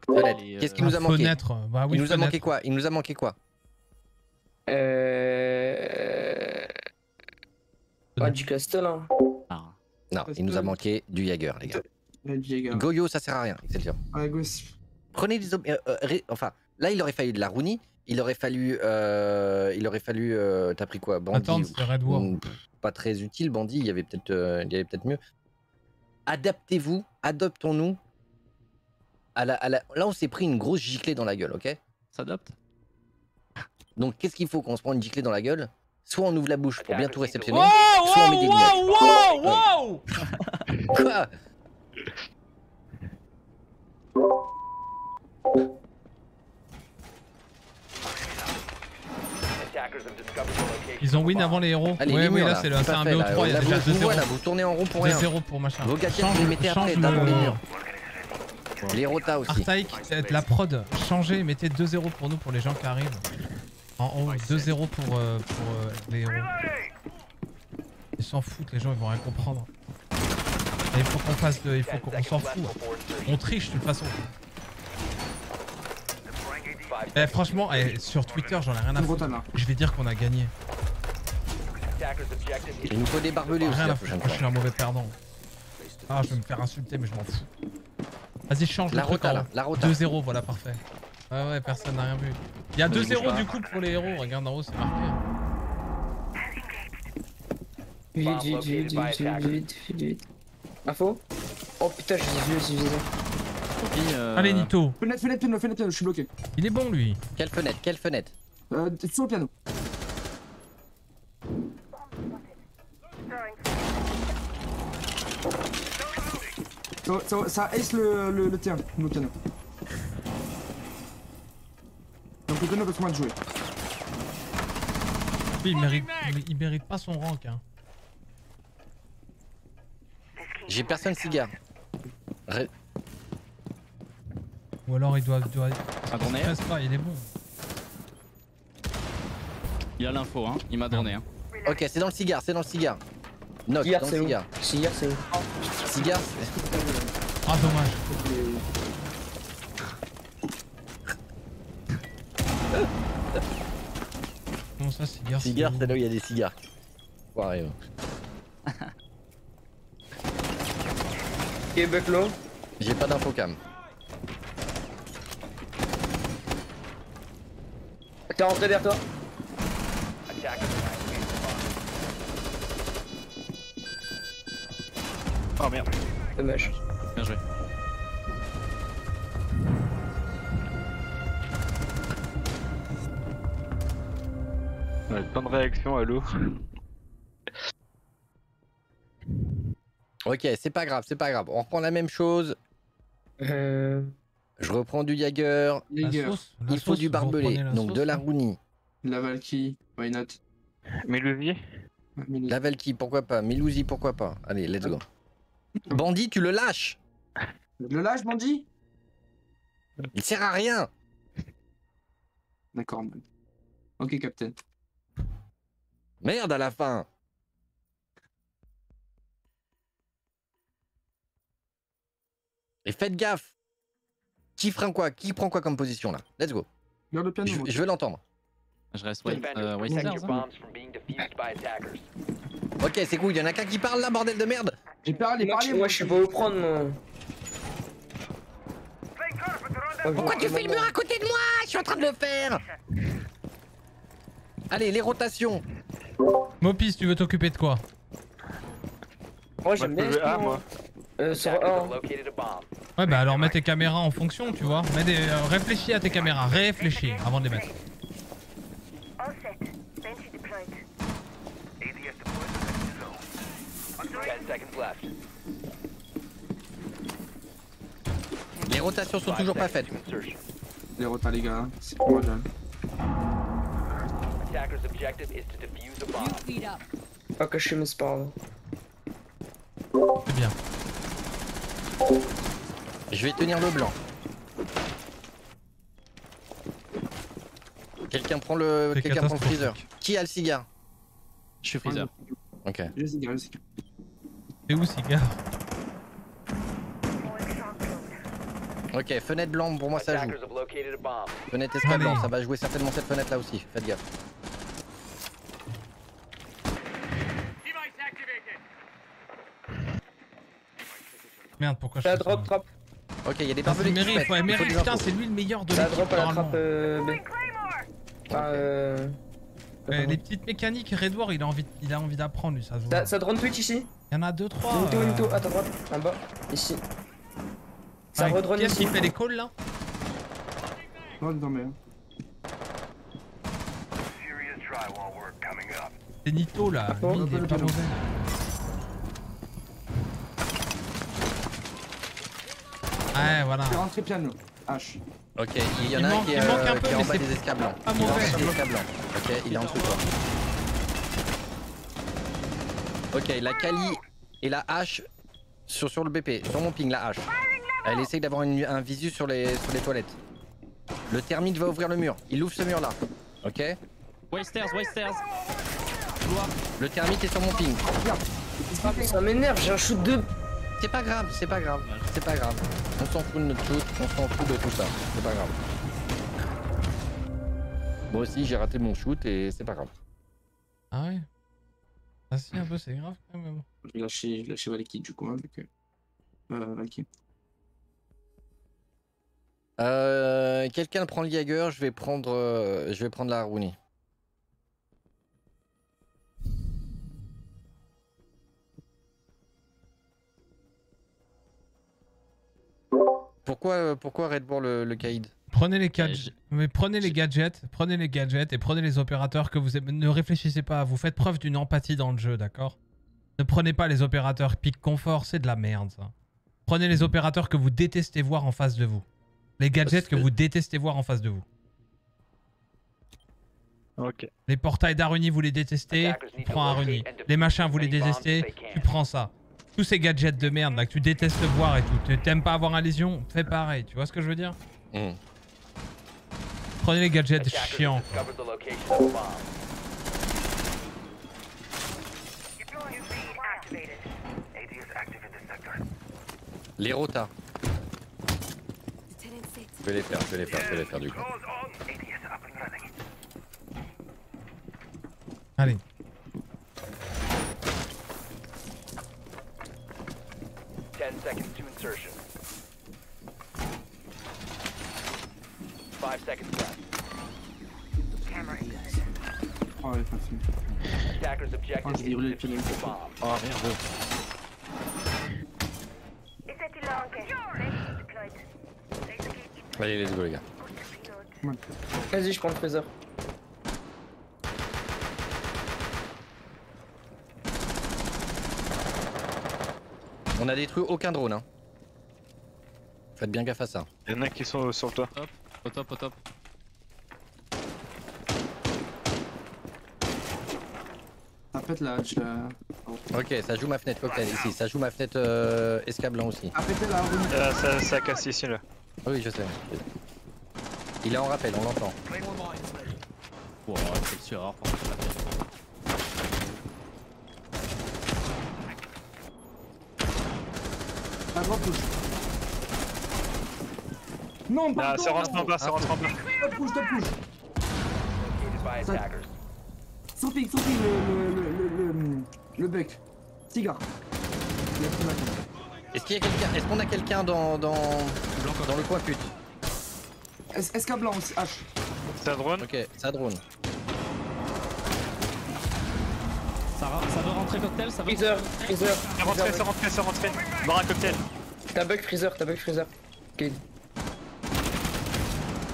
Euh, Qu'est-ce qui nous a manqué? Fenêtre, bah oui, Il nous a manqué quoi? Il nous a manqué quoi? Euh. Ah, du castel, hein. Ah. Non, il nous a manqué du Jaeger, les gars. Le. Goyo, ça sert à rien, Excelsior. À gauche. Prenez des ob- euh, euh, ré- Enfin, là, il aurait fallu de la Rooney, il aurait fallu. euh, il aurait fallu. euh, T'as pris quoi Bandit Attends, c'est Red War. Pff, Pas très utile, Bandit. Il y avait peut-être euh, il y avait peut-être mieux. Adaptez-vous, adoptons-nous. À la, à la- Là, on s'est pris une grosse giclée dans la gueule, ok? S'adopte? Donc, qu'est-ce qu'il faut qu'on se prend une giclée dans la gueule? Soit on ouvre la bouche pour bien tout réceptionner, Wow, soit on met des wow, lunettes. wow, wow Quoi? Ils ont win avant les héros. Allez, oui, les oui, là là, c'est un fait, là, BO3, il y a déjà vous- vous 2-0. voilà, vous tournez en rond pour rien. 2-0 pour machin. Vos vous les mettez après, d'avant les murs. Les rotas aussi. Artaïk, la prod, changez, mettez 2-0 pour nous, pour les gens qui arrivent. En haut, 2-0 pour, euh, pour euh, les héros. Ils s'en foutent, les gens ils vont rien comprendre. Et il faut qu'on fasse de. Il faut qu'on on s'en fout. On triche de toute façon. Eh, franchement, eh, sur Twitter, j'en ai rien à foutre. Je vais dire qu'on a gagné. Il nous faut des barbelés aussi Rien à foutre, je suis un mauvais perdant. Ah, je vais me faire insulter, mais je m'en fous. Vas-y, change La le truc rota, en là, haut. la rota. 2-0, voilà, parfait. Ouais, ouais, personne n'a rien vu. Il y a Vas-y, bouge 2-0 pas. du coup pour les héros, regarde en haut, c'est marqué. Vite, vite, vite, vite, vite, vite, vite, vite. Info Oh putain, j'ai vu, j'ai vu. Euh, Allez, Nito. Fenêtre, fenêtre, piano, fenêtre, piano, je suis bloqué. Il est bon lui. Quelle fenêtre Quelle fenêtre Euh, sur le piano. Ça, ça, ça ace le, le, le terrain, le piano. Donc le piano peut mal jouer. Lui, il mérite, il mérite pas son rank. Hein. J'ai personne cigare. Ré- Ou alors il doit. doit... Ça stresse pas, il est bon. Il a l'info, hein. Il m'a donné, hein. Ok, c'est dans le cigare, c'est dans le cigare. Note, Cigare, dans le c'est où cigare. Cigare, c'est où Cigare, Ah, dommage. Comment ça, cigare c'est cigare, c'est là où il y a des cigares. Foiré, ouais. Ok, Bucklo. J'ai pas d'infocam. T'es rentré derrière toi Oh merde. Dommage. Bien joué. Ouais, plein de réactions, allô. Ok, c'est pas grave, c'est pas grave. On reprend la même chose. Euh... Je reprends du Jagger. Jäger. Il faut du barbelé. Donc de la Rooney. La Valky, why not? Méluvier La Valky, pourquoi pas? Milouzi, pourquoi pas? Allez, let's go. Bandit, tu le lâches Le lâche, bandit Il sert à rien D'accord. Ok, captain. Merde à la fin Et faites gaffe Qui prend quoi Qui prend quoi comme position là? Let's go. Regarde le piano. Je, veux l'entendre. Je reste euh, hein. Ok, c'est cool. Il y en a qu'un qui parle là, bordel de merde J'ai parlé, parlé. je- moi, je sais pas où prendre, moi. Pourquoi tu fais le mur à côté de moi? Je suis en train de le faire Allez, les rotations Mopis, tu veux t'occuper de quoi? Moi, j'aime bien. moi. Euh, sur. Ouais, bah alors mets tes caméras en fonction, tu vois. Mets des, euh, réfléchis à tes caméras, réfléchis avant de les mettre. All set. Sentry deployed. 10 seconds left. Les rotations sont toujours pas faites. Les retards, les gars. C'est pas mal. Attackers' objective is to defuse a C'est bien. Je vais tenir le blanc. Quelqu'un prend le, quelqu'un prend le freezer. Qui a le cigare? Je suis freezer. Ok. Sais, je sais. C'est où, cigare? Ok, fenêtre blanche pour moi ça joue. Fenêtre Allez. blanc, ça va jouer certainement cette fenêtre là aussi. Faites gaffe. Merde, pourquoi je La drop, trap. Ok, il y a des c'est barbelés. Il Mary, faut des putain, c'est lui le meilleur de La l'équipe drop à la trappe euh, B. Euh... Les petites mécaniques, Redward, il a envie, il a envie d'apprendre, lui, ça se voit. Ça drone Twitch ici? Il y en a deux, trois. Nito, euh, Nito, à ta droite, en bas, ici. Ça ouais, redrone ici. qui fait les calls là Non, non, mais. C'est Nito là, Oh, lui, il est pas mauvais. Ouais, voilà. C'est rentré piano. H. Ok, il y en a un qui est, un euh, peu, qui est en bas c'est des escablants. pas Il est en bas mauvais. des escablants. Ok, il est en dessous de toi. Ok, la Kali et la hache sur, sur le BP, sur mon ping, la hache. Elle essaye d'avoir un visu sur les, sur les toilettes. Le thermite va ouvrir le mur. Il ouvre ce mur là. Ok Wasters, Wasters. Le thermite est sur mon ping. Ça m'énerve, j'ai un shoot de. C'est pas grave, c'est pas grave, c'est pas grave. On s'en fout de notre shoot, on s'en fout de tout ça. C'est pas grave. Moi aussi j'ai raté mon shoot et c'est pas grave. Ah ouais? Ah si, un peu, c'est grave quand même. J'ai lâché, lâché Valky du coup, hein, avec. euh, Euh. Euh, Quelqu'un prend le Jaeger, je vais prendre, euh, je vais prendre la Haruni. Pourquoi, euh, pourquoi Red Bull le, le Kaïd Prenez les gadgets, mais prenez les gadgets, prenez les gadgets et prenez les opérateurs que vous aimez. Ne réfléchissez pas, vous faites preuve d'une empathie dans le jeu, d'accord? Ne prenez pas les opérateurs pic confort, c'est de la merde ça. Prenez les opérateurs que vous détestez voir en face de vous. Les gadgets que vous détestez voir en face de vous. Ok. Les portails d'Aruni, vous les détestez, tu prends Aruni. Les machins, vous les détestez, tu prends ça. Tous ces gadgets de merde là que tu détestes voir et tout, tu t'aimes pas avoir un lésion, fais pareil, tu vois ce que je veux dire Prenez les gadgets chiants. Les rotas. Je vais les faire, je vais les faire, je vais les faire du coup. Allez. Ten seconds to insertion. Five seconds left. Oh, elle est facile. Attackers Oh, objective le is to defuse the bomb. Oh merde. Allez, let's go les gars. Vas-y, je prends le Fraser. On a détruit aucun drone. Hein. Faites bien gaffe à ça. Il y en a qui sont sur le toit. Au top, au top. La hache. euh, Ok, ça joue ma fenêtre cocktail ici, ça joue ma fenêtre euh, escablant aussi. Ah, la Haruni. Euh, ça, ça casse ici là. Oui, je sais. Il est en rappel, on l'entend. Wow, c'est sûr, alors, pour la peine. La droite touche. Non, Ah, pardon c'est rentré en bas, c'est rentré en bas. Top push, top push. Ça-. Sans pique, sans pique, le, le, le, le, le, le bec. Cigare. Est-ce qu'il y a quelqu'un Est-ce qu'on a quelqu'un dans, dans, dans le coin pute? SK blanc aussi, H? Un drone? Ok, ça drone. Ça, ça doit rentrer cocktail, ça va Freezer, Freezer. C'est rentré, c'est rentré, c'est rentré. Un cocktail. T'as bug Freezer, t'as bug Freezer. Ok.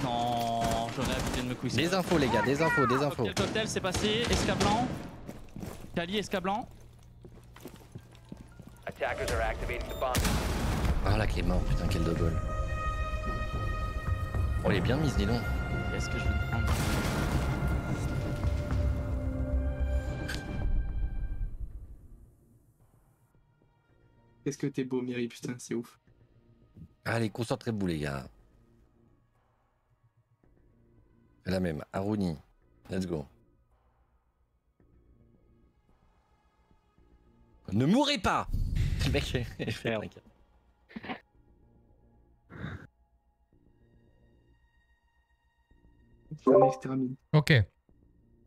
Non, j'aurais évité de me couiller. Des infos les gars, des infos, des infos. Cocktail, cocktail, c'est passé. Esca blanc. Kali, esca blanc. Attackers are activating the bomb. Ah la clé mort, putain quel double. Oh elle est bien mise dis donc. Est-ce que je vais te prendre? Qu'est-ce que t'es beau, Miri, putain, c'est ouf. Allez, concentrez-vous les gars. La même, Aruni. Let's go. Ne mourrez pas Mec, fait un. Ok.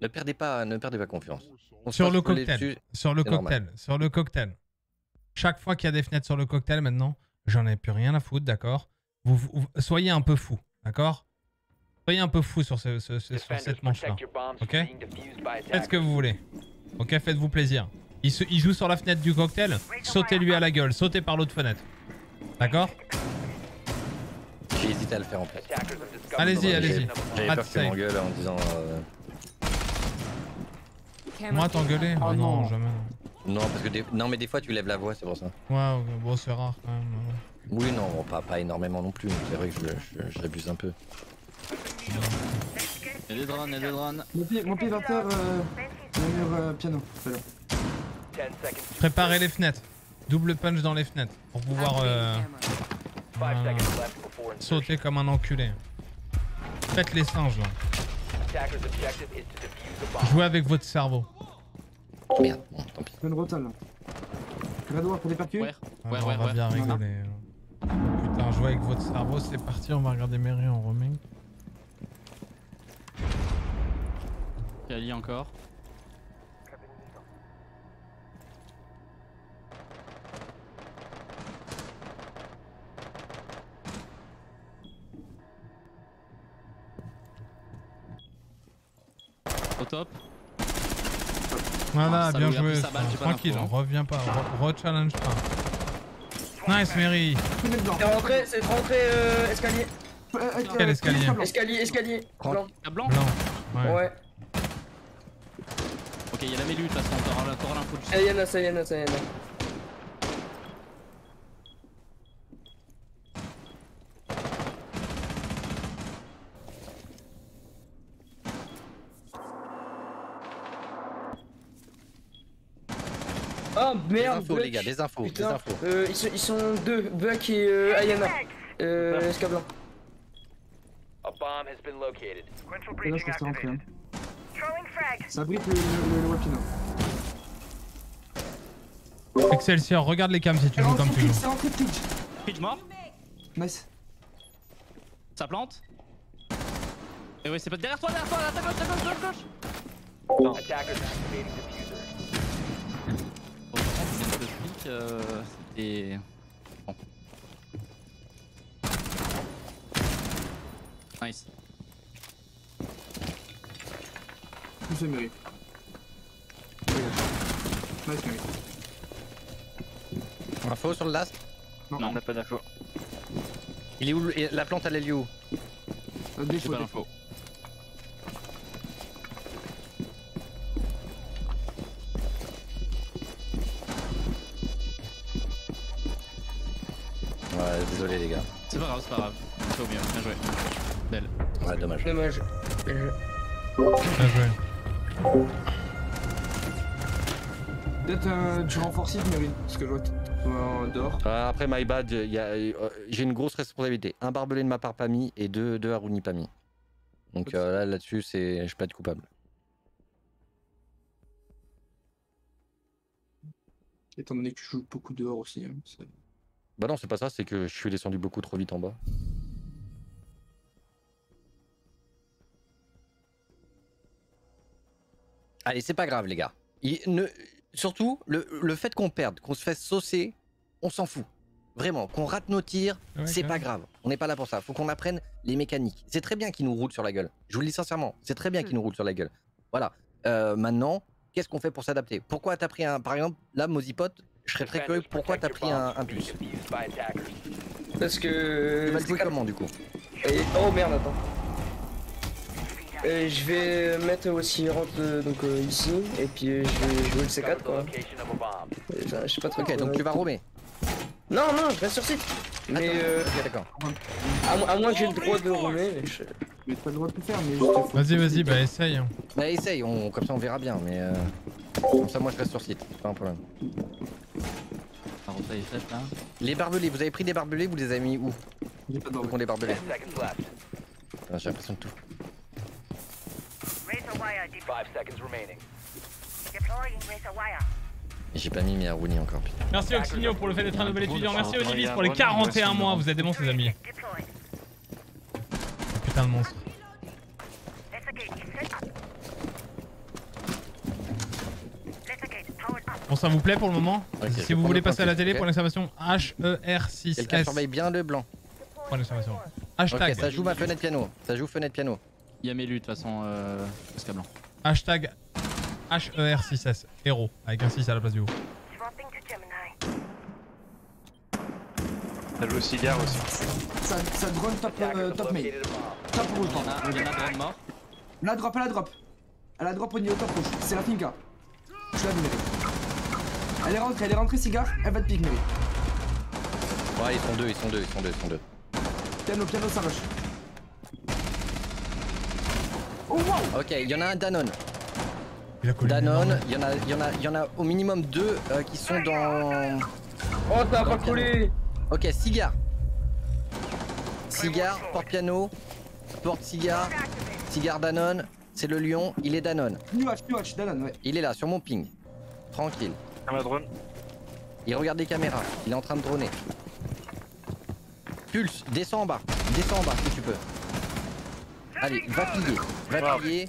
Ne perdez pas, ne perdez pas confiance. On Sur le cocktail. Sur le cocktail. Sur le cocktail. Chaque fois qu'il y a des fenêtres sur le cocktail maintenant, j'en ai plus rien à foutre, d'accord? Vous, vous- soyez un peu fou, d'accord? Soyez un peu fou sur, ce- ce- ce- sur cette manche-là. Ok? Faites ce que vous voulez. Ok, faites-vous plaisir. Il, se- il joue sur la fenêtre du cocktail, sautez-lui à la gueule, sautez par l'autre fenêtre. D'accord? J'ai hésité à le faire en plus. Allez-y, allez-y. J'avais peur que m'engueules en disant. euh, Moi, t'engueuler? Oh non, non. jamais. Non, parce que des... non, mais des fois tu lèves la voix, c'est pour ça. Ouais, bon, c'est rare quand même. Oui, non, bon, pas, pas énormément non plus. mais C'est vrai que j'abuse un peu. Il y a des drones, il y a des drones. Mon pied, mon pied va faire euh, le mur euh, piano. Voilà. Préparez les fenêtres. Double punch dans les fenêtres pour pouvoir euh, sauter comme un enculé. Faites les singes là. Jouez avec votre cerveau. Merde, bon, tant pis. Une rotale là. Red War pour des percus Ouais, on va bien rigoler. Putain, jouez avec votre cerveau, c'est parti, on va regarder Mary en roaming. Kali encore. Au top. Voilà, Ah, bien a joué. Tranquille, d'info, hein. reviens pas, re- re-challenge pas. Nice Mary. C'est rentré, c'est rentré euh, escalier. Quel escalier Escalier, escalier. Blanc. Ah, blanc Blanc. Ouais. Ouais. Ok, il y a la mélu de toute façon, t'auras l'info du Ça y est, ça y est, ça y est. Ah merde infos, Buck. les gars, des infos, des Putain, infos. euh, ils, sont, ils sont deux, Buck et euh, Ayana. Euh, Escablanc. A bomb has been located. Et là, je reste rentré. Hein. Ça abrite le, le, le, le Wapino. Excelsior, regarde les cams si tu joues comme tu joues. Pitch mort. Nice. Ça plante. Et ouais, c'est pas derrière toi, derrière toi, à ta gauche, à gauche, à gauche. Euh, et... Bon. Nice. Tout fait Mary. Nice Mary. Info sur le last Non, on n'a pas d'info. Il est où le- La plante, elle est où? J'ai pas l'info. Ouais, désolé les gars. C'est pas grave, c'est pas grave. Fait au mieux, bien joué. Belle. Ouais, dommage. Dommage. Bien joué. Peut-être euh, du renforcif Mary. Parce que je vois en dehors. Euh, après, my bad, euh, j'ai une grosse responsabilité. Un barbelé de ma part pas mis et deux, deux Haruni pas mis. Donc euh, là, là-dessus, c'est, je peux être coupable. Étant donné que tu joues beaucoup dehors aussi. Hein, c'est- Bah non, c'est pas ça, c'est que je suis descendu beaucoup trop vite en bas. Allez, c'est pas grave, les gars. Il ne... Surtout, le, le fait qu'on perde, qu'on se fasse saucer, on s'en fout. Vraiment, qu'on rate nos tirs, Ouais, c'est pas grave. On n'est pas là pour ça. Faut qu'on apprenne les mécaniques. C'est très bien qu'ils nous roulent sur la gueule. Je vous le dis sincèrement, c'est très bien qu'ils nous roulent sur la gueule. Voilà. Euh, maintenant, qu'est-ce qu'on fait pour s'adapter? Pourquoi t'as pris un. Par exemple, là, Mozipot, je serais très curieux. Pourquoi t'as pris un, un attackers. Parce que. Tu jouer comment, du coup Et- Oh merde, attends. Je vais mettre aussi rentre euh, donc euh, ici et puis euh, je vais jouer le C4 quoi. Enfin, je sais pas trop. Ok, donc tu vas roamer. Non non, je reste sur site. Mais euh, Ok, d'accord. à, à moins que j'ai le droit de roamer, mais je... Mais t'as le droit de tout faire, mais. Vas-y, vas-y, bah essaye. hein. Bah essaye, on, comme ça on verra bien, mais euh, comme ça moi je reste sur site, c'est pas un problème. Là. Les barbelés, vous avez pris des barbelés, vous les avez mis où? J'ai pas de barbelés 10 seconds left. Ah, J'ai l'impression de tout. Razor wire de- 5 seconds remaining. deploying razor wire. J'ai pas mis mes Haruni encore. Merci Oxinio pour le fait d'être un nouvel étudiant. Merci Odilis pour les 41 mois. Vous êtes des monstres, les amis. Putain de monstre. Bon, ça vous plaît pour le moment Si vous voulez le passer à la télé, point d'exclamation HER6S. Quelqu'un surveille bien le blanc. Point d'exclamation. Hashtag. Ça joue ma fenêtre piano. Ça joue fenêtre piano. Il y a Mélu de toute façon, euh, Blanc. Hashtag HER6S. Héros. Avec un 6 à la place du Gemini. Ça joue au cigare aussi. Ça, ça drone top, euh, top main. Top rouge, Il y en a, il y en a un drone mort. La drop, elle a drop. Elle a drop au niveau top rouge. C'est la finca. Je l'ai vu, Mary. Elle est rentrée, elle est rentrée, cigare. Elle va te pique, Mary. Ouais, ils sont deux, ils sont deux, ils sont deux, ils sont deux. Piano, piano, ça rush. Oh wow Ok, il y en a un Danone. Il a collé Danone, il y en a, il y en a, il y en a au minimum deux euh, qui sont dans. Oh, t'as dans pas collé Ok, cigare. Cigare, porte-piano, porte-cigare, cigare Danone, c'est le lion, il est Danone. New watch, new watch, Danan, ouais. Il est là, sur mon ping. Tranquille. Un drone. Il regarde les caméras, il est en train de droner. Pulse, descends en bas, descends en bas si tu peux. Allez, va piller, va piller.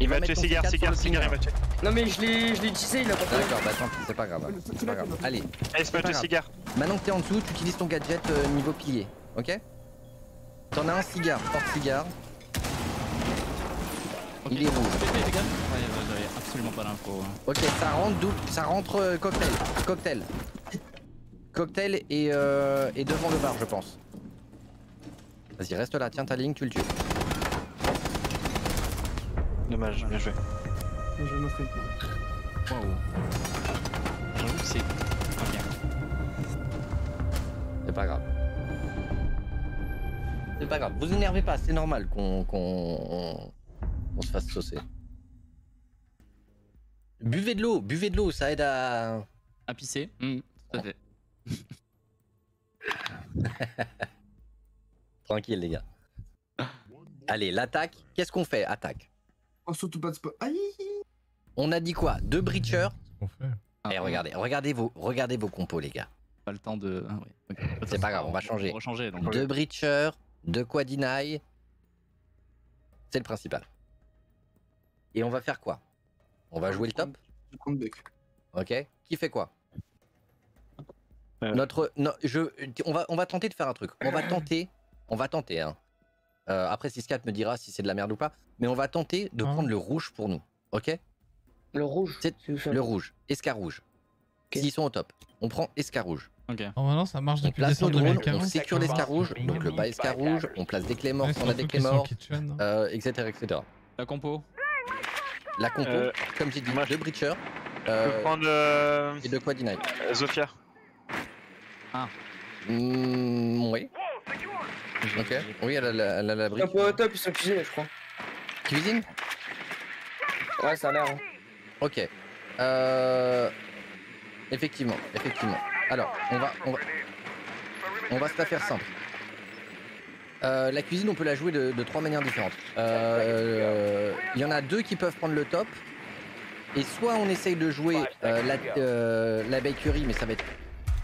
Il Va m'a mettre tué ton cigare, C4 cigare, sur le cigare, il m'a tué. Non, mais je l'ai je l'ai utilisé, il a pas fait. D'accord, bah tant pis, c'est pas grave. C'est pas grave. Allez. Allez, c'est pas grave. cigare. Maintenant que t'es en dessous, tu utilises ton gadget euh, niveau pilier, ok? T'en as un cigare, porte-cigare. Il est rouge. Absolument pas l'info. hein. Ok, ça rentre double, ça rentre euh, cocktail, cocktail. Cocktail et, euh, et devant le bar, je pense. Vas-y, reste là, tiens ta ligne, tu le tues. Dommage, bien joué. Je vais m'offrir. Waouh. J'avoue que c'est. pas bien. C'est pas grave. C'est pas grave, vous énervez pas, c'est normal qu'on se fasse saucer. Buvez de l'eau, buvez de l'eau, ça aide à. À pisser Mmh, Tout à fait. Tranquille, les gars. Allez, l'attaque, qu'est-ce qu'on fait? Attaque. Oh, surtout pas de spot. Aïe On a dit quoi? Deux breachers? Qu'on fait? Eh, regardez, regardez vos, regardez vos compos, les gars. Pas le temps de. Ah. C'est pas grave, on va changer. On va changer donc. Deux breachers, deux quadinailles. C'est le principal. Et on va faire quoi? On va jouer le top? Ok Qui fait quoi? Euh. Notre, no- je, on va, on va tenter de faire un truc. On va tenter, on va tenter. Hein. Euh, après, 6-4 me dira si c'est de la merde ou pas. Mais on va tenter de Hein prendre le rouge pour nous. Ok? Le rouge C'est le rouge, escarouge. S'ils sont au top, on prend escarouge. Ok. Oh, maintenant ça marche On depuis décembre drones, 2015. on sécure l'escarouge, donc le bas escarouge, on place des clés Ouais, si on a des clés euh, etc., etc. La compo La compo, Euh, comme j'ai dit, moi, deux breachers Je peux euh, prendre euh, et deux quadinailles. euh, Zofia. Mm, oui. Ok, oui, elle a la, elle a la brique. Top au top, ils sont cuisinés, je crois. Cuisine? Ouais, ça a l'air. hein. Ok. Euh... Effectivement, effectivement. Alors, on va, on va, on va se la faire simple. Euh, la cuisine, on peut la jouer de, de trois manières différentes. Euh, Il y en a deux qui peuvent prendre le top. Et soit on essaye de jouer euh, la, euh, la bakery, mais ça va être,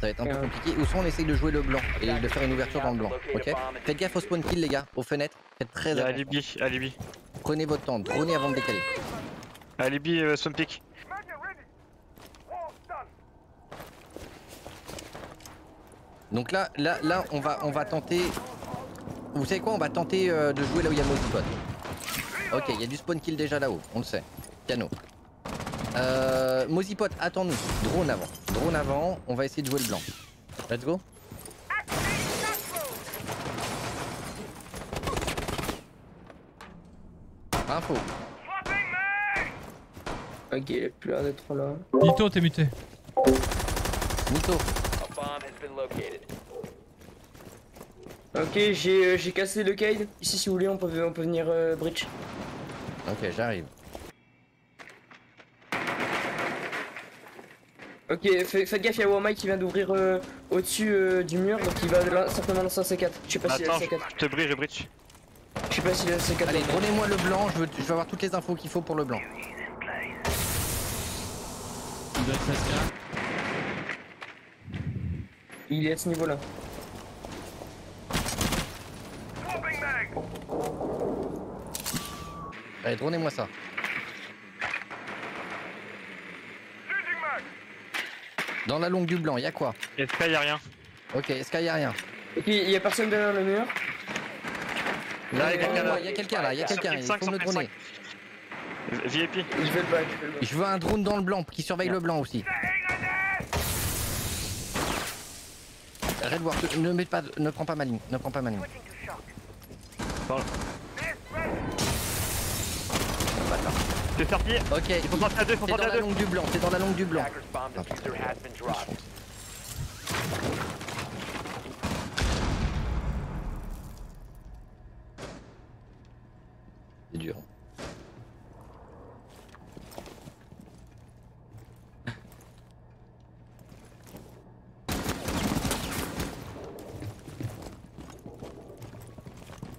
ça va être un peu compliqué. Ou soit on essaye de jouer le blanc et de faire une ouverture dans le blanc. Ok Faites gaffe au spawn kill, les gars, aux fenêtres. Faites très attention. Alibi, Alibi. Prenez votre temps, dronez avant de décaler. Alibi, euh, Swamp Peak. Donc là, là, là, on va, on va tenter. Vous savez quoi On va tenter euh, de jouer là où il y a le spot. Ok, il y a du spawn kill déjà là-haut, on le sait. Piano. Euh, Mozipot, attends-nous. Drone avant. Drone avant, on va essayer de jouer le blanc. Let's go. Info. Ok, il a plus l'air d'être là. Nito, t'es muté. Nito. A bomb has been located. Ok, j'ai euh, j'ai cassé le Cade. Ici, si vous voulez, on peut, on peut venir euh, bridge. Ok, j'arrive. Ok, fa- faites gaffe, il y a Wamai qui vient d'ouvrir euh, au-dessus euh, du mur, donc il va là, certainement dans un C4. Je sais pas s'il a Attends, le je C4. je te bridge, je bridge. Je sais pas s'il a le C4. Allez, donnez-moi le blanc, je veux, je veux avoir toutes les infos qu'il faut pour le blanc. Il doit être 16K. Il est à ce niveau-là. Allez, dronez-moi ça. Dans la longue du blanc, y a quoi Est-ce qu'il y a rien Ok, est-ce qu'il y a rien Ok, il y a personne derrière le mur. Là, il y a quelqu'un là. Il y a quelqu'un là, il y a quelqu'un, il faut 135, me le droner. VIP. Je vais le back, je veux un drone dans le blanc qui surveille le blanc aussi. Red War, ne mets pas, ne prends pas ma ligne, ne prends pas ma ligne. Sorti Ok, Ils sont sortis à deux, ils sont c'est dans sortis à la deux. longue du blanc, c'est dans la longue du blanc. C'est dur.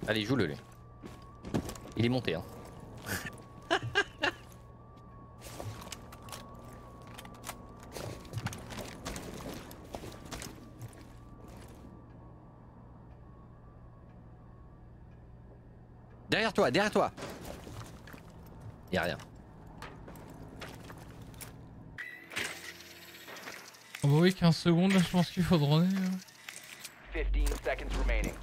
Allez, joue-le lui. Il est monté, hein. Derrière toi, derrière toi. Y'a rien. Oh bah oui, 15 secondes, là, je pense qu'il faut droner. hein. 15 seconds remaining.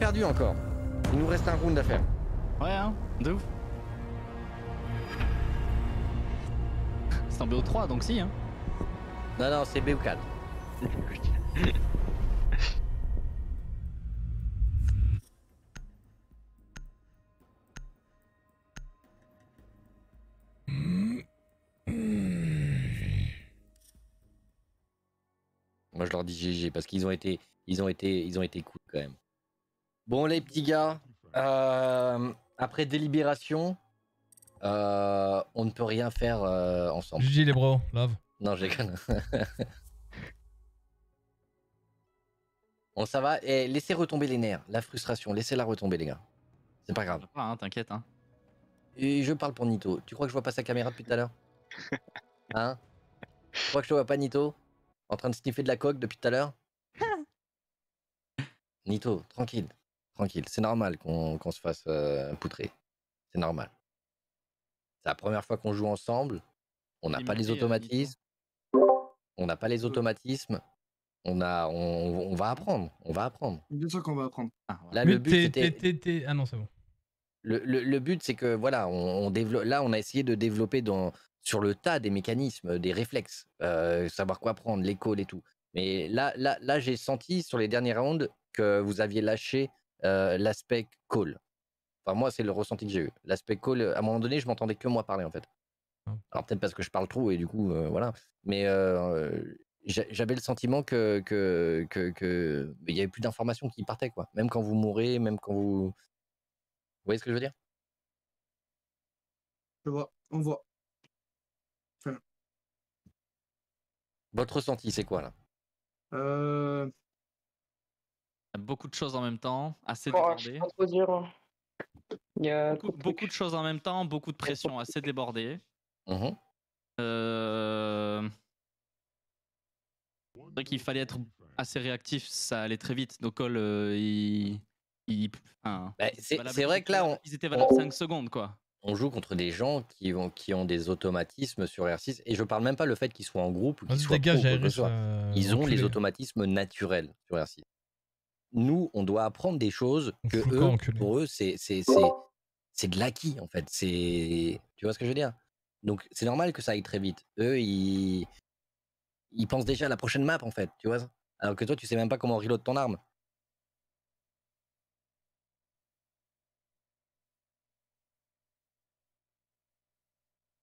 Perdu encore. Il nous reste un round à faire. Ouais, hein, de ouf. C'est un BO3 donc si, hein. Non, non, c'est BO4. Moi, je leur dis GG parce qu'ils ont été, ils ont été, ils ont été cool quand même. Bon, les petits gars, euh, après délibération, euh, on ne peut rien faire euh, ensemble. GG les bros, love. Non, j'ai Bon, ça va. Et laissez retomber les nerfs, la frustration. Laissez-la retomber, les gars. C'est pas grave. Hein, t'inquiète, hein. Et je parle pour Nito. Tu crois que je vois pas sa caméra depuis tout à l'heure? Hein? Tu crois que je te vois pas, Nito? En train de sniffer de la coque depuis tout à l'heure? Nito, tranquille. Tranquille. C'est normal qu'on qu'on se fasse euh, poutrer. C'est normal. C'est la première fois qu'on joue ensemble. On n'a pas les euh, automatismes. On n'a pas les automatismes. On, a, on, on va apprendre. On va apprendre. Bien sûr qu'on va apprendre. Là, Mais le but, c'était... Ah non, c'est bon. Le, le- le but, c'est que voilà, on, on développe. Là, on a essayé de développer dans, sur le tas des mécanismes, des réflexes, euh, savoir quoi prendre, les calls et tout. Mais là, là, là, j'ai senti sur les derniers rounds que vous aviez lâché euh, l'aspect call. Enfin, moi, c'est le ressenti que j'ai eu. L'aspect call, à un moment donné, je m'entendais que moi parler en fait. Alors peut-être parce que je parle trop et du coup, euh, voilà. Mais euh, j'a- j'avais le sentiment que que que que- il y avait plus d'informations qui partaient quoi. Même quand vous mourrez, même quand vous. Vous voyez ce que je veux dire? Je vois, on voit. Très bien. Votre ressenti, c'est quoi là? Euh... Beaucoup de choses en même temps, assez Oh, débordé. hein. Il y a Beaucoup, beaucoup de choses en même temps, beaucoup de pression, assez débordé. Mhm. Euh... C'est vrai qu'il fallait être assez réactif, ça allait très vite. Nos calls, euh, enfin, Bah, c'est vrai que là, on, Ils étaient valables on- 5 secondes, quoi. on joue contre des gens qui ont, qui ont des automatismes sur R6. Et je parle même pas le fait qu'ils soient en groupe ou qu'ils Vas-y, soient dégage, pro, quoi que Iris, ce soit. euh, Ils ont enculé. les automatismes naturels sur R6. Nous, on doit apprendre des choses que eux, pour eux, c'est c'est- c'est- c'est de l'acquis en fait. C'est tu vois ce que je veux dire? Donc c'est normal que ça aille très vite. Eux, ils ils pensent déjà à la prochaine map en fait, tu vois? Alors que toi, tu sais même pas comment reload ton arme.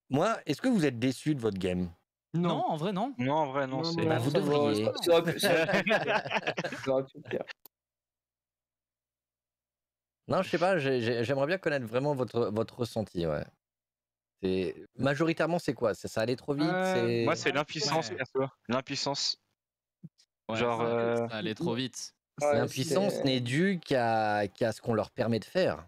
Moi, est-ce que vous êtes déçu de votre game? Non. en vrai, non. Non, en vrai, non. c'est... Bah, vous devriez. Ça aurait pu- ça aurait pu- ça aurait pu le faire. Non, je sais pas, j'ai- j'ai- j'aimerais bien connaître vraiment votre, votre ressenti, ouais. C'est... Majoritairement, c'est quoi? Ça, ça allait trop vite c'est... Moi, c'est l'impuissance, Ouais. L'impuissance. Ouais, Genre. ça- euh, ça allait trop vite. L'impuissance n'est due qu'à, qu'à ce qu'on leur permet de faire.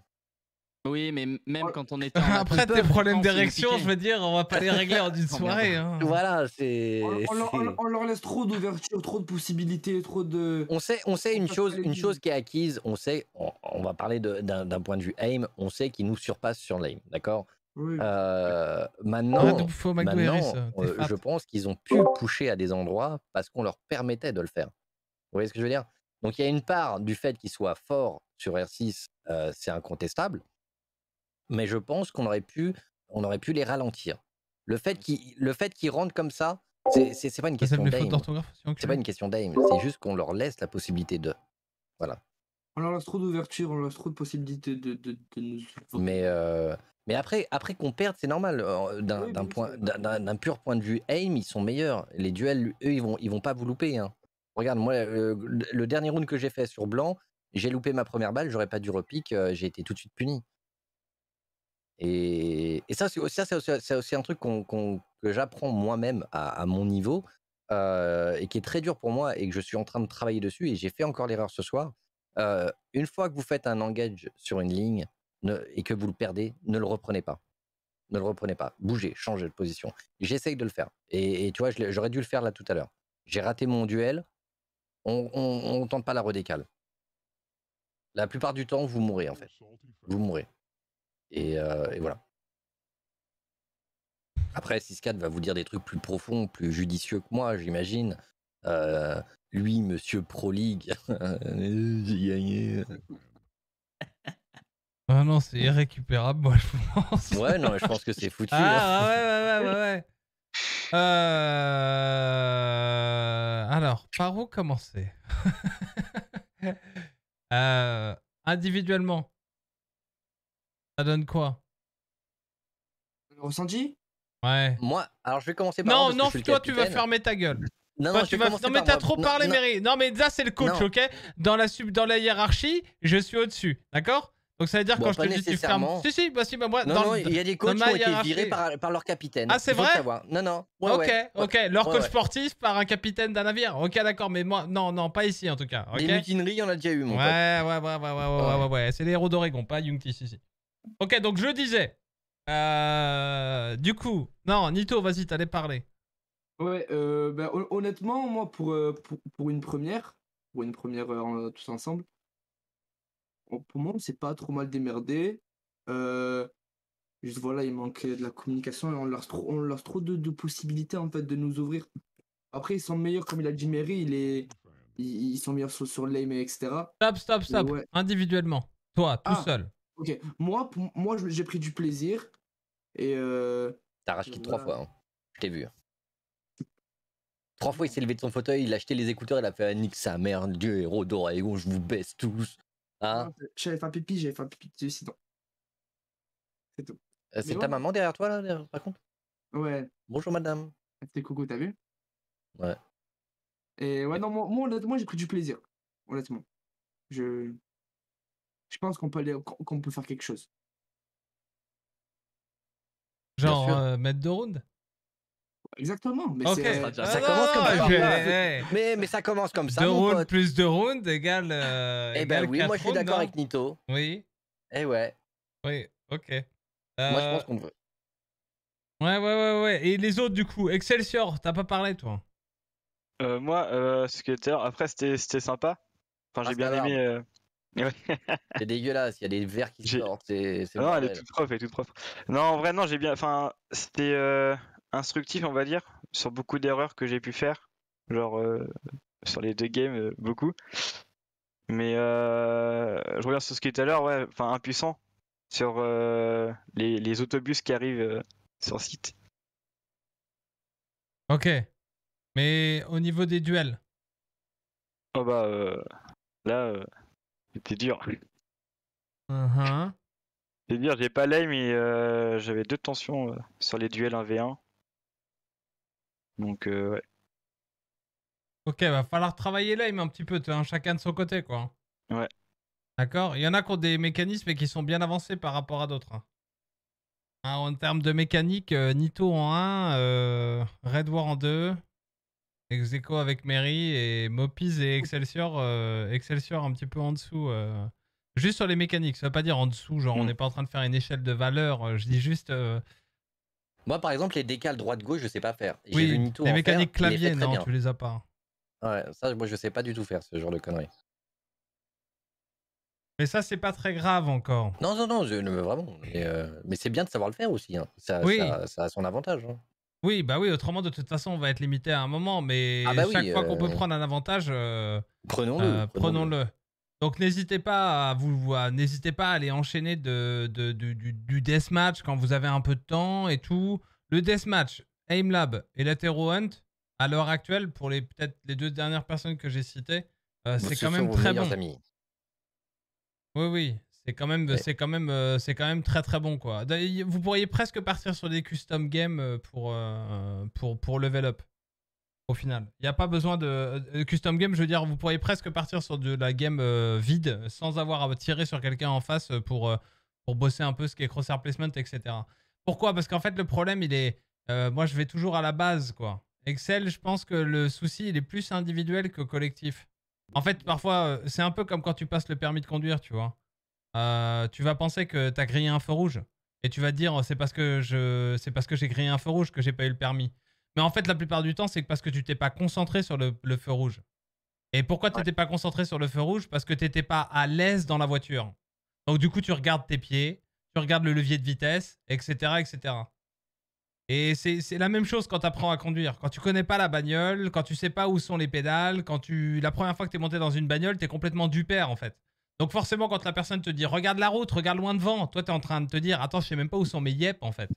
Oui, mais même quand on était Après, tes problèmes d'érection, je veux dire, on va pas les régler en une soirée. Hein. Voilà, c'est. On, on leur, on c'est- leur- on leur laisse trop d'ouverture, trop de possibilités, trop de. On sait, on sait une chose, une chose qui est acquise. On sait, on, on va parler d'un point de vue aim. On sait qu'ils nous surpassent sur l'aim, d'accord? Oui. Euh, Maintenant, maintenant, euh, je pense qu'ils ont pu pusher à des endroits parce qu'on leur permettait de le faire. Vous voyez ce que je veux dire? Donc il y a une part du fait qu'ils soient forts sur R6, euh, c'est incontestable. Mais je pense qu'on aurait pu, on aurait pu les ralentir. Le fait qu'ils, le fait qu'ils rentrent comme ça, c'est, pas une question d'aim. C'est pas une question d'aim. C'est juste qu'on leur laisse la possibilité de. Voilà. On leur laisse trop d'ouverture, on leur laisse trop de possibilités de, de, de nous. Mais, euh, mais après, après qu'on perde, c'est normal. euh, D'un, point, d'un, pur point de vue aim, ils sont meilleurs. Les duels, eux, ils vont, ils vont pas vous louper. hein. Regarde, moi, euh, le, le dernier round que j'ai fait sur blanc, j'ai loupé ma première balle, j'aurais pas dû repique, euh, j'ai été tout de suite puni. Et, ça, c'est aussi, un truc que j'apprends moi-même à, mon niveau euh, et qui est très dur pour moi et que je suis en train de travailler dessus. Et j'ai fait encore l'erreur ce soir. Euh, une fois que vous faites un engage sur une ligne ne- et que vous le perdez, ne le reprenez pas. Ne le reprenez pas. Bougez, changez de position. J'essaye de le faire. Et, et tu vois, j'aurais dû le faire là tout à l'heure. J'ai raté mon duel. On, on tente pas la redécale. La plupart du temps, vous mourrez en fait. Vous mourrez. Et, euh, et voilà. Après, 6-4 va vous dire des trucs plus profonds, plus judicieux que moi, j'imagine. Euh, lui, monsieur Pro League, j'ai gagné. Ah non, c'est irrécupérable, moi, je pense. Ouais, non, mais je pense que c'est foutu. hein. Ah, ouais, ouais, ouais, ouais, ouais. Euh, Alors, par où commencer? Euh, Individuellement, ça donne quoi? Ressenti? Ouais. Moi, alors je vais commencer par. Non, non, je suis le toi, tu vas fermer ta gueule. Non, non, tu vas... non mais t'as trop Non, parlé. Mary. Non, mais là, c'est le coach, Non. ok? Dans la, sub... dans la hiérarchie, je suis au-dessus, d'accord? Donc ça veut dire Bon, quand je te dis tu fermes. Si, si, bah si, bah moi. Non, dans non, le- il y a des dans coachs qui ma ont été hiérarchie- virés par, par leur capitaine. Ah, c'est vrai? savoir. Non, non. Ouais, ok, ouais, ok. ouais. Leur Ouais, coach ouais. sportif par un capitaine d'un navire. Ok, d'accord, mais moi, non, non, pas ici en tout cas. Ok? Des mutineries, il y en a déjà eu, mon Ouais, ouais, ouais, ouais, ouais, ouais, ouais, ouais, ouais. C'est les héros d'Oregon, pas Yungti, si, si. Ok, donc je disais. euh, Du coup, non, Nito, vas-y, t'allais parler. Ouais, euh, bah, hon- honnêtement, moi, pour, euh, pour, pour une première, pour une première euh, tous ensemble, on- pour moi, on s'est pas trop mal démerdé. Euh, juste voilà, il manquait de la communication et on leur trop, on leur trop de, de possibilités en fait de nous ouvrir. Après, ils sont meilleurs, comme il a dit Mary, il est, ils, ils sont meilleurs sur, sur l'aim et etc. Stop, stop, stop. Ouais. Individuellement. Toi, tout Ah. seul. Ok, moi, pour- moi j'ai pris du plaisir et. Euh, T'as racheté trois fois. hein. Je t'ai vu. Trois fois, il s'est levé de son fauteuil, il a acheté les écouteurs, il a fait ah, nique sa mère, Dieu héros d'Oregon, je vous baisse tous. Hein J'avais fait un pipi, j'avais fait un pipi de sinon. C'est tout. Euh, C'est Mais ta ouais. maman derrière toi, là, derrière, par contre? Ouais. Bonjour, madame. C'était coucou, t'as vu? Ouais. Et ouais, non, moi, moi, honnêtement, j'ai pris du plaisir. Honnêtement. Je. Je pense qu'on peut aller, qu'on qu'on peut faire quelque chose. Genre, euh, mettre deux rounds? Exactement. Mais Ok. c'est. Ah, Ça non, commence comme ça. je- Mais, ça commence comme ça, Deux rounds plus deux rounds égale. Euh, Eh ben égale oui, moi je suis d'accord non avec Nito. Oui, Eh ouais. oui, ok. Moi je Euh, pense qu'on veut. Ouais, ouais, ouais, ouais. Et les autres, du coup, Excelsior, t'as pas parlé, toi? Euh, moi, euh, Skater, après c'était c'était sympa. Enfin, j'ai Ah, bien aimé. C'est dégueulasse, il y a des verres qui sortent. C'est non, elle est toute propre, elle est toute propre. Non, en vrai, non, j'ai bien. Enfin, c'était euh, instructif, on va dire, sur beaucoup d'erreurs que j'ai pu faire. Genre, euh, sur les deux games, euh, beaucoup. Mais euh, je reviens sur ce qui est tout à l'heure, ouais, enfin, impuissant. Sur euh, les, les autobus qui arrivent euh, sur site. Ok. Mais au niveau des duels? Oh bah, euh, là, euh, c'était dur. Mhm. C'est dur, j'ai pas l'aim, mais euh, j'avais deux tensions euh, sur les duels 1v1. Donc, euh, ouais. Ok, va falloir travailler là, mais un petit peu, chacun de son côté, quoi. Ouais. D'accord Il y en a qui ont des mécanismes et qui sont bien avancés par rapport à d'autres. hein. Hein, en termes de mécanique, euh, Nito en 1, euh, Red War en 2, Execo avec Mary et Mopiz et Excelsior, euh, Excelsior un petit peu en dessous. euh. Juste sur les mécaniques, ça veut pas dire en dessous, genre on n'est pas en train de faire une échelle de valeur. euh, Je dis juste. euh, Moi, par exemple, les décales droite-gauche, je sais pas faire. Oui, vu Nito les mécaniques faire, clavier, non, bien. tu les as pas. Ouais, ça, moi, je sais pas du tout faire ce genre de conneries. Mais ça, c'est pas très grave encore. Non, non, non, je, ne- vraiment. Mais, mais c'est bien de savoir le faire aussi. hein. Ça, Oui. ça, ça a son avantage. hein. Oui, bah oui, autrement, de toute façon, on va être limité à un moment, mais Ah bah oui, chaque fois qu'on peut euh, prendre un avantage, euh, Prenons-le. euh, prenons-le. prenons-le. Donc n'hésitez pas à vous, n'hésitez pas à aller enchaîner de, de- de- du, du deathmatch quand vous avez un peu de temps et tout. Le deathmatch, Aimlab et Latero Hunt, à l'heure actuelle, pour les peut-être les deux dernières personnes que j'ai citées, c'est Ce quand même très bon. amis. Oui, oui, c'est quand même, Ouais. c'est quand même, euh, c'est quand même très très bon quoi. Vous pourriez presque partir sur des custom games euh, pour euh, pour pour level up. Au final, il n'y a pas besoin de custom game. Je veux dire, vous pourriez presque partir sur de la game vide sans avoir à tirer sur quelqu'un en face pour pour bosser un peu ce qui est crosshair placement, etc. Pourquoi? Parce qu'en fait, le problème, il est, euh, moi, je vais toujours à la base quoi. Excel, je pense que le souci, il est plus individuel que collectif. En fait, parfois, c'est un peu comme quand tu passes le permis de conduire, tu vois. Euh, tu vas penser que tu as grillé un feu rouge. Et tu vas te dire, c'est parce que je, c'est parce que j'ai grillé un feu rouge que j'ai pas eu le permis. Mais en fait, la plupart du temps, c'est parce que tu t'es pas concentré sur le, le feu rouge. Et pourquoi tu n'étais pas concentré sur le feu rouge? Parce que tu n'étais pas à l'aise dans la voiture. Donc du coup, tu regardes tes pieds, tu regardes le levier de vitesse, etc. etc. Et c'est c'est la même chose quand tu apprends à conduire. Quand tu connais pas la bagnole, quand tu sais pas où sont les pédales, quand tu la première fois que tu es monté dans une bagnole, tu es complètement du père en fait. Donc forcément quand la personne te dit regarde la route, regarde loin devant, toi tu es en train de te dire attends, je sais même pas où sont mes yep en fait.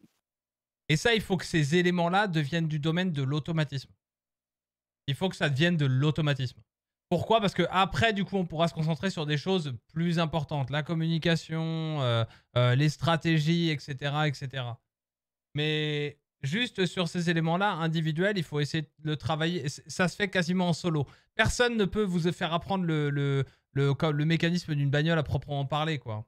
Et ça, il faut que ces éléments-là deviennent du domaine de l'automatisme. Il faut que ça devienne de l'automatisme. Pourquoi? Parce que après, du coup, on pourra se concentrer sur des choses plus importantes, la communication, euh, euh, les stratégies, etc., etc. Mais juste sur ces éléments-là, individuels, il faut essayer de le travailler. Ça se fait quasiment en solo. Personne ne peut vous faire apprendre le, le, le mécanisme d'une bagnole à proprement parler, quoi.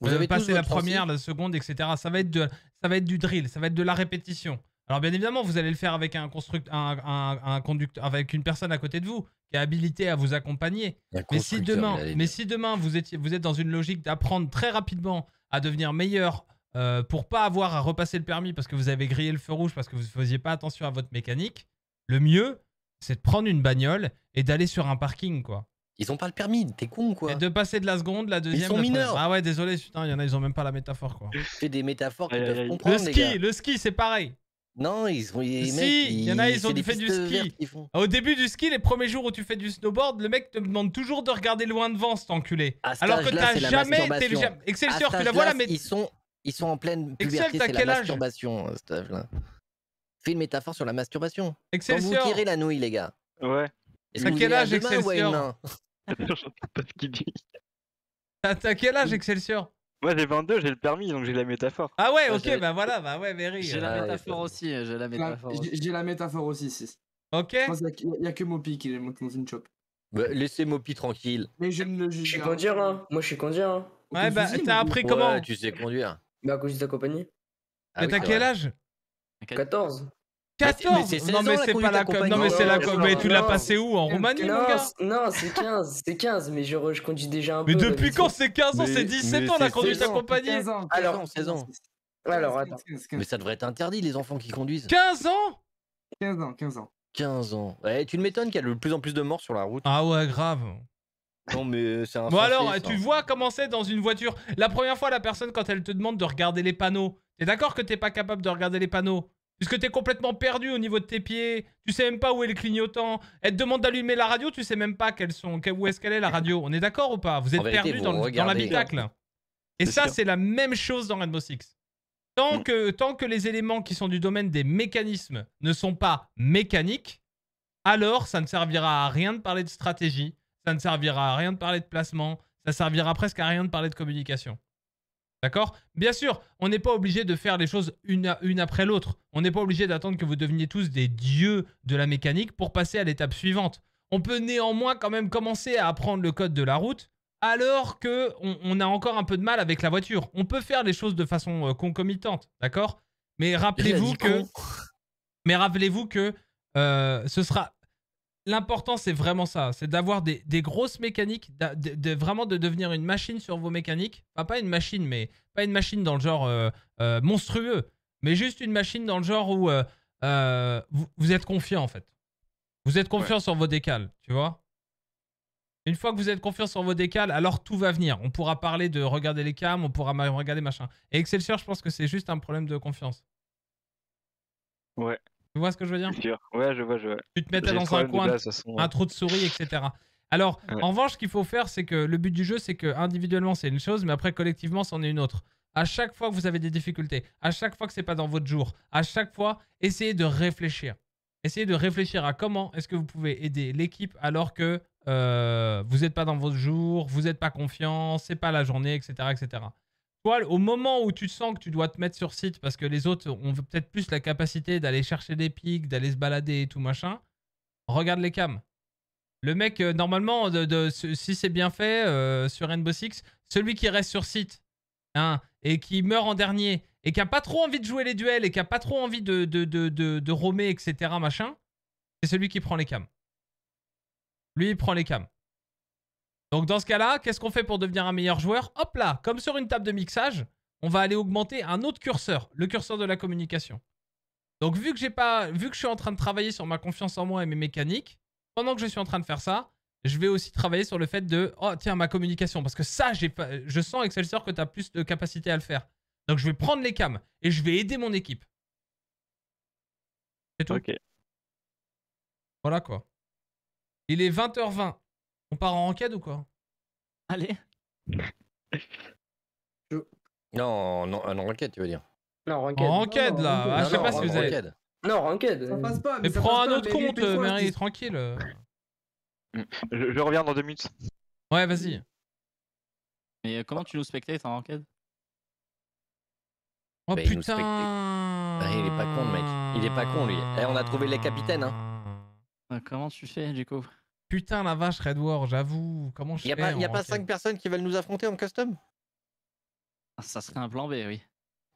Vous Euh, avez passer la première, la seconde, etc. Ça va, être de, ça va être du drill, ça va être de la répétition. Alors bien évidemment, vous allez le faire avec un constructeur, un, un- un conducteur, avec une personne à côté de vous qui est habilitée à vous accompagner. Mais si demain, mais si demain vous étiez, vous êtes dans une logique d'apprendre très rapidement à devenir meilleur euh, pour pas avoir à repasser le permis parce que vous avez grillé le feu rouge parce que vous ne faisiez pas attention à votre mécanique, le mieux c'est de prendre une bagnole et d'aller sur un parking quoi. Ils ont pas le permis, t'es con quoi. Et de passer de la seconde, la deuxième. sont la troisième. mineurs. Ah ouais, désolé, putain, il y en a, ils ont même pas la métaphore quoi. Fais des métaphores qu'ils peuvent comprendre. Le les ski, gars. le ski, c'est pareil. Non, ils sont. Les si, mecs, il y en a, ils ont fait du ski. Au début du ski, les premiers jours où tu fais du snowboard, le mec te demande toujours de regarder loin devant, cet enculé. Alors que t'as jamais. jamais- Excelsior, tu la vois là, mais. Ils sont, ils sont en pleine puberté, c'est la masturbation, à cet âge-là. Fais une métaphore sur la masturbation. Quand Excelsior. vous tirez la nouille, les gars. Ouais. Vous quel à âge, à une Excelsior main J'entends pas ce qu'il dit. T'as quel âge, Excelsior? Moi j'ai 22, j'ai le permis donc j'ai la métaphore. Ah ouais, ok, bah voilà, bah ouais, Very. J'ai euh, la Ah, métaphore aussi, j'ai la métaphore. aussi. J'ai la métaphore aussi, si. Ok. Je il y, a que Mopi qui est monté dans une chop. Bah, Laissez Mopi tranquille. Mais je ne le Je juge suis pas. conduire, hein. Moi, je suis conduire, hein. Ouais, bah t'as appris comment? Ouais, tu sais conduire. Bah, à cause de ta compagnie. Ah Mais oui, t'as c'est quel âge? 14. Mais c'est- 14 mais c'est 16 Non, mais c'est pas la. accompagnée. Non, mais c'est la. Mais tu l'as passé où En Roumanie, mon non, gars? C'est- non, c'est 15, c'est 15, mais je, conduis déjà un Mais peu. depuis vite quand c'est 15 ans? Mais- C'est 17 mais ans la conduite 16 ans. accompagnée 15 ans, 15 Alors, ans, 16 ans. Alors, attends. 15, 15, Mais ça devrait être interdit, les enfants qui conduisent. 15 ans? 15 ans, 15 ans. 15 ans. Ouais, tu ne m'étonnes qu'il y a de plus en plus de morts sur la route. Ah ouais, grave. Non, mais c'est un. Bon alors, tu vois comment c'est dans une voiture. La première fois, la personne, quand elle te demande de regarder les panneaux, t'es d'accord que t'es pas capable de regarder les panneaux? Puisque t'es complètement perdu au niveau de tes pieds, tu sais même pas où est le clignotant. Elle te demande d'allumer la radio, tu sais même pas quelles sont, que- où est-ce qu'elle est la radio. On est d'accord ou pas? Vous êtes vérité, perdu vous dans, l'habitacle. Et ça, c'est la même chose dans Rainbow Six. Tant Mm. que, tant que les éléments qui sont du domaine des mécanismes ne sont pas mécaniques, alors ça ne servira à rien de parler de stratégie, ça ne servira à rien de parler de placement, ça servira presque à rien de parler de communication. D'accord? Bien sûr, on n'est pas obligé de faire les choses une, à- une après l'autre. On n'est pas obligé d'attendre que vous deveniez tous des dieux de la mécanique pour passer à l'étape suivante. On peut néanmoins quand même commencer à apprendre le code de la route alors que on, on a encore un peu de mal avec la voiture. On peut faire les choses de façon euh, concomitante, d'accord? Mais rappelez-vous que mais rappelez-vous que euh, ce sera l'important c'est vraiment ça, c'est d'avoir des, des grosses mécaniques, d'a- de, de- vraiment de devenir une machine sur vos mécaniques. Enfin, pas une machine, mais pas une machine dans le genre euh, euh, monstrueux, mais juste une machine dans le genre où euh, vous, vous êtes confiant en fait. Vous êtes confiant sur vos décales, tu vois. Une fois que vous êtes confiant sur vos décales, alors tout va venir. On pourra parler de regarder les cams, on pourra regarder machin. Et Excelsior, je pense que c'est juste un problème de confiance. Ouais. Tu vois ce que je veux dire sûr. Ouais, je vois, je vois. tu te mettais dans un coin, base, un trou de souris, etc. Alors, Ouais. en revanche, ce qu'il faut faire, c'est que le but du jeu, c'est que individuellement, c'est une chose, mais après, collectivement, c'en est une autre. À chaque fois que vous avez des difficultés, à chaque fois que c'est pas dans votre jour, à chaque fois, essayez de réfléchir. Essayez de réfléchir à comment est-ce que vous pouvez aider l'équipe alors que euh, vous n'êtes pas dans votre jour, vous n'êtes pas confiant, c'est pas la journée, etc., etc. Au moment où tu sens que tu dois te mettre sur site parce que les autres ont peut-être plus la capacité d'aller chercher des pics, d'aller se balader et tout machin, regarde les cams. Le mec, euh, normalement, de, si c'est bien fait euh, sur Rainbow Six, celui qui reste sur site hein, et qui meurt en dernier et qui a pas trop envie de jouer les duels et qui a pas trop envie de, de, roamer, etc., machin, c'est celui qui prend les cams. Lui, il prend les cams. Donc dans ce cas-là, qu'est-ce qu'on fait pour devenir un meilleur joueur? Hop là, comme sur une table de mixage, on va aller augmenter un autre curseur, le curseur de la communication. Donc vu que j'ai pas, vu que je suis en train de travailler sur ma confiance en moi et mes mécaniques, pendant que je suis en train de faire ça, je vais aussi travailler sur le fait de oh tiens ma communication parce que ça j'ai pas, je sens Excelsior que tu as plus de capacité à le faire. Donc je vais prendre les cams et je vais aider mon équipe. C'est tout. Voilà quoi. Il est 20h20. On part en ranked ou quoi? Allez. Non, non, en enquête, tu veux dire. Non, ranked. En ranked là. Ah, je sais pas si vous avez. Non, ranked. Ça passe pas. Mais ça prends passe un pas, autre mais compte, euh, Mary, dis- tranquille. Je, je reviens dans deux minutes. Ouais, vas-y. Mais euh, comment tu nous spectates en enquête Oh Bah, il nous putain Ah, il est pas con, le mec. Il est pas con, lui. Eh, on a trouvé les capitaines, hein. Euh, Comment tu fais, du coup? Putain la vache, Red War, j'avoue. Comment je Y a fais pas, y a pas ranked 5 personnes qui veulent nous affronter en custom? Ah, Ça serait un plan B, oui.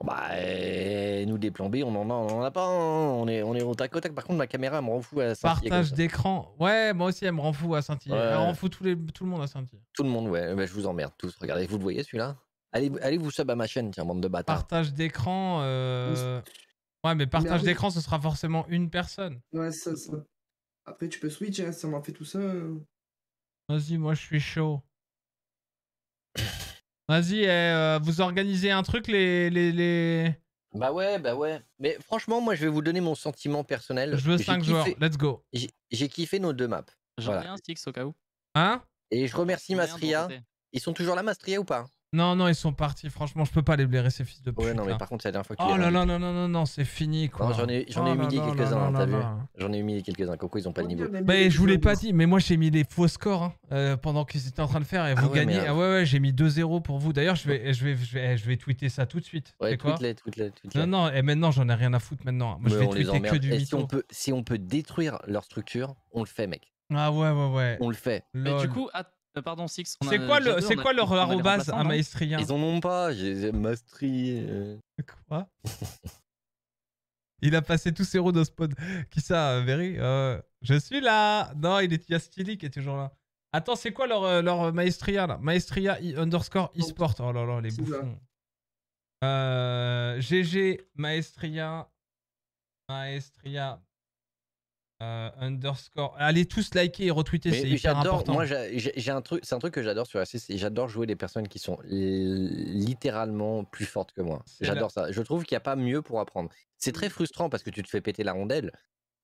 Bah, euh, nous, des plans B, on en a, on en a pas. hein. On est, on est au tac au tac. Par contre, ma caméra me rend fou à scintiller comme Partage ça. d'écran. Ouais, moi aussi, elle me rend fou à scintiller. Ouais. Elle rend fou tous les... tout le monde à scintiller. Tout le monde, ouais. Bah, je vous emmerde tous. Regardez, vous le voyez celui-là? Allez, allez vous sub à ma chaîne, tiens, bande de bâtards. Partage d'écran. euh, Ouais, mais partage d'écran, ce sera forcément une personne. Ouais, ça, ça. Après, tu peux switch, hein, si on en fait tout ça. euh. Vas-y, moi je suis chaud. Vas-y, eh, euh, vous organisez un truc, les. les, les... Bah ouais, bah ouais. Mais franchement, moi, je vais vous donner mon sentiment personnel. Je veux J'ai 5 kiffé- joueurs, let's go. J'ai j'ai kiffé nos deux maps. J'en ai Voilà. un Six au cas où. Hein? Et je remercie Mastria. Ils sont toujours là, Mastria, ou pas? Non, non, ils sont partis. Franchement, je peux pas les blairer, ces fils de pute. Ouais, non, mais par contre, c'est la dernière fois que tu Oh là là, non, non, non, non, c'est fini quoi. J'en ai, j'en ai Oh humilié quelques-uns, t'as vu. J'en ai humilié quelques-uns. Coco, ils ont pas le niveau. Bah, je vous l'ai pas dit, mais moi j'ai mis les faux scores hein, euh, pendant qu'ils étaient en train de faire et Ah vous gagnez. Ah ouais, ouais, j'ai mis 2-0 pour vous. D'ailleurs, je vais, je, vais, je, vais, je vais tweeter ça tout de suite. Ouais, tweet-les, tweet-les. Non, non, et maintenant j'en ai rien à foutre maintenant. Moi je Mais vais tweeter que du si on, peut, si on peut détruire leur structure, on le fait, mec. Ah ouais, ouais, ouais. On le fait. Mais du coup, att- euh, pardon, Six. C'est quoi, le, c'est quoi leur arrobase à Maestrien Ils en ont pas. J'ai Mastri. euh. Quoi? Il a passé tous ses rôles spawn. Qui ça, euh, Very Euh, Je suis là Non, il est il y a Steely qui est toujours là. Attends, c'est quoi leur, euh, leur maestria là? Maestria underscore e-sport. Oh là là, les bouffons. Euh, GG Maestria. Maestria. Euh, underscore. Allez tous liker et retweeter, c'est hyper important. moi j'ai un truc, c'est un truc que j'adore sur AC, c'est j'adore jouer des personnes qui sont li- littéralement plus fortes que moi. J'adore ça. Je trouve qu'il n'y a pas mieux pour apprendre. C'est très frustrant parce que tu te fais péter la rondelle,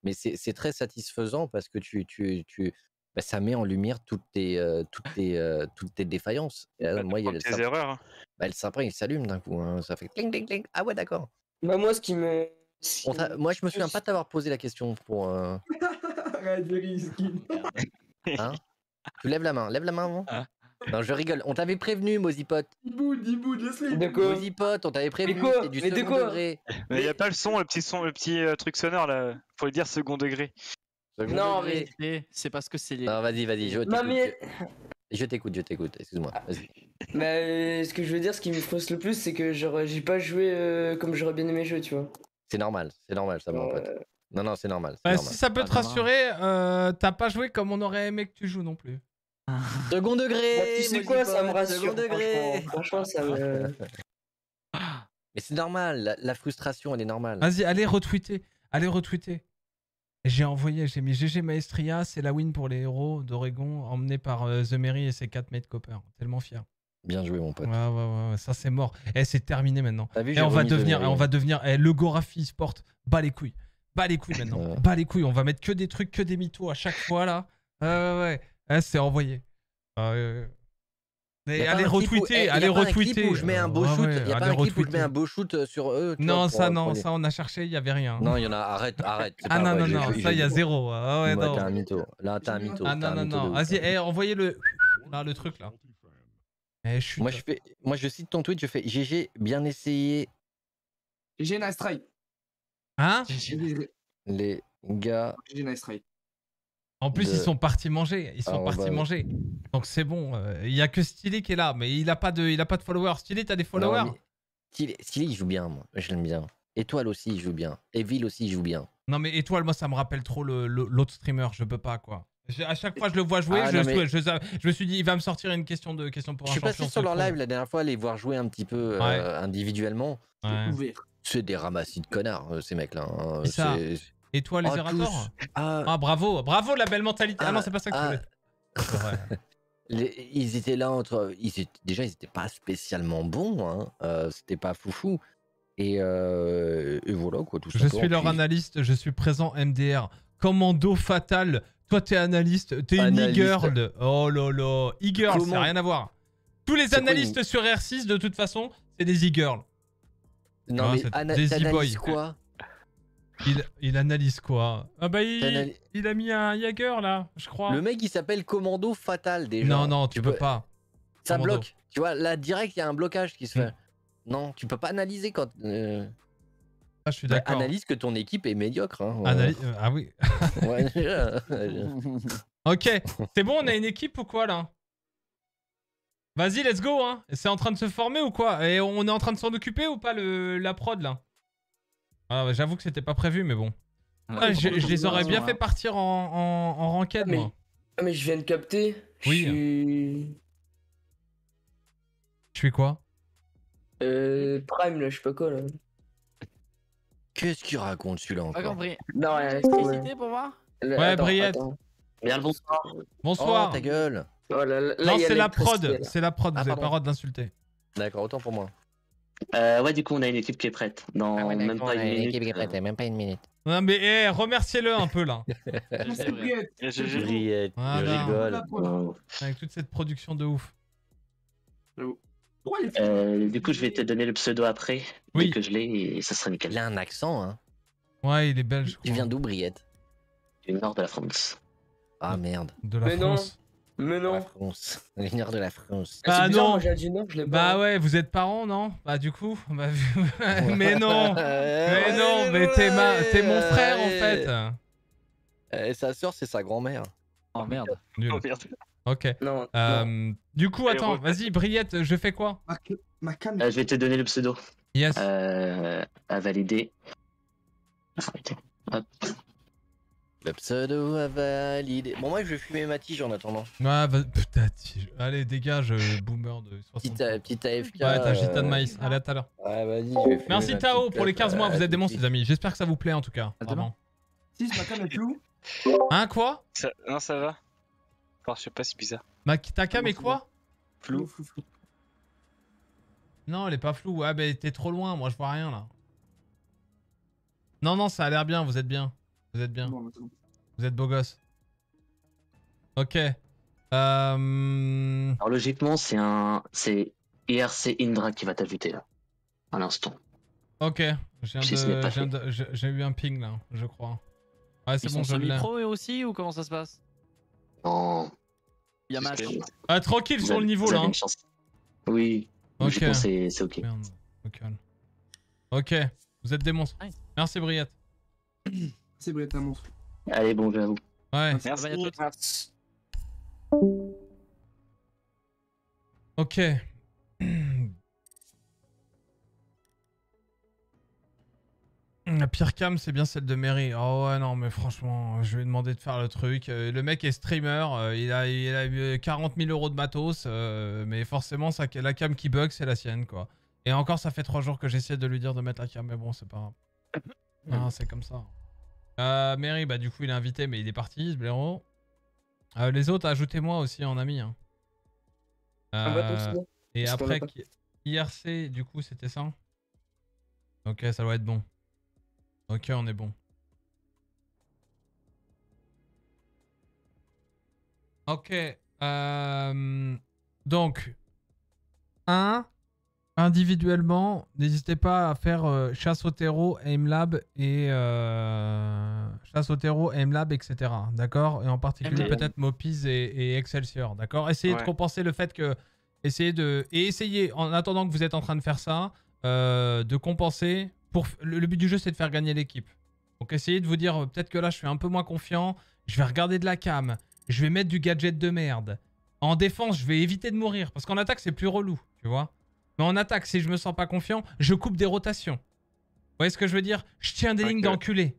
mais c'est très satisfaisant parce que tu, tu, tu bah, ça met en lumière toutes tes, euh, toutes tes, euh, toutes tes défaillances. Et là, Bah, moi, il y a le erreurs. hein. bah, le sympa, il s'allume d'un coup. hein. Ça fait cling, cling, cling. Ah ouais, d'accord. Bah, moi, ce qui me. On Moi, je me souviens pas de t'avoir posé la question pour. euh. Hein? Tu lèves la main, lève la main avant. Non, je rigole. On t'avait prévenu, Mozipot. Diboud, Diboud, laisse-les. De quoi? Mozipot, on t'avait prévenu. du Mais de second quoi? degré. Mais il y a pas le son, le petit son, le petit euh, truc sonore là. Faut le dire second degré. Second Non, degré. Et C'est parce que c'est les. Non, vas-y, vas-y, je t'écoute. mais. Je t'écoute, je t'écoute. Excuse-moi. Vas-y. Bah, euh, ce que je veux dire, ce qui me frustre le plus, c'est que genre, j'ai pas joué euh, comme j'aurais bien aimé jouer, tu vois. C'est normal, c'est normal, ça, mon pote. Non, non, c'est normal. c'est Bah, normal. si ça peut Ah, te rassurer, euh, t'as pas joué comme on aurait aimé que tu joues non plus. Second degré Bah, tu sais mon quoi, ça me rassure. Second degré Franchement, franchement, ça me. Mais c'est normal, la, la frustration, elle est normale. Vas-y, allez retweeter. Allez retweeter. J'ai envoyé, j'ai mis GG Maestria, c'est la win pour les héros d'Oregon, emmené par euh, The Mary et ses 4 mates copper. Tellement fier. Bien joué, mon pote. Ouais, ouais, ouais, ça c'est mort. Eh, c'est terminé maintenant. T'as vu, Et j'ai on va devenir, on va devenir, eh, le Gorafi Sport, bas les couilles. Bas les couilles maintenant. Ouais. Bas les couilles, on va mettre que des trucs, que des mythos à chaque fois là. Ouais, ouais, ouais. Eh, c'est envoyé. A pas allez retweeter, eh, y a allez pas retweeter. où je mets un beau shoot. ouais, y a pas allez un clip où je mets un beau shoot euh, sur eux. Non, vois, ça pour- non, ça on a cherché, il y avait rien. Non, il y en a. Arrête, arrête. Ah pas non, non, non, ça il y a zéro. Ah ouais, non. t'es un mytho. Là, t'es un mytho. Ah non, non, non. Vas-y, eh, envoyez le. Là, le truc là. Eh, chute. Moi je, fais... Moi, je cite ton tweet, je fais GG, bien essayé, GG nice try. Hein GG les gars. nice try. En plus, de- ils sont partis manger. Ils sont Ah, partis bah, manger. Donc c'est bon. euh, Il y a que Stylé qui est là, mais il a pas de, il a pas de followers. Stylé, t'as des followers Non, mais Stylé, Stylé, il joue bien, moi. Je l'aime bien. Étoile aussi, il joue bien. Evil aussi, il joue bien. Non mais étoile, moi ça me rappelle trop le- le- l'autre streamer. Je peux pas quoi. J'ai- À chaque fois je le vois jouer, Ah, je, non, mais- je, je- je me suis dit il va me sortir une question de question pour Je un suis passé sur leur live la dernière fois, les voir jouer un petit peu euh, Ouais. individuellement. Ouais. Ouvert. C'est des ramassis de connards, euh, ces mecs-là. hein. Ça Et toi les Oh. Ah, Ah bravo, bravo la belle mentalité. Ah, Ah, non c'est pas ça que tu ah. voulais. Les- ils étaient là entre. Ils étaient- déjà, ils étaient pas spécialement bons. Hein. euh, C'était pas foufou. Et, euh, et voilà, quoi, tout Je suis leur analyste, je suis présent MDR. Commando fatal. Toi, t'es analyste, t'es une e-girl. Oh là là. E-girl, ça n'a rien à voir. Tous les analystes sur R6, de toute façon, c'est des e-girls. Non, Ah, mais ana- des e-boys. quoi Il, il analyse quoi Ah bah, il, il a mis un Jaeger là, je crois. Le mec, il s'appelle Commando Fatal déjà. Non, non, tu, peux, pas. Ça Commando. bloque. Tu vois, là, direct, il y a un blocage qui se Mm. fait. Non, tu peux pas analyser quand. euh, Ah, je suis bah, d'accord. analyse que ton équipe est médiocre. Hein. Analy- euh, Ah oui. Ouais, déjà. ok, c'est bon, on a une équipe ou quoi là? Vas-y, let's go, hein. C'est en train de se former ou quoi? Et on est en train de s'en occuper ou pas le, la prod là? Ah, ouais, J'avoue que c'était pas prévu, mais bon. Ah, je, je les aurais bien fait partir en, en, en ranked, mais, moi. ah, mais je viens de capter. Je Oui. suis. Je suis quoi? Euh, Prime là, je sais pas quoi là. Qu'est-ce qu'il raconte celui-là Pas encore compris. Non, pour voir Le- Ouais, attends, Briette. attends. Bien le bonsoir. Bonsoir. Oh, ta gueule. Oh, là, là, là, non, c'est la prod. C'est la prod, Ah, vous avez pas le droit d'insulter. D'accord, autant pour moi. Euh, ouais, du coup, on a une équipe qui est prête. Dans Ah même pas une minute. euh, même pas une minute. Non, mais eh, remerciez-le un peu là. Je rigole. Avec toute cette production de ouf. Pourquoi il Euh, du coup, je vais te donner le pseudo après, Oui. dès que je l'ai, et ça sera nickel. Il a un accent, hein. Ouais, il est belge. crois. viens d'où, Briette? Du nord de la France. Ah merde. De la Mais non. France. Mais La non. France. Le nord de la France. Ah, Bah bizarre, non. du nord, je pas. Bah ouais, vous êtes parents, non? Bah du coup, bah, mais non, mais non, mais t'es ma, t'es mon frère en fait. Et sa sœur, c'est sa grand-mère. Oh merde. Nul. Oh merde. Ok. Non, non. Euh, du coup, attends, vas-y, Briette, je fais quoi Ma, ma cam. Euh, je vais te donner le pseudo Yes. euh, à valider. Hop. Le pseudo a validé. Bon, moi, je vais fumer ma tige en attendant. Ouais, va... putain, tige. allez, dégage, euh, boomer de 60. Petite, AFK. Ouais, t'as gita de maïs. Allez, à tout à l'heure. Ouais, vas-y, je vais fumer Merci Tao pour les clope, 15 mois, vous êtes des monstres, les amis. J'espère que ça vous plaît en tout cas. À demain. Vraiment. Si, ma cam est. Hein, quoi? Ça- Non, ça va. Enfin, je sais pas, c'est bizarre. Ma... Ta cam est quoi Flou. flou, flou. Non, elle est pas floue. Ah, bah t'es trop loin, moi je vois rien là. Non, non, ça a l'air bien, vous êtes bien. Vous êtes bien. Bon, bah. Vous êtes beau gosse. Ok. Euh... Alors logiquement, c'est un, c'est IRC Indra qui va t'ajouter là, à l'instant. Ok. De- de- J'ai eu un ping là, je crois. Ouais, c'est Ils bon, sont je l'ai. eux aussi ou comment ça se passe? Non. Il y a match. Ah, tranquille Vous sur le niveau vous là. avez hein. une chance. Oui. Ok. C'est ok. Merde. Ok. Ok. Vous êtes des monstres. Merci Briette. C'est t'es un monstre. Allez, bon jeu à vous. Ouais. Merci. Tous. Ok. La pire cam, c'est bien celle de Mary. Oh ouais, non, mais franchement, je lui ai demandé de faire le truc. Euh, Le mec est streamer, euh, il, a, il a eu 40 000 euros de matos, euh, mais forcément, ça, la cam qui bug, c'est la sienne, quoi. Et encore, ça fait trois jours que j'essaie de lui dire de mettre la cam, mais bon, c'est pas grave. Ah, c'est comme ça. Euh, Mary, bah du coup, il est invité, mais il est parti, ce blaireau. Euh, les autres, ajoutez-moi aussi en ami. hein. Ah bah, Euh, et après, IRC, du coup, c'était ça? Ok, ça doit être bon. Ok, on est bon. Ok. euh, donc, un, individuellement, n'hésitez pas à faire euh, chasse au terreau, aimlab et euh, chasse au terreau, aimlab, etc. D'accord? Et en particulier peut-être Mopiz et, et Excelsior. D'accord? Essayez de compenser le fait que essayez de et essayez en attendant que vous êtes en train de faire ça de compenser. Pour f- le, le but du jeu c'est de faire gagner l'équipe. Donc essayez de vous dire euh, peut-être que là je suis un peu moins confiant. Je vais regarder de la cam. Je vais mettre du gadget de merde. En défense, je vais éviter de mourir parce qu'en attaque c'est plus relou, tu vois. Mais en attaque, si je me sens pas confiant, je coupe des rotations. Vous voyez ce que je veux dire? Je tiens des lignes d'enculé.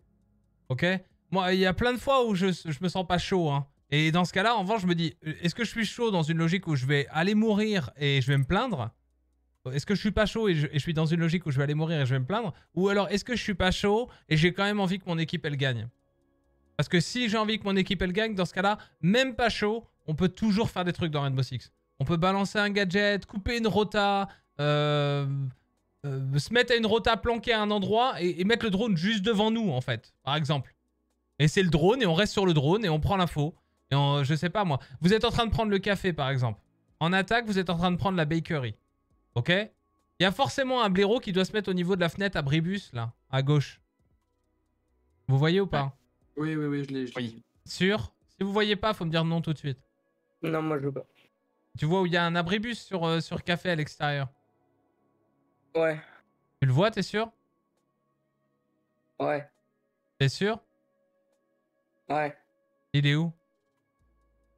Ok? Moi, il y a plein de fois où je, je me sens pas chaud. Hein. Et dans ce cas-là, en revanche, je me dis, euh, est-ce que je suis chaud dans une logique où je vais aller mourir et je vais me plaindre? Est-ce que je suis pas chaud et je, suis dans une logique où je vais aller mourir et je vais me plaindre Ou alors, est-ce que je suis pas chaud et j'ai quand même envie que mon équipe, elle gagne? Parce que si j'ai envie que mon équipe, elle gagne, dans ce cas-là, même pas chaud, on peut toujours faire des trucs dans Rainbow Six. On peut balancer un gadget, couper une rota, euh, euh, se mettre à une rota planquée à un endroit et, et mettre le drone juste devant nous, en fait, par exemple. Et c'est le drone et on reste sur le drone et on prend l'info. Et je sais pas moi. Vous êtes en train de prendre le café par exemple. En attaque, vous êtes en train de prendre la bakery. Ok? Il y a forcément un blaireau qui doit se mettre au niveau de la fenêtre à Bribus là, à gauche. Vous voyez ou pas? Oui, oui, oui, je l'ai. vu. Sûr? Si vous voyez pas, faut me dire non tout de suite. Non, moi je veux pas. Tu vois où il y a un abribus sur, euh, sur café à l'extérieur? Ouais, Tu le vois, t'es sûr? Ouais, T'es sûr? Ouais. Il est où?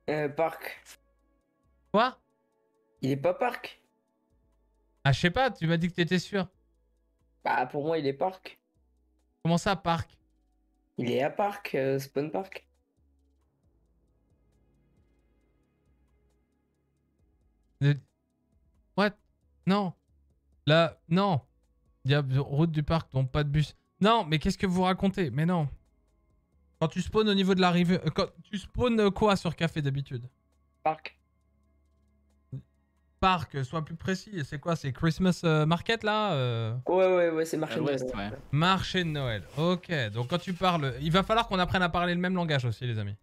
Euh, parc. Quoi? Il est pas parc? Ah, je sais pas, tu m'as dit que t'étais sûr. Bah, pour moi, il est parc. Comment ça, parc? Il est à parc, euh, spawn park. Le- What? Non. Là, non. Il y a route du parc, donc pas de bus. Non, mais qu'est-ce que vous racontez? Mais non. Quand tu spawns au niveau de la rive... euh, Quand tu spawns quoi sur café d'habitude? Parc. Parc, sois plus précis. C'est quoi C'est Christmas euh, Market là euh? Ouais, ouais, ouais, c'est marché de Noël. ouais. Marché de Noël. Ok, donc quand tu parles... Il va falloir qu'on apprenne à parler le même langage aussi, les amis.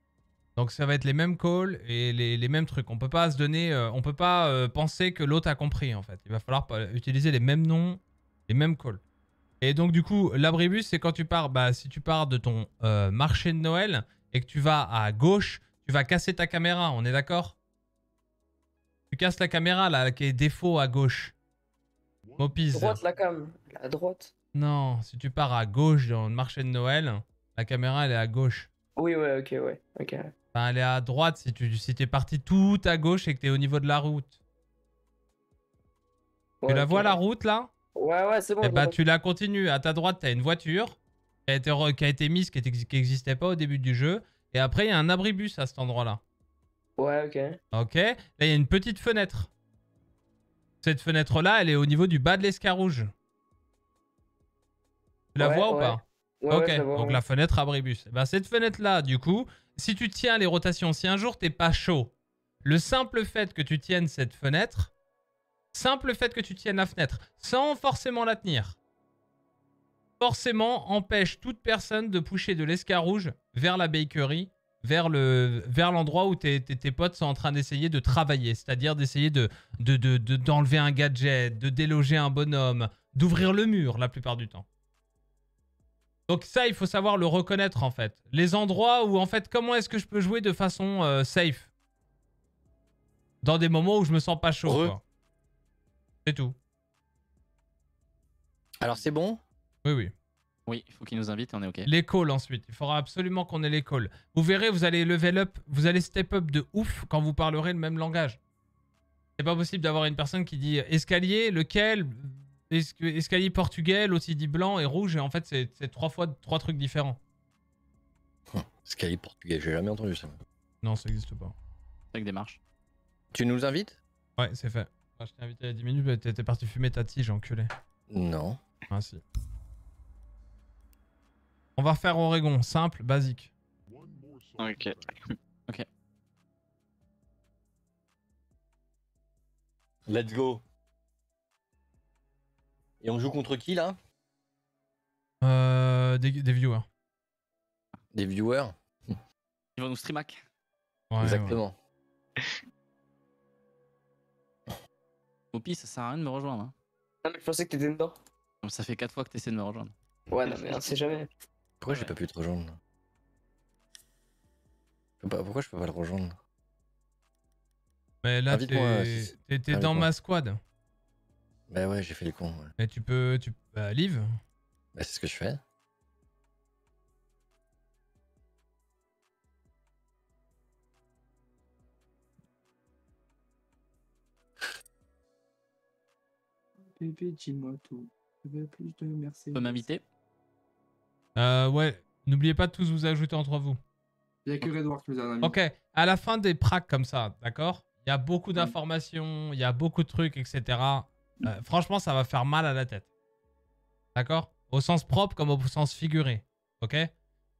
Donc ça va être les mêmes calls et les, les mêmes trucs. On peut pas se donner... euh, on peut pas euh, penser que l'autre a compris, en fait. Il va falloir utiliser les mêmes noms, les mêmes calls. Et donc du coup, l'abribus, c'est quand tu pars... Bah, si tu pars de ton euh, marché de Noël et que tu vas à gauche, tu vas casser ta caméra, on est d'accord? Tu casses la caméra, là, qui est défaut à gauche. Mopise. Droite, la cam. À droite. Non, si tu pars à gauche dans le marché de Noël, la caméra elle est à gauche. Oui, ouais, ok, ouais. Ok. Enfin, elle est à droite si tu si t'es parti tout à gauche et que t'es au niveau de la route. Ouais, tu la vois la route là? Ouais, ouais, c'est bon. Eh je bah vois. tu la continues. À ta droite, t'as une voiture qui a été, qui a été mise, qui n'existait pas au début du jeu. Et après, il y a un abribus à cet endroit-là. Ouais, ok. Ok Là, il y a une petite fenêtre. Cette fenêtre-là, elle est au niveau du bas de l'escarouge. Tu la Ouais, vois ou pas? Ouais, Ok, donc la fenêtre abribus. Eh ben, cette fenêtre-là, du coup, si tu tiens les rotations, si un jour t'es pas chaud, le simple fait que tu tiennes cette fenêtre, simple fait que tu tiennes la fenêtre, sans forcément la tenir, forcément empêche toute personne de pousser de l'escarouge vers la bakery, vers le vers l'endroit où tes, tes, tes potes sont en train d'essayer de travailler, c'est-à-dire d'essayer de de- de- de- d'enlever un gadget, de déloger un bonhomme, d'ouvrir le mur la plupart du temps. Donc ça, il faut savoir le reconnaître en fait. Les endroits où en fait, comment est-ce que je peux jouer de façon euh, safe? Dans des moments où je me sens pas chaud. C'est tout. Alors c'est bon? Oui, oui. Oui, il faut qu'il nous invite, on est ok. Les calls ensuite. Il faudra absolument qu'on ait les calls. Vous verrez, vous allez level up, vous allez step up de ouf quand vous parlerez le même langage. C'est pas possible d'avoir une personne qui dit escalier, lequel es- escalier portugais, l'autre il dit blanc et rouge, et en fait, c'est trois fois trois trucs différents. Escalier portugais, j'ai jamais entendu ça. Non, ça existe pas. Avec des marches. Tu nous invites? Ouais, c'est fait. Je t'ai invité il y a 10 minutes, mais t'étais parti fumer ta tige, enculé. Non. Ah, si. On va refaire Oregon, simple, basique. Ok. ok. Let's go. Et on joue contre qui là? Euh, des, des viewers. Des viewers? Ils vont nous streamac. Ouais, Exactement. Poppy, ça sert à rien de me rejoindre. hein. Non, mais je pensais que t'étais dedans. Ça fait 4 fois que tu essaies de me rejoindre. Ouais, non, mais on sait jamais. Pourquoi j'ai pas pu te rejoindre Pourquoi je peux pas le rejoindre Mais là, invite-moi. dans ma squad. Bah ouais, j'ai fait le con. ouais. Mais tu peux. Tu, bah, live. Bah c'est ce que je fais. Bébé, dis-moi tout. Je veux plus de Mercedes? Tu peux m'inviter? Euh, ouais. N'oubliez pas de tous vous ajouter entre vous. Il y a que Redward qui nous a. Ok, à la fin des pracs comme ça, d'accord? Il y a beaucoup d'informations, il y a beaucoup de trucs, etc. Euh, franchement, ça va faire mal à la tête. D'accord? Au sens propre comme au sens figuré. Ok?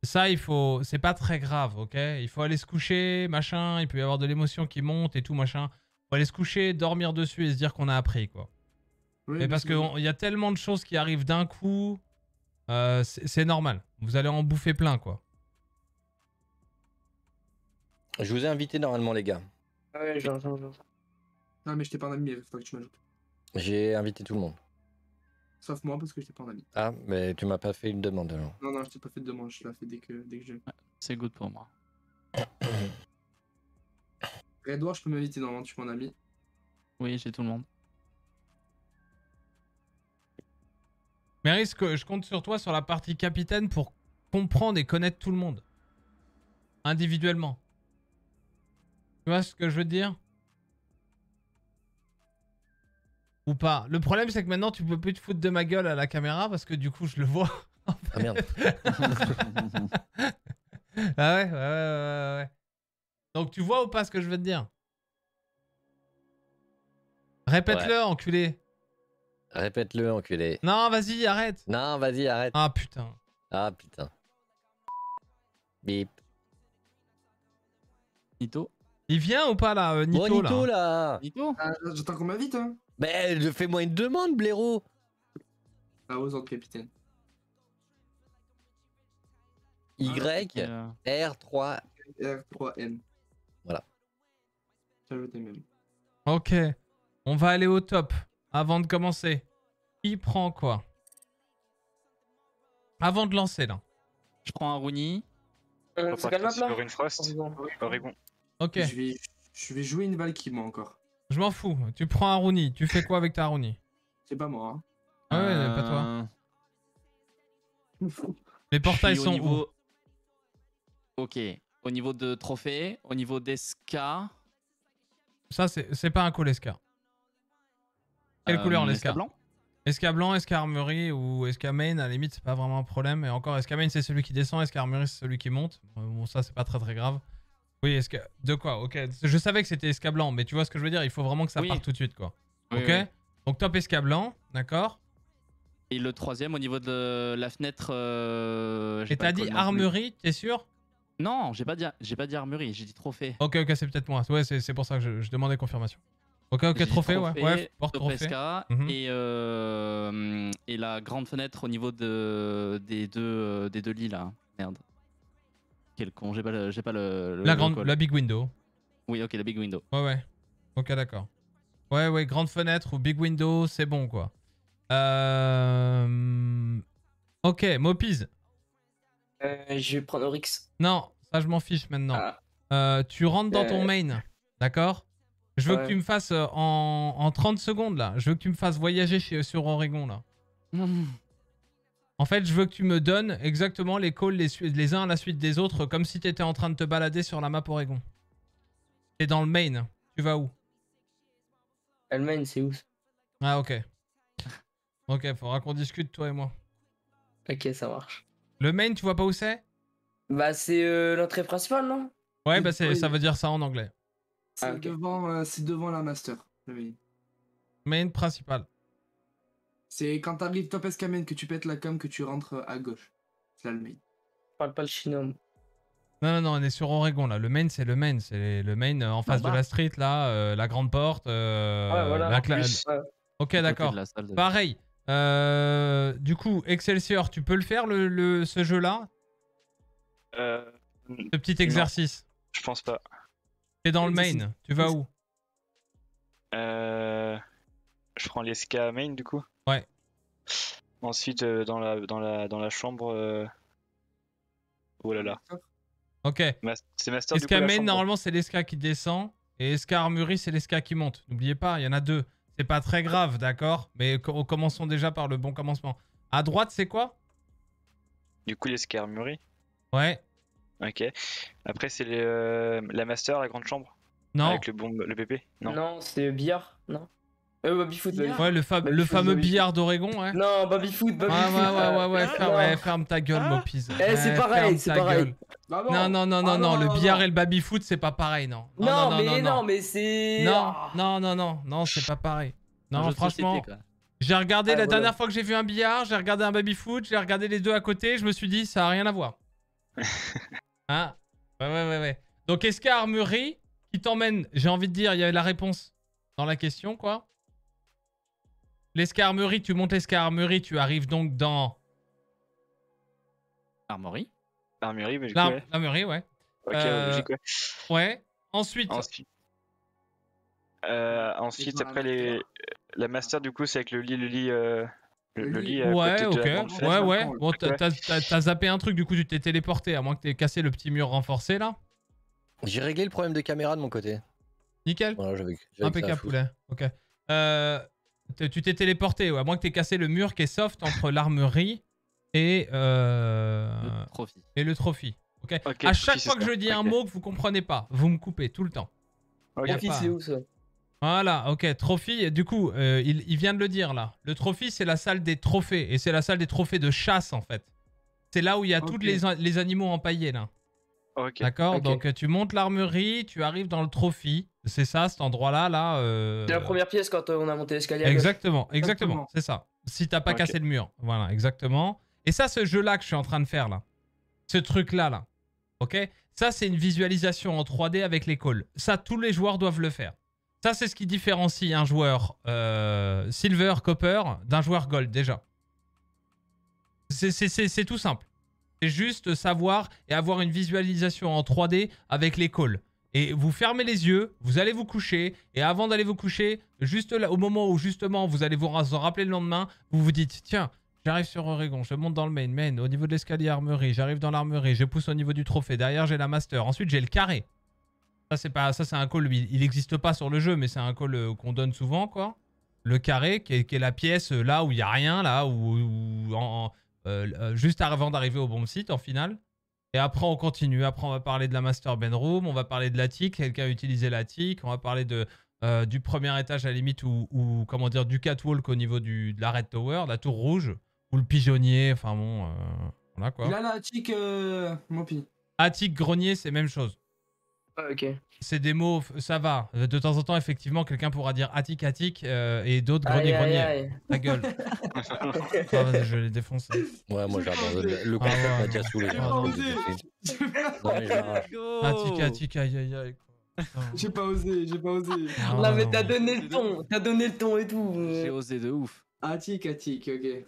Ça, il faut. C'est pas très grave, ok? Il faut aller se coucher, machin. Il peut y avoir de l'émotion qui monte et tout, machin. faut aller se coucher, dormir dessus et se dire qu'on a appris, quoi. Oui, Mais parce qu'il y a tellement de choses qui arrivent d'un coup. Euh, c'est normal. Vous allez en bouffer plein, quoi. Je vous ai invité normalement les gars. Ouais, genre, genre, genre. Non, mais je t'ai pas en ami, il faut que tu m'ajoutes. J'ai invité tout le monde. Sauf moi parce que je t'ai pas en ami. Ah, mais tu m'as pas fait une demande alors. Non, non, je t'ai pas fait de demande, je l'ai fait dès que, dès que je. C'est good pour moi. Redward, je peux m'inviter normalement, tu es mon ami. Oui, j'ai tout le monde. Mais risque, je compte sur toi sur la partie capitaine pour comprendre et connaître tout le monde. Individuellement. Tu vois ce que je veux te dire? Ou pas Le problème, c'est que maintenant, tu peux plus te foutre de ma gueule à la caméra parce que du coup, je le vois. Ah merde. ah ouais, ouais, ouais, ouais, ouais. Donc, tu vois ou pas ce que je veux te dire? Répète-le, Ouais. enculé. Répète-le, enculé. Non, vas-y, arrête. Non, vas-y, arrête. Ah putain. Ah putain. Bip. Nito Il vient ou pas là, euh, Nito, Bon, Nito là là. Nito Ah, J'attends qu'on m'invite, hein. Mais je- fais-moi une demande, blaireau. Ah, aux autres, capitaine. Y Euh, R3. R3N. Voilà. Même. Ok, on va aller au top avant de commencer. Qui prend quoi? Avant de lancer là. Je prends un Rooney. Euh, c'est là Frost. Oregon. Ok, Je vais, je vais jouer une Valkyrie, moi, encore. je m'en fous. Tu prends un Rooney. Tu fais quoi avec ta Rooney C'est pas moi, hein. Ah ouais, Euh, pas toi. Les je portails sont niveau... Ok. Au niveau de trophée, au niveau d'esca. où Ça, c'est c'est pas un call Esca. Quelle couleur l'esca blanc Esca blanc, armurerie ou Esca main, à la limite, c'est pas vraiment un problème. Et encore, Esca main, c'est celui qui descend, Esca armurerie, c'est celui qui monte. Euh, Bon, ça, c'est pas très très grave. Oui. De quoi? Ok. Je savais que c'était Esca blanc, mais tu vois ce que je veux dire Il faut vraiment que ça Oui. parte tout de suite, quoi. Oui, ok? oui. Donc, top Esca blanc, d'accord? Et le troisième au niveau de la fenêtre. euh, Et t'as dit armurerie, t'es sûr? Non, j'ai pas dit, j'ai pas dit armurerie, j'ai dit trophée. Ok, ok, c'est peut-être moi. Ouais, c'est c'est pour ça que je, je demandais confirmation. Ok, ok, trophée, ouais. Ouais, porte trophée. Mhm. et, euh, et la grande fenêtre au niveau de, des, deux, euh, des deux lits là. Merde. Quel con, j'ai pas le. j'ai Pas le, le- La grande, la big window. Oui, ok, la big window. Ouais, ouais. Ok, d'accord. Ouais, ouais, grande fenêtre ou big window, c'est bon, quoi. Euh... Ok, Mopiz. Euh, je vais prendre Oryx. Non, ça, je m'en fiche maintenant. Ah. Euh, tu rentres dans ton main, d'accord? Je veux que tu me fasses euh, en, en 30 secondes, là. Je veux que tu me fasses voyager chez- sur Oregon, là. En fait, je veux que tu me donnes exactement les calls les, uns à la suite des autres, comme si tu étais en train de te balader sur la map Oregon. T'es dans le main. Tu vas où? Allemagne, c'est où Ah, ok. Ok, faudra qu'on discute, toi et moi. Ok, ça marche. Le main, tu vois pas où c'est? Bah, c'est euh, l'entrée principale, non? Ouais, bah ça veut dire ça en anglais. C'est Ah, ok. devant, euh, c'est devant la master. le main. Main principal. C'est quand t'arrives top escamène que tu pètes la cam que tu rentres à gauche. C'est là le main. Je parle pas le chinois. moi. Non, non, non, on est sur Oregon là. Le main, c'est le main. C'est le main euh, en face de bah. la street là, euh, la grande porte. euh, Ouais, voilà. la plus, ouais. Ok, d'accord. de Pareil. Euh, du coup, Excelsior, tu peux le faire le, le- ce jeu-là? Euh, Ce petit exercice? je pense pas. T'es dans le main. Tu vas où? Euh, je prends les ska main du coup. Ouais. Ensuite euh, dans la dans la dans la chambre. euh, Oh là là. Ok. C'est master du coup, Esca la main, chambre. normalement, c'est l'esca qui descend. Et Esca armurerie, c'est l'esca qui monte. N'oubliez pas, il y en a deux. C'est pas très grave, d'accord? Mais co- commençons déjà par le bon commencement. À droite, c'est quoi? Du coup les ska armurerie. Ouais. Ok. Après c'est euh, la master, la grande chambre. Non. Avec le bon le PP. Non. Non, c'est billard, non Euh, baby-foot, baby-foot. Ouais, le, fa- le fameux billard d'Oregon, ouais. Non, baby-foot, Ouais, baby-foot. ouais, ouais, ouais, euh, ouais, ferme, ouais, ferme ta gueule, Mopiz. Eh, c'est Ouais, pareil, c'est ta pareil. gueule. Ah Non, non, non, non, Ah non, non, le billard non. et le baby-foot, c'est pas pareil, non. Non, mais non, mais c'est. Non, Ah. non, non, non, non, c'est pas pareil. Non, franchement, j'ai regardé Ah, la voilà. dernière fois que j'ai vu un billard, j'ai regardé un baby-foot, j'ai regardé les deux à côté, je me suis dit, ça a rien à voir. Hein Ouais, ouais, ouais, ouais. Donc, Armurerie qui t'emmène, j'ai envie de dire, il y a la réponse dans la question, quoi. L'escarmerie, tu montes l'escarmerie, tu arrives donc dans Armory. Armurerie, mais l'armurerie, ouais. Ok, ouais, Euh, logique, ouais. Ouais. Ensuite, Ensuite, euh, ensuite après les la master du coup c'est avec le lit le lit euh, le, le lit à ouais, côté ok. de la grande Ouais, ouais. Bon, t'as- zappé un truc, du coup, tu t'es téléporté, à moins que t'aies cassé le petit mur renforcé, là. J'ai réglé le problème de caméra de mon côté. Nickel. Voilà, Impeccable, poulet. Ok. Euh, tu t'es téléporté, ouais, à moins que t'aies cassé le mur qui est soft entre l'armerie et, euh, Le trophy. et le trophy. Ok. À chaque fois que ça. je dis un mot que vous comprenez pas, vous me coupez tout le temps. Ok. Y a Trophy, c'est où ça? Voilà, ok, trophy. Du coup, euh, il, il vient de le dire là. Le trophy, c'est la salle des trophées. Et c'est la salle des trophées de chasse en fait. C'est là où il y a tous les, les animaux empaillés là. Ok. D'accord. Donc euh, tu montes l'armerie, tu arrives dans le trophy. C'est ça, cet endroit-là. là. euh, C'est la première pièce quand on a monté l'escalier. Exactement, exactement. C'est ça. Si t'as pas cassé le mur. Voilà, exactement. Et ça, ce jeu-là que je suis en train de faire là. Ce truc-là, là. Ok? Ça, c'est une visualisation en 3D avec les calls. Ça, tous les joueurs doivent le faire. Ça, c'est ce qui différencie un joueur euh, Silver, Copper d'un joueur Gold, déjà. C'est- tout simple. C'est juste savoir et avoir une visualisation en 3D avec les calls. Et vous fermez les yeux, vous allez vous coucher, et avant d'aller vous coucher, juste là, au moment où justement vous allez vous rappeler le lendemain, vous vous dites tiens, j'arrive sur Oregon, je monte dans le main, main, au niveau de l'escalier armerie, j'arrive dans l'armerie, je pousse au niveau du trophée, derrière j'ai la master, ensuite j'ai le carré. Ça c'est pas, ça c'est un call, il n'existe pas sur le jeu, mais c'est un call euh, qu'on donne souvent quoi. Le carré qui est, qui est la pièce euh, là où il y a rien, là où, où- en- en- euh, juste avant d'arriver au bon site en finale. Et après, on continue. Après, on va parler de la Master Bedroom, on va parler de l'attic. Quelqu'un a utilisé l'attic. On va parler de, du premier étage à la limite ou, ou, comment dire, du catwalk au niveau du, de la Red Tower, la tour rouge, ou le pigeonnier. Enfin bon, voilà quoi. Là, la Mopi. Attic, grenier, c'est même chose. Ah, ok. C'est des mots, ça va. Euh, De temps en temps, effectivement, quelqu'un pourra dire attic, attic euh, et d'autres Aïe, grenier, grenier. Ta gueule. Ah, je vais les défoncer. Ouais, moi j'abandonne. Le, le Ah concept ouais, m'a déjà saoulé. J'ai. Attic, attic, aïe, aïe, aïe. J'ai pas osé, j'ai pas osé. Ah, Non, mais t'as donné le ton, t'as donné le ton et tout. J'ai osé de ouf. Attic, attic, ok.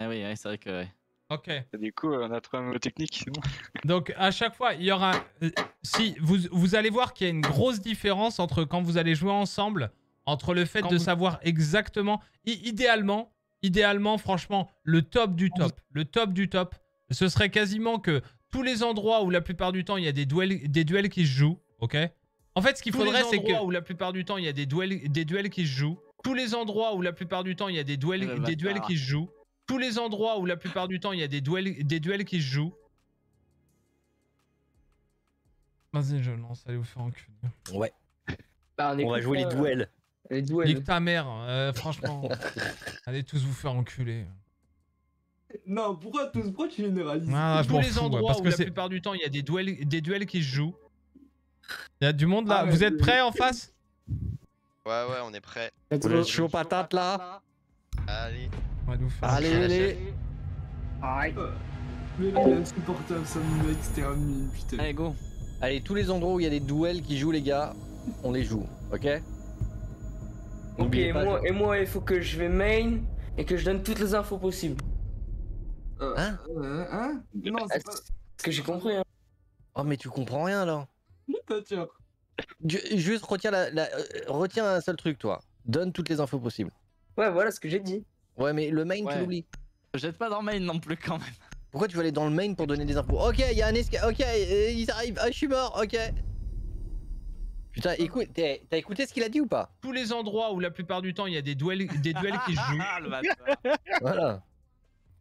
Ah oui, ouais, c'est vrai que. ouais. Ok. Du coup euh, on a trouvé un mot technique, bon. Donc à chaque fois, il y aura. euh, si vous, vous allez voir qu'il y a une grosse différence entre quand vous allez jouer ensemble, entre le fait Quand de vous- savoir exactement, i- idéalement, idéalement, franchement, le top du top, le top du top, ce serait quasiment que tous les endroits où la plupart du temps il y a des duels, des duels qui se jouent, ok? En fait, ce qu'il faudrait, c'est que endroits où la plupart du temps il y a des duels, des duels qui se jouent. Tous les endroits où la plupart du temps il y a des duels, des duels qui se jouent. Tous les endroits où la plupart du temps il y a des duels, des duels qui se jouent. Vas-y, je lance, allez vous faire enculer. Ouais, Bah, on va jouer les euh, duels. Douée. Nique ta mère, euh, franchement. Allez tous vous faire enculer. Non, pourquoi tous Pourquoi tu généralises Ah, Tous les fous, ouais, endroits parce où que la plupart du temps il y a des duels, des duels qui se jouent. Il y a du monde là. Ah, ouais, vous êtes prêts en face? Ouais, ouais, on est prêt. Vous êtes chaud patate là? Allez. On va nous faire Allez, allez. Aïe. Mais là, il est insupportable, ça me mec, c'était un mime, putain. Allez, go. Allez, tous les endroits où il y a des duels qui jouent, les gars, on les joue, ok? Ok, pas moi, et moi, il faut que je vais main et que je donne toutes les infos possibles. Hein? Euh, hein? Non, c'est pas. Ce que j'ai compris, hein? Oh, mais tu comprends rien là. Juste retiens, la, la- euh, retiens un seul truc, toi. Donne toutes les infos possibles. Ouais, voilà ce que j'ai dit. Ouais, mais le main, tu Ouais. l'oublies. Jette pas dans main non plus quand même. Pourquoi tu veux aller dans le main pour donner des infos? Ok, il y a un esca... Ok, euh, ils arrivent. Ah, je suis mort, ok. Putain, écoute, t'as t'as écouté ce qu'il a dit ou pas? Tous les endroits où la plupart du temps il y a des duels, des duels qui se jouent. Ah, le bâtard. Voilà.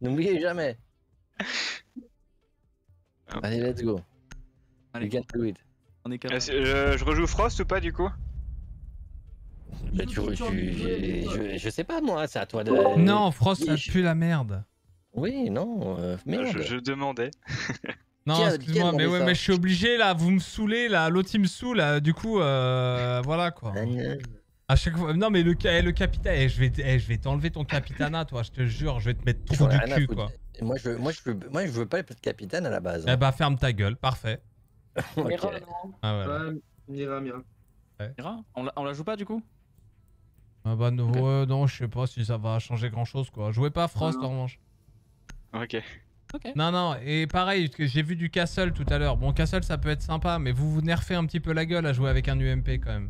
N'oubliez jamais. Allez, let's go. Allez. You can do it. On est Euh, capable. euh, je rejoue Frost ou pas du coup? Bah, tu, tu- je, je, je sais pas moi, c'est à toi de. Non, Frost, ça pue la merde. Oui, non, euh, merde. je, je demandais. Non, excuse-moi, mais ouais, mais je suis obligé là, vous me saoulez là, l'autre il me saoule là, du coup, euh, voilà quoi. À chaque fois, non mais le, eh, le capitaine, eh, je vais, eh, je vais t'enlever ton capitana, toi, je te jure, je vais te mettre trop du cul quoi. Moi je, moi, je veux, moi, je veux pas être capitaine à la base. Eh hein. bah, ferme ta gueule, parfait. Ok. Mira, non. Ah ouais. Ouais, Mira, Mira. Mira on, la, on la joue pas du coup? Ah bah, non, ouais, non, je sais pas si ça va changer grand chose quoi. Jouez pas Frost en revanche. Ok. Non, non, et pareil, parce que j'ai vu du Castle tout à l'heure. Bon, Castle ça peut être sympa, mais vous vous nerfez un petit peu la gueule à jouer avec un UMP quand même.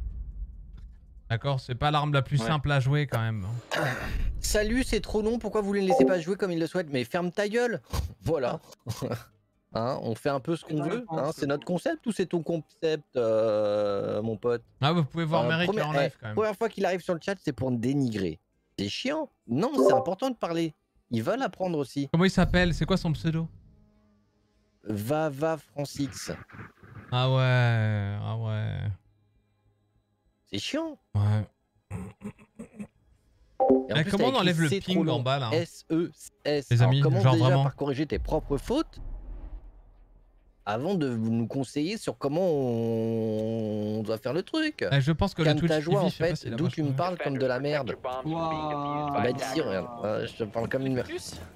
D'accord? C'est pas l'arme la plus Ouais. simple à jouer quand même. Salut, c'est trop long, pourquoi vous ne les laissez pas jouer comme ils le souhaitent Mais ferme ta gueule Voilà. Hein, on fait un peu ce qu'on veut. hein, c'est notre concept ou c'est ton concept, euh, mon pote? Ah, vous pouvez voir Euh, Merrick première- en live quand même. Première fois qu'il arrive sur le chat, c'est pour me dénigrer. C'est chiant. Non, c'est important de parler. Ils veulent apprendre aussi. Comment il s'appelle? C'est quoi son pseudo? Va, va, Francix. Ah ouais, ah ouais. C'est chiant. Ouais. Et en Eh, plus, comment on enlève le ping en bas là S-E-S. Les Alors, amis, commence genre déjà vraiment. par corriger tes propres fautes? Avant de nous conseiller sur comment on doit faire le truc. Eh, je pense que le Calme Twitch ta joie, TV, en fait, s'il a d'où tu me parles comme de la merde. Waouh. Bah ici, regarde, euh, je te parle comme une merde.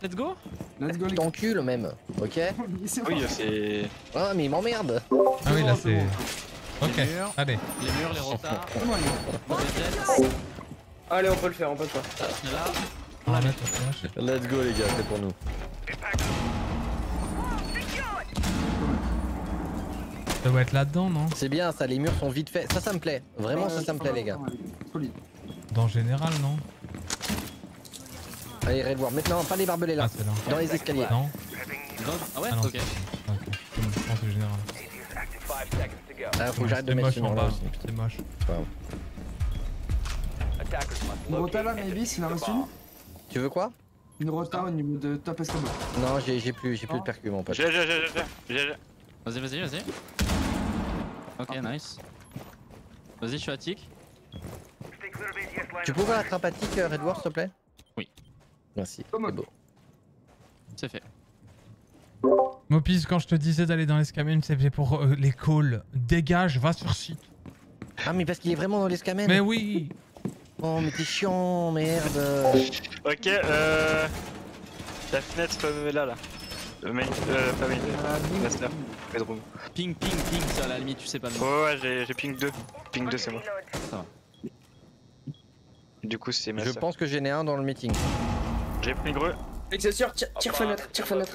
Let's go Let's go, Je t'encule même, ok Oui, c'est. Ah mais il m'emmerde Ah oui, là c'est. Ok, Les murs. allez. Les murs, les retards. Allez, on peut le faire, on peut le faire. Là, On va mettre au flash. Let's go les gars, c'est pour nous. Ça doit être là-dedans, non C'est bien ça, les murs sont vite faits. Ça, ça me plaît. Vraiment, ça, ça me plaît les gars. Solide. Dans le général, non Allez, Red War. Maintenant, pas les barbelés là. Ah, là. Dans les escaliers. Non Ah ouais, Ah non, ok. c'est- ok. Je pense que c'est général. Ah, faut que j'arrête de mettre ce là. C'est moche. Une rota là, maybe, s'il en reste the une. Tu veux quoi? Une rota au niveau de top escabeau. Non, j'ai plus, j'ai plus de percu mon pote. J'ai, j'ai, j'ai, j'ai, j'ai. Vas-y, vas-y, vas-y. Ok, nice. Vas-y, je suis à tic. Tu peux ouvrir la trappe à tic, Red War, s'il te plaît? Oui. Merci, c'est beau. C'est fait. Mopis, quand je te disais d'aller dans l'escamène, c'était pour euh, les calls. Dégage, va sur site. Ah, mais parce qu'il est vraiment dans l'escamène Mais oui Oh, mais t'es chiant, merde Ok, euh. La fenêtre euh, là, là. Le main, euh, pas main, master, bedroom. Ping, ping, ping, ça à la limite, tu sais pas nom. Ouais, ouais, j'ai, j'ai ping 2. Ping 2, c'est moi. Ça va. Du coup, c'est ma Je pense que j'en ai un dans le meeting. J'ai ping re. Excelsior, tire, tire fenêtre, tire fenêtre.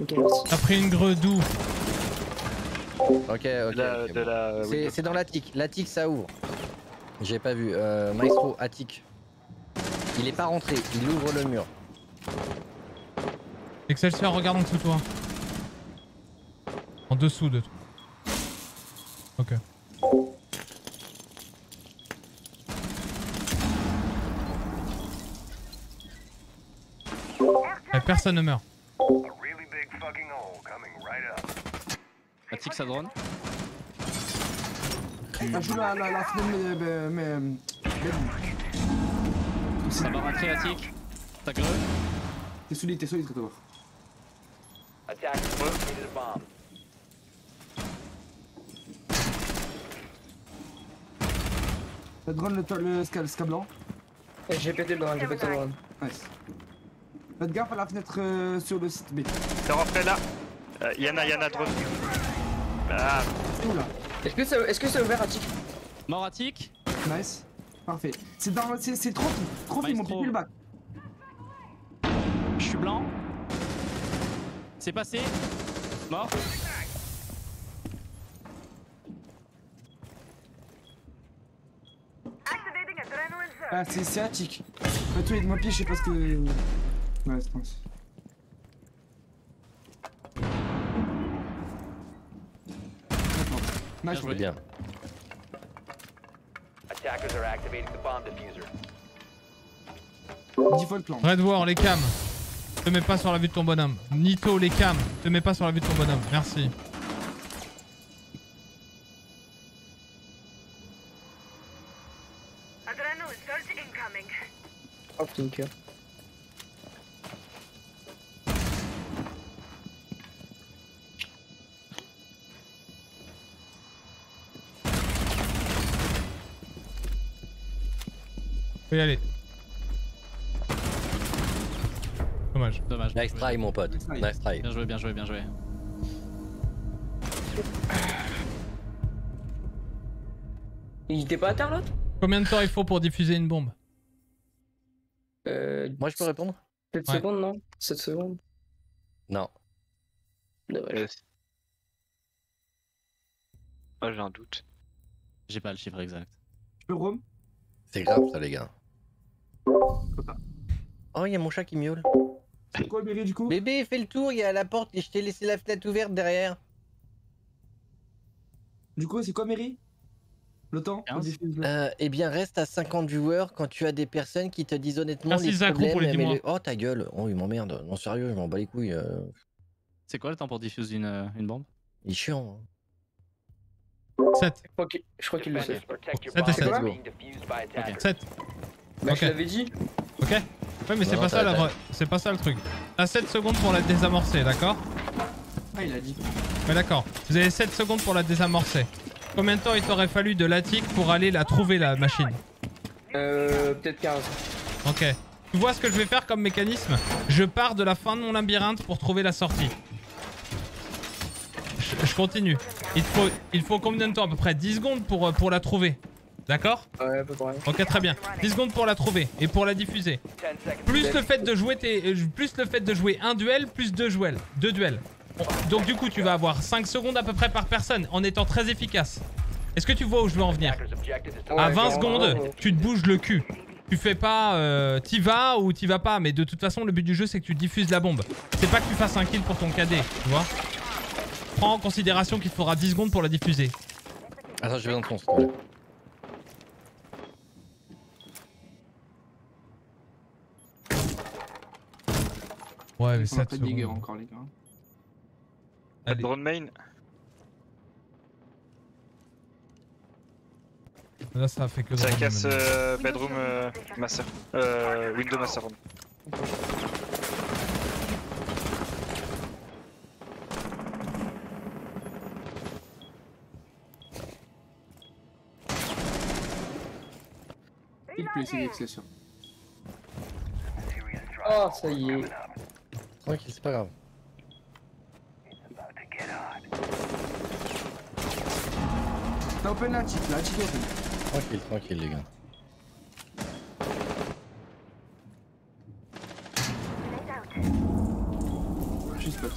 Ok, merci. T'as pris une greu d'où Ok, ok. De la- ok, de bon. window. C'est dans l'attic. L'attic, ça ouvre. J'ai pas vu. Euh, Maestro, attic. Il est pas rentré. Il ouvre le mur. Excelsior, regarde en dessous de toi. En dessous de toi. Ok. Eh, personne ne meurt. Tic, ça drone. Ça joue la, la, la fenêtre, mais. mais, mais- Ça va rentrer Attic. T'as greu T'es solide, t'es solide, Trevor. Attackers located a bomb. T'as drone le, le, ska, le ska blanc. J'ai pété le drone, j'ai pété le drone. Nice. Faites gaffe à la fenêtre euh, sur le site B. T'es rentré là? Euh, Yana, Yana, drone. Ah. C'est où là Est-ce que c'est ouvert Attic Mort Attic. Nice. Parfait. C'est dans. C'est c'est trop fou. Trop fou, ils m'ont Maestro. piqué le bac. Je suis blanc. C'est passé. Mort. Ah, c'est. Pas tous les de mon pied, je sais pas ce que. Ouais, c'est nice. Nice, joué. Bien. Attackers are activating the bomb diffuser. Default plan. Red War, les cams. Te mets pas sur la vue de ton bonhomme. Nito, les cams. Te mets pas sur la vue de ton bonhomme. Merci. Incoming. Oh Tinker. Faut y aller. Dommage. Dommage. Nice try, mon pote. Nice try. Bien joué, bien joué, bien joué. Il était pas à terre l'autre? Combien de temps il faut pour diffuser une bombe? Euh. Moi, je peux répondre? 7 Ouais. secondes, non? 7 secondes Non. Dommage. Ah, j'ai un doute. J'ai pas le chiffre exact. Je peux roam? C'est grave, ça, les gars. Oh, il y a mon chat qui miaule. C'est quoi, Berry, du coup? Bébé, fais le tour, il y a la porte et je t'ai laissé la fenêtre ouverte derrière. Du coup, c'est quoi, Mary Le temps Euh, eh bien, reste à 50 viewers quand tu as des personnes qui te disent honnêtement Merci, les Zachro, problèmes. pour les mais 10 mois. le- Oh, ta gueule. Oh, il m'emmerde. Non, sérieux, je m'en bats les couilles. euh. C'est quoi le temps pour diffuser une, euh, une bombe? Il est chiant. hein. 7. Je crois qu'il- Je crois qu'il le sait. Protect your 7 et bomb 7. from being defused by attackers. 7. Bah, Ok. je l'avais dit. Ok Ouais, mais c'est pas ça la vraie. C'est pas ça le truc. T'as 7 secondes pour la désamorcer, d'accord Ah, il a dit. Ouais, d'accord. Vous avez 7 secondes pour la désamorcer. Combien de temps il t'aurait fallu de l'attic pour aller la trouver, la machine Euh. Peut-être 15. Ok. Tu vois ce que je vais faire comme mécanisme Je pars de la fin de mon labyrinthe pour trouver la sortie. Je, je continue. Il te faut, il faut combien de temps À peu près 10 secondes pour, euh, pour la trouver. D'accord Ouais, à peu près. Ok, très bien. 10 secondes pour la trouver et pour la diffuser. 10 seconds. Plus le fait de jouer tes, euh, plus le fait de jouer un duel, plus deux duels. Deux duels. Donc du coup, tu vas avoir 5 secondes à peu près par personne en étant très efficace. Est-ce que tu vois où je veux en venir? À Ouais, 20 genre, secondes, tu te bouges le cul. Tu fais pas euh, t'y vas ou t'y vas pas, mais de toute façon, le but du jeu, c'est que tu diffuses la bombe. C'est pas que tu fasses un kill pour ton KD, tu vois Prends en considération qu'il te faudra 10 secondes pour la diffuser. Attends, je vais dans ton s'il Ouais, mais On a 7 pas de Digger encore, les gars. Allez. Drone main. Là, ça a fait que Ça casse euh, bedroom euh, master. Euh, window master. pardon. Il peut essayer, sûr. Oh, ça y est. Tranquille, c'est pas grave. T'as open la cheat, la cheat est open. Tranquille, tranquille, les gars. Je spot.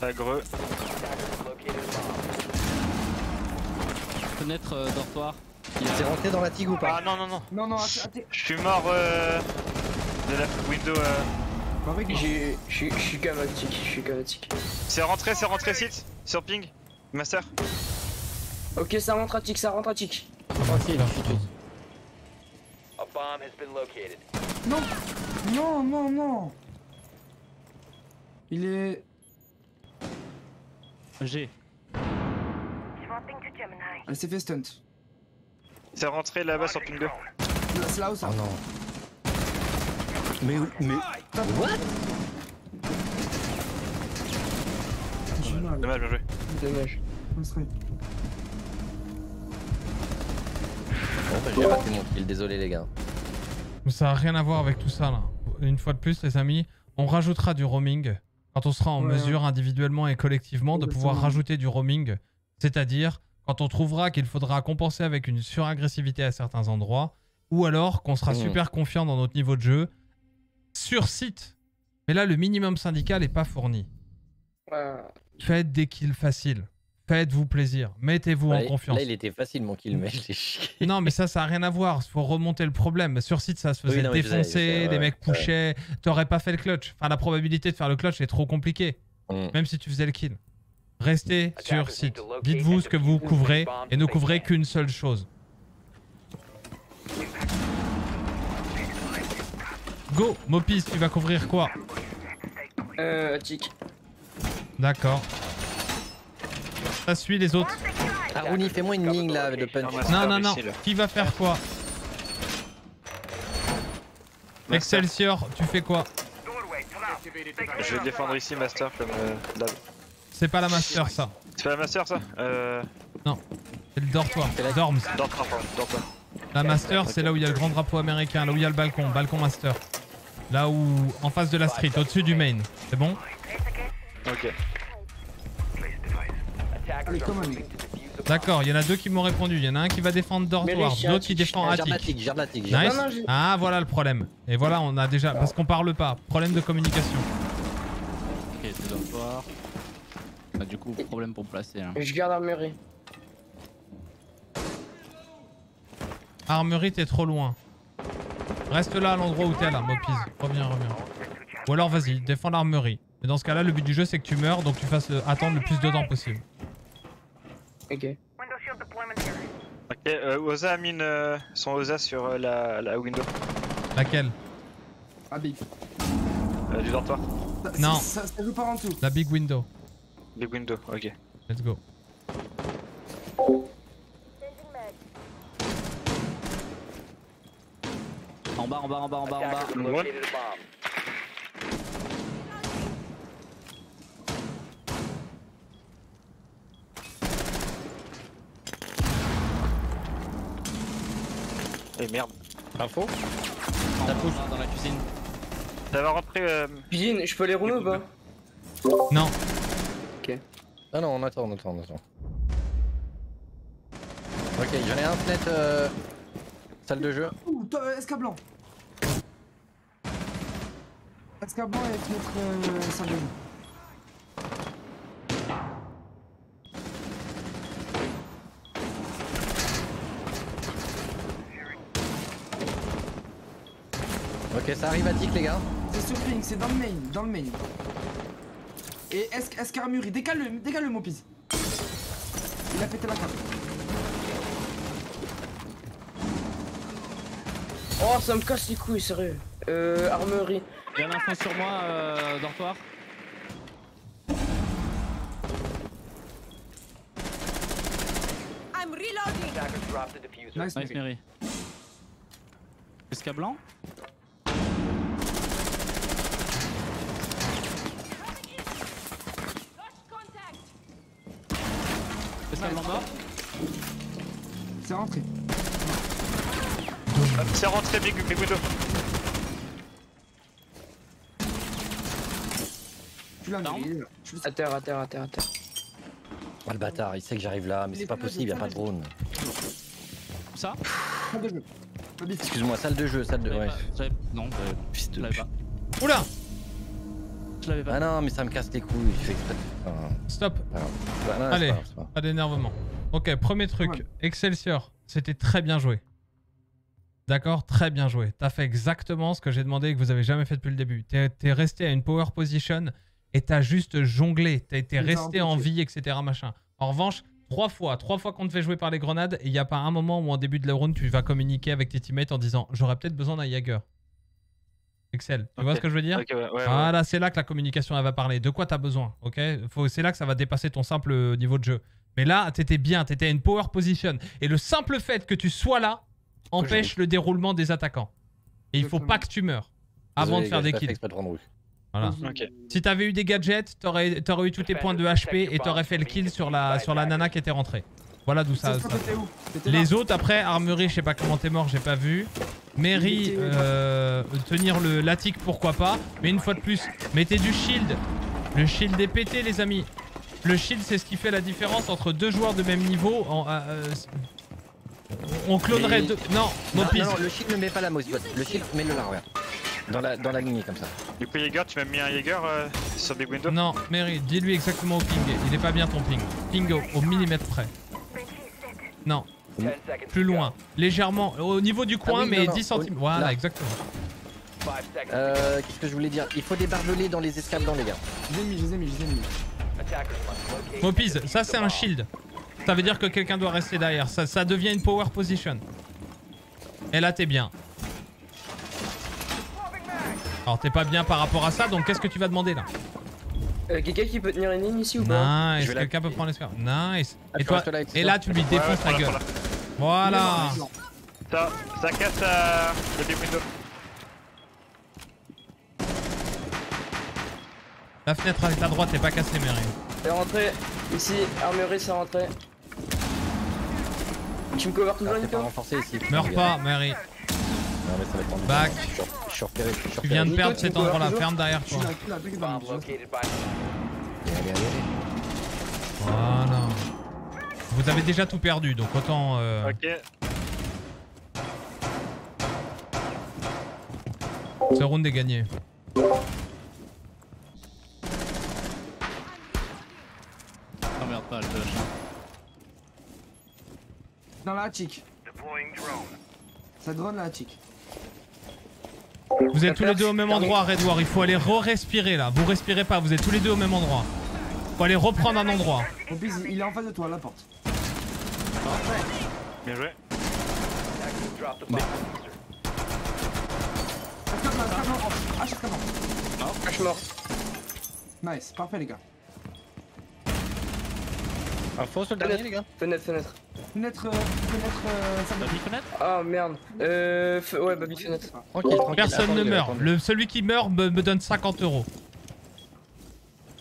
Agreux. Fenêtre euh, dortoir. C'est rentré dans la tig ou pas Ah non, non, non. Non, non, attends, attends. Je suis mort euh, de la window. Euh... J'ai- Je suis- cavatique, je suis cavatique. C'est rentré, c'est rentré site. Sur ping. Master. Ok, ça rentre à tic, ça rentre à tic. Tranquille, A bomb has been located. Non Non, non, non Il est... G. Swapping to Gemini. Elle s'est fait stunt. C'est rentré là-bas sur ping 2. C'est là où ça Oh non. Mais mais what? Dommage, bien joué. Dommage. Bon bah j'ai raté mon kill, désolé les gars. Ça n'a rien à voir avec tout ça là. Une fois de plus, les amis, on rajoutera du roaming quand on sera en Ouais. mesure individuellement et collectivement de pouvoir Exactement. rajouter du roaming. C'est-à-dire quand on trouvera qu'il faudra compenser avec une suragressivité à certains endroits, ou alors qu'on sera Mm. super confiant dans notre niveau de jeu sur site. Mais là, le minimum syndical n'est pas fourni. Ouais. Faites des kills faciles. Faites-vous plaisir. Mettez-vous en confiance. Là il était facile mon kill mais je. Non, mais ça, ça n'a rien à voir. Il faut remonter le problème. Sur site, ça se Oui, faisait non, mais je sais, je défoncer, sais, ouais, mecs ouais. pushaient. T'aurais pas fait le clutch. Enfin, la probabilité de faire le clutch est trop compliquée. Mm. Même si tu faisais le kill. Restez sur site. Dites-vous ce que vous couvrez et ne couvrez qu'une seule chose. Go, Mopis, tu vas couvrir quoi Euh, tic. D'accord. Ça suit les autres. Ah Rooney, fais-moi une ligne là de punch. Non, non, non. Qui va faire quoi Excelsior, tu fais quoi Je vais défendre ici Master comme euh, d'hab. C'est pas la master, ça. C'est pas la Master ça? Euh... Non. C'est le dortoir. Dorms. Dortoir, pardon, dortoir. La master, c'est là où il y a le grand drapeau américain, là où il y a le balcon, balcon master. Là où, en face de la street, au-dessus du main. C'est bon? Ok. D'accord, il y en a deux qui m'ont répondu. Il y en a un qui va défendre dortoir, l'autre qui défend attic. Nice. Ah, voilà le problème. Et voilà, on a déjà. Parce qu'on parle pas. Problème de communication. Ok, c'est dortoir. Bah, du coup, problème pour placer. Hein. Je garde armurerie. Armerie, t'es trop loin. Reste là à l'endroit où t'es là, Mopiz. Reviens, reviens. Ou alors vas-y, défends l'armerie. Mais dans ce cas-là, le but du jeu c'est que tu meurs, donc tu fasses euh, attendre le plus de temps possible. Ok. Window shield deployment here. Ok, euh, Oza a mis une, euh, son Oza sur euh, la, la window Laquelle? Ah, big. euh, du dortoir. Ça- Non. Ça, ça joue par en dessous. La big window. Big window, ok. Let's go. En bas, en bas, en bas, en bas, en bas. Bomb. Et merde. Info En bas, dans la cuisine. Ça va rentrer. Euh... Cuisine, je peux les rouler ou pas Non. Ok. Ah non, on attend, on attend, on attend. Ok, j'en ai un fenêtre euh, salle de jeu. Ouh, toi, blanc et fenêtre euh, jeu. Ok, ça arrive à tic les gars. C'est sur ping, c'est dans le main, dans le main. Et SK, SK armurerie, décale le, décale le Mopiz. Il a pété la carte. Oh, ça me casse les couilles, sérieux. Euh, armurerie. Il y a l'info sur moi, euh, dortoir. I'm reloading. Nice, Nice, Mary. Esca blanc Esca blanc mort C'est rentré. C'est rentré, big, big window. Tu l'as mis. À terre, à terre, à terre, à terre. Ah le bâtard, il sait que j'arrive là, mais c'est pas possible, y a pas de drone. Ça Salle de jeu. Excuse-moi, salle de jeu, salle de. Ouais. J'avais- Non, j'avais- je l'avais pas. Oula Je l'avais pas. Ah non, mais ça me casse les couilles, je fais exprès. de- Ah, Stop. pas non, c'est Allez, pas pas pas d'énervement. Ok, premier truc. Excelsior, c'était très bien joué. D'accord Très bien joué. T'as fait exactement ce que j'ai demandé et que vous avez jamais fait depuis le début. T'es es resté à une power position et t'as juste jonglé. T'as été resté en vie, etc. Machin. En revanche, trois fois, trois fois qu'on te fait jouer par les grenades et il n'y a pas un moment où en début de la round tu vas communiquer avec tes teammates en disant j'aurais peut-être besoin d'un Jagger. Excel, tu vois ce que je veux dire Ok, ouais, ouais, ouais. Voilà, c'est là que la communication elle va parler. De quoi tu as besoin, ok Faut- C'est là que ça va dépasser ton simple niveau de jeu. Mais là, t'étais bien, t'étais à une power position. Et le simple fait que tu sois là empêche le déroulement des attaquants. Et il faut pas que tu meurs avant Désolé, de faire des kills. Voilà. Si t'avais eu des gadgets, t'aurais t'aurais eu tous tes points de HP et t'aurais fait le kill sur la, sur la nana qui était rentrée. Voilà d'où ça. Où? Les autres après, armurerie, je sais pas comment t'es mort, j'ai pas vu. Mairie, euh, tenir le l'attic pourquoi pas. Mais une fois de plus, mettez du shield. Le shield est pété les amis. Le shield c'est ce qui fait la différence entre deux joueurs de même niveau. En, euh, euh, on clonerait Mais- deux. Non, Non, non, non, le shield ne met pas la mouse bot. Le shield, mets-le là, regarde. Dans la, dans la lignée comme ça. Du coup, Jaeger, tu m'as mis un Jaeger euh, sur Big Window Non, Mary, dis-lui exactement au ping. Il est pas bien ton ping. Ping au, millimètre près. Non. Plus loin. Légèrement. Au niveau du coin, Ah oui, mais non, non, 10 cm. oui, Voilà, là. exactement. Euh, qu'est-ce que je voulais dire? Il faut des barbelés dans les escadrons, les gars. Je les ai mis, je les ai mis, je les ai mis. Mopis, ça c'est un shield. Ça veut dire que quelqu'un doit rester derrière. Ça, ça devient une power position. Et là, t'es bien. Alors, t'es pas bien par rapport à ça, donc qu'est-ce que tu vas demander là Euh, quelqu'un qui peut tenir une ligne ici ou pas Nice, quelqu'un peut prendre l'escalier. Nice. Ah, Et toi, là et là, tu lui défonces ouais, la gueule. Voilà. Ça, ça casse euh, le Window. La fenêtre à ta droite, t'es pas cassée, Mary. C'est rentré. Ici, armurerie, c'est rentré. Tu me cover toujours, T'es Nico? Meurs pas, Mary. Non, mais ça va être. Back. Je suis- repéré. je suis Tu viens de perdre cet endroit-là. toujours Ferme derrière toi. Là, là, Allez, allez, allez. Voilà. Vous avez déjà tout perdu, donc autant. euh, Ok. Ce round est gagné. T'emmerdes pas, le. Dans la attic. Ça drone la attic. Vous êtes tous les deux au même endroit, Red War. Il faut aller re-respirer là. Vous respirez pas, vous êtes tous les deux au même endroit. Faut aller reprendre un endroit. Il est en face de toi, à la porte. Bien joué. drop the bomb. Escapement, escapement, off. H, escapement. H mort. Nice, parfait les gars. Info sur le dernier, les gars Fenêtre, fenêtre. Fenêtre, euh, fenêtre, euh, ça fenêtre? Ah merde. Euh. Ouais, baby fenêtre. Tranquille, tranquille. Personne ne meurt. Le, celui qui meurt me, me donne 50 euros.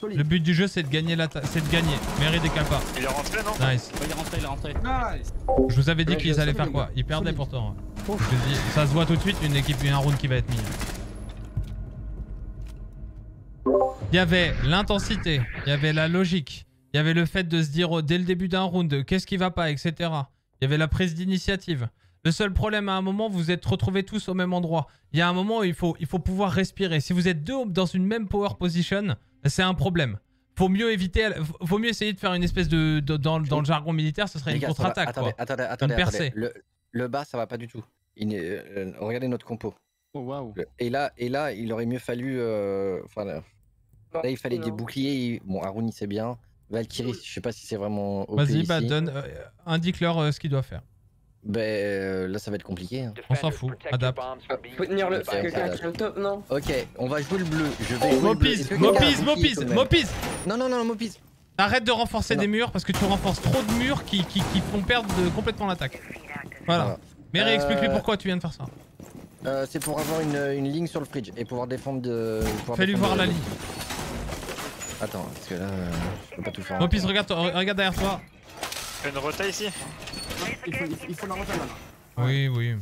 Le but du jeu c'est de gagner la c'est de gagner. Mairie décale pas. Il est rentré, non? Nice. Ouais, il est rentré, il est rentré. Nice. Je vous avais dit Ouais, qu'ils allaient faire quoi. Ils perdaient pourtant. Je dis, ça se voit tout de suite une équipe, un round qui va être mis. Il y avait l'intensité, il y avait la logique, il y avait le fait de se dire oh, dès le début d'un round qu'est-ce qui va pas, etc. Il y avait la prise d'initiative. Le seul problème à un moment, vous vous êtes retrouvés tous au même endroit. Il y a un moment où il faut, il faut pouvoir respirer. Si vous êtes deux dans une même power position, c'est un problème. Faut mieux éviter, faut mieux essayer de faire une espèce de, de- dans, dans le jargon militaire, ce serait Les une contre-attaque Attendez, quoi. attendez, Une attendez. attendez. Le, le bas, ça va pas du tout. Il euh, regardez notre compo. Oh Et là, et là, il aurait mieux fallu. euh, Enfin, là, là, il fallait des boucliers. il- Bon, Aruni, c'est bien. Valkyrie, je sais pas si c'est vraiment. Vas-y, bah donne, euh, indique-leur euh, ce qu'ils doivent faire. Ben euh, là, ça va être compliqué. hein. On s'en fout, adapte. Faut tenir le. Quelqu'un qui est top, non Ok, on va jouer le bleu. Je vais jouer le bleu. Mopis, Est-ce que quelqu'un a un Mopis, bouclier Mopis, tout de même Mopis Non, non, non, Mopis. Arrête de renforcer Non. des murs parce que tu renforces trop de murs qui, qui, qui font perdre de- complètement l'attaque. Voilà. Voilà. Mary, Euh, explique-lui pourquoi tu viens de faire ça. Euh, c'est pour avoir une, une ligne sur le fridge et pouvoir défendre de. pouvoir Fais-lui défendre voir la ligne. Attends, parce que là, euh, je peux pas tout faire. Mopis, regarde, toi- regarde derrière toi. Fais une rota ici. Il faut, il faut la refaire là. Oui, oui.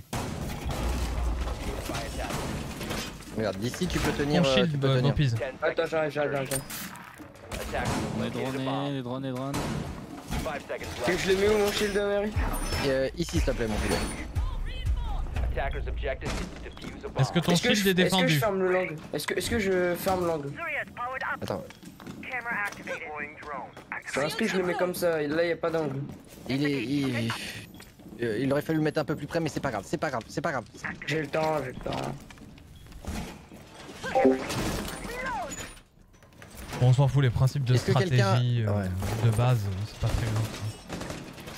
Regarde, d'ici, tu peux tenir. Ton euh, shield, euh. Mopis. Attends, j'arrive, j'arrive, j'arrive. On est droné, les drones, les drones. Tu veux que je le mets où mon shield, Mary Euh, ici, s'il te plaît, mon bomb. Est-ce que ton que, shield je, est est-ce que je défendu ferme le langue Est-ce que, est-ce que je ferme l'angle? Attends, L'instant, je le mets comme ça, et là, y a pas d'angle. il est. Il... euh, il aurait fallu le mettre un peu plus près, mais c'est pas grave, c'est pas grave, c'est pas grave. J'ai le temps, j'ai le temps. Bon, on s'en fout, les principes de stratégie euh, Ouais. de base, euh, c'est pas très grave.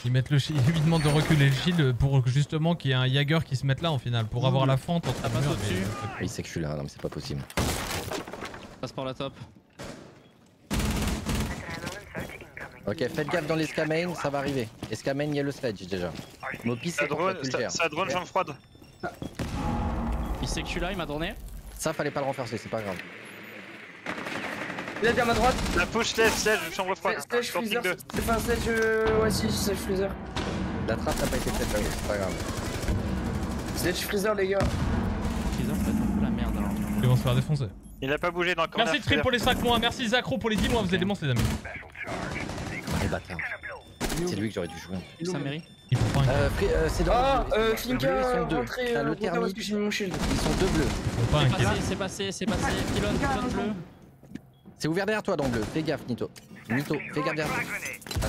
Ils mettent le ils lui demandent de reculer le shield pour justement qu'il y ait un Jagger qui se mette là en final, pour avoir la fente entre les murs. au-dessus. mais- Il sait que je suis là, non, mais c'est pas possible. Passe par la top. Ok, faites gaffe dans l'escamain, ça va arriver. Escamain, il y a le sledge déjà. Mopi, Ça c'est drone, ça, drone chambre froide. Il sait que je suis là, il m'a tourné. Ça, fallait pas le renforcer, c'est pas grave. Il a dit à ma droite. La push sledge, sledge, chambre froide. Sledge freezer. 2. C'est pas un sledge. euh, Ouais, si, sledge freezer. La trappe n'a pas été faite là-haut, c'est pas grave. Sledge freezer, les gars. Freezer, faites un peu la merde alors. Ils vont se faire défoncer. Il a pas bougé dans le corner. Merci Trip pour les 5 mois, merci Zacro pour les 10 mois, vous êtes des monstres les amis. C'est lui que j'aurais dû jouer. Ça mérite. Euh, euh, c'est dans Ah, euh, ils sont deux. rentrez, T'as le rentrez parce thermique, que j'ai mis mon shield. ils sont deux bleus. C'est passé, c'est passé, c'est passé. Pylône, pylône bleu. C'est ouvert derrière toi dans le bleu, fais gaffe Nito. Nito, fais gaffe derrière toi. Ah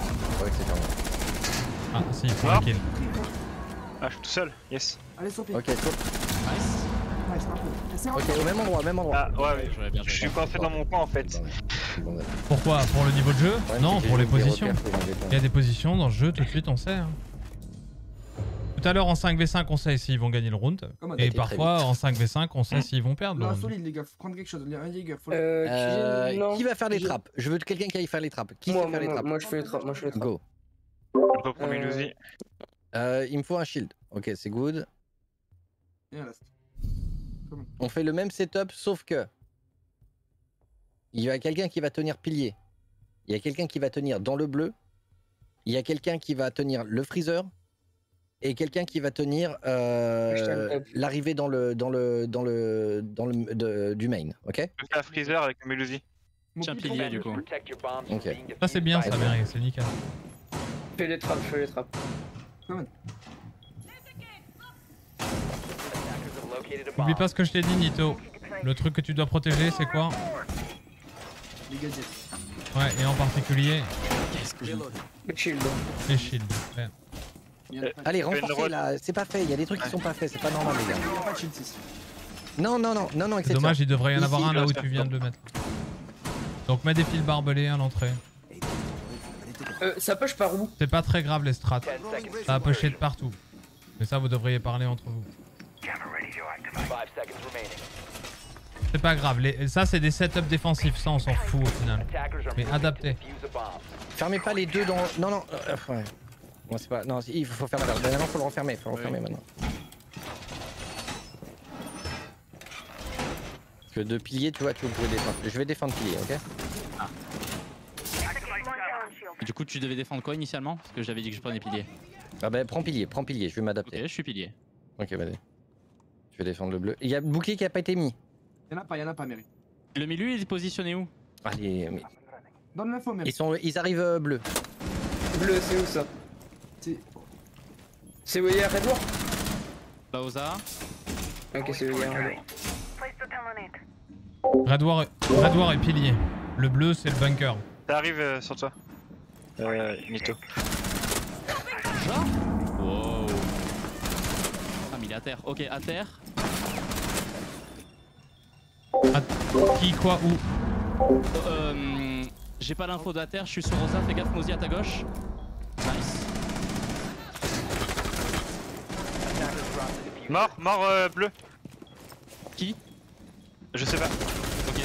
non, c'est que c'était en Ah si, il faut Ah. un kill. Ah, je suis tout seul, yes. Allez, Sophie. Ok, cool. Nice. Nice, parfait. Ok, au même endroit, au même endroit. Ah, ouais, ouais. Bien Je suis coincé dans mon coin en fait. Pourquoi? Pour le niveau de jeu? Ouais, Non, pour les positions. Il y a des positions dans le jeu, tout de suite on sait. hein. Tout à l'heure en 5v5 on sait s'ils vont gagner le round. On a Et parfois en 5v5 on sait s'ils vont perdre le Non, solide, les gars, faut prendre quelque chose. Un Jaeger, faut Euh, Euh, qui va faire les trappes? Je veux quelqu'un qui aille faire les trappes. Qui Moi, sait faire les moi, trappes? moi, je fais les trappes. Moi, je fais les trappes. Go. Je reprends Euh, Melusi. Euh, il me faut un shield. Ok, c'est good. Last. On fait le même setup, sauf que. Il y a quelqu'un qui va tenir pilier. Il y a quelqu'un qui va tenir dans le bleu. Il y a quelqu'un qui va tenir le freezer. Et quelqu'un qui va tenir euh, l'arrivée dans le dans le dans le dans le de- du main, ok? Je fais un freezer avec Melusi. Tiens, pilier du coup. Protect your bombs Ok. from being Ça c'est bien ça c'est nickel. Fais les trappes, fais les trappes. N'oublie pas ce que je t'ai dit Nito. Le truc que tu dois protéger c'est quoi Les gadgets. Ouais, et en particulier Qu'est-ce que j'ai Le shield. les shields. Ouais. Il y a pas- Allez, renforcez là, c'est pas fait, il y a des trucs qui sont pas faits, c'est pas normal les gars. il y a pas de shield ici. Non, non, non, non, non, exception. dommage, il devrait y en Ici, avoir un là où tu viens de le mettre. Donc mets des fils barbelés à l'entrée. Euh, ça push par où C'est pas très grave les strats. 10 seconds Ça a de partout. Mais ça vous devriez parler entre vous. 5 seconds remaining. C'est pas grave, les... ça c'est des setups défensifs, ça on s'en fout au final. Mais adapté. Fermez pas les deux dans. Non, non, euh, ouais. Moi c'est pas. Non, il faut faire la Maintenant, faut le refermer, faut le refermer maintenant. Parce que de pilier, tu vois, tu peux défendre. Je vais défendre pilier, ok? Du coup, tu devais défendre quoi initialement? Parce que j'avais dit que je prenais pilier. Ah bah prends pilier, prends pilier, je vais m'adapter. Ok, je suis pilier. Ok, vas-y. Je vais défendre le bleu. Il y a le bouclier qui a pas été mis. Il y en a pas, il y en a pas, Mary. Le milieu, il est positionné où? Allez, mais. Donne l'info, Mary. Ils, sont... Ils arrivent euh, bleus. Bleu, c'est où ça? C'est- C'est où il y a Red War? Baoza. Ok, c'est où il y a Red War. Red War, Red War et pilier. Le bleu c'est le bunker. Ça arrive euh, sur toi. Euh, Nito. Wow. Ah, mais il est à terre. Ok, à terre. Qui, quoi, où Euh, J'ai pas l'info de la terre, je suis sur Rosa, fais gaffe, Mozi à ta gauche. Nice. Mort, mort euh, bleu. Qui? Je sais pas. Ok.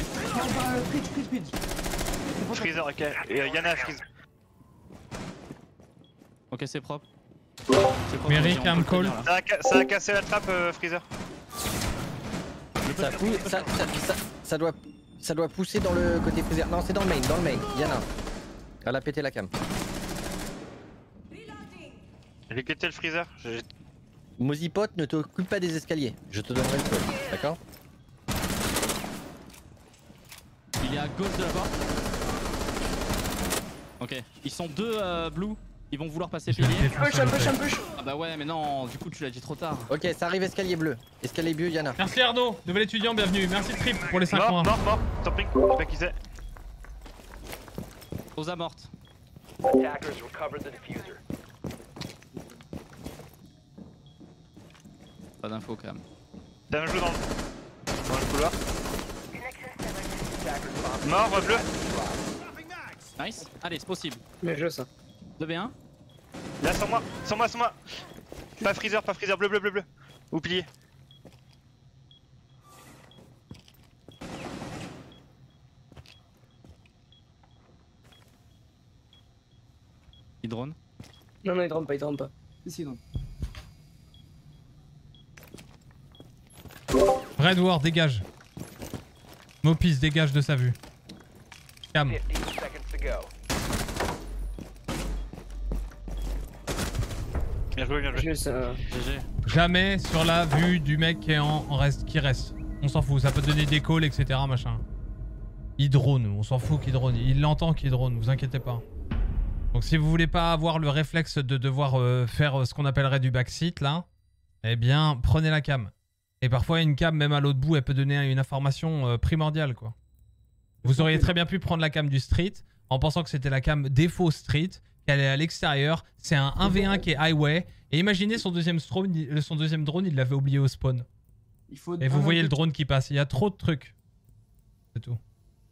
Freezer, ok. Et euh, Yana freeze. Ok, c'est propre. C'est propre, peut le call. tenir, là. Ça a, ca- ça a cassé la trappe, euh, Freezer. Ça, pou- ça, ça, ça- ça doit, ça doit pousser dans le côté freezer. Non, c'est dans le main, dans le main. Yana. Elle a pété la cam. J'ai quitté le Freezer. Mozipot, ne t'occupe pas des escaliers. Je te donnerai le code. D'accord? Il est à gauche de la porte. Ok, ils sont deux euh, blue. Ils vont vouloir passer pilier. Push, un push, un push. Ah bah ouais, mais non, du coup tu l'as dit trop tard. Ok, ça arrive escalier bleu. Escalier bleu, Yana. Merci Arnaud, nouvel étudiant, bienvenue. Merci Trip pour les 5 Mort, mois. mort, mort. Topping. Je sais pas qui c'est. Rosa morte. Attackers recovered the diffuser. Pas d'infos quand même. T'as un jeu dans le, dans le couloir. Mort, bleu. Nice. Allez, c'est possible. Bien joué ça. 2v1. Là, sur moi, sur moi, sur moi. Pas Freezer, pas Freezer, bleu, bleu, bleu, bleu. Ou pilier. Il drone Non, non, il drone pas, il drone pas. Ici, non. Red War, dégage. Mopis, dégage de sa vue. Cam. 15 seconds to go. Bien joué, bien joué. GG. Jamais sur la vue du mec qui, est en, en reste, qui reste. On s'en fout, ça peut donner des calls, etc. Machin. Il drone, on s'en fout qu'il drone. Il l'entend qu'il drone, vous inquiétez pas. Donc si vous voulez pas avoir le réflexe de devoir euh, faire euh, ce qu'on appellerait du backseat là, eh bien prenez la cam. Et parfois une cam même à l'autre bout, elle peut donner une information euh, primordiale quoi. Vous auriez très bien pu prendre la cam du street en pensant que c'était la cam défaut street, qu'elle est à l'extérieur, c'est un 1v1 qui est highway. Et imaginez son deuxième, drone, il- son deuxième drone, il l'avait oublié au spawn. Il faut Et vous voyez le drone qui passe. Il y a trop de trucs. C'est tout.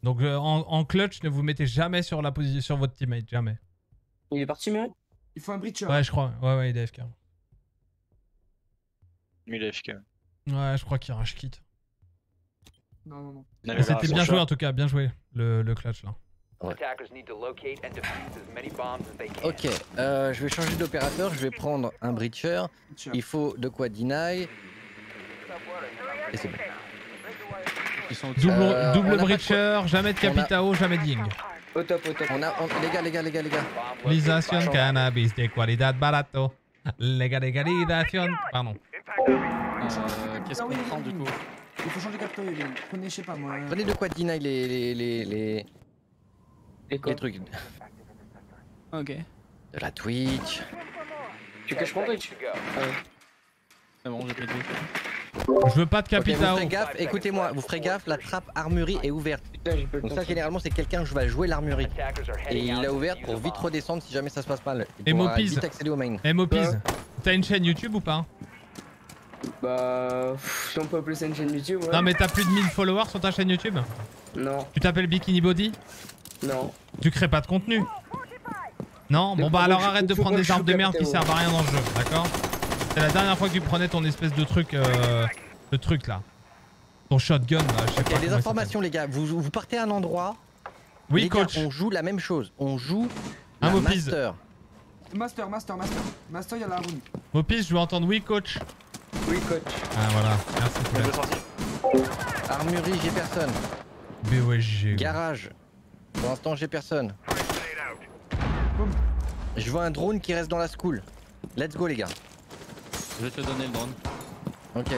Donc euh, en, en clutch, ne vous mettez jamais sur la position sur votre teammate, jamais. Il est parti, mais Il faut un breacher. Ouais, je crois. Ouais, ouais, il est AFK. Il est FK. Ouais, je crois qu'il rush kit. Non, non, non. C'était bien joué en tout cas, bien joué le, le clutch là. Attackers need to locate and defuse as many bombs as they can. Ok, euh, je vais changer d'opérateur, je vais prendre un breacher. Il faut de quoi deny. Et c'est bon. Ils sont Double, Euh, double breacher, jamais de on a- capitao, jamais de ying. Au top, au top. On a, on- les gars, les gars, les gars, les gars. Legalización cannabis de calidad barato. Legalización. Pardon. Euh, Qu'est-ce qu'on prend du coup? Il faut changer de capteur, Evelyn. Prenez, je sais pas moi. Prenez de quoi deny les les les les, Les trucs. De Ok. la Twitch. Tu je prends Twitch Ah ouais. C'est bon, j'ai pris. Je veux pas de capitao. ferez gaffe, écoutez-moi, vous ferez gaffe, la trappe armurerie est ouverte. Donc ça généralement c'est quelqu'un je vais jouer l'armurerie. Et il l'a ouverte pour vite redescendre si jamais ça se passe mal. Et Mopiz. t'as une chaîne YouTube ou pas Bah. pff, Si on peut appeler ça une chaîne YouTube, ouais. Non mais t'as plus de 1000 followers sur ta chaîne YouTube Non, Tu t'appelles Bikini Body non. Tu crées pas de contenu Non Bon bah alors je- arrête de prendre des armes de merde qui servent à rien dans le jeu, d'accord? C'est la dernière fois que tu prenais ton espèce de truc, euh, de truc là. Ton shotgun là, je sais pas. Ok, comment il les s'appelle. informations les gars, vous, vous partez à un endroit. Oui les gars, coach. on joue la même chose. On joue Un la Mopiz. master. Master, master, master. Master, il y a la rune. Mopiz, je veux entendre oui coach. Oui, coach. Ah voilà, merci. Armurerie, j'ai personne. BOSG. Garage. Pour l'instant, j'ai personne. Je vois un drone qui reste dans la school. Let's go les gars. Je vais te donner le drone. Ok.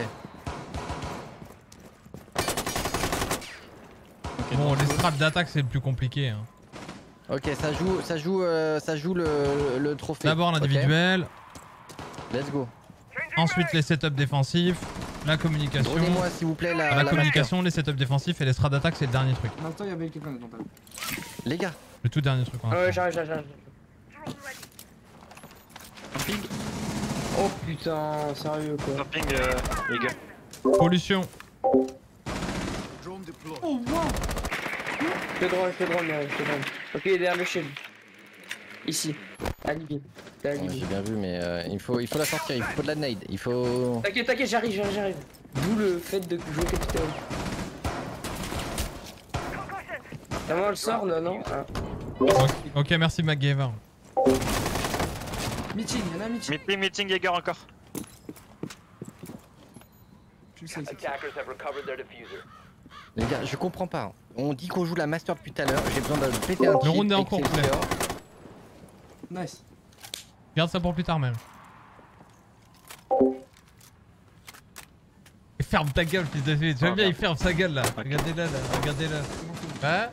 Bon, les straps d'attaque c'est le plus compliqué. hein. Ok, ça joue, ça joue, euh, ça joue le, le trophée. D'abord l'individuel, Let's go. Ensuite les setups défensifs, la communication. Donnez-moi s'il vous plaît la, La, la communication, les setups défensifs et les straps d'attaque c'est le dernier truc. Master, il y avait quelqu'un dans ta. Les gars, Le tout dernier truc. Ah ouais, j'arrive, j'arrive, j'arrive. Oh putain, sérieux quoi. Camping, euh, les gars. Pollution. Oh, wow Je te drone, je te drone, je te drone. Ok, il est derrière le shield. Ici. Alibi. T'es Ouais, alibi. j'ai bien vu, mais euh, il faut, il faut la sortir. Il faut de la nade. Il faut. T'inquiète, t'inquiète, j'arrive, j'arrive, j'arrive. D'où le fait de jouer capitaine. Comment on le sort, non, non ah. Ok, ok, merci McGaver. Meeting, il y en a un meeting. Meeting, meeting, Jaeger encore. Sais. Les gars, je comprends pas. On dit qu'on joue la master depuis tout à l'heure. J'ai besoin de péter un Le round est en cours. Nice. Garde ça pour plus tard même. Et Ferme ta gueule, fils de pute. J'aime bien, il ferme sa gueule là. Regardez-le là, regardez-le. Hein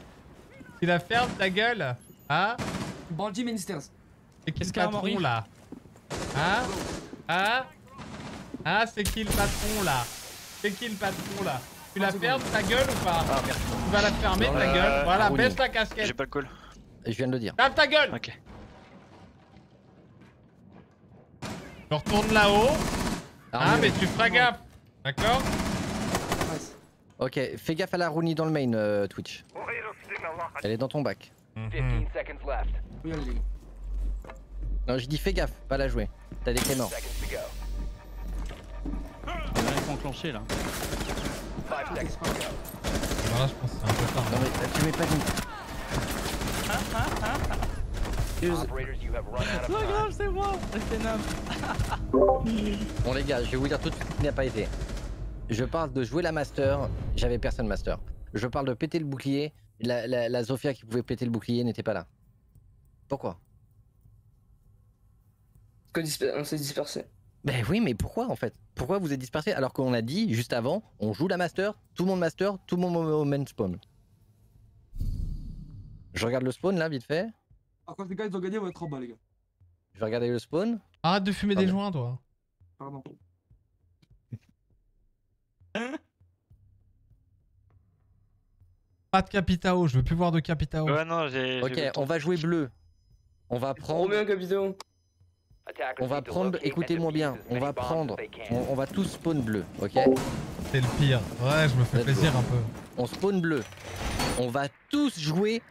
Tu la fermes ta gueule Hein Baldy Ministers. C'est qui le patron là Hein Hein Hein C'est qui le patron là C'est qui le patron là Tu la fermes ta gueule ou pas Tu vas la fermer ta gueule Voilà, baisse ta J'ai casquette. pas le call. Je viens de le dire. Ferme ta gueule Ok. Je retourne là-haut. Ah Armurerie. mais tu feras gaffe D'accord. Ok, fais gaffe à la Rooney dans le main euh, Twitch. Elle est dans ton bac. 15 seconds left. Oui, allez, les gars. Non, je dis fais gaffe, pas la jouer. T'as des go. Il y en a qui sont enclenchés là. 5 seconds to go. Voilà, je pense que c'est un peu tard. Non mais euh, tu mets pas have grave, c'est moi. Restez nam. Bon les gars, je vais vous dire tout de suite ce qui n'a pas été. Je parle de jouer la master, j'avais personne master. Je parle de péter le bouclier, la, la, la Zofia qui pouvait péter le bouclier n'était pas là. Pourquoi? On s'est dispersé. Ben oui, mais pourquoi en fait? Pourquoi vous êtes dispersés? Alors qu'on a dit juste avant, on joue la master, tout le monde master, tout le monde au main spawn. Je regarde le spawn là, vite fait. Les gars ils ont gagné, on va être en bas, les gars. Je vais regarder le spawn. Arrête de fumer Ah, des joints, toi. Pardon. Pas de Capitao, je veux plus voir de Capitao. Ouais, non, j'ai. Ok, on va jouer bleu. On va prendre. bien, Capitao? On va prendre. Écoutez-moi bien. On va prendre. On, on va tous spawn bleu, ok? C'est le pire. Ouais, je me fais plaisir un peu. On spawn bleu. On va tous jouer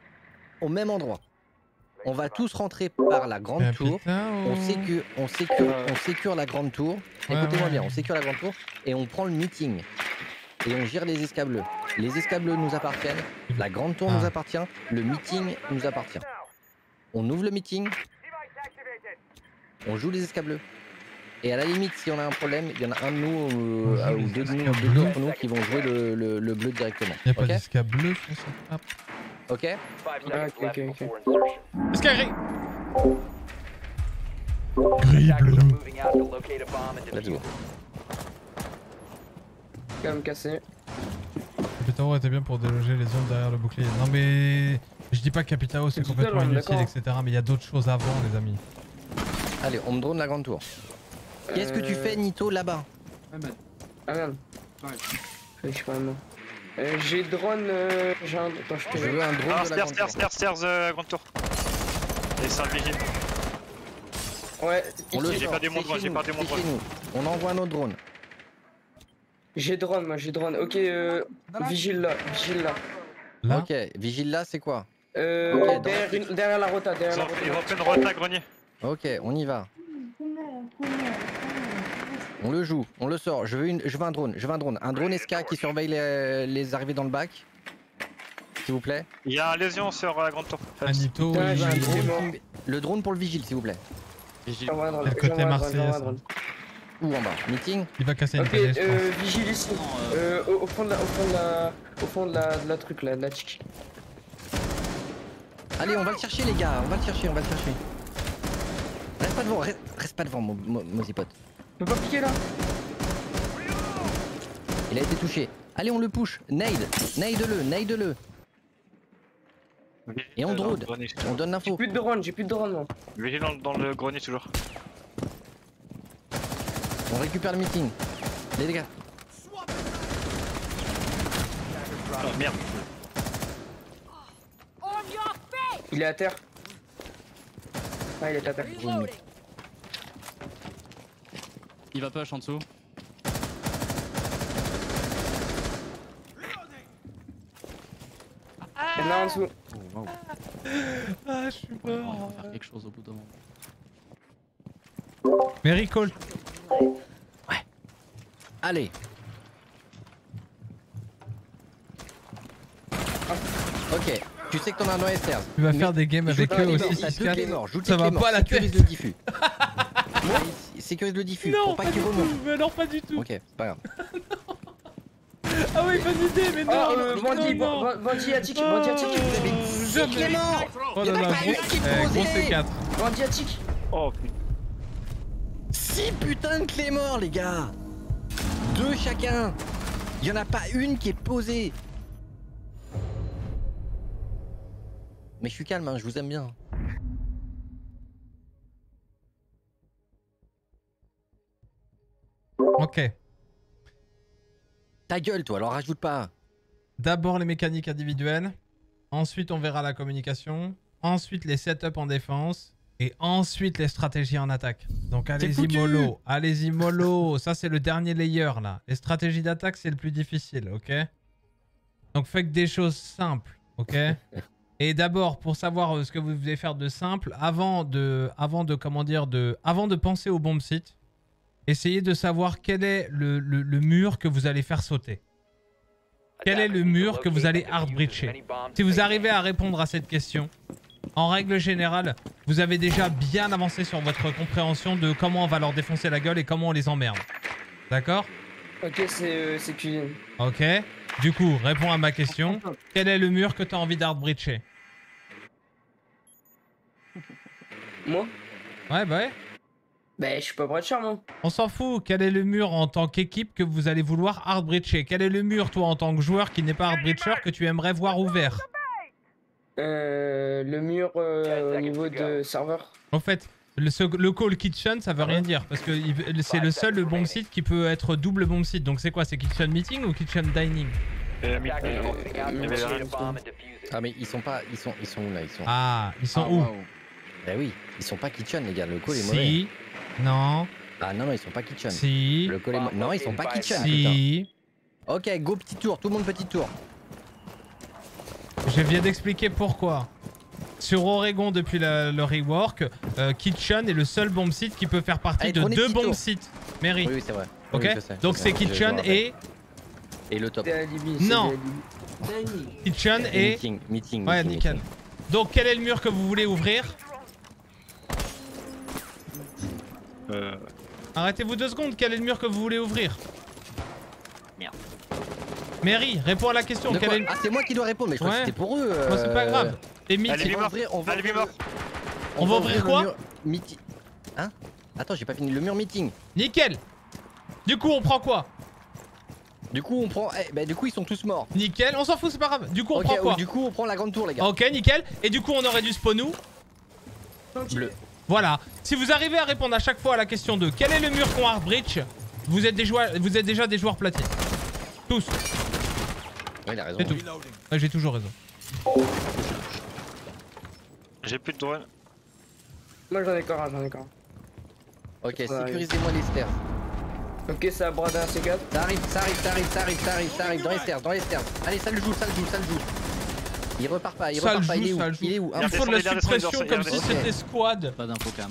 au même endroit. On va tous rentrer par la grande Mais tour. putain, On oh. sécure, on sécure, on sécure la grande tour. Ouais, Écoutez-moi ouais. bien, on sécure la grande tour et on prend le meeting. Et on gère les escabeaux. Les escabeaux nous appartiennent, la grande tour nous Ah. appartient, le meeting nous appartient. On ouvre le meeting, on joue les escabeaux. Et à la limite, si on a un problème, il y en a un de nous euh, ou deux de nous, deux d'entre nous qui vont jouer le, le- le bleu directement. Pas sur cette map. Ok Ah, ok, left ok, ok. before insertion. Esca gris bleu. cassé. Capitao était bien pour déloger les zones derrière le bouclier. Non mais... Je dis pas que Capitao c'est complètement inutile, etc. Mais il y a d'autres choses avant, les amis. Allez, on me drone la grande tour. Qu'est-ce que tu Euh, fais, Nito, là-bas? Man. Ah merde. Ouais. Je un nom. Euh, j'ai drone. Euh, j'ai un. Attends, je te Je veux un drone Ah, de la stairs, stairs, tour. stairs, stairs, euh, grande tour. Et sans le vigile. Ouais, On le J'ai perdu mon drone, j'ai perdu mon drone. On envoie nos drones. j'ai drone, moi j'ai drone. Ok, euh, vigile là, vigile là. Là Ok, vigile là, c'est quoi Euh, Ok, dans derrière, une- derrière la rota, Ils derrière la ont, rota. ils ont fait une rota grenier. Ok, on y va. On le joue, on le sort. Je veux, une, je veux un drone, je veux un drone. Un drone SK qui surveille les, les arrivées dans le bac. S'il vous plaît. Il y a un lésion sur euh, la grande tour. Anito, un Le drone. drone, le drone pour le vigile, s'il vous plaît. C'est le côté j'envoie un drone, marseillais. Ou en bas? Meeting? Il va casser une Ok, euh, vigile ici. Euh, au, au fond de la, au fond de la, au fond de la, de la truc là, de la tic. Allez, on va le chercher, les gars. On va le chercher, on va le chercher. Reste pas devant, reste, reste pas devant, mon, mon, mon peux pas piquer là Il a été touché. Allez, on le push. Nade. Nade-le, nade-le. Et on Euh, drone. On donne l'info. Plus de drone, j'ai plus de drone moi. Vigile dans, dans le grenier toujours. On récupère le meeting. Les gars. Ah merde. Il est à terre. Ah, il est à terre. Il va push en dessous. Il y en a en dessous. Ah, je suis On va mort. faire quelque chose au bout d'un moment. Mais recall. Allez. Ok. Tu sais que t'en as un OSR. Tu vas faire des games avec eux aussi, morts, t'as 6 deux clés morts, joue tes Ça va pas à la tête. le diffus. Sécurise le diffus Non, pour pas pas qu'il du remonte. tout. Mais non, pas du tout. Ok, pas grave. Ah oui, bonne idée, mais non. Ah, euh, non, bandit, non. ban- bandit attique, bandit attique. Oh, jamais. Clés morts Oh là, pas gros, une qui est eh, gros posée. C4. Bandit attique. Oh putain. 6 putains de clés morts, les gars Deux chacun Y en a pas une qui est posée Mais je suis calme, hein, je vous aime bien. Ok. Ta gueule, toi, alors rajoute pas. D'abord les mécaniques individuelles. Ensuite, on verra la communication. Ensuite, les setups en défense. Et ensuite, les stratégies en attaque. Donc, allez-y, mollo. Allez-y, mollo. Ça, c'est le dernier layer, là. Les stratégies d'attaque, c'est le plus difficile, ok? Donc, faites des choses simples, ok? Et d'abord, pour savoir euh, ce que vous devez faire de simple, avant de, avant de, comment dire, de, avant de penser au bomb site, essayez de savoir quel est le, le- le mur que vous allez faire sauter. Quel est le mur que vous allez hard breacher Si vous arrivez à répondre à cette question, en règle générale, vous avez déjà bien avancé sur votre compréhension de comment on va leur défoncer la gueule et comment on les emmerde. D'accord? Ok, c'est euh, cuisine. Ok. Du coup, réponds à ma question. Quel est le mur que tu as envie d'hard breacher Moi? Ouais, bah ouais. Bah, je suis pas breacher, moi. On s'en fout. Quel est le mur en tant qu'équipe que vous allez vouloir hard breacher Quel est le mur, toi, en tant que joueur qui n'est pas hard breacher, que tu aimerais voir ouvert? Euh, le mur euh, au niveau de serveur. En fait, le, ce- le call kitchen, ça veut rien dire parce que c'est le seul bomb site qui peut être double bomb site. Donc c'est quoi? C'est kitchen meeting ou kitchen dining? Ah mais ils sont pas, ils sont, ils sont où là? Ils sont. Ah, ils sont où? Bah oui, ils sont pas kitchen les gars. Le call est mauvais. Non. Ah non non, ils sont pas kitchen. Si. Le Non, ils sont pas kitchen. Si. putain. Ok, go petit tour, tout le monde petit tour. Je viens d'expliquer pourquoi. Sur Oregon, depuis la- le rework, euh, Kitchen est le seul bomb site qui peut faire partie Allez, de deux bomb sites. Mary. Oui, oui, c'est vrai. Ok Oui, je sais, Donc c'est Kitchen et. Et le top. Non Kitchen et. Meeting, meeting. Ouais, meeting, nickel. meeting. Donc quel est le mur que vous voulez ouvrir? Euh, Arrêtez-vous deux secondes, quel est le mur que vous voulez ouvrir Merde. Mary, réponds à la question. De quel quoi est le- Ah, c'est moi qui dois répondre, mais je crois Ouais. que c'était pour eux. Bon, c'est pas euh, grave. Et ouvrir- on va ouvrir-. On va ouvrir quoi meeting. Hein Attends, j'ai pas fini. Le mur meeting. Nickel Du coup, on prend quoi Du coup, on prend. Eh, bah, du coup, ils sont tous morts. Nickel, on s'en fout, c'est pas grave. Du coup, on prend quoi Du coup, on prend la grande tour, les gars. Ok, nickel. Et du coup, on aurait dû spawn où Bleu. Voilà. Si vous arrivez à répondre à chaque fois à la question de quel est le mur qu'on hard breach, vous êtes, des joueurs, vous êtes déjà des joueurs platine. Tous. Ouais, il a raison. C'est tout. Ouais, J'ai toujours raison. J'ai plus de drone. Moi, j'en ai encore un, j'en ai encore un. Ok, sécurisez-moi les stairs. Ok, ça a bradé un C4. Ça arrive, ça arrive, ça arrive, ça arrive, ça arrive, ça arrive, dans les stairs, dans les stairs. Allez, ça le joue, ça le joue, ça le joue. Il repart pas, il Ça repart le pas, il est joue, où ça le joue. Il est où Il faut de la suppression comme si c'était squad. Pas d'info même.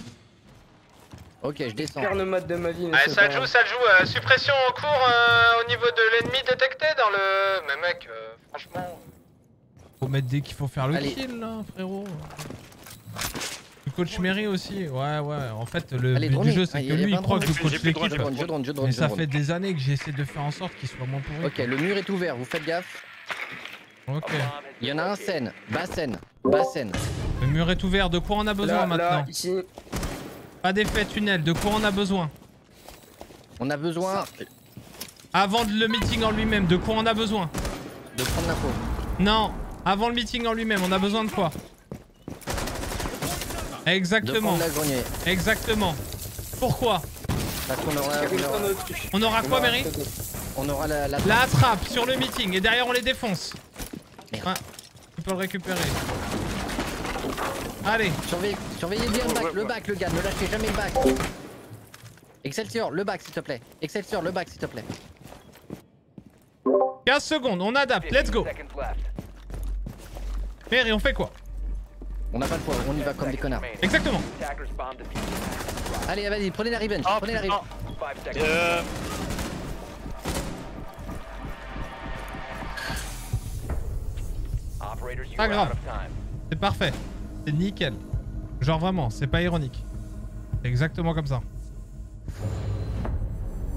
Ok, je descends. Pire nomade de ma vie. c'est ça le joue, ça le joue. euh, suppression en cours euh, au niveau de l'ennemi détecté dans le. Mais mec, euh, franchement. Faut mettre dès qu'il faut faire le Allez. kill là, frérot. Le coach Mary aussi, ouais, ouais. En fait, le Allez, but du jeu, c'est Ah, que lui, il croit que je drones. coach l'équipe. drones, je drone, je drone, Mais ça fait des années que j'essaie de faire en sorte qu'il soit moins pourri. Ok, le mur est ouvert, vous faites gaffe. Ok. Il y en a un scène, bas scène, bas scène. Le mur est ouvert, de quoi on a besoin Là, maintenant là, ici. Pas d'effet tunnel, de quoi on a besoin On a besoin Avant le meeting en lui-même, de quoi on a besoin de prendre l'info. Non, avant le meeting en lui-même, on a besoin de quoi Exactement. prendre la grenier. Exactement. Pourquoi Parce qu'on aura, on aura, On aura quoi, Mary on aura la, la, La attrape sur le meeting et derrière on les défonce. Ouais, tu peux le récupérer. Allez. Surveillez, surveillez bien le bac, le bac, le gars, ne lâchez jamais le bac. Excelsior, le bac, s'il te plaît. Excelsior, le bac, s'il te plaît. 15 secondes, on adapte, let's go. Mary, on fait quoi? On n'a pas le choix, on y va comme des connards. Exactement. Allez, vas-y, prenez la revenge, prenez la revenge. Euh, Pas grave. C'est parfait. C'est nickel. Genre vraiment, c'est pas ironique. C'est exactement comme ça.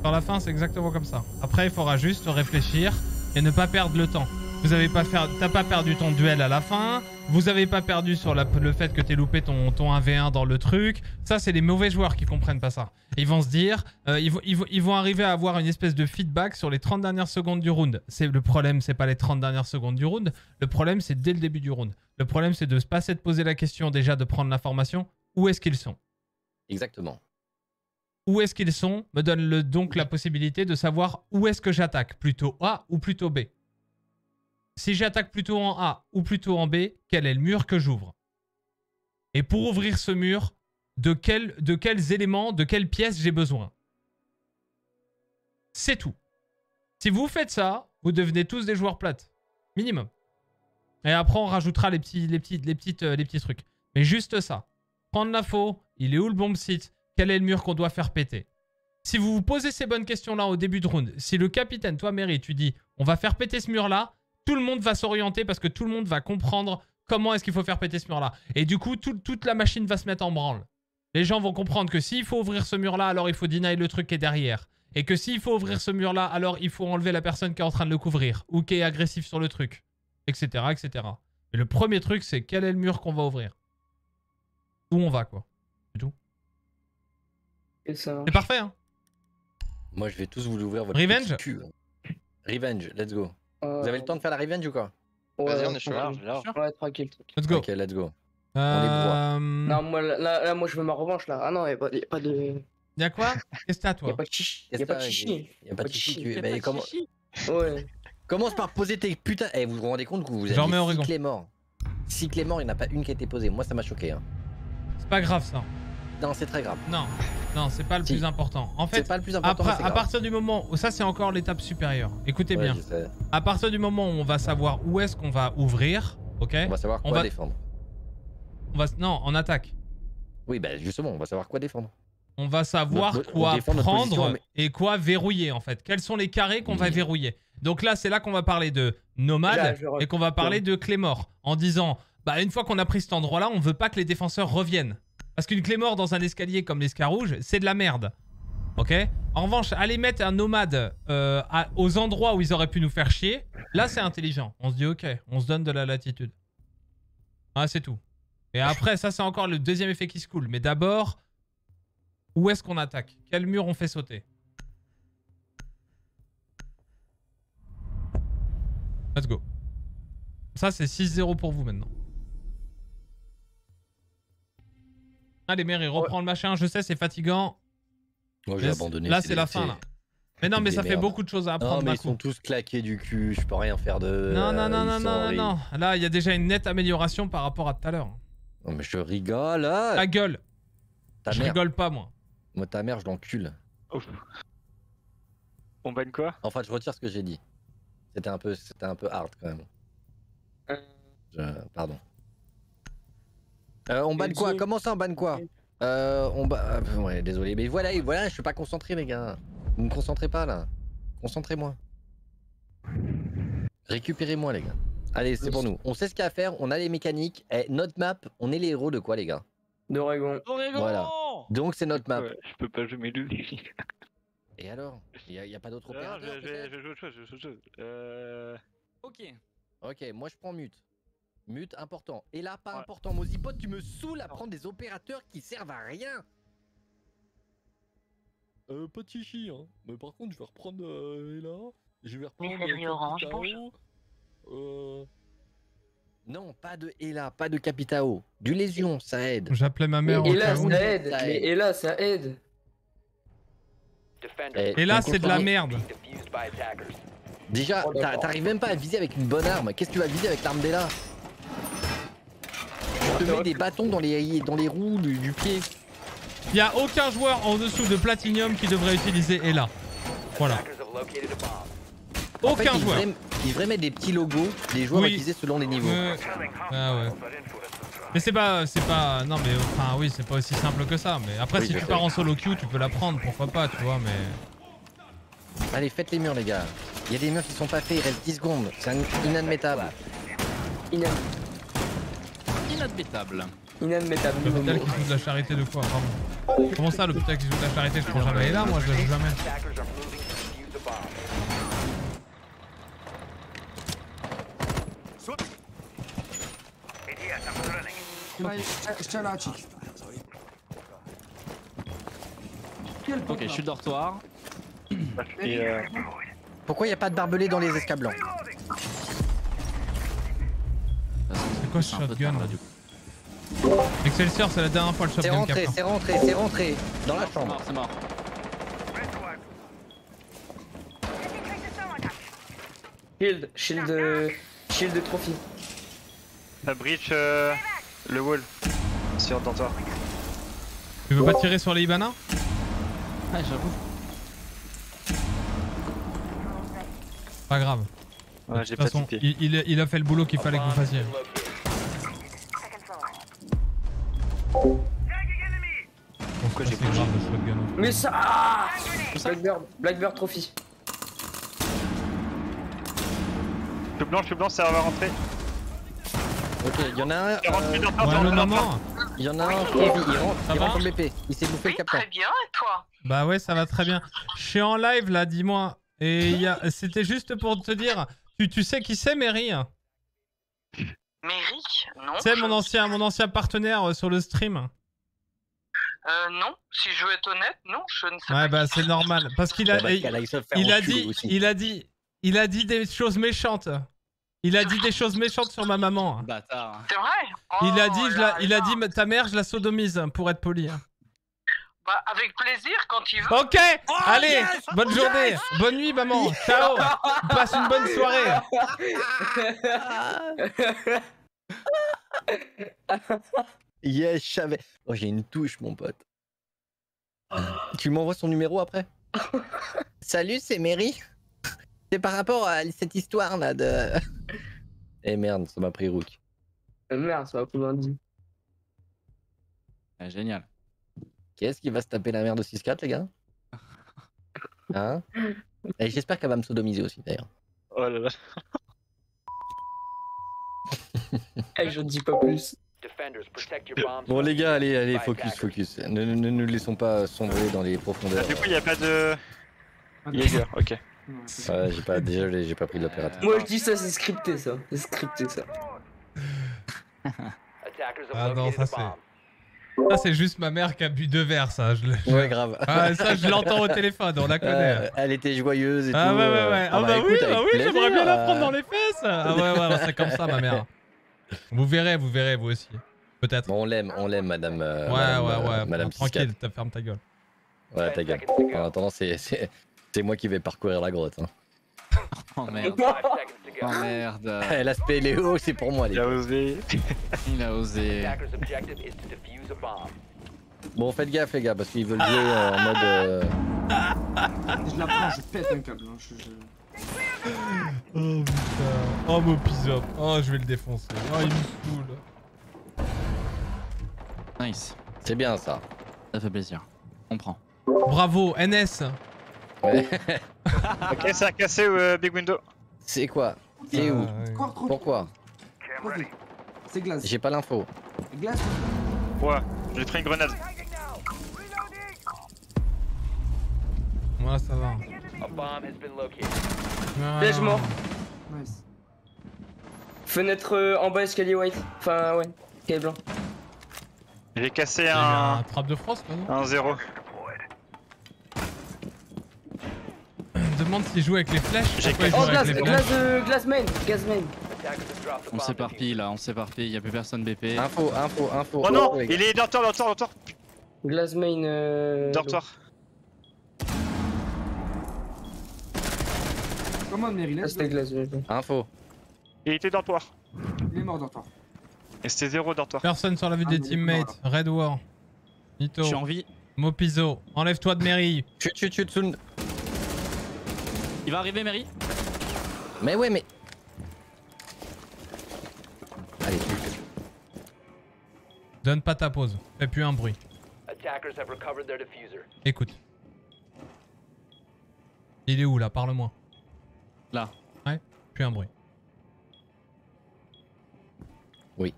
Sur la fin, c'est exactement comme ça. Après, il faudra juste réfléchir et ne pas perdre le temps. Vous avez pas faire, t'as pas perdu ton duel à la fin. Vous avez pas perdu sur la- le fait que t'aies loupé ton, ton 1v1 dans le truc. Ça, c'est les mauvais joueurs qui comprennent pas ça. Ils vont se dire, euh, ils, vont, ils, vont, ils vont arriver à avoir une espèce de feedback sur les 30 dernières secondes du round. C'est le problème, c'est pas les 30 dernières secondes du round. Le problème, c'est dès le début du round. Le problème, c'est de se passer de poser la question déjà de prendre l'information. Où est-ce qu'ils sont? Exactement. où est-ce qu'ils sont? Me donne le, donc la possibilité de savoir où est-ce que j'attaque, plutôt A ou plutôt B. Si j'attaque plutôt en A ou plutôt en B, quel est le mur que j'ouvre? Et pour ouvrir ce mur, de, quel- de quels éléments, de quelles pièces j'ai besoin? C'est tout. Si vous faites ça, vous devenez tous des joueurs plates. Minimum. Et après, on rajoutera les petits, les petits, les petites, euh, les petits trucs. Mais juste ça. Prendre l'info, il est où le bomb site? Quel est le mur qu'on doit faire péter? Si vous vous posez ces bonnes questions-là au début de round, si le capitaine, toi Mary, tu dis on va faire péter ce mur-là, tout le monde va s'orienter parce que tout le monde va comprendre comment est-ce qu'il faut faire péter ce mur-là. Et du coup, tout- toute la machine va se mettre en branle. Les gens vont comprendre que s'il faut ouvrir ce mur-là, alors il faut deny le truc qui est derrière. Et que s'il faut ouvrir ce mur-là, alors il faut enlever la personne qui est en train de le couvrir ou qui est agressif sur le truc, etc., etc. Et le premier truc, c'est quel est le mur qu'on va ouvrir? Où on va, quoi? C'est tout. C'est parfait, hein Moi, je vais tous vous l'ouvrir votre Revenge? cul. hein. Revenge, let's go. Vous avez le temps de faire la revenge ou quoi Ouais, on est chaud. Ouais, tranquille. tranquille. Let's go. Ok, let's go. Euh... Non, moi, là, moi, je veux ma revanche, là. Ah non, y'a pas, y a pas de... Y'a quoi Qu'est-ce que t'as, toi Y'a pas de chichi. Y'a pas de chichi. Y a pas de chichi. tu- mais comment- Ouais. Commence par poser tes putains. Eh, vous vous rendez compte que vous avez Oregon. six clés morts. Six clés morts, il n'y en a pas une qui a été posée. Moi, ça m'a choqué. Hein. C'est pas grave, ça. Non, c'est très grave. Non, non, c'est pas le Si. plus important. En fait, C'est pas le plus important, après- à partir du moment où ça, c'est encore l'étape supérieure. Écoutez Ouais, bien. À partir du moment où on va savoir où est-ce qu'on va ouvrir, ok? On va savoir On quoi va- défendre. On va, non, en attaque. Oui, bah justement, on va savoir quoi défendre. On va savoir Notre- on quoi prendre position, mais- et quoi verrouiller en fait. Quels sont les carrés qu'on va verrouiller? Donc là, c'est là qu'on va parler de nomade Là, et qu'on va parler de clé mort en disant bah une fois qu'on a pris cet endroit-là, on veut pas que les défenseurs reviennent. Parce qu'une clé mort dans un escalier comme l'escarouge, c'est de la merde. Ok? En revanche, aller mettre un nomade euh, aux endroits où ils auraient pu nous faire chier, là c'est intelligent. On se dit ok, on se donne de la latitude. Ah, c'est tout. Et après, ça c'est encore le deuxième effet qui se coule. Mais d'abord, où est-ce qu'on attaque? Quel mur on fait sauter? Let's go. Ça, c'est 6-0 pour vous maintenant. Allez, Mary, reprends le machin. Je sais, c'est fatigant. Moi, j'ai Mais abandonné. Là, c'est la fin, là. Mais non, mais ça fait beaucoup de choses à Non, apprendre mais d'un ils sont tous claqués du cul. Je peux rien faire de. Non, non, non, euh, non, non, non, non. Là, il y a déjà une nette amélioration par rapport à tout à l'heure. Non, mais je rigole. hein. Ta gueule. Ta Je mère. rigole pas, moi. Moi, ta mère, je l'encule. On banne quoi? Enfin, je retire ce que j'ai dit. C'était un peu, c'était un peu hard quand même. Je- Pardon. Euh, on banne quoi Comment ça on banne quoi euh, on ba- euh, Ouais, désolé, mais voilà, voilà, je suis pas concentré, les gars. Vous me concentrez pas là. Concentrez-moi. Récupérez-moi, les gars. Allez, c'est pour nous. On sait ce qu'il y a à faire, on a les mécaniques. Et notre map, on est les héros de quoi, les gars D'Oregon. Voilà. Donc, c'est notre map. Ouais, je peux pas jouer mes. Et alors? Il y, a- pas d'autre Non, opérateur je, je, autre chose, je joue autre chose. Euh... Ok. Ok, moi je prends mute. Mute important. Et là, pas important. Mozipote, tu me saoules à prendre des opérateurs qui servent à rien. Euh, pas de chichi, hein. Mais par contre, je vais reprendre euh, là. Je vais reprendre. Orange. Euh... Non, pas de Ela, pas de Capitao. Du lésion, ça aide. J'appelais ma mère. Et au là, cas où. ça aide. Mais et là, ça aide. Et là, c'est de la merde. Déjà, t'a- t'arrives même pas à viser avec une bonne arme. Qu'est-ce que tu vas viser avec l'arme d'Ela Tu te mets des bâtons dans les, dans les roues du, du pied. Il y a aucun joueur en dessous de Platinum qui devrait utiliser Ela. Voilà. En fait, Aucun ils joueur. devraient- Ils devraient mettre des petits logos, des joueurs Oui. utilisés selon les niveaux. Ouais. Ah ouais. Mais c'est pas, c'est pas, non mais enfin oui, c'est pas aussi simple que ça. Mais après, Oui, si tu sais. pars en solo queue, tu peux la prendre, pourquoi pas, tu vois. Mais Allez, faites les murs, les gars. Il y a des murs qui sont pas faits, il reste 10 secondes. C'est un- inadmettable. Inadmettable. Inadmettable. l'hôpital qui joue de la charité de quoi Pardon. Comment ça, l'hôpital qui joue de la charité Je prends jamais Ela, moi, je la joue jamais. Ok, je suis le dortoir. Et euh... Pourquoi il n'y a pas de barbelé dans les escablants quoi ce shotgun là du coup Excelsior, c'est la dernière fois le C'est shotgun rentré, capin. c'est rentré, c'est rentré. Dans la chambre. C'est mort. Shield, shield, euh, shield de trophy. Ça breach euh, le wall sur le dortoir. Tu veux pas tirer sur les Ibana Ouais, j'avoue. Pas grave. Ouais, de toute façon, il, il- il a fait le boulot qu'il fallait que vous fassiez. Pourquoi j'ai grave le shotgun Mais ça ah Blackbird, Blackbird Trophy. Je suis blanc, je suis blanc, ça va rentrer. Ok, il y en a un. rentre, il y en a un qui est- il rentre, en BP. Il s'est bouffé le capteur. bien, et toi? Bah ouais, ça va très bien. Je suis en live là, dis-moi. Et c'était juste pour te dire, tu, tu sais qui c'est Mary? Hein Mary Non. Tu sais je- mon ancien, mon ancien partenaire euh, sur le stream Euh, non, si je veux être honnête, non, je ne sais Ouais pas. bah c'est normal. Parce qu'il a, parce il, a dit, aussi. il a dit, il a dit des choses méchantes. Il a dit des choses méchantes sur ma maman. Bâtard. C'est vrai? Il a Oh dit, je là la- il a dit, ta mère, je la sodomise, pour être poli. Bah, avec plaisir quand il veut. Ok, allez, bonne journée, bonne nuit, maman. Ciao, passe une bonne soirée. Yes, je savais. Oh, j'ai une touche, mon pote. Tu m'envoies son numéro après Salut, c'est Mary. C'est par rapport à cette histoire là de. Eh merde, ça m'a pris Rook. Euh, Merde, ça va plus loin dit. Ah, génial. Qui est-ce qui va se taper la merde de 6-4, les gars? Hein? Et j'espère qu'elle va me sodomiser aussi, d'ailleurs. Oh là là. Eh, je dis pas plus. Defenders, protect your bombs. Bon, les gars, allez, allez, focus, focus. Ne, ne, ne nous laissons pas sombrer dans les profondeurs. Du coup, il y a pas de. Jaeger, ok. Ouais, j'ai pas, déjà, j'ai pas pris de l'opérateur. Moi je dis ça, c'est scripté ça. C'est scripté ça. Ah non, ça c'est. Ça c'est juste ma mère qui a bu deux verres, ça. Je le- Ouais, grave. Ah, ça je l'entends au téléphone, on la connaît. Euh, elle était joyeuse et Ah tout. ouais, ouais, euh, ouais. Ah, bah, écoute, oui, bah oui, j'aimerais bien la prendre dans les fesses. Ah ouais, ouais, c'est comme ça, ma mère. Vous verrez, vous verrez, vous aussi. Peut-être. Bon, on l'aime, on l'aime, madame. euh, ouais, madame, ouais, ouais. Madame tranquille, 6-4. t'as ferme ta gueule. Ouais, ta gueule. En attendant, c'est, c'est, c'est moi qui vais parcourir la grotte. Hein. Oh merde. Oh merde. L'aspect Léo, c'est pour moi, les Il a osé. Il a osé. Bon, faites gaffe, les gars, parce qu'ils veulent jouer euh, en mode. euh, Je la prends, je pète un câble. hein, je- je- Oh putain. Oh mon pizza. Oh, je vais le défoncer. Oh, il me saoule. Nice. C'est bien ça. Ça fait plaisir. On prend. Bravo, NS. Ouais. Ok, ça a cassé euh, Big Window. c'est quoi? C'est où? Ah, trop. Pourquoi? C'est glace. J'ai pas l'info. Glace. Ouais, j'ai pris une grenade. Moi, ça va. Ah. Piège mort. Nice. Fenêtre euh, en bas, escalier white. Enfin, ouais. Escalier blanc. J'ai cassé Il eu un. un trappe de France, quoi, non un zéro. Demande s'il joue avec les flèches. J'ai Oh, glace, glace, euh, glace main. Glace main. On s'éparpille là, on s'éparpille. Y a plus personne BP. Info, info, info. Oh non gars. Il est dortoir, dortoir, dortoir. Glace main. Euh... Dortoir. Comment Mary Ah, c'était glace. Info. Il était dortoir. Il est mort dans toi. Et c'était zéro dortoir. Personne sur la vue Ah, des teammates. Red War. Nito. Je suis en vie. Mopizo. Enlève-toi de Mary. Chut, chut, chut. Il va arriver, Mary Mais ouais, mais. Allez, chut. Donne pas ta pause. Fais plus un bruit. Attackers have recovered their diffuser. Écoute. Il est où là? Parle-moi. Là. Ouais. Plus un bruit. Oui.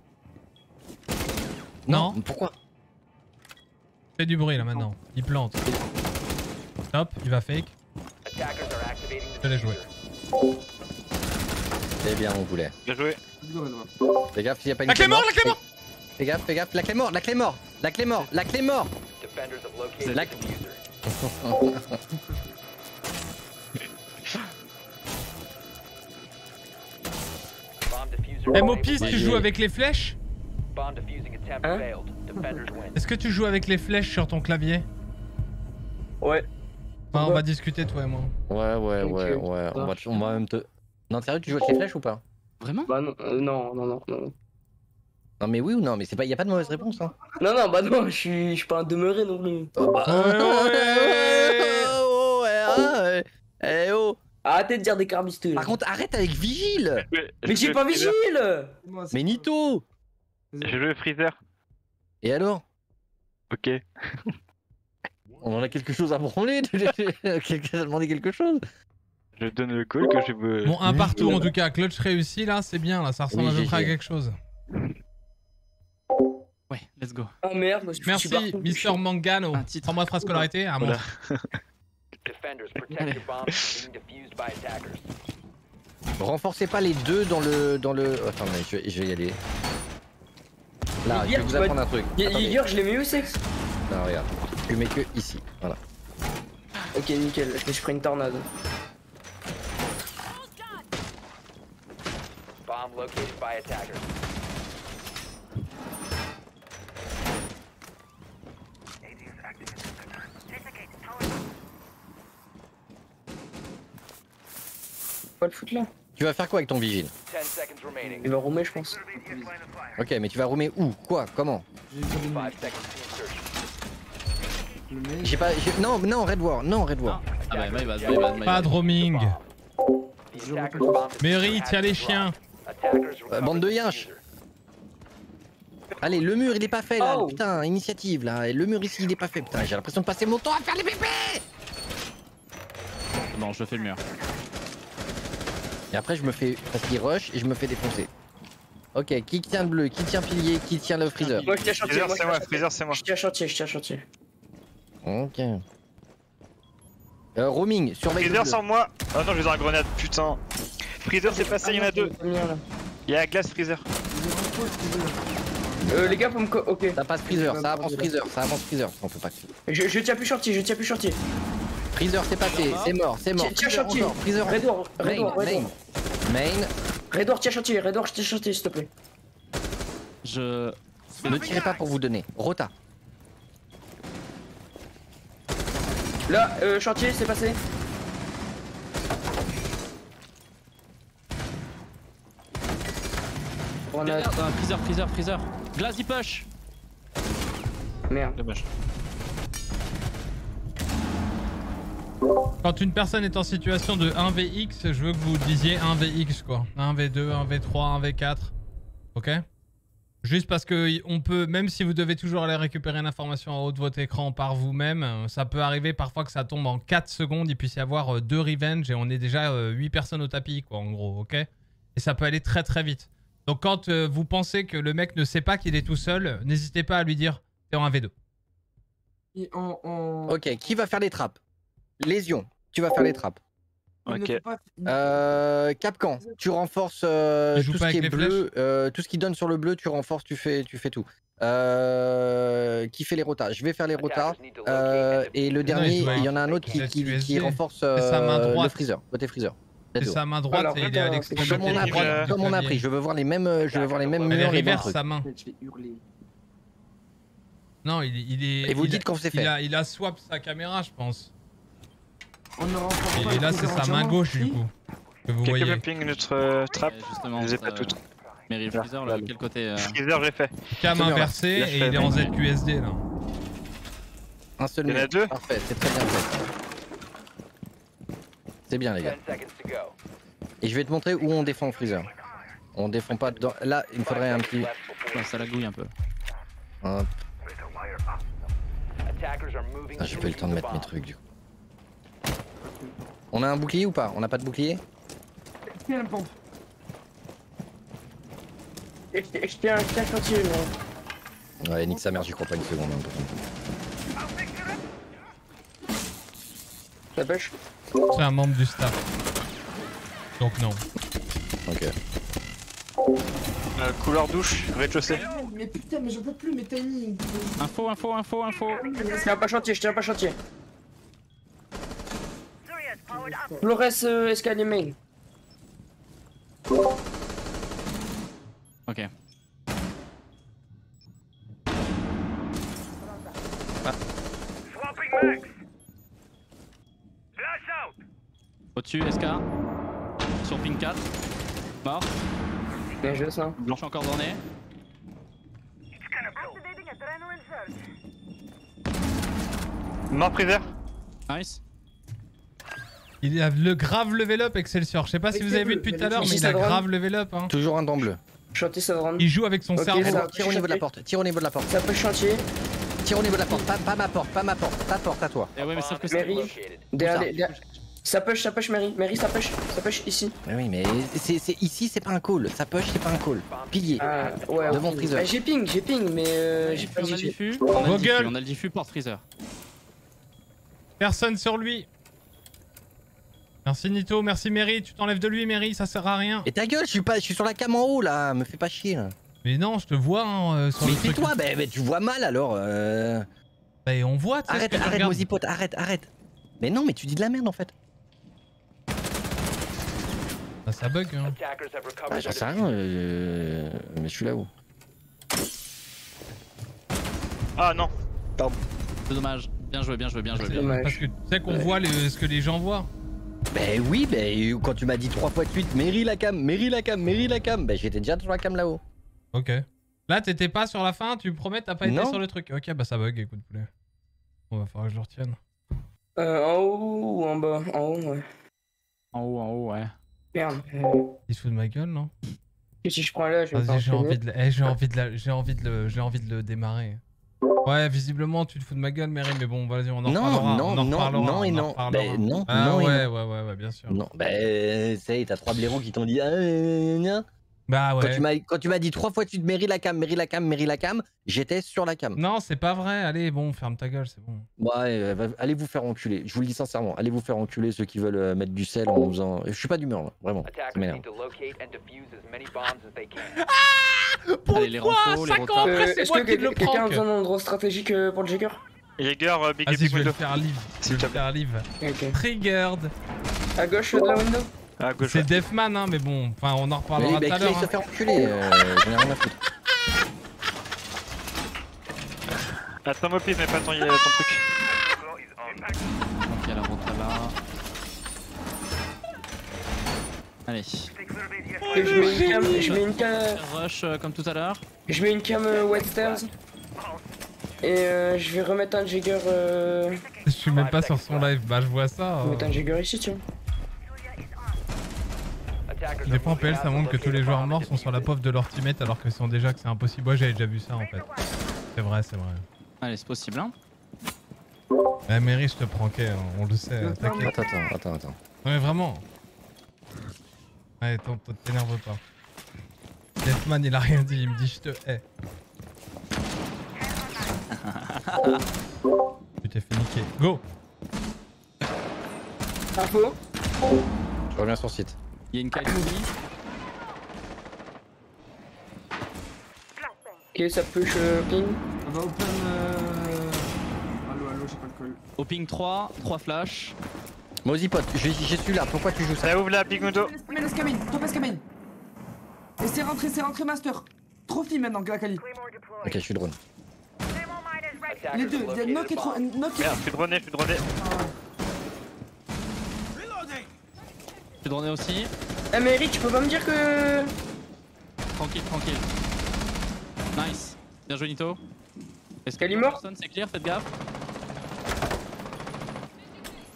Non? Pourquoi? Fais du bruit là maintenant. Il plante. Stop. Il va fake. Attackers are activating Je the l'ai joué. C'est bien, on voulait. Bien joué. Fais gaffe s'il y a pas une La clé mort, la clé mort Fais gaffe, fais gaffe. La clé mort, la clé mort, la clé mort, la clé mort. Defenders have located La- diffuser Eh. Mopis, tu joues avec les flèches Bomb diffusing attempt Hein. Est-ce que tu joues avec les flèches sur ton clavier Ouais. Enfin, on va discuter toi et moi. Ouais, ouais, ouais, ouais. On va, on va même te. Non, sérieux, tu joues avec les flèches ou pas? Vraiment? Bah non, euh, non, non, non, non. Non, mais oui ou non Mais c'est pas, y a pas de mauvaise réponse. Hein. Non, non, bah non, je suis, je suis pas un demeuré non plus. Oh, bah. oh, ouais, hein, ouais. Eh oh. Arrêtez de dire des carbisteux. Par contre, arrête avec Vigile. Mais j'ai pas vigile Mais Nito. J'ai joué Freezer. Et alors? Ok. On en a quelque chose à branler Quelqu'un a demandé quelque chose? Je donne le call que je veux. Bon, un partout en tout cas. Clutch réussi là, c'est bien là. Ça ressemble à peu près à quelque chose. Ouais, let's go. Oh merde, je me suis Merci. Mister Mangano. De phrase scolarité moi. Voilà. Renforcez pas les deux dans le. dans le. oh, Attends, mais je vais, je vais y aller. Là, je vais vous apprendre un truc. Hier, je l'ai mis où sexe Non, regarde. Je mets que ici. Voilà. Ok, nickel, je pris une tornade. Bomb located by attackers. Pas le foutre là. Tu vas faire quoi avec ton vigile 10 seconds remaining. Il va roumer, je pense. Ok, mais tu vas roumer où? Quoi? Comment? 5 seconds to insertion. J'ai pas. Non, non, Red War. Non, Red War. Ah bah, my bad, my bad, my Pas de roaming. Mary, tiens les chiens. Euh, bande de yinches. Allez, le mur il est pas fait là. Oh. Putain, initiative là. Et Le mur ici il est pas fait. Putain, j'ai l'impression de passer mon temps à faire les pépés. Bon, je fais le mur. Et après, je me fais. Parce qu'il rush et je me fais défoncer. Ok, qui tient le bleu Qui tient pilier Qui tient le freezer Moi, je tiens chantier. Freezer, moi, je c'est moi, chantier. Freezer, c'est moi. Je tiens chantier, je tiens chantier. Ok. Euh, roaming, surveille le Freezer bleu. sans moi Oh non, je vais dans la grenade, putain. Freezer, c'est passé, il y en a deux. Il y a la glace Freezer. Euh, les gars, pour me. co- Ok. Ça passe freezer, ça avance freezer, ça avance freezer. On peut pas. Je, je tiens plus chantier, je tiens plus chantier. Freezer, c'est passé, c'est mort, c'est mort. Tiens, tiens Freezer chantier. encore, Freezer. Redor, Main, Redor, main. Redor. Main. Redor, tiens chantier, Redor, tiens chantier, s'il te plaît. Je. Ne tirez pas pour vous donner. Rota. Là, euh, chantier, c'est passé. On a. Un freezer, freezer, freezer. Glace, il push. Merde. Dommage. Quand une personne est en situation de 1vx, je veux que vous disiez 1vx quoi. 1v2, 1v3, 1v4. Ok? Juste parce que on peut, même si vous devez toujours aller récupérer une information en haut de votre écran par vous-même, euh, ça peut arriver parfois que ça tombe en 4 secondes, il puisse y avoir euh, deux revenge et on est déjà 8 personnes au tapis quoi en gros, ok? Et ça peut aller très très vite. Donc quand euh, vous pensez que le mec ne sait pas qu'il est tout seul, n'hésitez pas à lui dire t'es en 1v2. Et en, en- Ok, qui va faire les trappes? Lésion, tu vas faire les trappes. il ne Ok. faut pas- Euh, Capcan, tu renforces euh, tout pas ce qui est les bleu, euh, tout ce qui donne sur le bleu, tu renforces, tu fais, tu fais tout. Euh, qui fait les rotas? Je vais faire les rotas. Euh, et le dernier, il y en a un autre qui, renforce C'est sa main euh, le droite. freezer, côté freezer. C'est Let's go. sa main droite Alors, et il est attends, à l'extrême c'est Comme on côté a droit appris, comme on a appris, je veux voir les mêmes, euh, je veux voir les mêmes Elle murs et les mêmes reverse trucs. sa main. Je vais hurler. Non, il, il est. Et vous il dites a- quand c'est il fait. a, il a swap sa caméra, je pense. On ne Et là, c'est sa main gauche, du coup. Que vous Quelqu'un voyez. peut ping notre euh, trap Ouais, justement, Je les ai pas toutes. Là, freezer, là, le- quel côté euh, Freezer, j'ai fait. Cam inversé et il est en. ZQSD là. Un seul Il y en a deux Parfait, c'est très bien fait. C'est bien les gars. 10 seconds to go. Et je vais te montrer où on défend le freezer. On défend pas dedans. Là, il me faudrait un petit. Ouais, ça lagouille un peu. Hop. attackers are moving Ah, j'ai pas eu le temps de mettre mes trucs du coup. On a un bouclier ou pas On n'a pas de bouclier Tiens la pompe. Je je tiens je tiens chantier, moi. Ouais, nique sa mère, j'y crois pas une seconde. hein. Ça pêche C'est un membre du staff. Donc non. Ok. Euh, couleur douche, rez-de-chaussée. Mais putain, mais j'en peux plus, mes timings. Info, info, info, info. Je tiens pas chantier, je tiens pas chantier. Flores euh. Ok. Swapping max. Flash out. Au-dessus, SK. Sur ping 4. Mort. Bien joué ça. Suis encore surge. Mort Freezer. Nice. Il a le grave level up Excelsior. Je sais pas si vous avez vu depuis tout à l'heure, mais il a grave level up. Hein. Toujours un dent bleu. Chantier. Il joue avec son Ok, cerveau. ça- Tire au niveau de la porte, tire au niveau de la porte. Ça peut chantier. Tire au niveau de la porte, pas, pas ma porte, pas ma porte, ta porte à toi. Eh ouais, mais sauf que Mary. c'est. Derrière ça push, ça push, Mary. Mary, ça push. Ça push ici. Mais oui, mais c'est c'est- ici, c'est pas un call. Ça push, c'est pas un call. Pilier. Ah, ouais, Devant. Freezer. Ah, j'ai ping, j'ai ping, mais euh, j'ai pas On a le dit. diffus, on a le Vos diffus, gueules. on a le diffus porte freezer. Personne sur lui. Merci Nito, merci Mary, tu t'enlèves de lui Mary, ça sert à rien. Et ta gueule, je suis pas, je suis sur la cam en haut là. Me fais pas chier. Là. Mais non, je te vois hein, euh, sur Mais le truc. tais-toi, bah, bah, tu vois mal alors. Euh... Bah, on voit, Arrête, arrête. Mozipote, arrête, arrête. Mais non, mais tu dis de la merde en fait. Bah, ça bug hein. Bah, j'en sais rien, euh, mais je suis là-haut. Ah non. C'est dommage. Bien joué, bien joué, bien joué. C'est bien joué. Parce que tu sais qu'on voit les- ce que les gens voient. Ben oui, ben quand tu m'as dit trois fois de suite, Mary la cam, Mary la cam, Mary la cam, ben j'étais déjà sur la cam là-haut. Ok. Là, t'étais pas sur la fin, tu me promets, t'as pas été Non. sur le truc. Ok, bah ça bug, écoute, poulet. On va falloir que je le retienne. Euh, en haut ou en bas? En haut, ouais. En haut, en haut, ouais. Merde. euh, Il se fout de ma gueule, non? Si je prends là, je vais pas Vas-y, j'ai envie de, eh, j'ai envie de, la- j'ai envie de le, j'ai envie de le démarrer. Ouais, visiblement, tu te fous de ma gueule, Mary, mais bon, vas-y, on en Non, reparlera. non, on en non, reparlera, non et non. Ben, non, ah, non et ouais, non. ouais, ouais, ouais, bien sûr. Non, ben c'est, t'as trois blaireaux qui t'ont dit ah, euh. Bah Quand ouais. tu m'as, quand tu m'as dit trois fois de suite Mary la cam, Mary la cam, Mary la cam, j'étais sur la cam. Non, c'est pas vrai. Allez, bon, ferme ta gueule, c'est bon. Ouais, euh, allez vous faire enculer. Je vous le dis sincèrement, allez vous faire enculer ceux qui veulent euh, mettre du sel en faisant. Je suis pas d'humeur là, vraiment. Can. Allez, les les Cinq ans après, c'est Est-ce moi que qui le quelqu'un a besoin d'un endroit stratégique euh, pour le Jagger? Jäger, euh, big Vas-y, je vais le faire live. Je vais le faire live. Triggered. À gauche de la window? C'est Deathman, hein, mais bon, enfin, on en reparlera tout à l'heure. se hein. faire enculer, euh, j'en ai rien à foutre. Attends, pif, mais pas ton, ton truc. Donc il y a la rota là. Allez. Je mets une cam, je mets une cam, Rush euh, comme tout à l'heure. je mets une cam euh, White Stairs. Et euh, je vais remettre un Jagger, euh, Je suis même pas sur son live. Bah, je vois ça. euh. remettre un Jagger ici, tiens. Attackers Des are fois en moving PL, ça montre que tous les joueurs morts sont sur la pauvre de leur teammate alors que sont déjà que c'est impossible. Moi, j'avais déjà vu ça en fait. C'est vrai, c'est vrai. Allez, c'est possible, hein. Eh, Mary, je te pranquais, on le sait, t'inquiète. Attends, attends, attends, attends. Non, mais vraiment. Allez, t'énerve pas. Deathman, il a rien dit, il me dit je te hais. tu t'es fait niquer. Go Info Je reviens sur site. Il y a une movie. Ok, ça push euh, ping. On va open. Euh... Allo, allo, j'ai pas le call. Au ping 3, 3 flash. Mozipote, je, je suis là, pourquoi tu joues ça Ça ouvre la escamine, top escamine. Et c'est rentré, c'est rentré master. Trophy maintenant, Glakali. Ok, je suis drone. Les deux, il y a knock et et Merde, je suis droné, je suis droné. Je suis droné aussi. Eh, mais Eric, tu peux pas me dire que. Tranquille, tranquille. Nice. Bien joué, Nito. Est-ce que Kali mort personne, c'est clair, faites gaffe.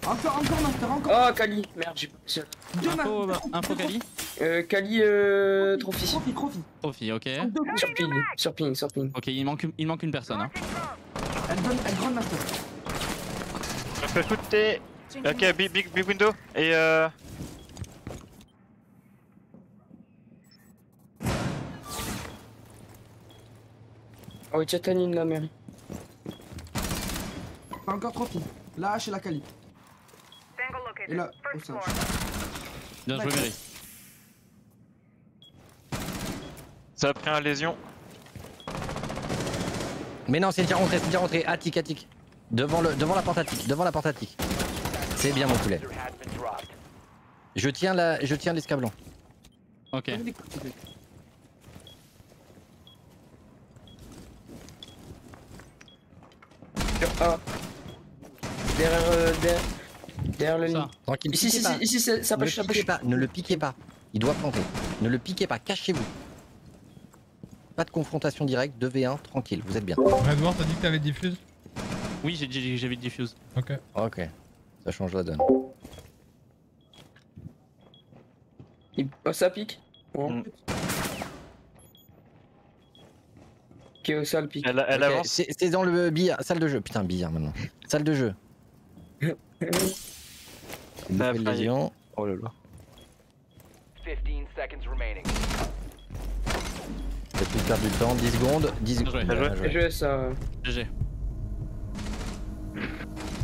Encore, encore master, encore. Oh, Kali Merde, j'ai pas. Deux Info, master. info Kali. Euh, Kali, euh. Trophy. Trophy, trophy. Trophy, ok. Sur ping, sur ping, sur ping. Ok, il manque, il manque une personne. Hein. Elle donne, elle grande master. Je peux shooter. Ok, big, big, big window. Et euh. Oh, il Chatanine la mairie. Pas encore trophy. La hache et la Kali. Et là, au singe. Bien joué, Mary. Ça a pris un lésion. Mais non, c'est déjà rentré, c'est déjà rentré. Attic, attic. Devant, le, devant la porte attic, devant la porte attic. C'est bien mon poulet. Je tiens la, je tiens l'escablon. Ok. Sur A. Derrière, euh, derrière, derrière le lit. Tranquille, Ici, ici, ça, ça ne ça pas, ne le piquez pas. Il doit planter. Ne le piquez pas, cachez-vous. Pas de confrontation directe, 2v1, tranquille, vous êtes bien. Redward, t'as dit que t'avais diffuse Oui, j'ai- j'ai j'ai vu le diffuse. Ok. Ok, ça change la donne. Il... Oh, ça pique. Ouais. Ok, oh, ça le pique. Elle, elle Ok, avance. C'est dans le billard, salle de jeu. Putain, billard maintenant. Salle de jeu. Ah, nouvelle lésion. Oh là là. 15 seconds remaining. T'as plus perdre du temps. 10 secondes. 10 secondes. joué. Bien Bien joué. joué, ça. GG.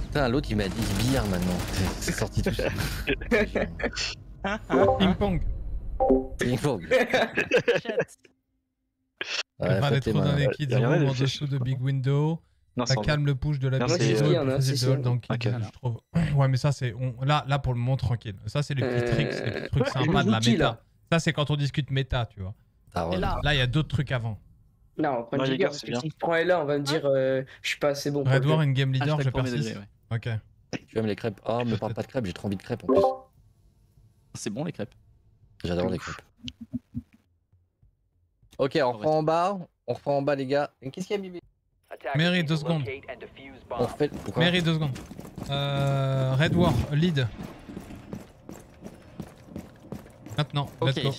Putain, l'autre il m'a dit sbire maintenant. C'est sorti tout seul. Ping-pong. Ping-pong. Ouais, Ouais, pas faut d'être tes trop dans les de en dessous de Big Window. Non, Ça calme le push de la si, et dans Kid, Ok. je trouve. Ouais, mais ça, c'est. on- Là, là, pour le moment, tranquille. Ça, c'est les petits Euh, tricks, les petits trucs le sympas de la méta. Ça, c'est quand on discute méta, tu vois. Ah, ouais. là, il y a d'autres trucs avant. Non, on prend Jigger gars, parce c'est que bien. si je prends là, on va me dire euh, je suis pas assez bon. Red le War, une game leader, je premier persiste. ouais. Ok. Tu aimes les crêpes? Oh, me parle pas de crêpes, j'ai trop envie de crêpes en plus. C'est bon les crêpes. J'adore les crêpes. Ok, on reprend en bas. On reprend en bas, les gars. Et Qu'est-ce qu'il y a, Bibi? Mary, deux secondes. On bomb. fait. Pourquoi? Mary, deux secondes. Euh, Red War, lead. Maintenant, let's Ok. go.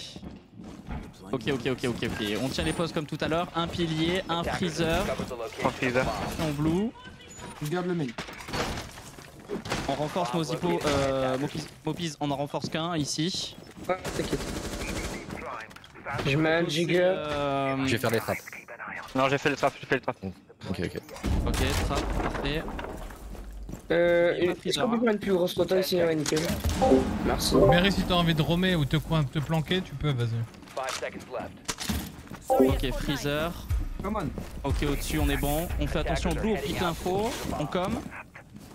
Ok, ok, ok, ok, ok. On tient les postes comme tout à l'heure. Un pilier, un freezer, Un freezer. un blue. Je garde le main. On renforce nos hippos. Euh, Mopiz, on en renforce qu'un ici. Ouais, t'inquiète. Je mets un Jigger. Euh, Je vais faire des trappes. Non, j'ai fait le trap, j'ai fait le trap. Ok, ok. Ok, trap, parfait. Euh, Il y a pas de Est-ce freezer, qu'on peut hein. prendre une plus grosse rota ici Ouais, nickel. Merci. Mary, si t'as envie de romer ou te, coin- te planquer, tu peux, vas-y. Ok, freezer. Ok, au-dessus, on est bon. On fait attention au blue, on pique l'info. On com.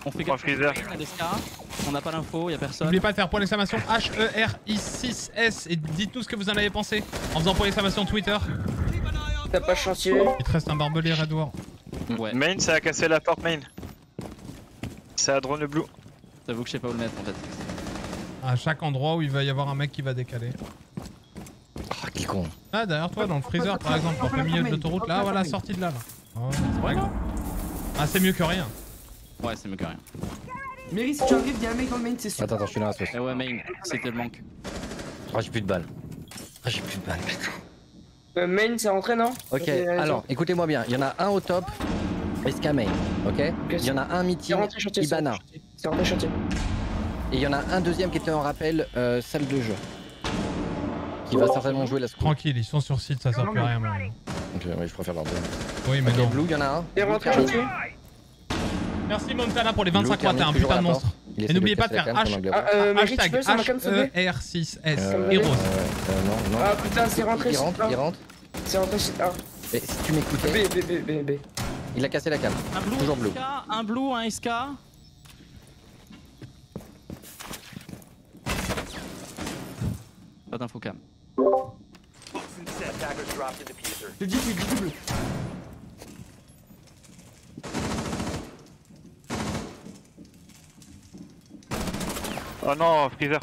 On fait gaffe. On n'a pas l'info, y'a personne. N'oubliez pas de faire point d'exclamation H-E-R-I-6-S et dites-nous ce que vous en avez pensé en faisant point d'exclamation Twitter. T'as pas chantier Il te reste un barbelé Red War. Ouais, Main, ça a cassé la porte main. Ça a drone le blue. j'avoue que je sais pas où le mettre en fait. À chaque endroit où il va y avoir un mec qui va décaler. Ah, quel con. Ah, derrière toi, dans le freezer par exemple, en plein milieu de l'autoroute, là, voilà, sortie de là. là. Oh, c'est. Ah, c'est mieux que rien. Ouais, c'est mieux que rien. Mary, si tu arrives, il y a un mec dans le main, c'est sûr. Attends, attends, je suis là, sauce. Eh ouais, main, c'était le manque. Ah, j'ai plus de balles. Ah, j'ai plus de balles. Euh, Main, c'est rentré, non Ok, alors, écoutez-moi bien. Il y en a un au top. SK main, ok Il y en a un C'est meeting, chantier. c'est Ibana. rentré chantier. C'est rentré chantier. Et il y en a un deuxième qui était en rappel, euh, salle de jeu. Qui va certainement jouer la screw. Tranquille, ils sont sur site, ça sert plus à rien. Ok, ouais, je préfère leur donner. Oui, mais Ok, non. Blue, il y en a un. C'est rentré chantier. Merci Montana pour les Blue 25 mois, termine t'es un putain de monstre. Et n'oubliez pas de faire. Ah, euh, hashtag peux, ça m'a comme sauvé H-E-R6-S. Euh, Heroes. Euh. Ah putain, c'est rentré. Il c'est- rentre, ah, il rentre. C'est rentré. Ah, Mais si tu m'écoutais, B, B, B, B, il a cassé la cam. Un blue, Toujours un blue. SK, un blue, un SK. Pas d'info cam. Je dis, tu dis double. Oh non, freezer.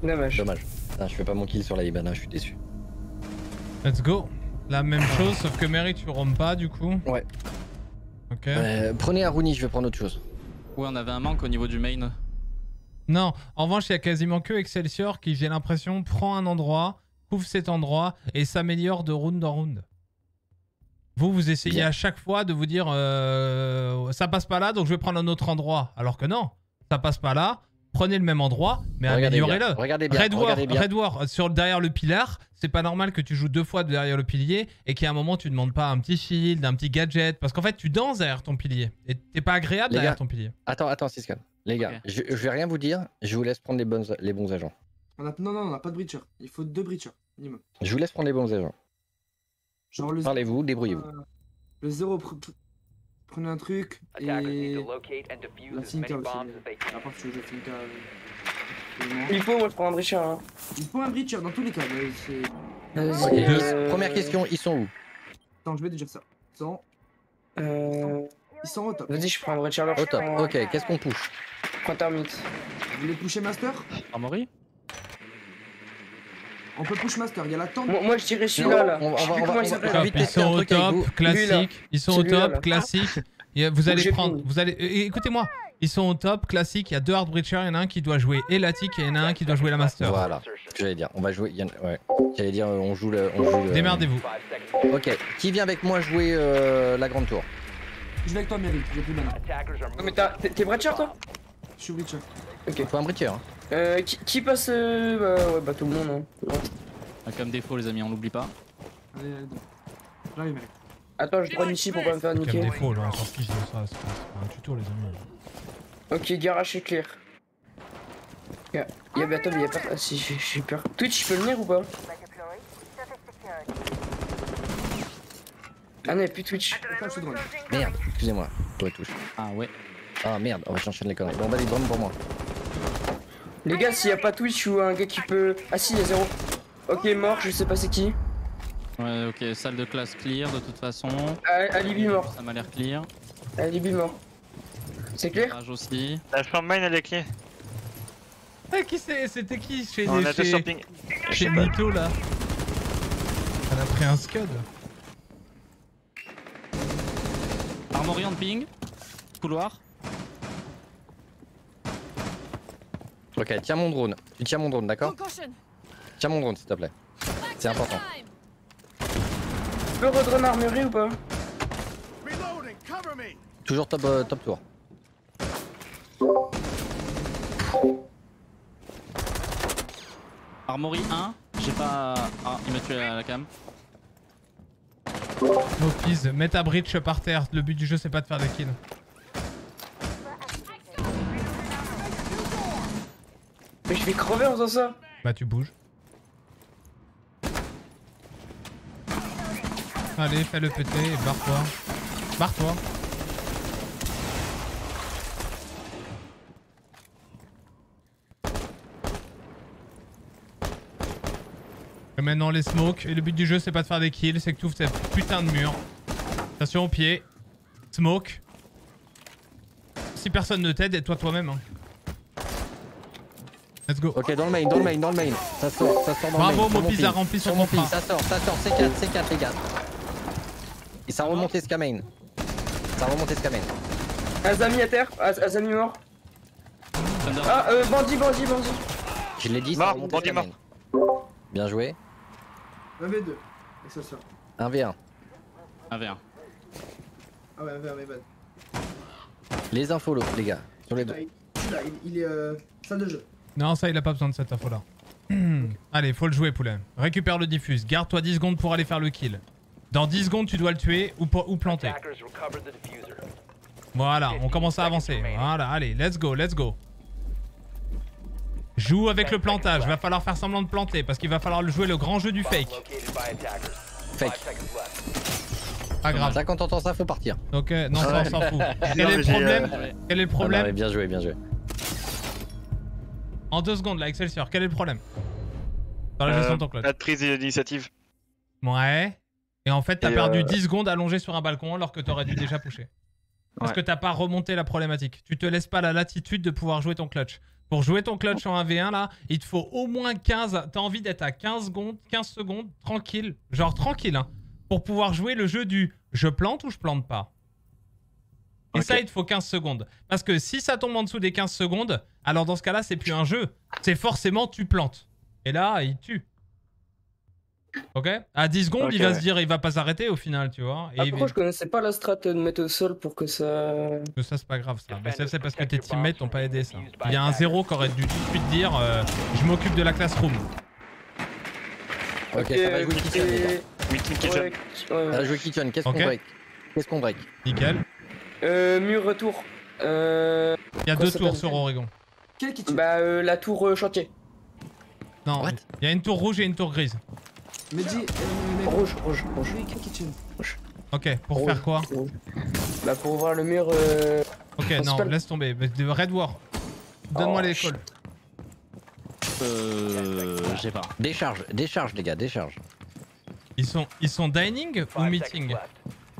Dommage. Dommage. Ah, je fais pas mon kill sur la Ibana, je suis déçu. Let's go. La même chose, sauf que Mary, tu romes pas du coup. Ouais. Ok. Euh, prenez Aruni, je vais prendre autre chose. Ouais, on avait un manque au niveau du main. Non, en revanche, il y a quasiment que Excelsior qui, j'ai l'impression, prend un endroit, couvre cet endroit et s'améliore de round en round. Vous, vous essayez Bien. à chaque fois de vous dire euh, ça passe pas là, donc je vais prendre un autre endroit. Alors que non, ça passe pas là, prenez le même endroit, mais améliorez-le. regardez bien, Red War, regardez bien. Red War, euh, sur, derrière le pilar, c'est pas normal que tu joues deux fois derrière le pilier et qu'à un moment tu demandes pas un petit shield, un petit gadget, parce qu'en fait tu danses derrière ton pilier et t'es pas agréable Les derrière gars, ton pilier. Attends, attends, Siscan. Les gars, je, je vais rien vous dire, je vous laisse prendre les, bonnes, les bons agents. On a... Non, non, on n'a pas de breacher. Il faut deux breachers, minimum. Je vous laisse prendre les bons agents. Parlez-vous, débrouillez-vous. Euh, Le zéro, prenez un truc. Et la many aussi. À part que tu joues Finka. euh, Il faut, moi je prends un breacher. Hein. Il faut un breacher dans tous les cas. mais c'est- Vas-y, Ok, euh, Première question, ils sont où Attends, je vais te dire ça. Ils sont, Euh... ils sont au top. Vas-y, je prends un breacher. Au je top. prends- Ok, qu'est-ce qu'on push Termite. Vous voulez pusher Master? Armory? On peut push Master. Il y a la tente. Moi, moi, je dirais celui-là là. On va- on Je sais plus comment il s'appelle. ils tester sont au top, classique. Ils sont au top, classique. Vous allez prendre, vous allez, écoutez-moi. Ils sont au top, classique. Il y a deux hard breachers. Il y en a un qui doit jouer Elatic et il y en a un qui doit jouer la master. Voilà, j'allais dire. On va jouer. a- Ouais. J'allais dire, euh, on joue le. Le- Démerdez-vous. Ok, qui vient avec moi jouer euh, la grande tour? Je vais avec toi, Mary. J'ai plus are Ouais, Mais moving. t'as- t'es t'es breacher toi? Je suis breacher. Ok. Faut un breacher. Hein. Euh, qui, qui passe euh, bah, ouais, bah tout le monde. Hein. Ah, Comme défaut, les amis, on l'oublie pas. Allez, allez. J'arrive, mec. Attends, je prends ici pour pas me faire Comme niquer. défaut, là, on s'en fiche de ça. C'est pas, c'est pas un tuto, les amis. Ok, garage est clear. Y'a y a bientôt, mais y'a pas. Ah si, j'ai peur. Twitch, je peux venir ou pas? Ah non, y'a plus Twitch. Merde, excusez-moi. Toi, touche. Ah ouais. Ah merde, on va changer les conneries. Bon, bah, les drones pour moi. Les gars, s'il y a pas Twitch ou un gars qui peut. Ah si, y'a zéro. Ok, mort, je sais pas c'est qui. Ouais, ok, salle de classe clear de toute façon. Ah, Alibi mort. Ça m'a l'air clear. Alibi mort. C'est clair aussi. La chambre mine elle est clé. Ah, qui c'est C'était qui chez, On a chez, sur ping. chez Nito, là On a pris un scud. Armory en ping. Couloir. Ok, tiens mon drone. Tu tiens mon drone, d'accord Tiens mon drone, s'il te plaît. C'est important. Tu peux redrone armurerie ou pas Toujours top, euh, top tour. Armory 1. J'ai pas. Ah, il m'a tué à la cam. No please, mets ta bridge par terre. Le but du jeu, c'est pas de faire des kills. Mais je vais crever en faisant ça. Bah, tu bouges. Allez, fais le péter et barre-toi. Barre-toi. Et maintenant les smokes. Et le but du jeu c'est pas de faire des kills, c'est que tu ouvres cette putain de mur. Attention au pied. Smoke. Si personne ne t'aide, aide-toi toi-même. Hein. Let's go. Ok, dans le main, dans le main, dans le main. Ça sort, ça sort dans Bravo, le main. Ping. a rempli son Sur mon Ça sort, ça sort, C4, C4 les gars. Et ça a remonté Scamain. Ça a remonté Scamain. Azami à terre. Az- Azami mort. Ah, euh, bandit, bandit, bandit. Je l'ai dit, ça a Mort, remonté bandit Scamain. Bien joué. 1v2. Et ça sort. 1v1. 1v1. Ah ouais, 1v1, mais bad. Les infos, l'autre, les gars. Sur les deux. Là, il, là, il, il est euh, salle de jeu. Non, ça, il a pas besoin de cette info là. Allez, faut le jouer, poulet. Récupère le diffuse. Garde-toi 10 secondes pour aller faire le kill. Dans 10 secondes, tu dois le tuer ou, ou planter. Voilà, on commence à avancer. Voilà, allez, let's go, let's go. Joue avec le plantage. Va falloir faire semblant de planter parce qu'il va falloir le jouer le grand jeu du fake. Fake. Five seconds left. Pas grave. Ça, quand t'entends ça, faut partir. Ok, non, ça, on s'en fout. Quel est le problème euh, Quel est le Ah, non, mais problème bien joué, bien joué. En deux secondes, là, Excelsior, quel est le problème Dans la gestion de ton. Pas de prise d'initiative. Ouais. Et en fait, t'as perdu euh, 10 secondes allongé sur un balcon alors que t'aurais dû déjà pusher. Parce Ouais. que t'as pas remonté la problématique. Tu te laisses pas la latitude de pouvoir jouer ton clutch. Pour jouer ton clutch en 1v1 là, il te faut au moins 15. T'as envie d'être à 15 secondes, 15 secondes, tranquille. Genre tranquille, hein. Pour pouvoir jouer le jeu du je plante ou je plante pas. Et ça, il te faut 15 secondes. Parce que si ça tombe en dessous des 15 secondes, alors dans ce cas-là, c'est plus un jeu. C'est forcément tu plantes. Et là, il tue. Ok? À 10 secondes, il va se dire, il va pas s'arrêter au final, tu vois. Et Ah, il- pourquoi je connaissais pas la strat de mettre au sol pour que ça. que ça, c'est pas grave ça. Mais ça, c'est parce que tes teammates t'ont pas aidé ça. Il y a un zéro qui aurait dû tout de suite dire euh, Je m'occupe de la classroom. Ok, ça va jouer kitchen, ouais. Ça va jouer kitchen. Qu'est-ce qu'on break? Qu'est-ce qu'on break? Nickel. Euh, mur retour. Euh. Il y a quoi deux tours sur Oregon. Quel kitchen Bah, euh, la tour euh, chantier. Non, il y a une tour rouge et une tour grise. Mehdi, euh, mais- Rouge, rouge, rouge. Oui, quel kitchen Ok, pour Rouge, faire quoi rouge. Bah, pour ouvrir le mur. Euh... Ok, non, laisse tomber. Mais Red War. Donne-moi Oh, les calls. Euh. J'ai pas. Décharge, décharge, les gars, décharge. Ils sont, ils sont dining ou meeting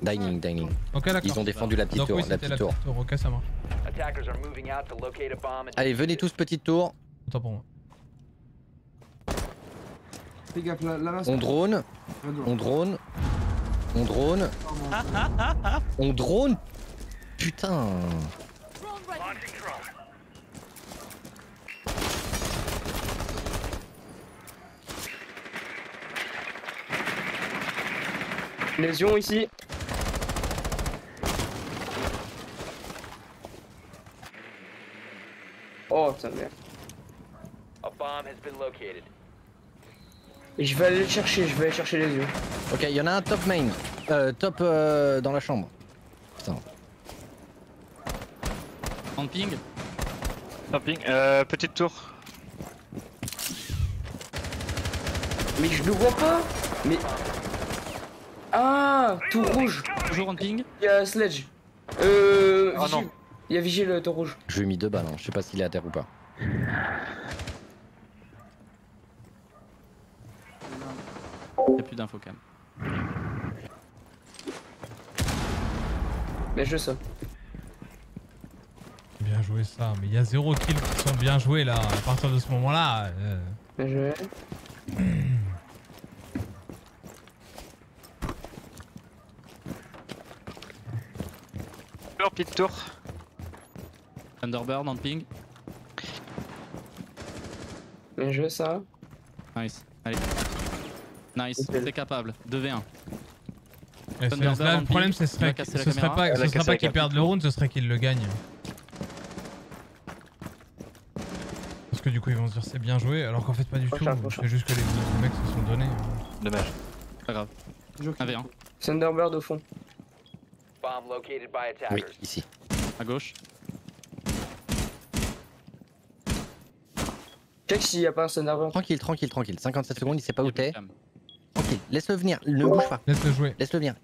Dining, dining. Ok, d'accord. Ils ont défendu la petite Donc, tour, oui, la petite tour. tour. Ok, ça marche. Attackers are moving out to locate a bomb and Allez, venez tous, petite tour. Autant pour moi. Fais gaffe, là, là, là, On drone. On drone. On drone. On drone. Putain. Lésion ici. Oh, putain, merde. A bomb has been located. Et je vais aller le chercher, je vais aller chercher les yeux. Ok, il y en a un top main. Euh, top euh, dans la chambre. Putain. En ping Camping, euh, petite tour. Mais je le vois pas Mais. Ah Tout rouge Toujours en ping Il y a Sledge. Euh. Ah Vigile. non. Il y a Vigile le tout rouge. Je lui ai mis deux balles, hein. je sais pas s'il est à terre ou pas. Y'a plus d'infos quand même. Mais je sais. Bien joué ça, mais il y a zéro kill qui sont bien joués là. À partir de ce moment-là. euh, Bien joué. Tour, petite tour. Thunderbird en ping. Bien joué ça. Nice. Allez. Nice, t'es capable. 2v1. et c'est- Thunderbird là, en le problème, ce serait, ce serait pas, ce serait cassé pas qu'ils perdent le round, ce serait qu'ils le gagnent. Parce que du coup, ils vont se dire c'est bien joué, alors qu'en fait, pas du tout. Prochain, prochain. C'est juste que les, les mecs se sont donnés. Dommage. Pas grave. 1v1. Thunderbird au fond. Bomb located by Oui, ici. À gauche. Check s'il y a pas un Thunderbird. Tranquille, tranquille, tranquille. 57 secondes, il sait pas où t'es. Tranquille, laisse-le venir, ne bouge pas. Laisse-le jouer. Laisse-le venir.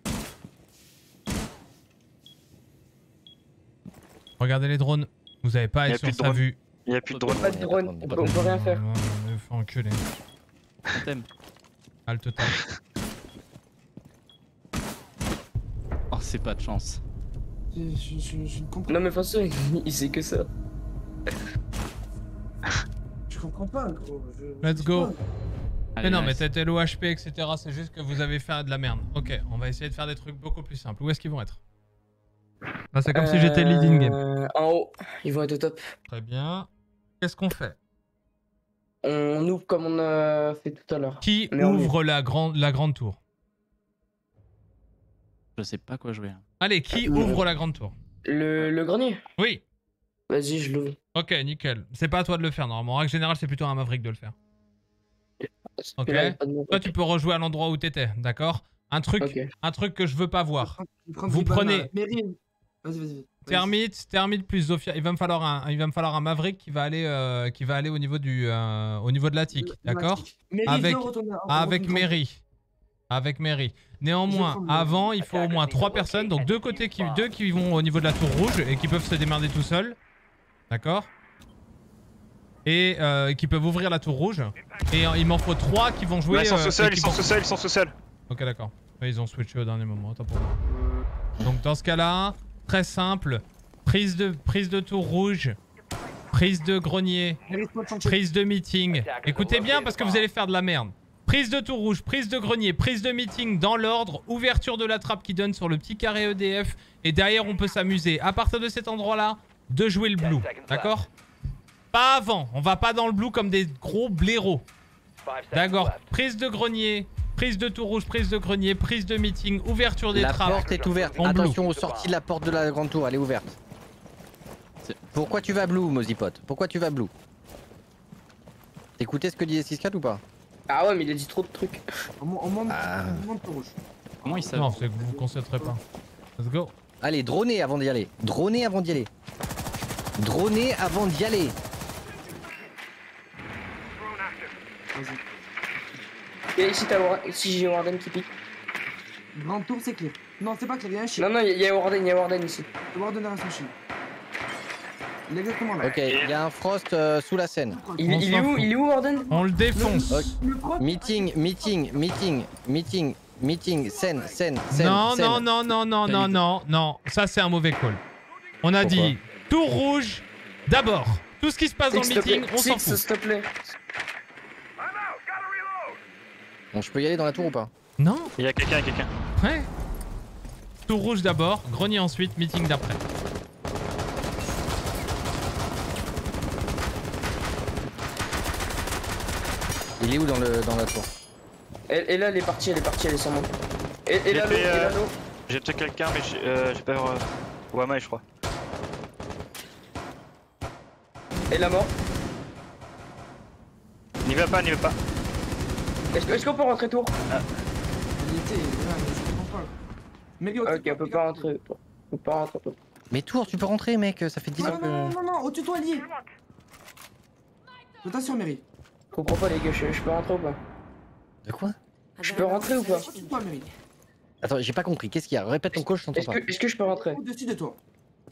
Regardez les drones. Vous avez pas à être plus sur de sa drone. vue. Il y a plus de drone. Pas de drone, on peut, on rien faire. Faut enculer. Thème. Halte table. Oh, c'est pas de chance. Je, je, je, comprends, Non mais de toute façon, il sait que ça. Je comprends pas, gros. Je- Let's go. pas. Mais non, mais t'étais l'OHP, etc. C'est juste que vous avez fait de la merde. Ok, on va essayer de faire des trucs beaucoup plus simples. Où est-ce qu'ils vont être? C'est comme si j'étais leading game. Euh, En haut, ils vont être au top. Très bien. Qu'est-ce qu'on fait? On ouvre comme on a fait tout à l'heure. Qui Mais ouvre la grande, la grande tour? Je sais pas quoi jouer. Allez, qui Euh, ouvre la grande tour? Le, le grenier Oui. Vas-y, je l'ouvre. Ok, nickel. C'est pas à toi de le faire normalement. En règle générale, c'est plutôt à un Maverick de le faire. Ok. là. Toi, tu peux rejouer à l'endroit où t'étais, d'accord? Un truc, un truc que je veux pas voir. Vous prenez. Vas-y, vas-y. vas-y. Termite, Termite plus Zofia. Il va me falloir un, il va me falloir un Maverick qui va aller, euh, qui va aller au niveau du, euh, au niveau de l'attic, Le- d'accord? Avec. Mary, avec Mary. Néanmoins, avant, il faut au moins trois personnes, donc deux côtés qui, deux qui vont au niveau de la tour rouge et qui peuvent se démerder tout seuls, d'accord Et euh, qui peuvent ouvrir la tour rouge. Et euh, il m'en faut trois qui vont jouer. Là, ils sont euh, et sous-sol, qui ils sont vont- sous-sol, ils sont sous-sol. Ok, d'accord. Ouais, Ils ont switché au dernier moment, autant pour moi. Donc dans ce cas-là, très simple. Prise de, prise de tour rouge, prise de grenier, prise de meeting. Écoutez bien parce que vous allez faire de la merde. Prise de tour rouge, prise de grenier, prise de meeting dans l'ordre, ouverture de la trappe qui donne sur le petit carré EDF et derrière on peut s'amuser. À partir de cet endroit-là, de jouer le blue, d'accord? Pas avant, on va pas dans le blue comme des gros blaireaux. D'accord, prise de grenier, prise de tour rouge, prise de grenier, prise de meeting, ouverture des La trappes. porte est ouverte. Attention aux sorties de la porte de la grande tour, elle est ouverte. Pourquoi tu vas blue, Mozipote? Pourquoi tu vas blue? T'écoutais ce que disait 6 ou pas? Ah ouais, mais il a dit trop de trucs. On monte, on monte, Ah. on monte au rouge. Comment il Non, c'est que vous vous concentrez pas. Let's go. Allez, droner avant d'y aller. Droner avant d'y aller. Droner avant d'y aller. Et ici, t'as ici j'ai Warden qui pique. Grande tour, c'est clair. Non, c'est pas clair, il y a un chien. Non, non, il y a Warden, il y a Warden ici. Warden a son chien. Il est exactement là. Ok, il y a un Frost euh, sous la scène. Il, est où. Il est où Warden? On le défonce. Meeting, meeting, meeting, meeting, meeting, scène, scène, scène. Non, scène. non, non, non, non, non, non, non. Ça, c'est un mauvais call. On a Pourquoi? dit tour rouge d'abord. Tout ce qui se passe dans le meeting, on s'en fout. s'il te plaît. Bon, je peux y aller dans la tour ou pas? Non Il y a quelqu'un, il y a quelqu'un. Ouais. Tour rouge d'abord, grenier ensuite, meeting d'après. Il est où dans, le, dans la tour? Et, et là, elle est partie, elle est partie, elle est sans moi. Et, et là, l'eau, euh, l'eau. J'ai tué quelqu'un, mais j'ai euh, pas. Euh... Wamai, je crois. Et la mort. N'y va pas, n'y va pas. Est-ce qu'on peut rentrer tour Il était, ouais, mais pas. Ok, on peut pas rentrer. On peut pas rentrer tour. Mais Tour, tu peux rentrer, mec, ça fait 10 Non, ans non, que. non, non, non, au-dessus de toi, lié. Attention, Mary. Je comprends pas les gars, je, je peux rentrer ou pas De quoi Je peux rentrer ou pas toi, Mary. Attends, j'ai pas compris, qu'est-ce qu'il y a? Répète ton call, je t'entends Est-ce pas. que, est-ce que je peux rentrer? Au-dessus de toi.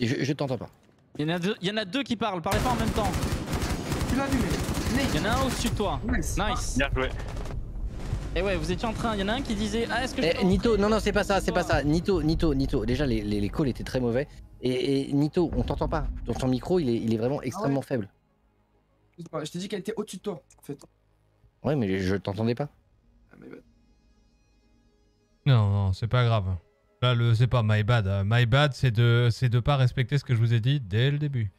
Je, je t'entends pas. Il y, en a deux, il y en a deux qui parlent, parlez pas en même temps. Tu l'as vu, Mary. Il y en a un au-dessus de toi. Nice. Nice. Bien joué. Et ouais, vous étiez en train, il y en a un qui disait Ah, est-ce que je Eh, Nito, non, non, c'est pas ça, c'est pas ça. Nito, Nito, Nito. Déjà, les, les, les calls étaient très mauvais. Et, et Nito, on t'entend pas. Ton, ton micro, il est, il est vraiment extrêmement faible. Excuse-moi, Je t'ai dit qu'elle était au-dessus de toi, en fait. Ouais, mais je t'entendais pas. Ah, mais bah, Non, non, c'est pas grave. Là, le, c'est pas my bad. hein. My bad, c'est de, c'est pas respecter ce que je vous ai dit dès le début.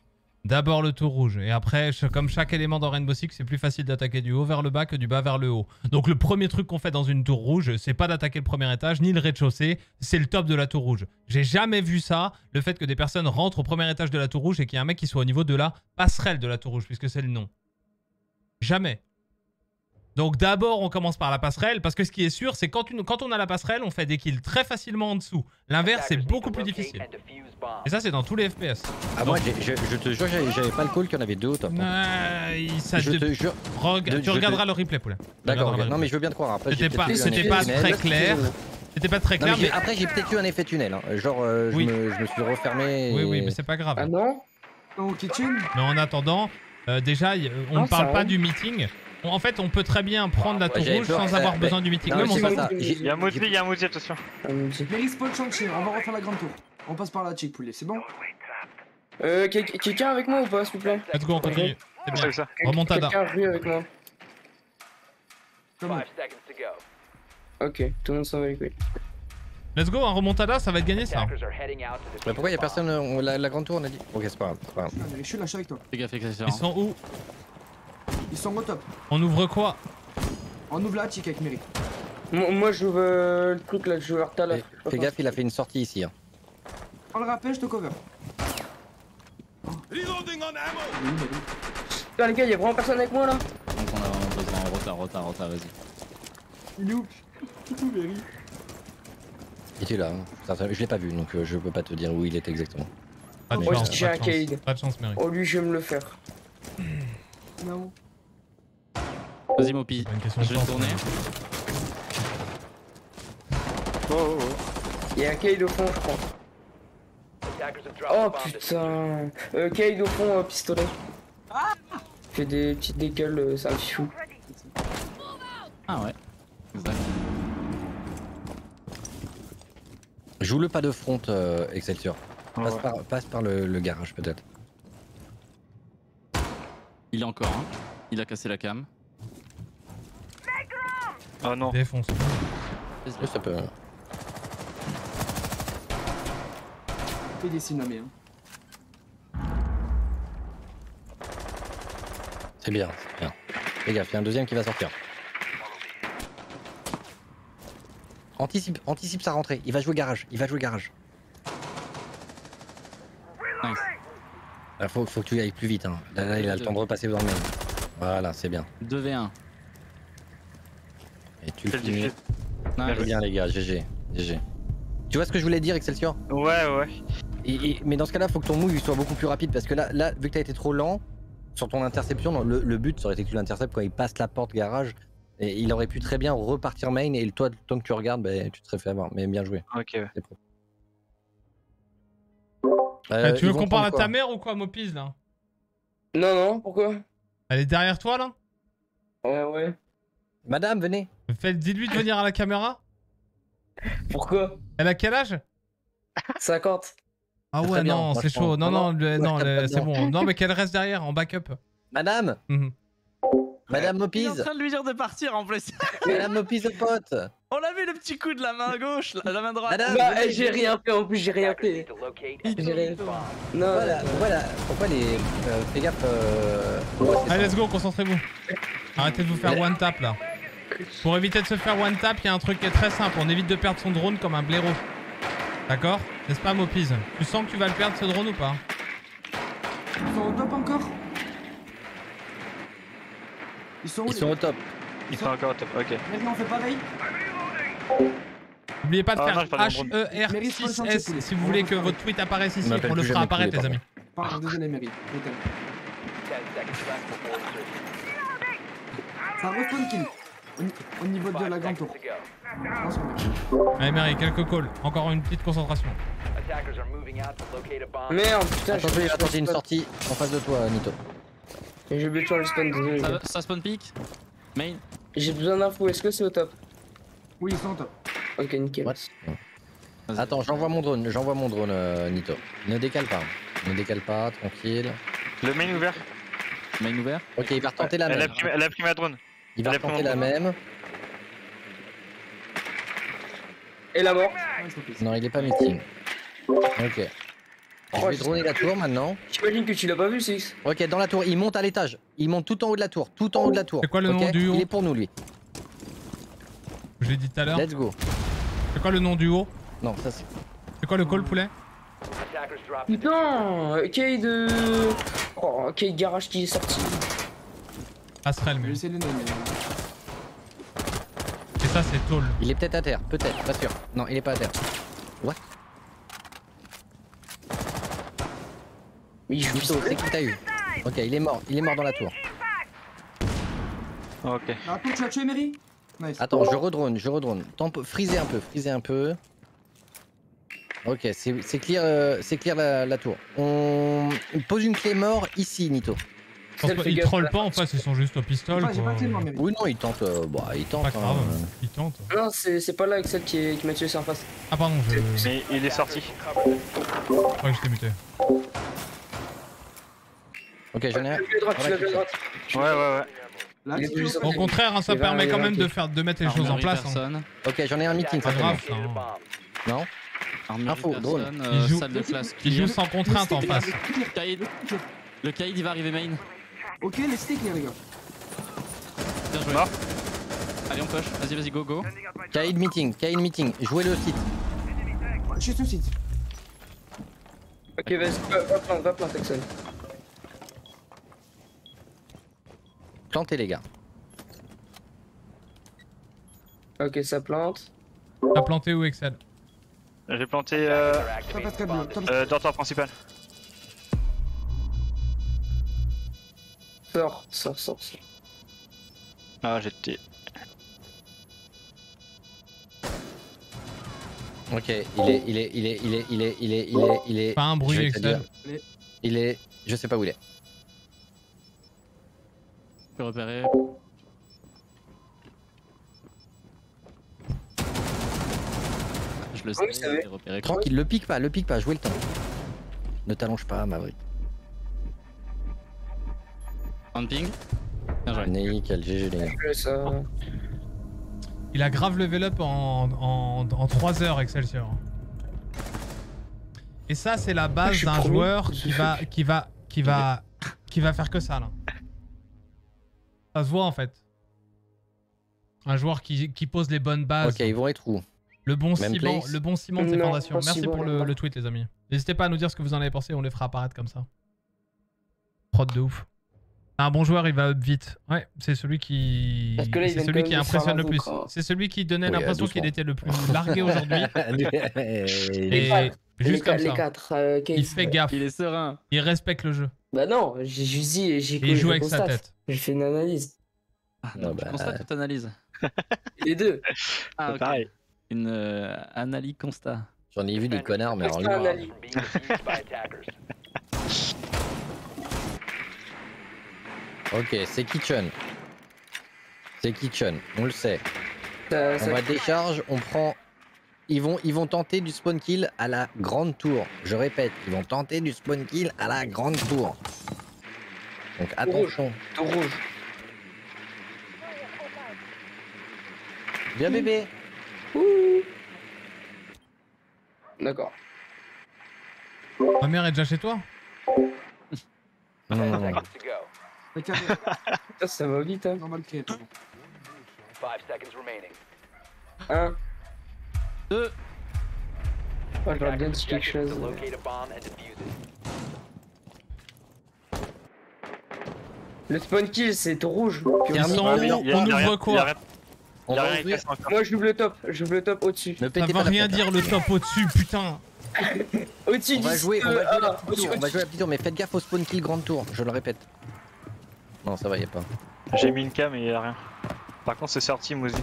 D'abord le tour rouge, et après, comme chaque élément dans Rainbow Six, c'est plus facile d'attaquer du haut vers le bas que du bas vers le haut. Donc le premier truc qu'on fait dans une tour rouge, c'est pas d'attaquer le premier étage, ni le rez-de-chaussée, c'est le top de la tour rouge. J'ai jamais vu ça, le fait que des personnes rentrent au premier étage de la tour rouge et qu'il y ait un mec qui soit au niveau de la passerelle de la tour rouge, puisque c'est le nom. Jamais. Donc d'abord on commence par la passerelle parce que ce qui est sûr c'est quand, une- quand on a la passerelle on fait des kills très facilement en dessous. L'inverse c'est beaucoup plus difficile. Et ça c'est dans tous les FPS. Ah, moi, j'ai- je, je te jure, j'avais pas le call qu'il y en avait deux au top. hein. Euh, ça Je te- te jure. Reg- de- tu je regarderas te- le replay poulet. D'accord, non mais je veux bien te croire. Après, j'ai C'était pas, pas très clair. C'était pas très Non, clair mais. Après, j'ai peut-être eu un effet tunnel. hein. Genre, euh, je, Oui. me, je me suis refermé. Oui et- oui mais c'est pas grave. Ah non? Non, kitchen Mais en attendant, euh, déjà on ne parle pas du meeting. En fait on peut très bien prendre la Ouais, tour rouge sans avoir mais- besoin du mais. J'ai- Il y a Moussi, il y a Moussi, attention. Mary, spawn change, on va refaire la grande tour. On passe par la check poulet, c'est bon Euh, quel- quelqu'un avec moi ou pas, s'il vous plaît Let's go on continue. C'est bien. Remontada. Quelqu'un rue avec moi. Comment Five seconds to go. Ok, tout le monde s'en va les couilles. Let's go un remontada ça va être gagné ça. Mais pourquoi y a the personne on- la, la grande tour, on a dit? Ok, c'est pas grave. c'est pas grave. Ah, je suis là, je suis avec toi. Fais gaffe. Ils sont où? Ils sont au top. On ouvre quoi On ouvre la check avec Mary. Moi, j'ouvre euh, le truc là, je joue tout à l'heure. Fais- gaffe, il a fait une sortie ici. hein. On le rappelle, je te cover. Putain, les gars, y'a vraiment personne avec moi là Donc on a vraiment besoin. Retard, retard, retard, vas-y. Il est où Mary Il était là. hein. Je l'ai pas vu, donc euh, je peux pas te dire où il était exactement. Pas de Moi, chance. j'ai Pas un de chance. Pas de chance Mary. Oh, lui, je vais me le faire. Non. Vas-y, Mopi. Je vais tourner. Oh, oh, oh. Y'a un Cade au fond, je crois. Oh putain. Euh, Cade au fond, euh, pistolet. Fait des petites décales, euh, c'est un fou. Ah ouais. Exact. Joue le pas de front, euh, Excelsior. Ah Passe, ouais. par, passe par le, le garage, peut-être. Il est encore un. Il a cassé la cam. Ah non. Défonce. Oui, ça peut. Fais des signes, mais. Hein. C'est bien, c'est bien. Fais gaffe, il y a un deuxième qui va sortir. Anticipe, anticipe sa rentrée. Il va jouer garage. Il va jouer garage. Nice. Il faut, faut que tu ailles plus vite. Hein. Là, là, il a le temps de repasser dans le main. Voilà, c'est bien. 2v1. Et tu finis. C'est bien, les gars. GG. GG. Tu vois ce que je voulais dire, Excelsior? Ouais, ouais. Et- et- mais dans ce cas-là, faut que ton move il soit beaucoup plus rapide parce que là, là vu que t'as été trop lent sur ton interception, non, le, le but ça aurait été que tu l'interceptes quand il passe la porte garage. Et il aurait pu très bien repartir main et toi, le temps que tu regardes, ben, tu te serais fait avoir. Mais bien joué. Ok. Ah, Euh, tu veux qu'on parle à ta mère ou quoi Mopise là? Non, non, pourquoi? Elle est derrière toi là? Ouais, ouais. Madame, venez. Faites- Dites-lui de venir à la caméra. Pourquoi? Elle a quel âge? 50. Ah ouais, bien, non, c'est chaud. Non, Non, non, le- le- c'est bon. Non, mais qu'elle reste derrière en backup. Madame? Mhm. Madame Il est en Mopise train de lui dire de partir en plus. Madame Mopise pote On a vu le petit coup de la main gauche, la, la main droite. Madame Bah, eh, j'ai rien fait en plus, j'ai rien fait. J'ai rien fait. Non, Pourquoi, la- pourquoi la- pourquoi les. euh, fais gaffe. Euh... ouais, c'est Allez, ça. let's go, concentrez-vous. Arrêtez de vous faire one tap là. Pour éviter de se faire one tap, il y a un truc qui est très simple. On évite de perdre son drone comme un blaireau. D'accord N'est-ce pas, Mopise Tu sens que tu vas le perdre ce drone ou pas Ils sont au top encore Ils sont où Ils les sont au top. Ils sont encore au top, ok. Maintenant, on fait pareil N'oubliez pas de Ah, faire non, j'ai pas de nombre. Mérite pas le chantier, HER6S poulet. si vous voulez que votre tweet apparaisse ici. On le fera apparaître, les amis. Pardon, désolé, Mary. Je t'aime. 10 seconds left before insertion. Ça respawn kill. Au, au niveau de la grande tour. Allez, Mary, quelques calls. Encore une petite concentration. Merde, putain, attends, j'ai une sortie en face de toi, Nito. J'ai oublié de faire le spawn, désolé. Ça, ça spawn pick Main J'ai besoin d'infos, est-ce que c'est au top Oui, ils sont au top. Ok, nickel. What Attends, j'envoie mon drone, j'envoie mon drone, euh, Nito. Ne décale pas. Ne décale pas, tranquille. Le main ouvert. Main ouvert Ok, il va retenter la Elle a même. pris, elle a pris ma drone. Il va mon la même. Et la mort Non, il est pas meeting. Ok. Je vais droner la tour maintenant. J'imagine que tu l'as pas vu, Six. Ok, dans la tour, il monte à l'étage. Il monte tout en haut de la tour, tout en haut de la tour. C'est quoi le nom du haut Il est pour nous, lui. Je l'ai dit tout à l'heure. Let's go. C'est quoi le nom du haut? Non, ça c'est. C'est quoi le call, poulet? Putain euh, Kay de... Oh, Kay Garage qui est sorti. Je vais mais. essayer de le nommer. Et ça, c'est tall. Il est peut-être à terre, peut-être, pas sûr. Non, il est pas à terre. What? Mais il joue Nito, c'est qui t'a eu Ok, il est mort, il est mort dans la tour. Ok. Ah, Attends, tu l'as tué, Mary Nice. Attends, je redrone, je redrone. Tempo, frisez un peu, frisez un peu. Ok, c'est c'est clear, euh, c'est clear la, la tour. On pose une clé mort ici, Nito. Pense pas- Ils trollent pas en face, ils sont juste au pistol. J'ai pas quoi. clé, moi, Mary. Oui, non, il tente. euh, bah, il tente. Pas grave, hein. ils tentent. Non, c'est c'est pas là, qui, est- qui m'a tué, c'est en face. Ah, pardon, je. Mais il est sorti. crois que je t'ai muté. Ok, j'en ai un. Ouais, ouais, ouais. Là. Au contraire, hein, ça permet quand même de, faire, de mettre les choses en place. hein. personne. Ok, j'en ai un meeting, ça grave, hein. Non Info, drone. personne, Il euh, joue- salle de classe. Il joue sans contrainte en face. Kaïd. Le Kaïd il va arriver main. Ok, les sticks, les gars. Bien joué. Mort. Allez on push, vas-y vas-y go go. Kaïd meeting, Kaïd meeting. Jouez le site. Je suis sur site. Ok, vas-y, va, plante, va plante, Excel. Plantez, les gars. Ok, ça plante. T'as planté où, Excel? J'ai planté euh, euh, dortoir principal. Sors, sors, sors. Ah, j'étais. Ok, il oh. est, il est, il est, il est, il est, il est, il est, il est. Pas un bruit extérieur. Il est, je sais pas où il est. Je peux repérer. Je le ah sais, oui, repéré. Tranquille, le pique pas, le pique pas, jouez le temps. Ne t'allonge pas, Maverick. Un ping. Bien joué. Nickel, GG les gars. Il a grave level up en, en, en 3 heures, Excelsior. Et ça, c'est la base d'un joueur qui va, qui va, qui va, qui va faire que ça là. Ça se voit en fait. Un joueur qui, qui pose les bonnes bases. Ok, ils vont être où? Le bon Même ciment, place? le bon ciment de Non, fondations. Merci pour le, le tweet, les amis. N'hésitez pas à nous dire ce que vous en avez pensé, on les fera apparaître comme ça. Prod de ouf. Un bon joueur, il va up vite. Ouais, c'est celui qui, Parce que là, ils c'est celui qui impressionne le plus. C'est celui qui donnait Oui, l'impression qu'il était le plus largué aujourd'hui. Et juste comme ça. quatre, euh. Il fait gaffe. Il est serein. Il respecte le jeu. Bah non, j'ai juste dit, j'ai il joue avec sa tête. J'ai fait une analyse. Ah, non, Ah je bah. constate toute analyse. Les deux. Ah, pareil. Une euh, analyse constat. J'en ai vu des connards, mais alors Ok, c'est Kitchen. C'est Kitchen, on le sait. Ça- On va décharge, on prend. Ils vont, ils vont tenter du spawn kill à la grande tour. Je répète, ils vont tenter du spawn kill à la grande tour. Donc attention. Tout rouge. Viens bébé. Ouh. D'accord. Ma mère est déjà chez toi? Non, non, non, Putain, ça va vite, hein. Normal qu'il 5 seconds remaining. 1 2 Oh, bien dit quelque chose. Euh. Le spawn kill, c'est rouge. On ouvre quoi on. Moi, j'ouvre le top, j'ouvre le top au-dessus. Ne rien dire le top au-dessus, putain. au-dessus on va jouer, on va jouer la petite tour, mais faites gaffe au spawn kill grande tour, je le répète. Non, ça va, y a pas. J'ai mis une cam et y a rien. Par contre, c'est sorti, Mouzi.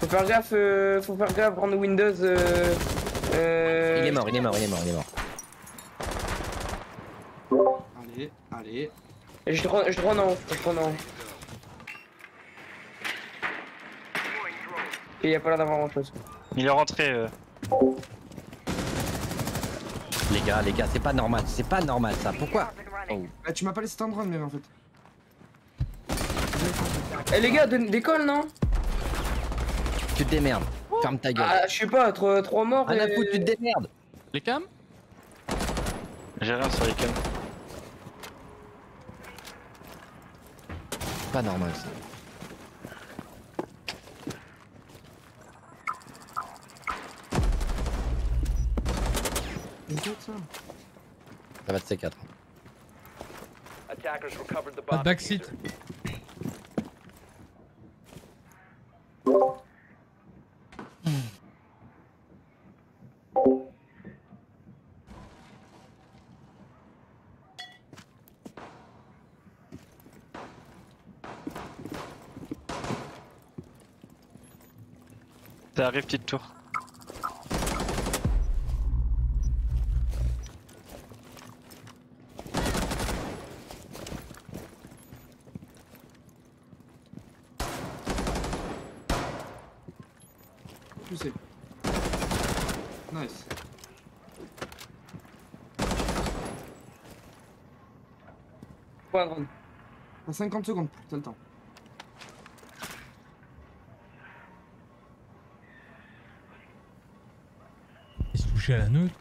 Faut faire gaffe, euh, faut faire gaffe, prendre Windows. Euh, euh... Il est mort, il est mort, il est mort, il est mort. Allez, allez. Je drone, je drone en haut, je drone en haut. Et y a pas l'air d'avoir grand chose. Il est rentré. euh. Les gars, les gars, c'est pas normal, c'est pas normal ça. Pourquoi Oh. Bah, tu m'as pas laissé t'en drone, mais en fait. Eh les gars, donne- décolle non Tu te démerdes. Ferme ta gueule. Ah, je sais pas, trois, trois morts. Rien à et- foutre, tu te démerdes. Les cams J'ai rien sur les cams. Pas normal ça. ça. Ça va de C4. Attackers recovered the bomb. backseat. Ça arrive, petite tour. Poussé. Nice. Drone. T'as 50 secondes, t'as le temps. Il se touchait à la nuque.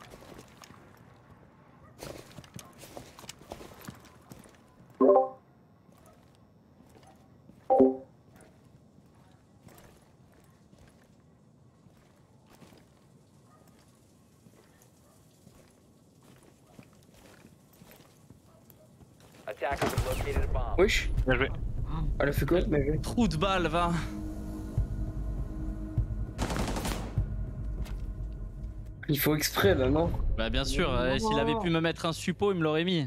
Wesh. Bien joué. Elle a fait quoi Bien joué. Trou de balle, va. Il faut exprès là, non? Bah bien sûr, euh, s'il avait pu me mettre un suppo, il me l'aurait mis.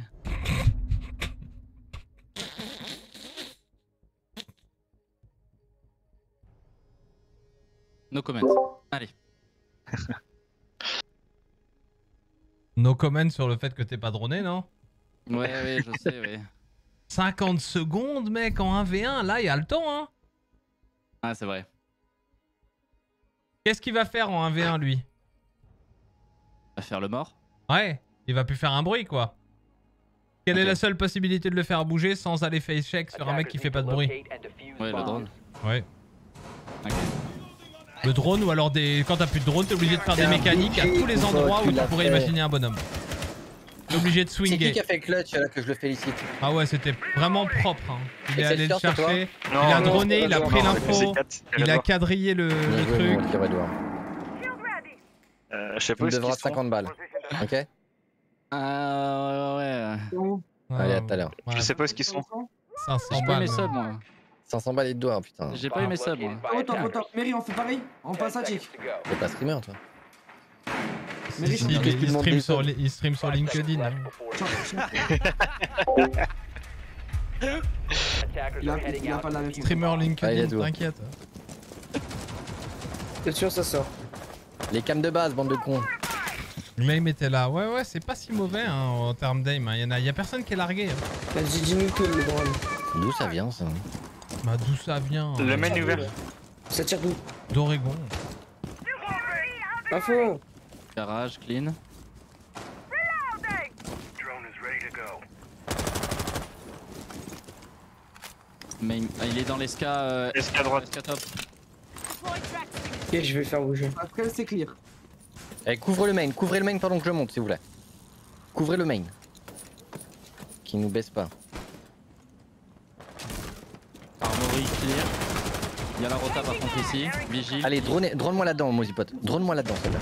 No comment. Allez. No comment sur le fait que t'es pas droné, non? Ouais, ouais, je sais, ouais. 50 secondes, mec, en 1v1, là, il y a le temps, hein Ah, c'est vrai. Qu'est-ce qu'il va faire en 1v1, lui? Va faire le mort? Ouais, il va plus faire un bruit, quoi. Quelle est la seule possibilité de le faire bouger sans aller face check sur un mec qui fait pas de bruit? Ouais, le drone. Ouais. Le drone ou alors des... quand t'as plus de drone, t'es obligé de faire des mécaniques à tous les endroits où tu pourrais imaginer un bonhomme. Obligé de C'est qui qui a fait clutch là que je le félicite Ah ouais, c'était vraiment propre. hein. Il est c'est allé le chercher, Non, il a non, droné, il a pris l'info, il a quadrillé le, le joué, truc. Euh, je sais pas où sont. 50 balles. Ok Ah ouais, ouais. Allez, à tout à l'heure. Je sais pas où est-ce qu'ils sont. 500 J'ai pas eu balles. mes subs, moi. 500 balles et de doigts, putain. J'ai pas eu mes subs, moi. Oh, top, oh, top. Mary, on fait pareil? On passe à Jake. T'es pas streamer, toi Mary, Il, il- il stream sur, li- il stream sur LinkedIn. hein. Il a, il a pas la réponse. Streamer Ah, LinkedIn, t'inquiète. C'est sûr, ça sort. Les cams de base, bande de cons. L'aim était là. Ouais, ouais, c'est pas si mauvais hein, en termes d'aim. hein. A, y a personne qui est largué. hein. Vas-y, dis-nous tout le drone. D'où ça vient ça Bah, d'où ça vient Le euh, main ouvert. Ça tire d'où D'Oregon. Info Garage, clean. Mais il- ah, il est dans l'esca. Euh, Esca droite. esca top. Ok, je vais faire bouger. Après, c'est clear. Eh, couvre le main, couvrez le main pendant que je monte, s'il vous plaît. Couvrez le main. Qui nous baisse pas. Armory clear. Il y a la rota par contre ici. Vigile. Allez, drone- drone-moi là-dedans, Mozipot. Drone-moi là-dedans, celle-là.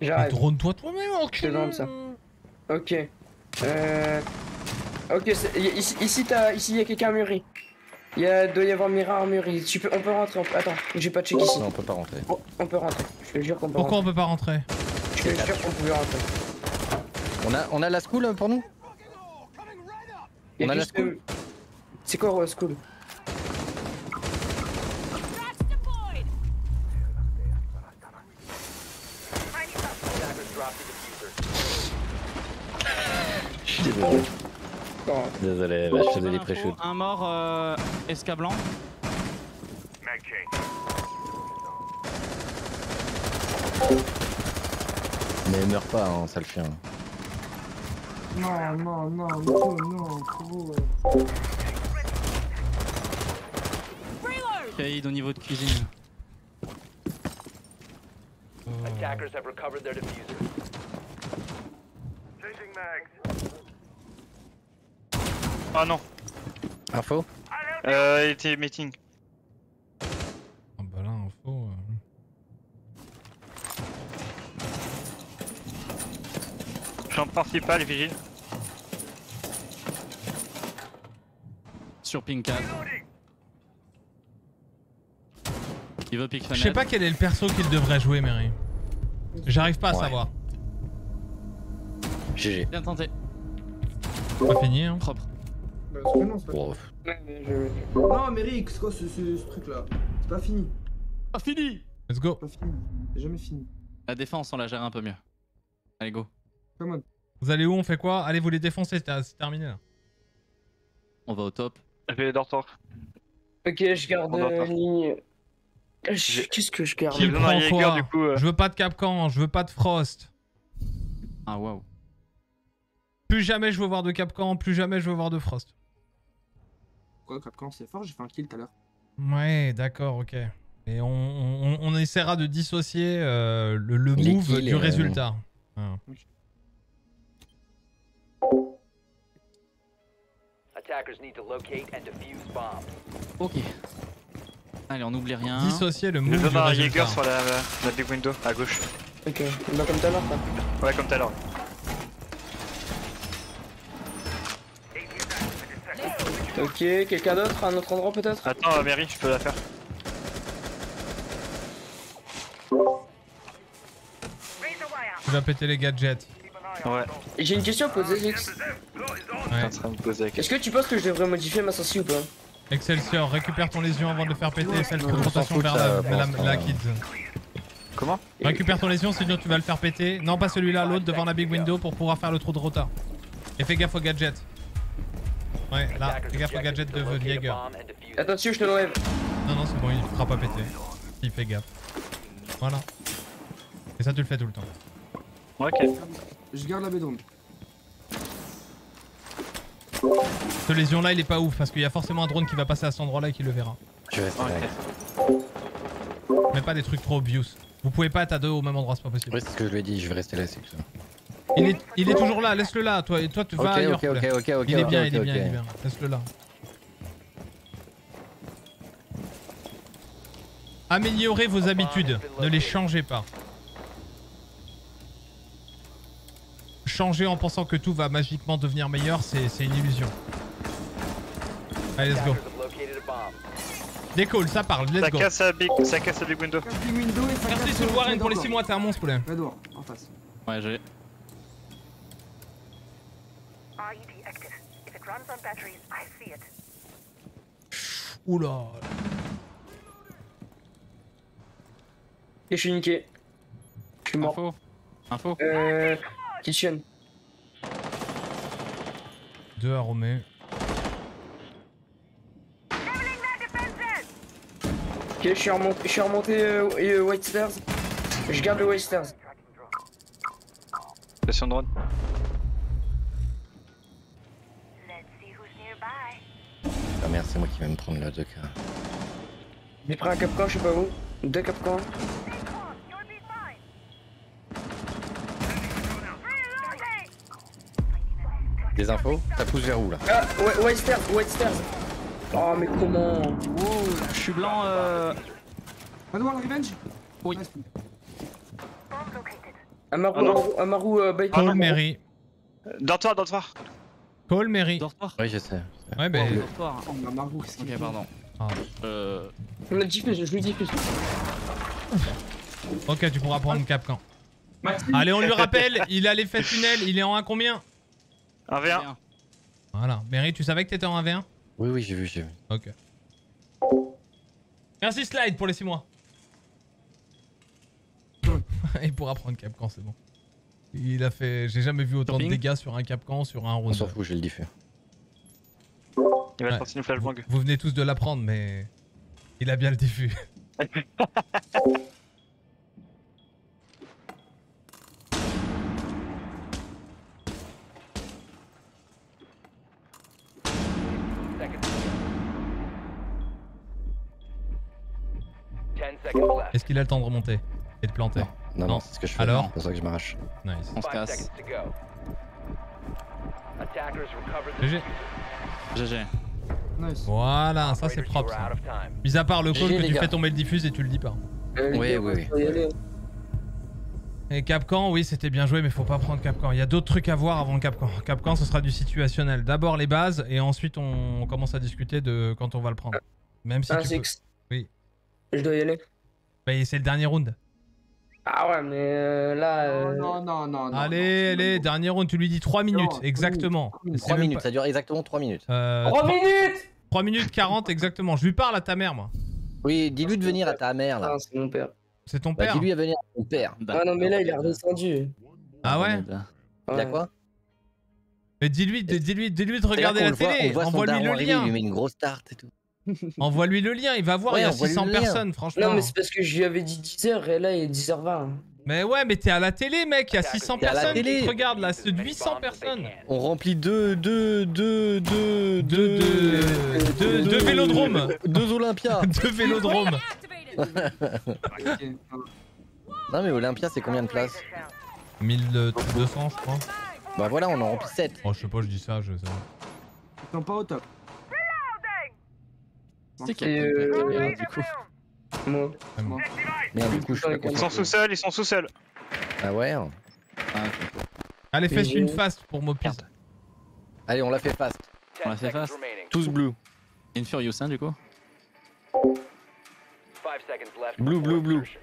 J'arrive. Drone-toi toi-même, Je te drone ça. Ok. Euh. Ok, ici, ici, t'as, ici, il y a quelqu'un à mûri. Il y a, doit y avoir Mira. Tu peux, on peut rentrer. on peut- Attends, j'ai pas checké ici. Non, on peut pas rentrer. On, on peut rentrer. Je te jure qu'on peut Pourquoi on rentrer. peut pas rentrer? Je te jure qu'on pouvait rentrer. On a, on a la school euh, pour nous? On a la school? euh, C'est quoi Rose School? Désolé. Désolé, bah, je faisais les Info, pré-shoots. Un mort euh, SK blanc. Mais meurs pas, hein, sale chien. Non, non, non, non, non, trop. Kaïd au niveau de cuisine. Attackers have recovered their diffuser. Ah non. Info Euh, il était meeting. Ah bah là, info. euh. Champ principal, vigile. Sur ping 4. Il veut pick Je sais pas quel est le perso qu'il devrait jouer, Mary. J'arrive pas à Ouais. savoir. GG. Bien tenté. Pas fini, hein. Propre. C'est pas- non, c'est pas Bon, Non, mais Rick, c'est quoi ce, ce- ce truc-là? C'est pas fini. Pas fini Let's go. Pas fini. C'est jamais fini. La défense, on la gère un peu mieux. Allez, go. Come on. Vous allez où On fait quoi? Allez vous les défoncer, c'est c'est terminé là. On va au top. Je vais. Ok, je garde euh, ligne. Je- Qu'est-ce que je garde? Qui prend quoi? du coup, euh. Je veux pas de Capcan, je veux pas de Frost. Ah, waouh. Plus jamais je veux voir de Capcan, plus jamais je veux voir de Frost. Quoi, Capcan, c'est fort, j'ai fait un kill tout à l'heure. Ouais, d'accord, ok. Et on, on- on essaiera de dissocier euh, le, le move du euh, résultat. Voilà. Attackers need to locate and defuse bombs. Ok. Allez, on n'oublie rien. Dissocier le move donne du un résultat. Sur la, la big window à gauche. Ok, comme tout à l'heure. Ouais, comme tout à l'heure. Ok, quelqu'un d'autre à un autre endroit peut-être Attends, euh, Mary, je peux la faire. Tu vas péter les gadgets. Ouais. J'ai une question à poser, Zix. Ouais. la Est-ce que tu penses que je devrais modifier ma sensi ou pas Excelsior, récupère ton lésion avant de le faire péter et fais le trou de On s'en rotation fout de vers la, la, la kids. Comment Récupère ton lésion, sinon tu vas le faire péter. Non, pas celui-là, l'autre devant la big window pour pouvoir faire le trou de rota. Et fais gaffe au gadget. Ouais, là, fais gaffe au gadget de Jaeger. Attention, je te l'enlève. Non, non, c'est bon, il fera pas péter. Il fait gaffe. Voilà. Et ça, tu le fais tout le temps. Ok. Je garde la bedroom. Ce lésion-là, il est pas ouf parce qu'il y a forcément un drone qui va passer à cet endroit-là et qui le verra. Je reste là. Mais pas des trucs trop obvious. Vous pouvez pas être à deux au même endroit, c'est pas possible. Oui, c'est ce que je lui ai dit, je vais rester là, c'est que ça. Il est, il est toujours là, laisse-le là. Toi, et toi, tu vas Ok, ailleurs. ok, poulet. ok, ok, ok, Il est bien, il est bien, il est bien. Laisse-le là. Améliorez vos habitudes, ne les changez pas. Changer en pensant que tout va magiquement devenir meilleur, c'est une illusion. Allez, let's go. Décolle, ça parle, let's Ça go. casse la big, ça casse la big window. Merci Soul le Warren pour les Red 6 Door. mois, t'es un monstre, poulet. Ouais, j'ai. IED active. If it runs on batteries, I see it. Oula. Et je suis niqué. Je suis mort. Info. Info. Euh. Kitchen. Deux aromés. Ok, je suis remonté, je suis remonté euh, euh, White Stairs. Je garde le White Stairs. Station drone. Ah merde, c'est moi qui vais me prendre la 2K. J'ai pris un capcan, je sais pas où. Deux capcans. Des infos? Ça pousse vers où là? Ah, ouais, White Stairs, White Stairs. Oh, mais comment? Wow, je suis blanc. Euh... Red Door, Revenge? Oui. Amaru, Ah non. Amaru, euh, Bait. Paul Mary. Dortoir, dortoir. Call Mary. Dortoir Oui, je sais. Ouais, ben. Dortoir. Oh, ma Margot, qu'est-ce qu'il Ok, fait pardon. Ah. Euh. On diffuse, je lui diffuse. Ok, tu pourras prendre Capcan. Maxime. Allez, on lui rappelle, il a l'effet tunnel, il est en 1 combien? 1 v 1. Voilà. Mary, tu savais que t'étais en 1v1 Oui, oui, j'ai vu, j'ai vu. Ok. Merci Slide pour les 6 mois. il pourra prendre Capcan, c'est bon. Il a fait. J'ai jamais vu autant de dégâts sur un Capcan sur un On round. s'en fout, je vais le diffus. Il va Ouais. sortir une flashbang. Vous venez tous de l'apprendre, mais. Il a bien le diffus. Est-ce qu'il a le temps de remonter et de planter Non, non, c'est ce que je fais. Alors C'est pour ça que je m'arrache. Nice. On se casse. seconds to go. Attackers recovered the GG. GG. Nice. Voilà, ça c'est propre. ça. Mis à part le call que tu gars. fais tomber le diffuse et tu le dis pas. Euh, Oui, oui, oui. Et Capcan, oui, c'était bien joué, mais faut pas prendre Capcan. Il y a d'autres trucs à voir avant Capcan. Capcan, ce sera du situationnel. D'abord les bases, et ensuite on commence à discuter de quand on va le prendre. Même si Ah, tu peux... Oui. Je dois y aller. Bah, c'est le dernier round. Ah ouais, mais euh, là. Non, euh, non, non, non. non, allez, non, allez, non. dernier round, tu lui dis 3 minutes, Non, exactement. C'est 3 même minutes, pas- ça dure exactement 3 minutes. Euh, Trois trois- minutes 3 minutes 40 exactement. Je lui parle à ta mère, moi. Oui, dis-lui de venir à ta mère là. Ah, c'est mon père. C'est ton Bah, père dis-lui à venir à ton père. Ah non, mais là, il est redescendu. Ah ouais Il y a quoi Mais dis-lui, dis-lui, dis-lui de regarder la télé. on voit son Envoie-lui le arriver, Il lui lien. met une grosse tarte et tout. Envoie-lui le lien, il va voir, Ouais, il y a envoie-lui 600 le lien. personnes, franchement. Non, mais c'est parce que je lui avais dit 10h et là, il est 10h20. Mais ouais, mais t'es à la télé, mec, il y a 600 T'es à la personnes qui télé. te regardent là, c'est 800 personnes. On remplit deux, deux, deux, deux, Deux, deux, deux, deux vélodromes. Deux Olympias. Deux vélodromes. Non mais Olympia c'est combien de places? 1200, je crois. Bah voilà, on en remplit 7. Oh, je sais pas, je dis ça, je sais pas. Ils sont pas au top. C'est qui du coup Moi. Moi. Merde, du coup, je fais Ils sont sous seuls, ils sont sous seuls. Ah ouais Ah. Allez, fais une fast pour Mopiz. Allez, on l'a fait fast. On l'a fait fast. Tous blue. Une Furious, hein, du coup Five seconds left. Blue, blue, blue.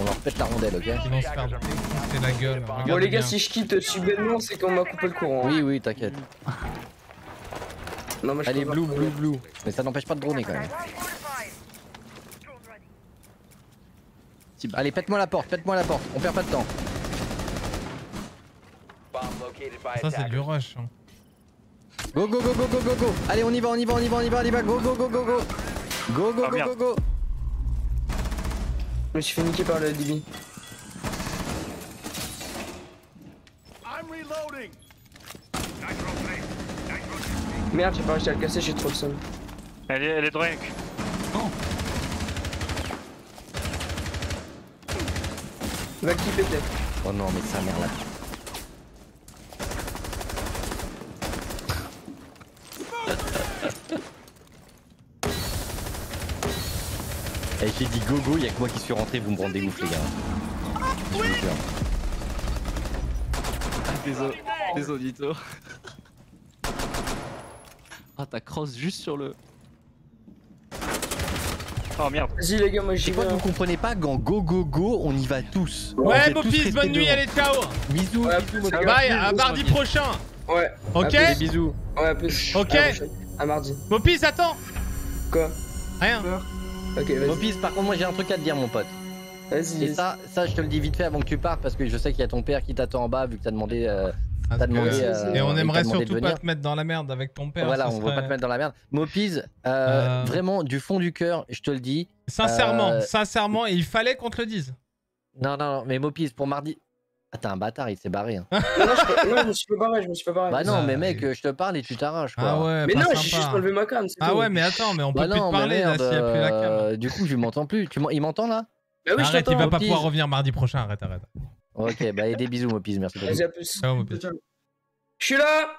On leur pète la rondelle, ok Ils vont se faire défoncer la gueule. Bon, les gars, si je quitte subitement, c'est qu'on m'a coupé le courant. Oui, oui, t'inquiète. Non, mais je Allez, blue, blue, blue. Mais ça n'empêche pas de droner quand même. Allez, pète-moi la porte, pète-moi la porte. On perd pas de temps. Bomb located by Ça, c'est du rush. hein. Go, go, go, go, go, go, go. Allez, on y va, on y va, on y va, on y va, on y va. Go, go, go, go, go. Go, go, Ah, go, go, go. Je me suis fait niquer par le DB. Merde, j'ai pas réussi à le casser, j'ai trop le seum. Elle est, elle est drunk. Va qui péter. Oh non, mais sa mère là. Et j'ai dit go go, y'a que moi qui suis rentré, vous me rendez ouf les gars. Je vous jure. Désolé, désolé, Dito. Ah, t'as cross juste sur le. Oh merde. Vas-y, les gars, moi j'y vais. quoi que hein. vous comprenez pas Quand go go go, on y va tous. Ouais, restés bonne nuit, allez, ciao. Bisous, Ouais. Bye, à mardi prochain. Ouais. Ok Des bisous. Ouais, plus. Ok. À mardi. Mopiz, attends. Quoi? Rien. Ok, vas-y. Par contre, moi j'ai un truc à te dire, mon pote. Vas-y. Et ça, ça, je te le dis vite fait avant que tu partes parce que je sais qu'il y a ton père qui t'attend en bas vu que t'as demandé. euh, Demandé euh, Et on il aimerait surtout pas te mettre dans la merde avec ton père. Voilà, on veut serait- pas te mettre dans la merde. Mopiz, euh, Euh. vraiment du fond du cœur, je te le dis. Sincèrement, Euh, sincèrement, et il fallait qu'on te le dise. Non, non, non, mais Mopiz, pour mardi. Ah, t'es un bâtard, il s'est barré. hein. Non, je, non, je me suis pas barré, je me suis pas barré. bah non, Ah, mais mec, je te parle et tu t'arraches quoi. Ah ouais, Mais non, j'ai juste enlevé ma cam, Ah tout. ouais, mais attends, mais on peut Bah plus non, te parler là merde, s'il y a plus la cam. euh, Du coup, je m'entends plus. Tu il m'entend là? Bah oui, je arrête, il t'entends. va pas pouvoir revenir mardi prochain, arrête, arrête. Ok, bah et des bisous, Mopiz, merci beaucoup. Vas-y, à plus. Ciao, Mopiz. Je suis là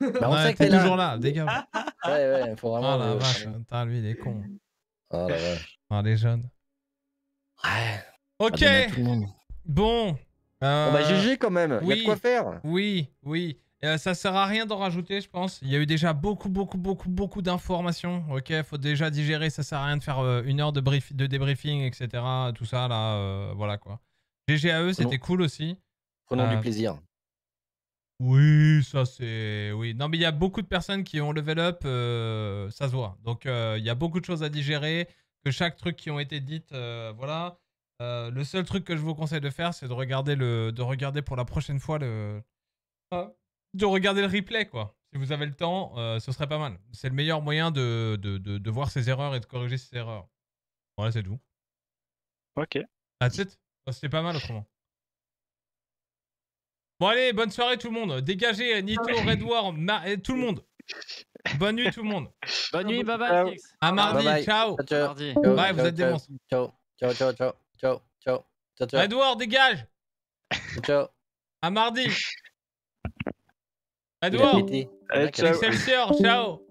Bah, on Ouais, sait que t'es toujours là, dégage. Ouais, ouais, faut Oh vraiment. la euh, vache, putain, lui il est con. Oh la vache. Ah, les jeunes. Ouais. Ok, le monde. bon. Bon, bah, GG quand même, y a de oui, quoi faire. Oui, oui. Euh, ça sert à rien d'en rajouter, je pense. Il y a eu déjà beaucoup, beaucoup, beaucoup, beaucoup d'informations. Ok, faut déjà digérer. Ça sert à rien de faire euh, une heure de, brief, de débriefing, etc. Tout ça, là, euh, voilà quoi. GGAE, c'était cool aussi. Prenons Euh, du plaisir. Oui, ça c'est. Oui. Non, mais il y a beaucoup de personnes qui ont level up, euh, ça se voit. Donc euh, il y a beaucoup de choses à digérer, que chaque truc qui ont été dites, euh, voilà. Euh, le seul truc que je vous conseille de faire, c'est de regarder le, de regarder pour la prochaine fois le, Ah, de regarder le replay quoi. Si vous avez le temps, euh, ce serait pas mal. C'est le meilleur moyen de, de, de, de voir ses erreurs et de corriger ses erreurs. Voilà, c'est tout. Ok. That's it. Oh, C'était pas mal autrement. Bon allez, bonne soirée tout le monde. Dégagez Nito, Red War, Ma- et tout le monde. Bonne nuit tout le monde. Bonne nuit, bye bye. À mardi, Bye bye. ciao. Ciao, Mardi. ciao, Ouais, vous ciao, êtes des ciao, monstres. Ciao, ciao, ciao, ciao, ciao, ciao, ciao, ciao. Red War, dégage. Ciao. À mardi. Red War. ciao. Excelsior, ciao.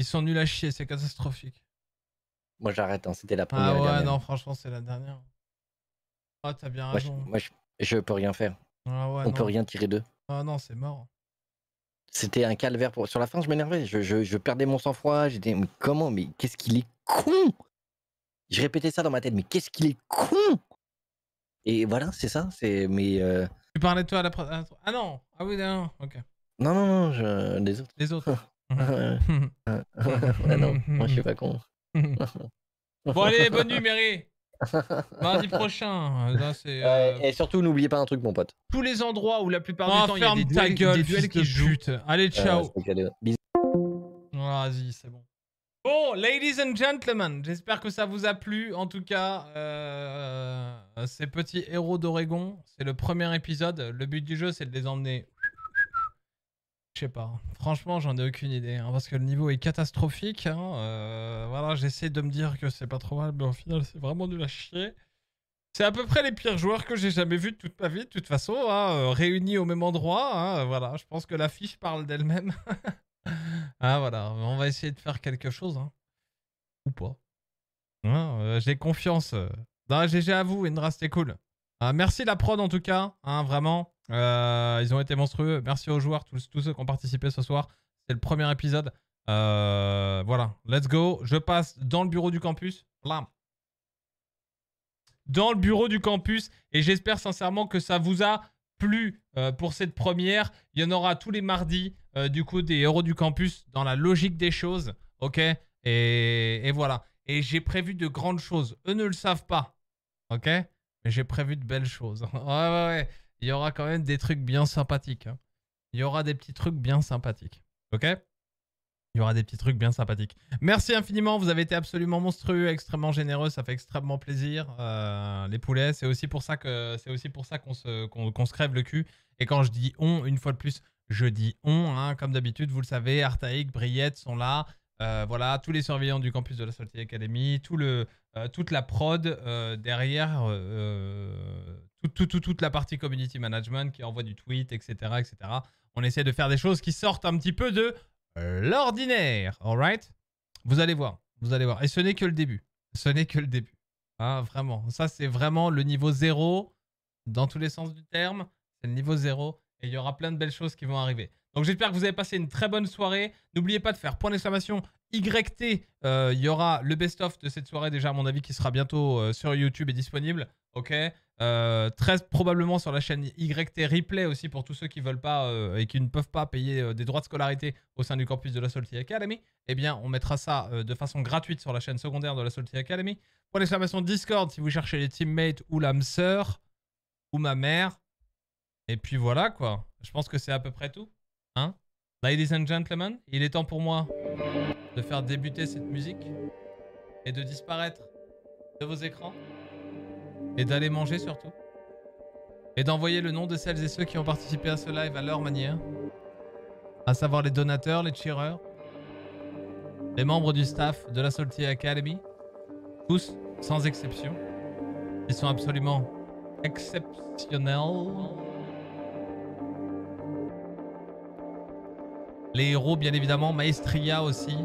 Ils sont nuls à chier, c'est catastrophique. Moi j'arrête, hein, c'était la première. Ah ouais, dernière. non, franchement, c'est la dernière. Ah, t'as bien Moi, je, raison. moi, je, je peux rien faire. Ah ouais, On peut non. rien tirer d'eux. Ah non, c'est mort. C'était un calvaire. Pour... Sur la fin, je m'énervais. Je, je, je perdais mon sang-froid. J'étais, mais comment Mais qu'est-ce qu'il est con Je répétais ça dans ma tête. Mais qu'est-ce qu'il est con Et voilà, c'est ça. C'est mais euh, Tu parlais de toi à la ah, Ah non. Ah oui, non. Ok. non, non, non. Je... Les autres. Les autres. ouais, non, moi je suis pas con. Bon allez, bonne nuit Mary. Mardi prochain. Là, euh, et surtout, n'oubliez pas un truc, mon pote. tous les endroits où la plupart Oh, du temps il y a des ta duels, gueule, des duels qui jouent. Allez, ciao. Bisous. Vas-y, c'est bon. Bon, ladies and gentlemen, j'espère que ça vous a plu. En tout cas, euh, ces petits héros d'Oregon, c'est le premier épisode. Le but du jeu, c'est de les emmener. Je sais pas. Franchement, j'en ai aucune idée. hein, parce que le niveau est catastrophique. hein, euh, voilà, j'essaie de me dire que c'est pas trop mal, mais au final, c'est vraiment nul à chier. C'est à peu près les pires joueurs que j'ai jamais vus de toute ma vie, de toute façon, hein, euh, réunis au même endroit. hein, voilà, je pense que l'affiche parle d'elle-même. ah voilà, on va essayer de faire quelque chose. hein. Ou pas. Hein, euh, j'ai confiance. euh. Non, GG à vous, Indra, c'était cool. Ah, merci la prod en tout cas, hein, vraiment. Euh, ils ont été monstrueux. Merci aux joueurs, tous, ceux qui ont participé ce soir. C'est le premier épisode. Euh, voilà, let's go. Je passe dans le bureau du campus. Dans le bureau du campus. Et j'espère sincèrement que ça vous a plu euh, pour cette première. Il y en aura tous les mardis, du coup, des héros du campus dans la logique des choses. Ok? Et, et voilà. Et j'ai prévu de grandes choses. Eux ne le savent pas. Ok? Mais j'ai prévu de belles choses. ouais, ouais, ouais. Il y aura quand même des trucs bien sympathiques. hein. Il y aura des petits trucs bien sympathiques. Ok? Il y aura des petits trucs bien sympathiques. Merci infiniment, vous avez été absolument monstrueux, extrêmement généreux, ça fait extrêmement plaisir. Euh, les poulets, c'est aussi pour ça que c'est aussi pour ça qu'on se, se crève le cul. Et quand je dis on, une fois de plus, je dis on, hein, comme d'habitude, vous le savez, Artaïk, Briette sont là. Euh, voilà, tous les surveillants du campus de la Salty Academy, tout le, euh, toute la prod euh, derrière, tout- tout- tout- toute la partie community management qui envoie du tweet, etc., etc. On essaie de faire des choses qui sortent un petit peu de l'ordinaire, alright Vous allez voir, vous allez voir. Et ce n'est que le début. Ce n'est que le début. Hein, vraiment. Ça, c'est vraiment le niveau zéro, dans tous les sens du terme. C'est le niveau zéro. Et il y aura plein de belles choses qui vont arriver. Donc j'espère que vous avez passé une très bonne soirée. N'oubliez pas de faire point d'exclamation YT. Euh, Il y aura le best-of de cette soirée déjà à mon avis qui sera bientôt euh, sur YouTube et disponible. Ok Euh, Très probablement sur la chaîne YT Replay aussi pour tous ceux qui veulent pas et qui ne peuvent pas payer des droits de scolarité au sein du campus de la Salty Academy. Eh bien on mettra ça de façon gratuite sur la chaîne secondaire de la Salty Academy. Point d'exclamation Discord si vous cherchez les teammates ou l'âme sœur ou ma mère. Et puis voilà quoi. Je pense que c'est à peu près tout. Hein? Ladies and gentlemen, il est temps pour moi de faire débuter cette musique et de disparaître de vos écrans et d'aller manger surtout. Et d'envoyer le nom de celles et ceux qui ont participé à ce live à leur manière. À savoir les donateurs, les cheerers, les membres du staff de la Salty Academy. Tous, sans exception. Ils sont absolument exceptionnels. Les héros, bien évidemment. Maestria aussi.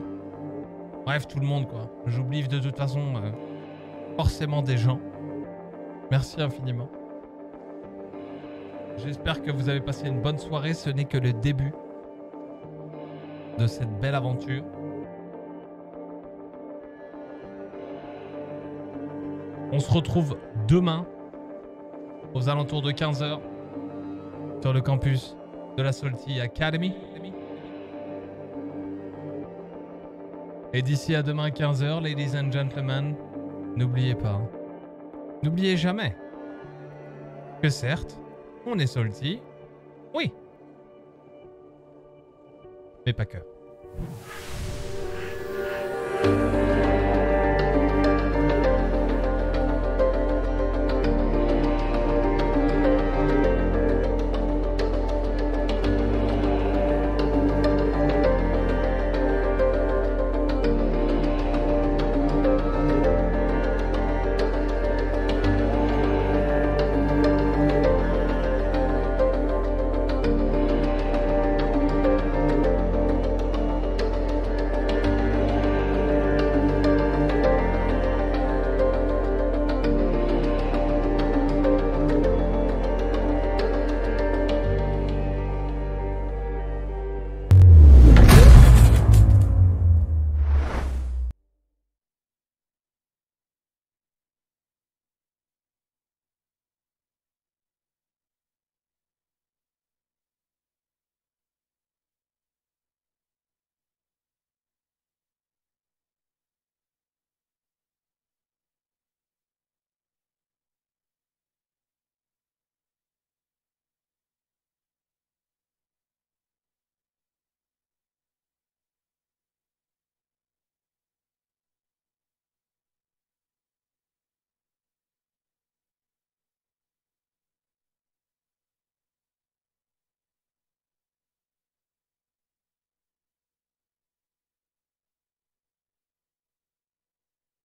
Bref, tout le monde, quoi. J'oublie de toute façon euh, forcément des gens. Merci infiniment. J'espère que vous avez passé une bonne soirée. Ce n'est que le début de cette belle aventure. On se retrouve demain aux alentours de 15h sur le campus de la Salty Academy. Et d'ici à demain 15h, ladies and gentlemen, n'oubliez pas, n'oubliez jamais que certes, on est salty, oui, mais pas que.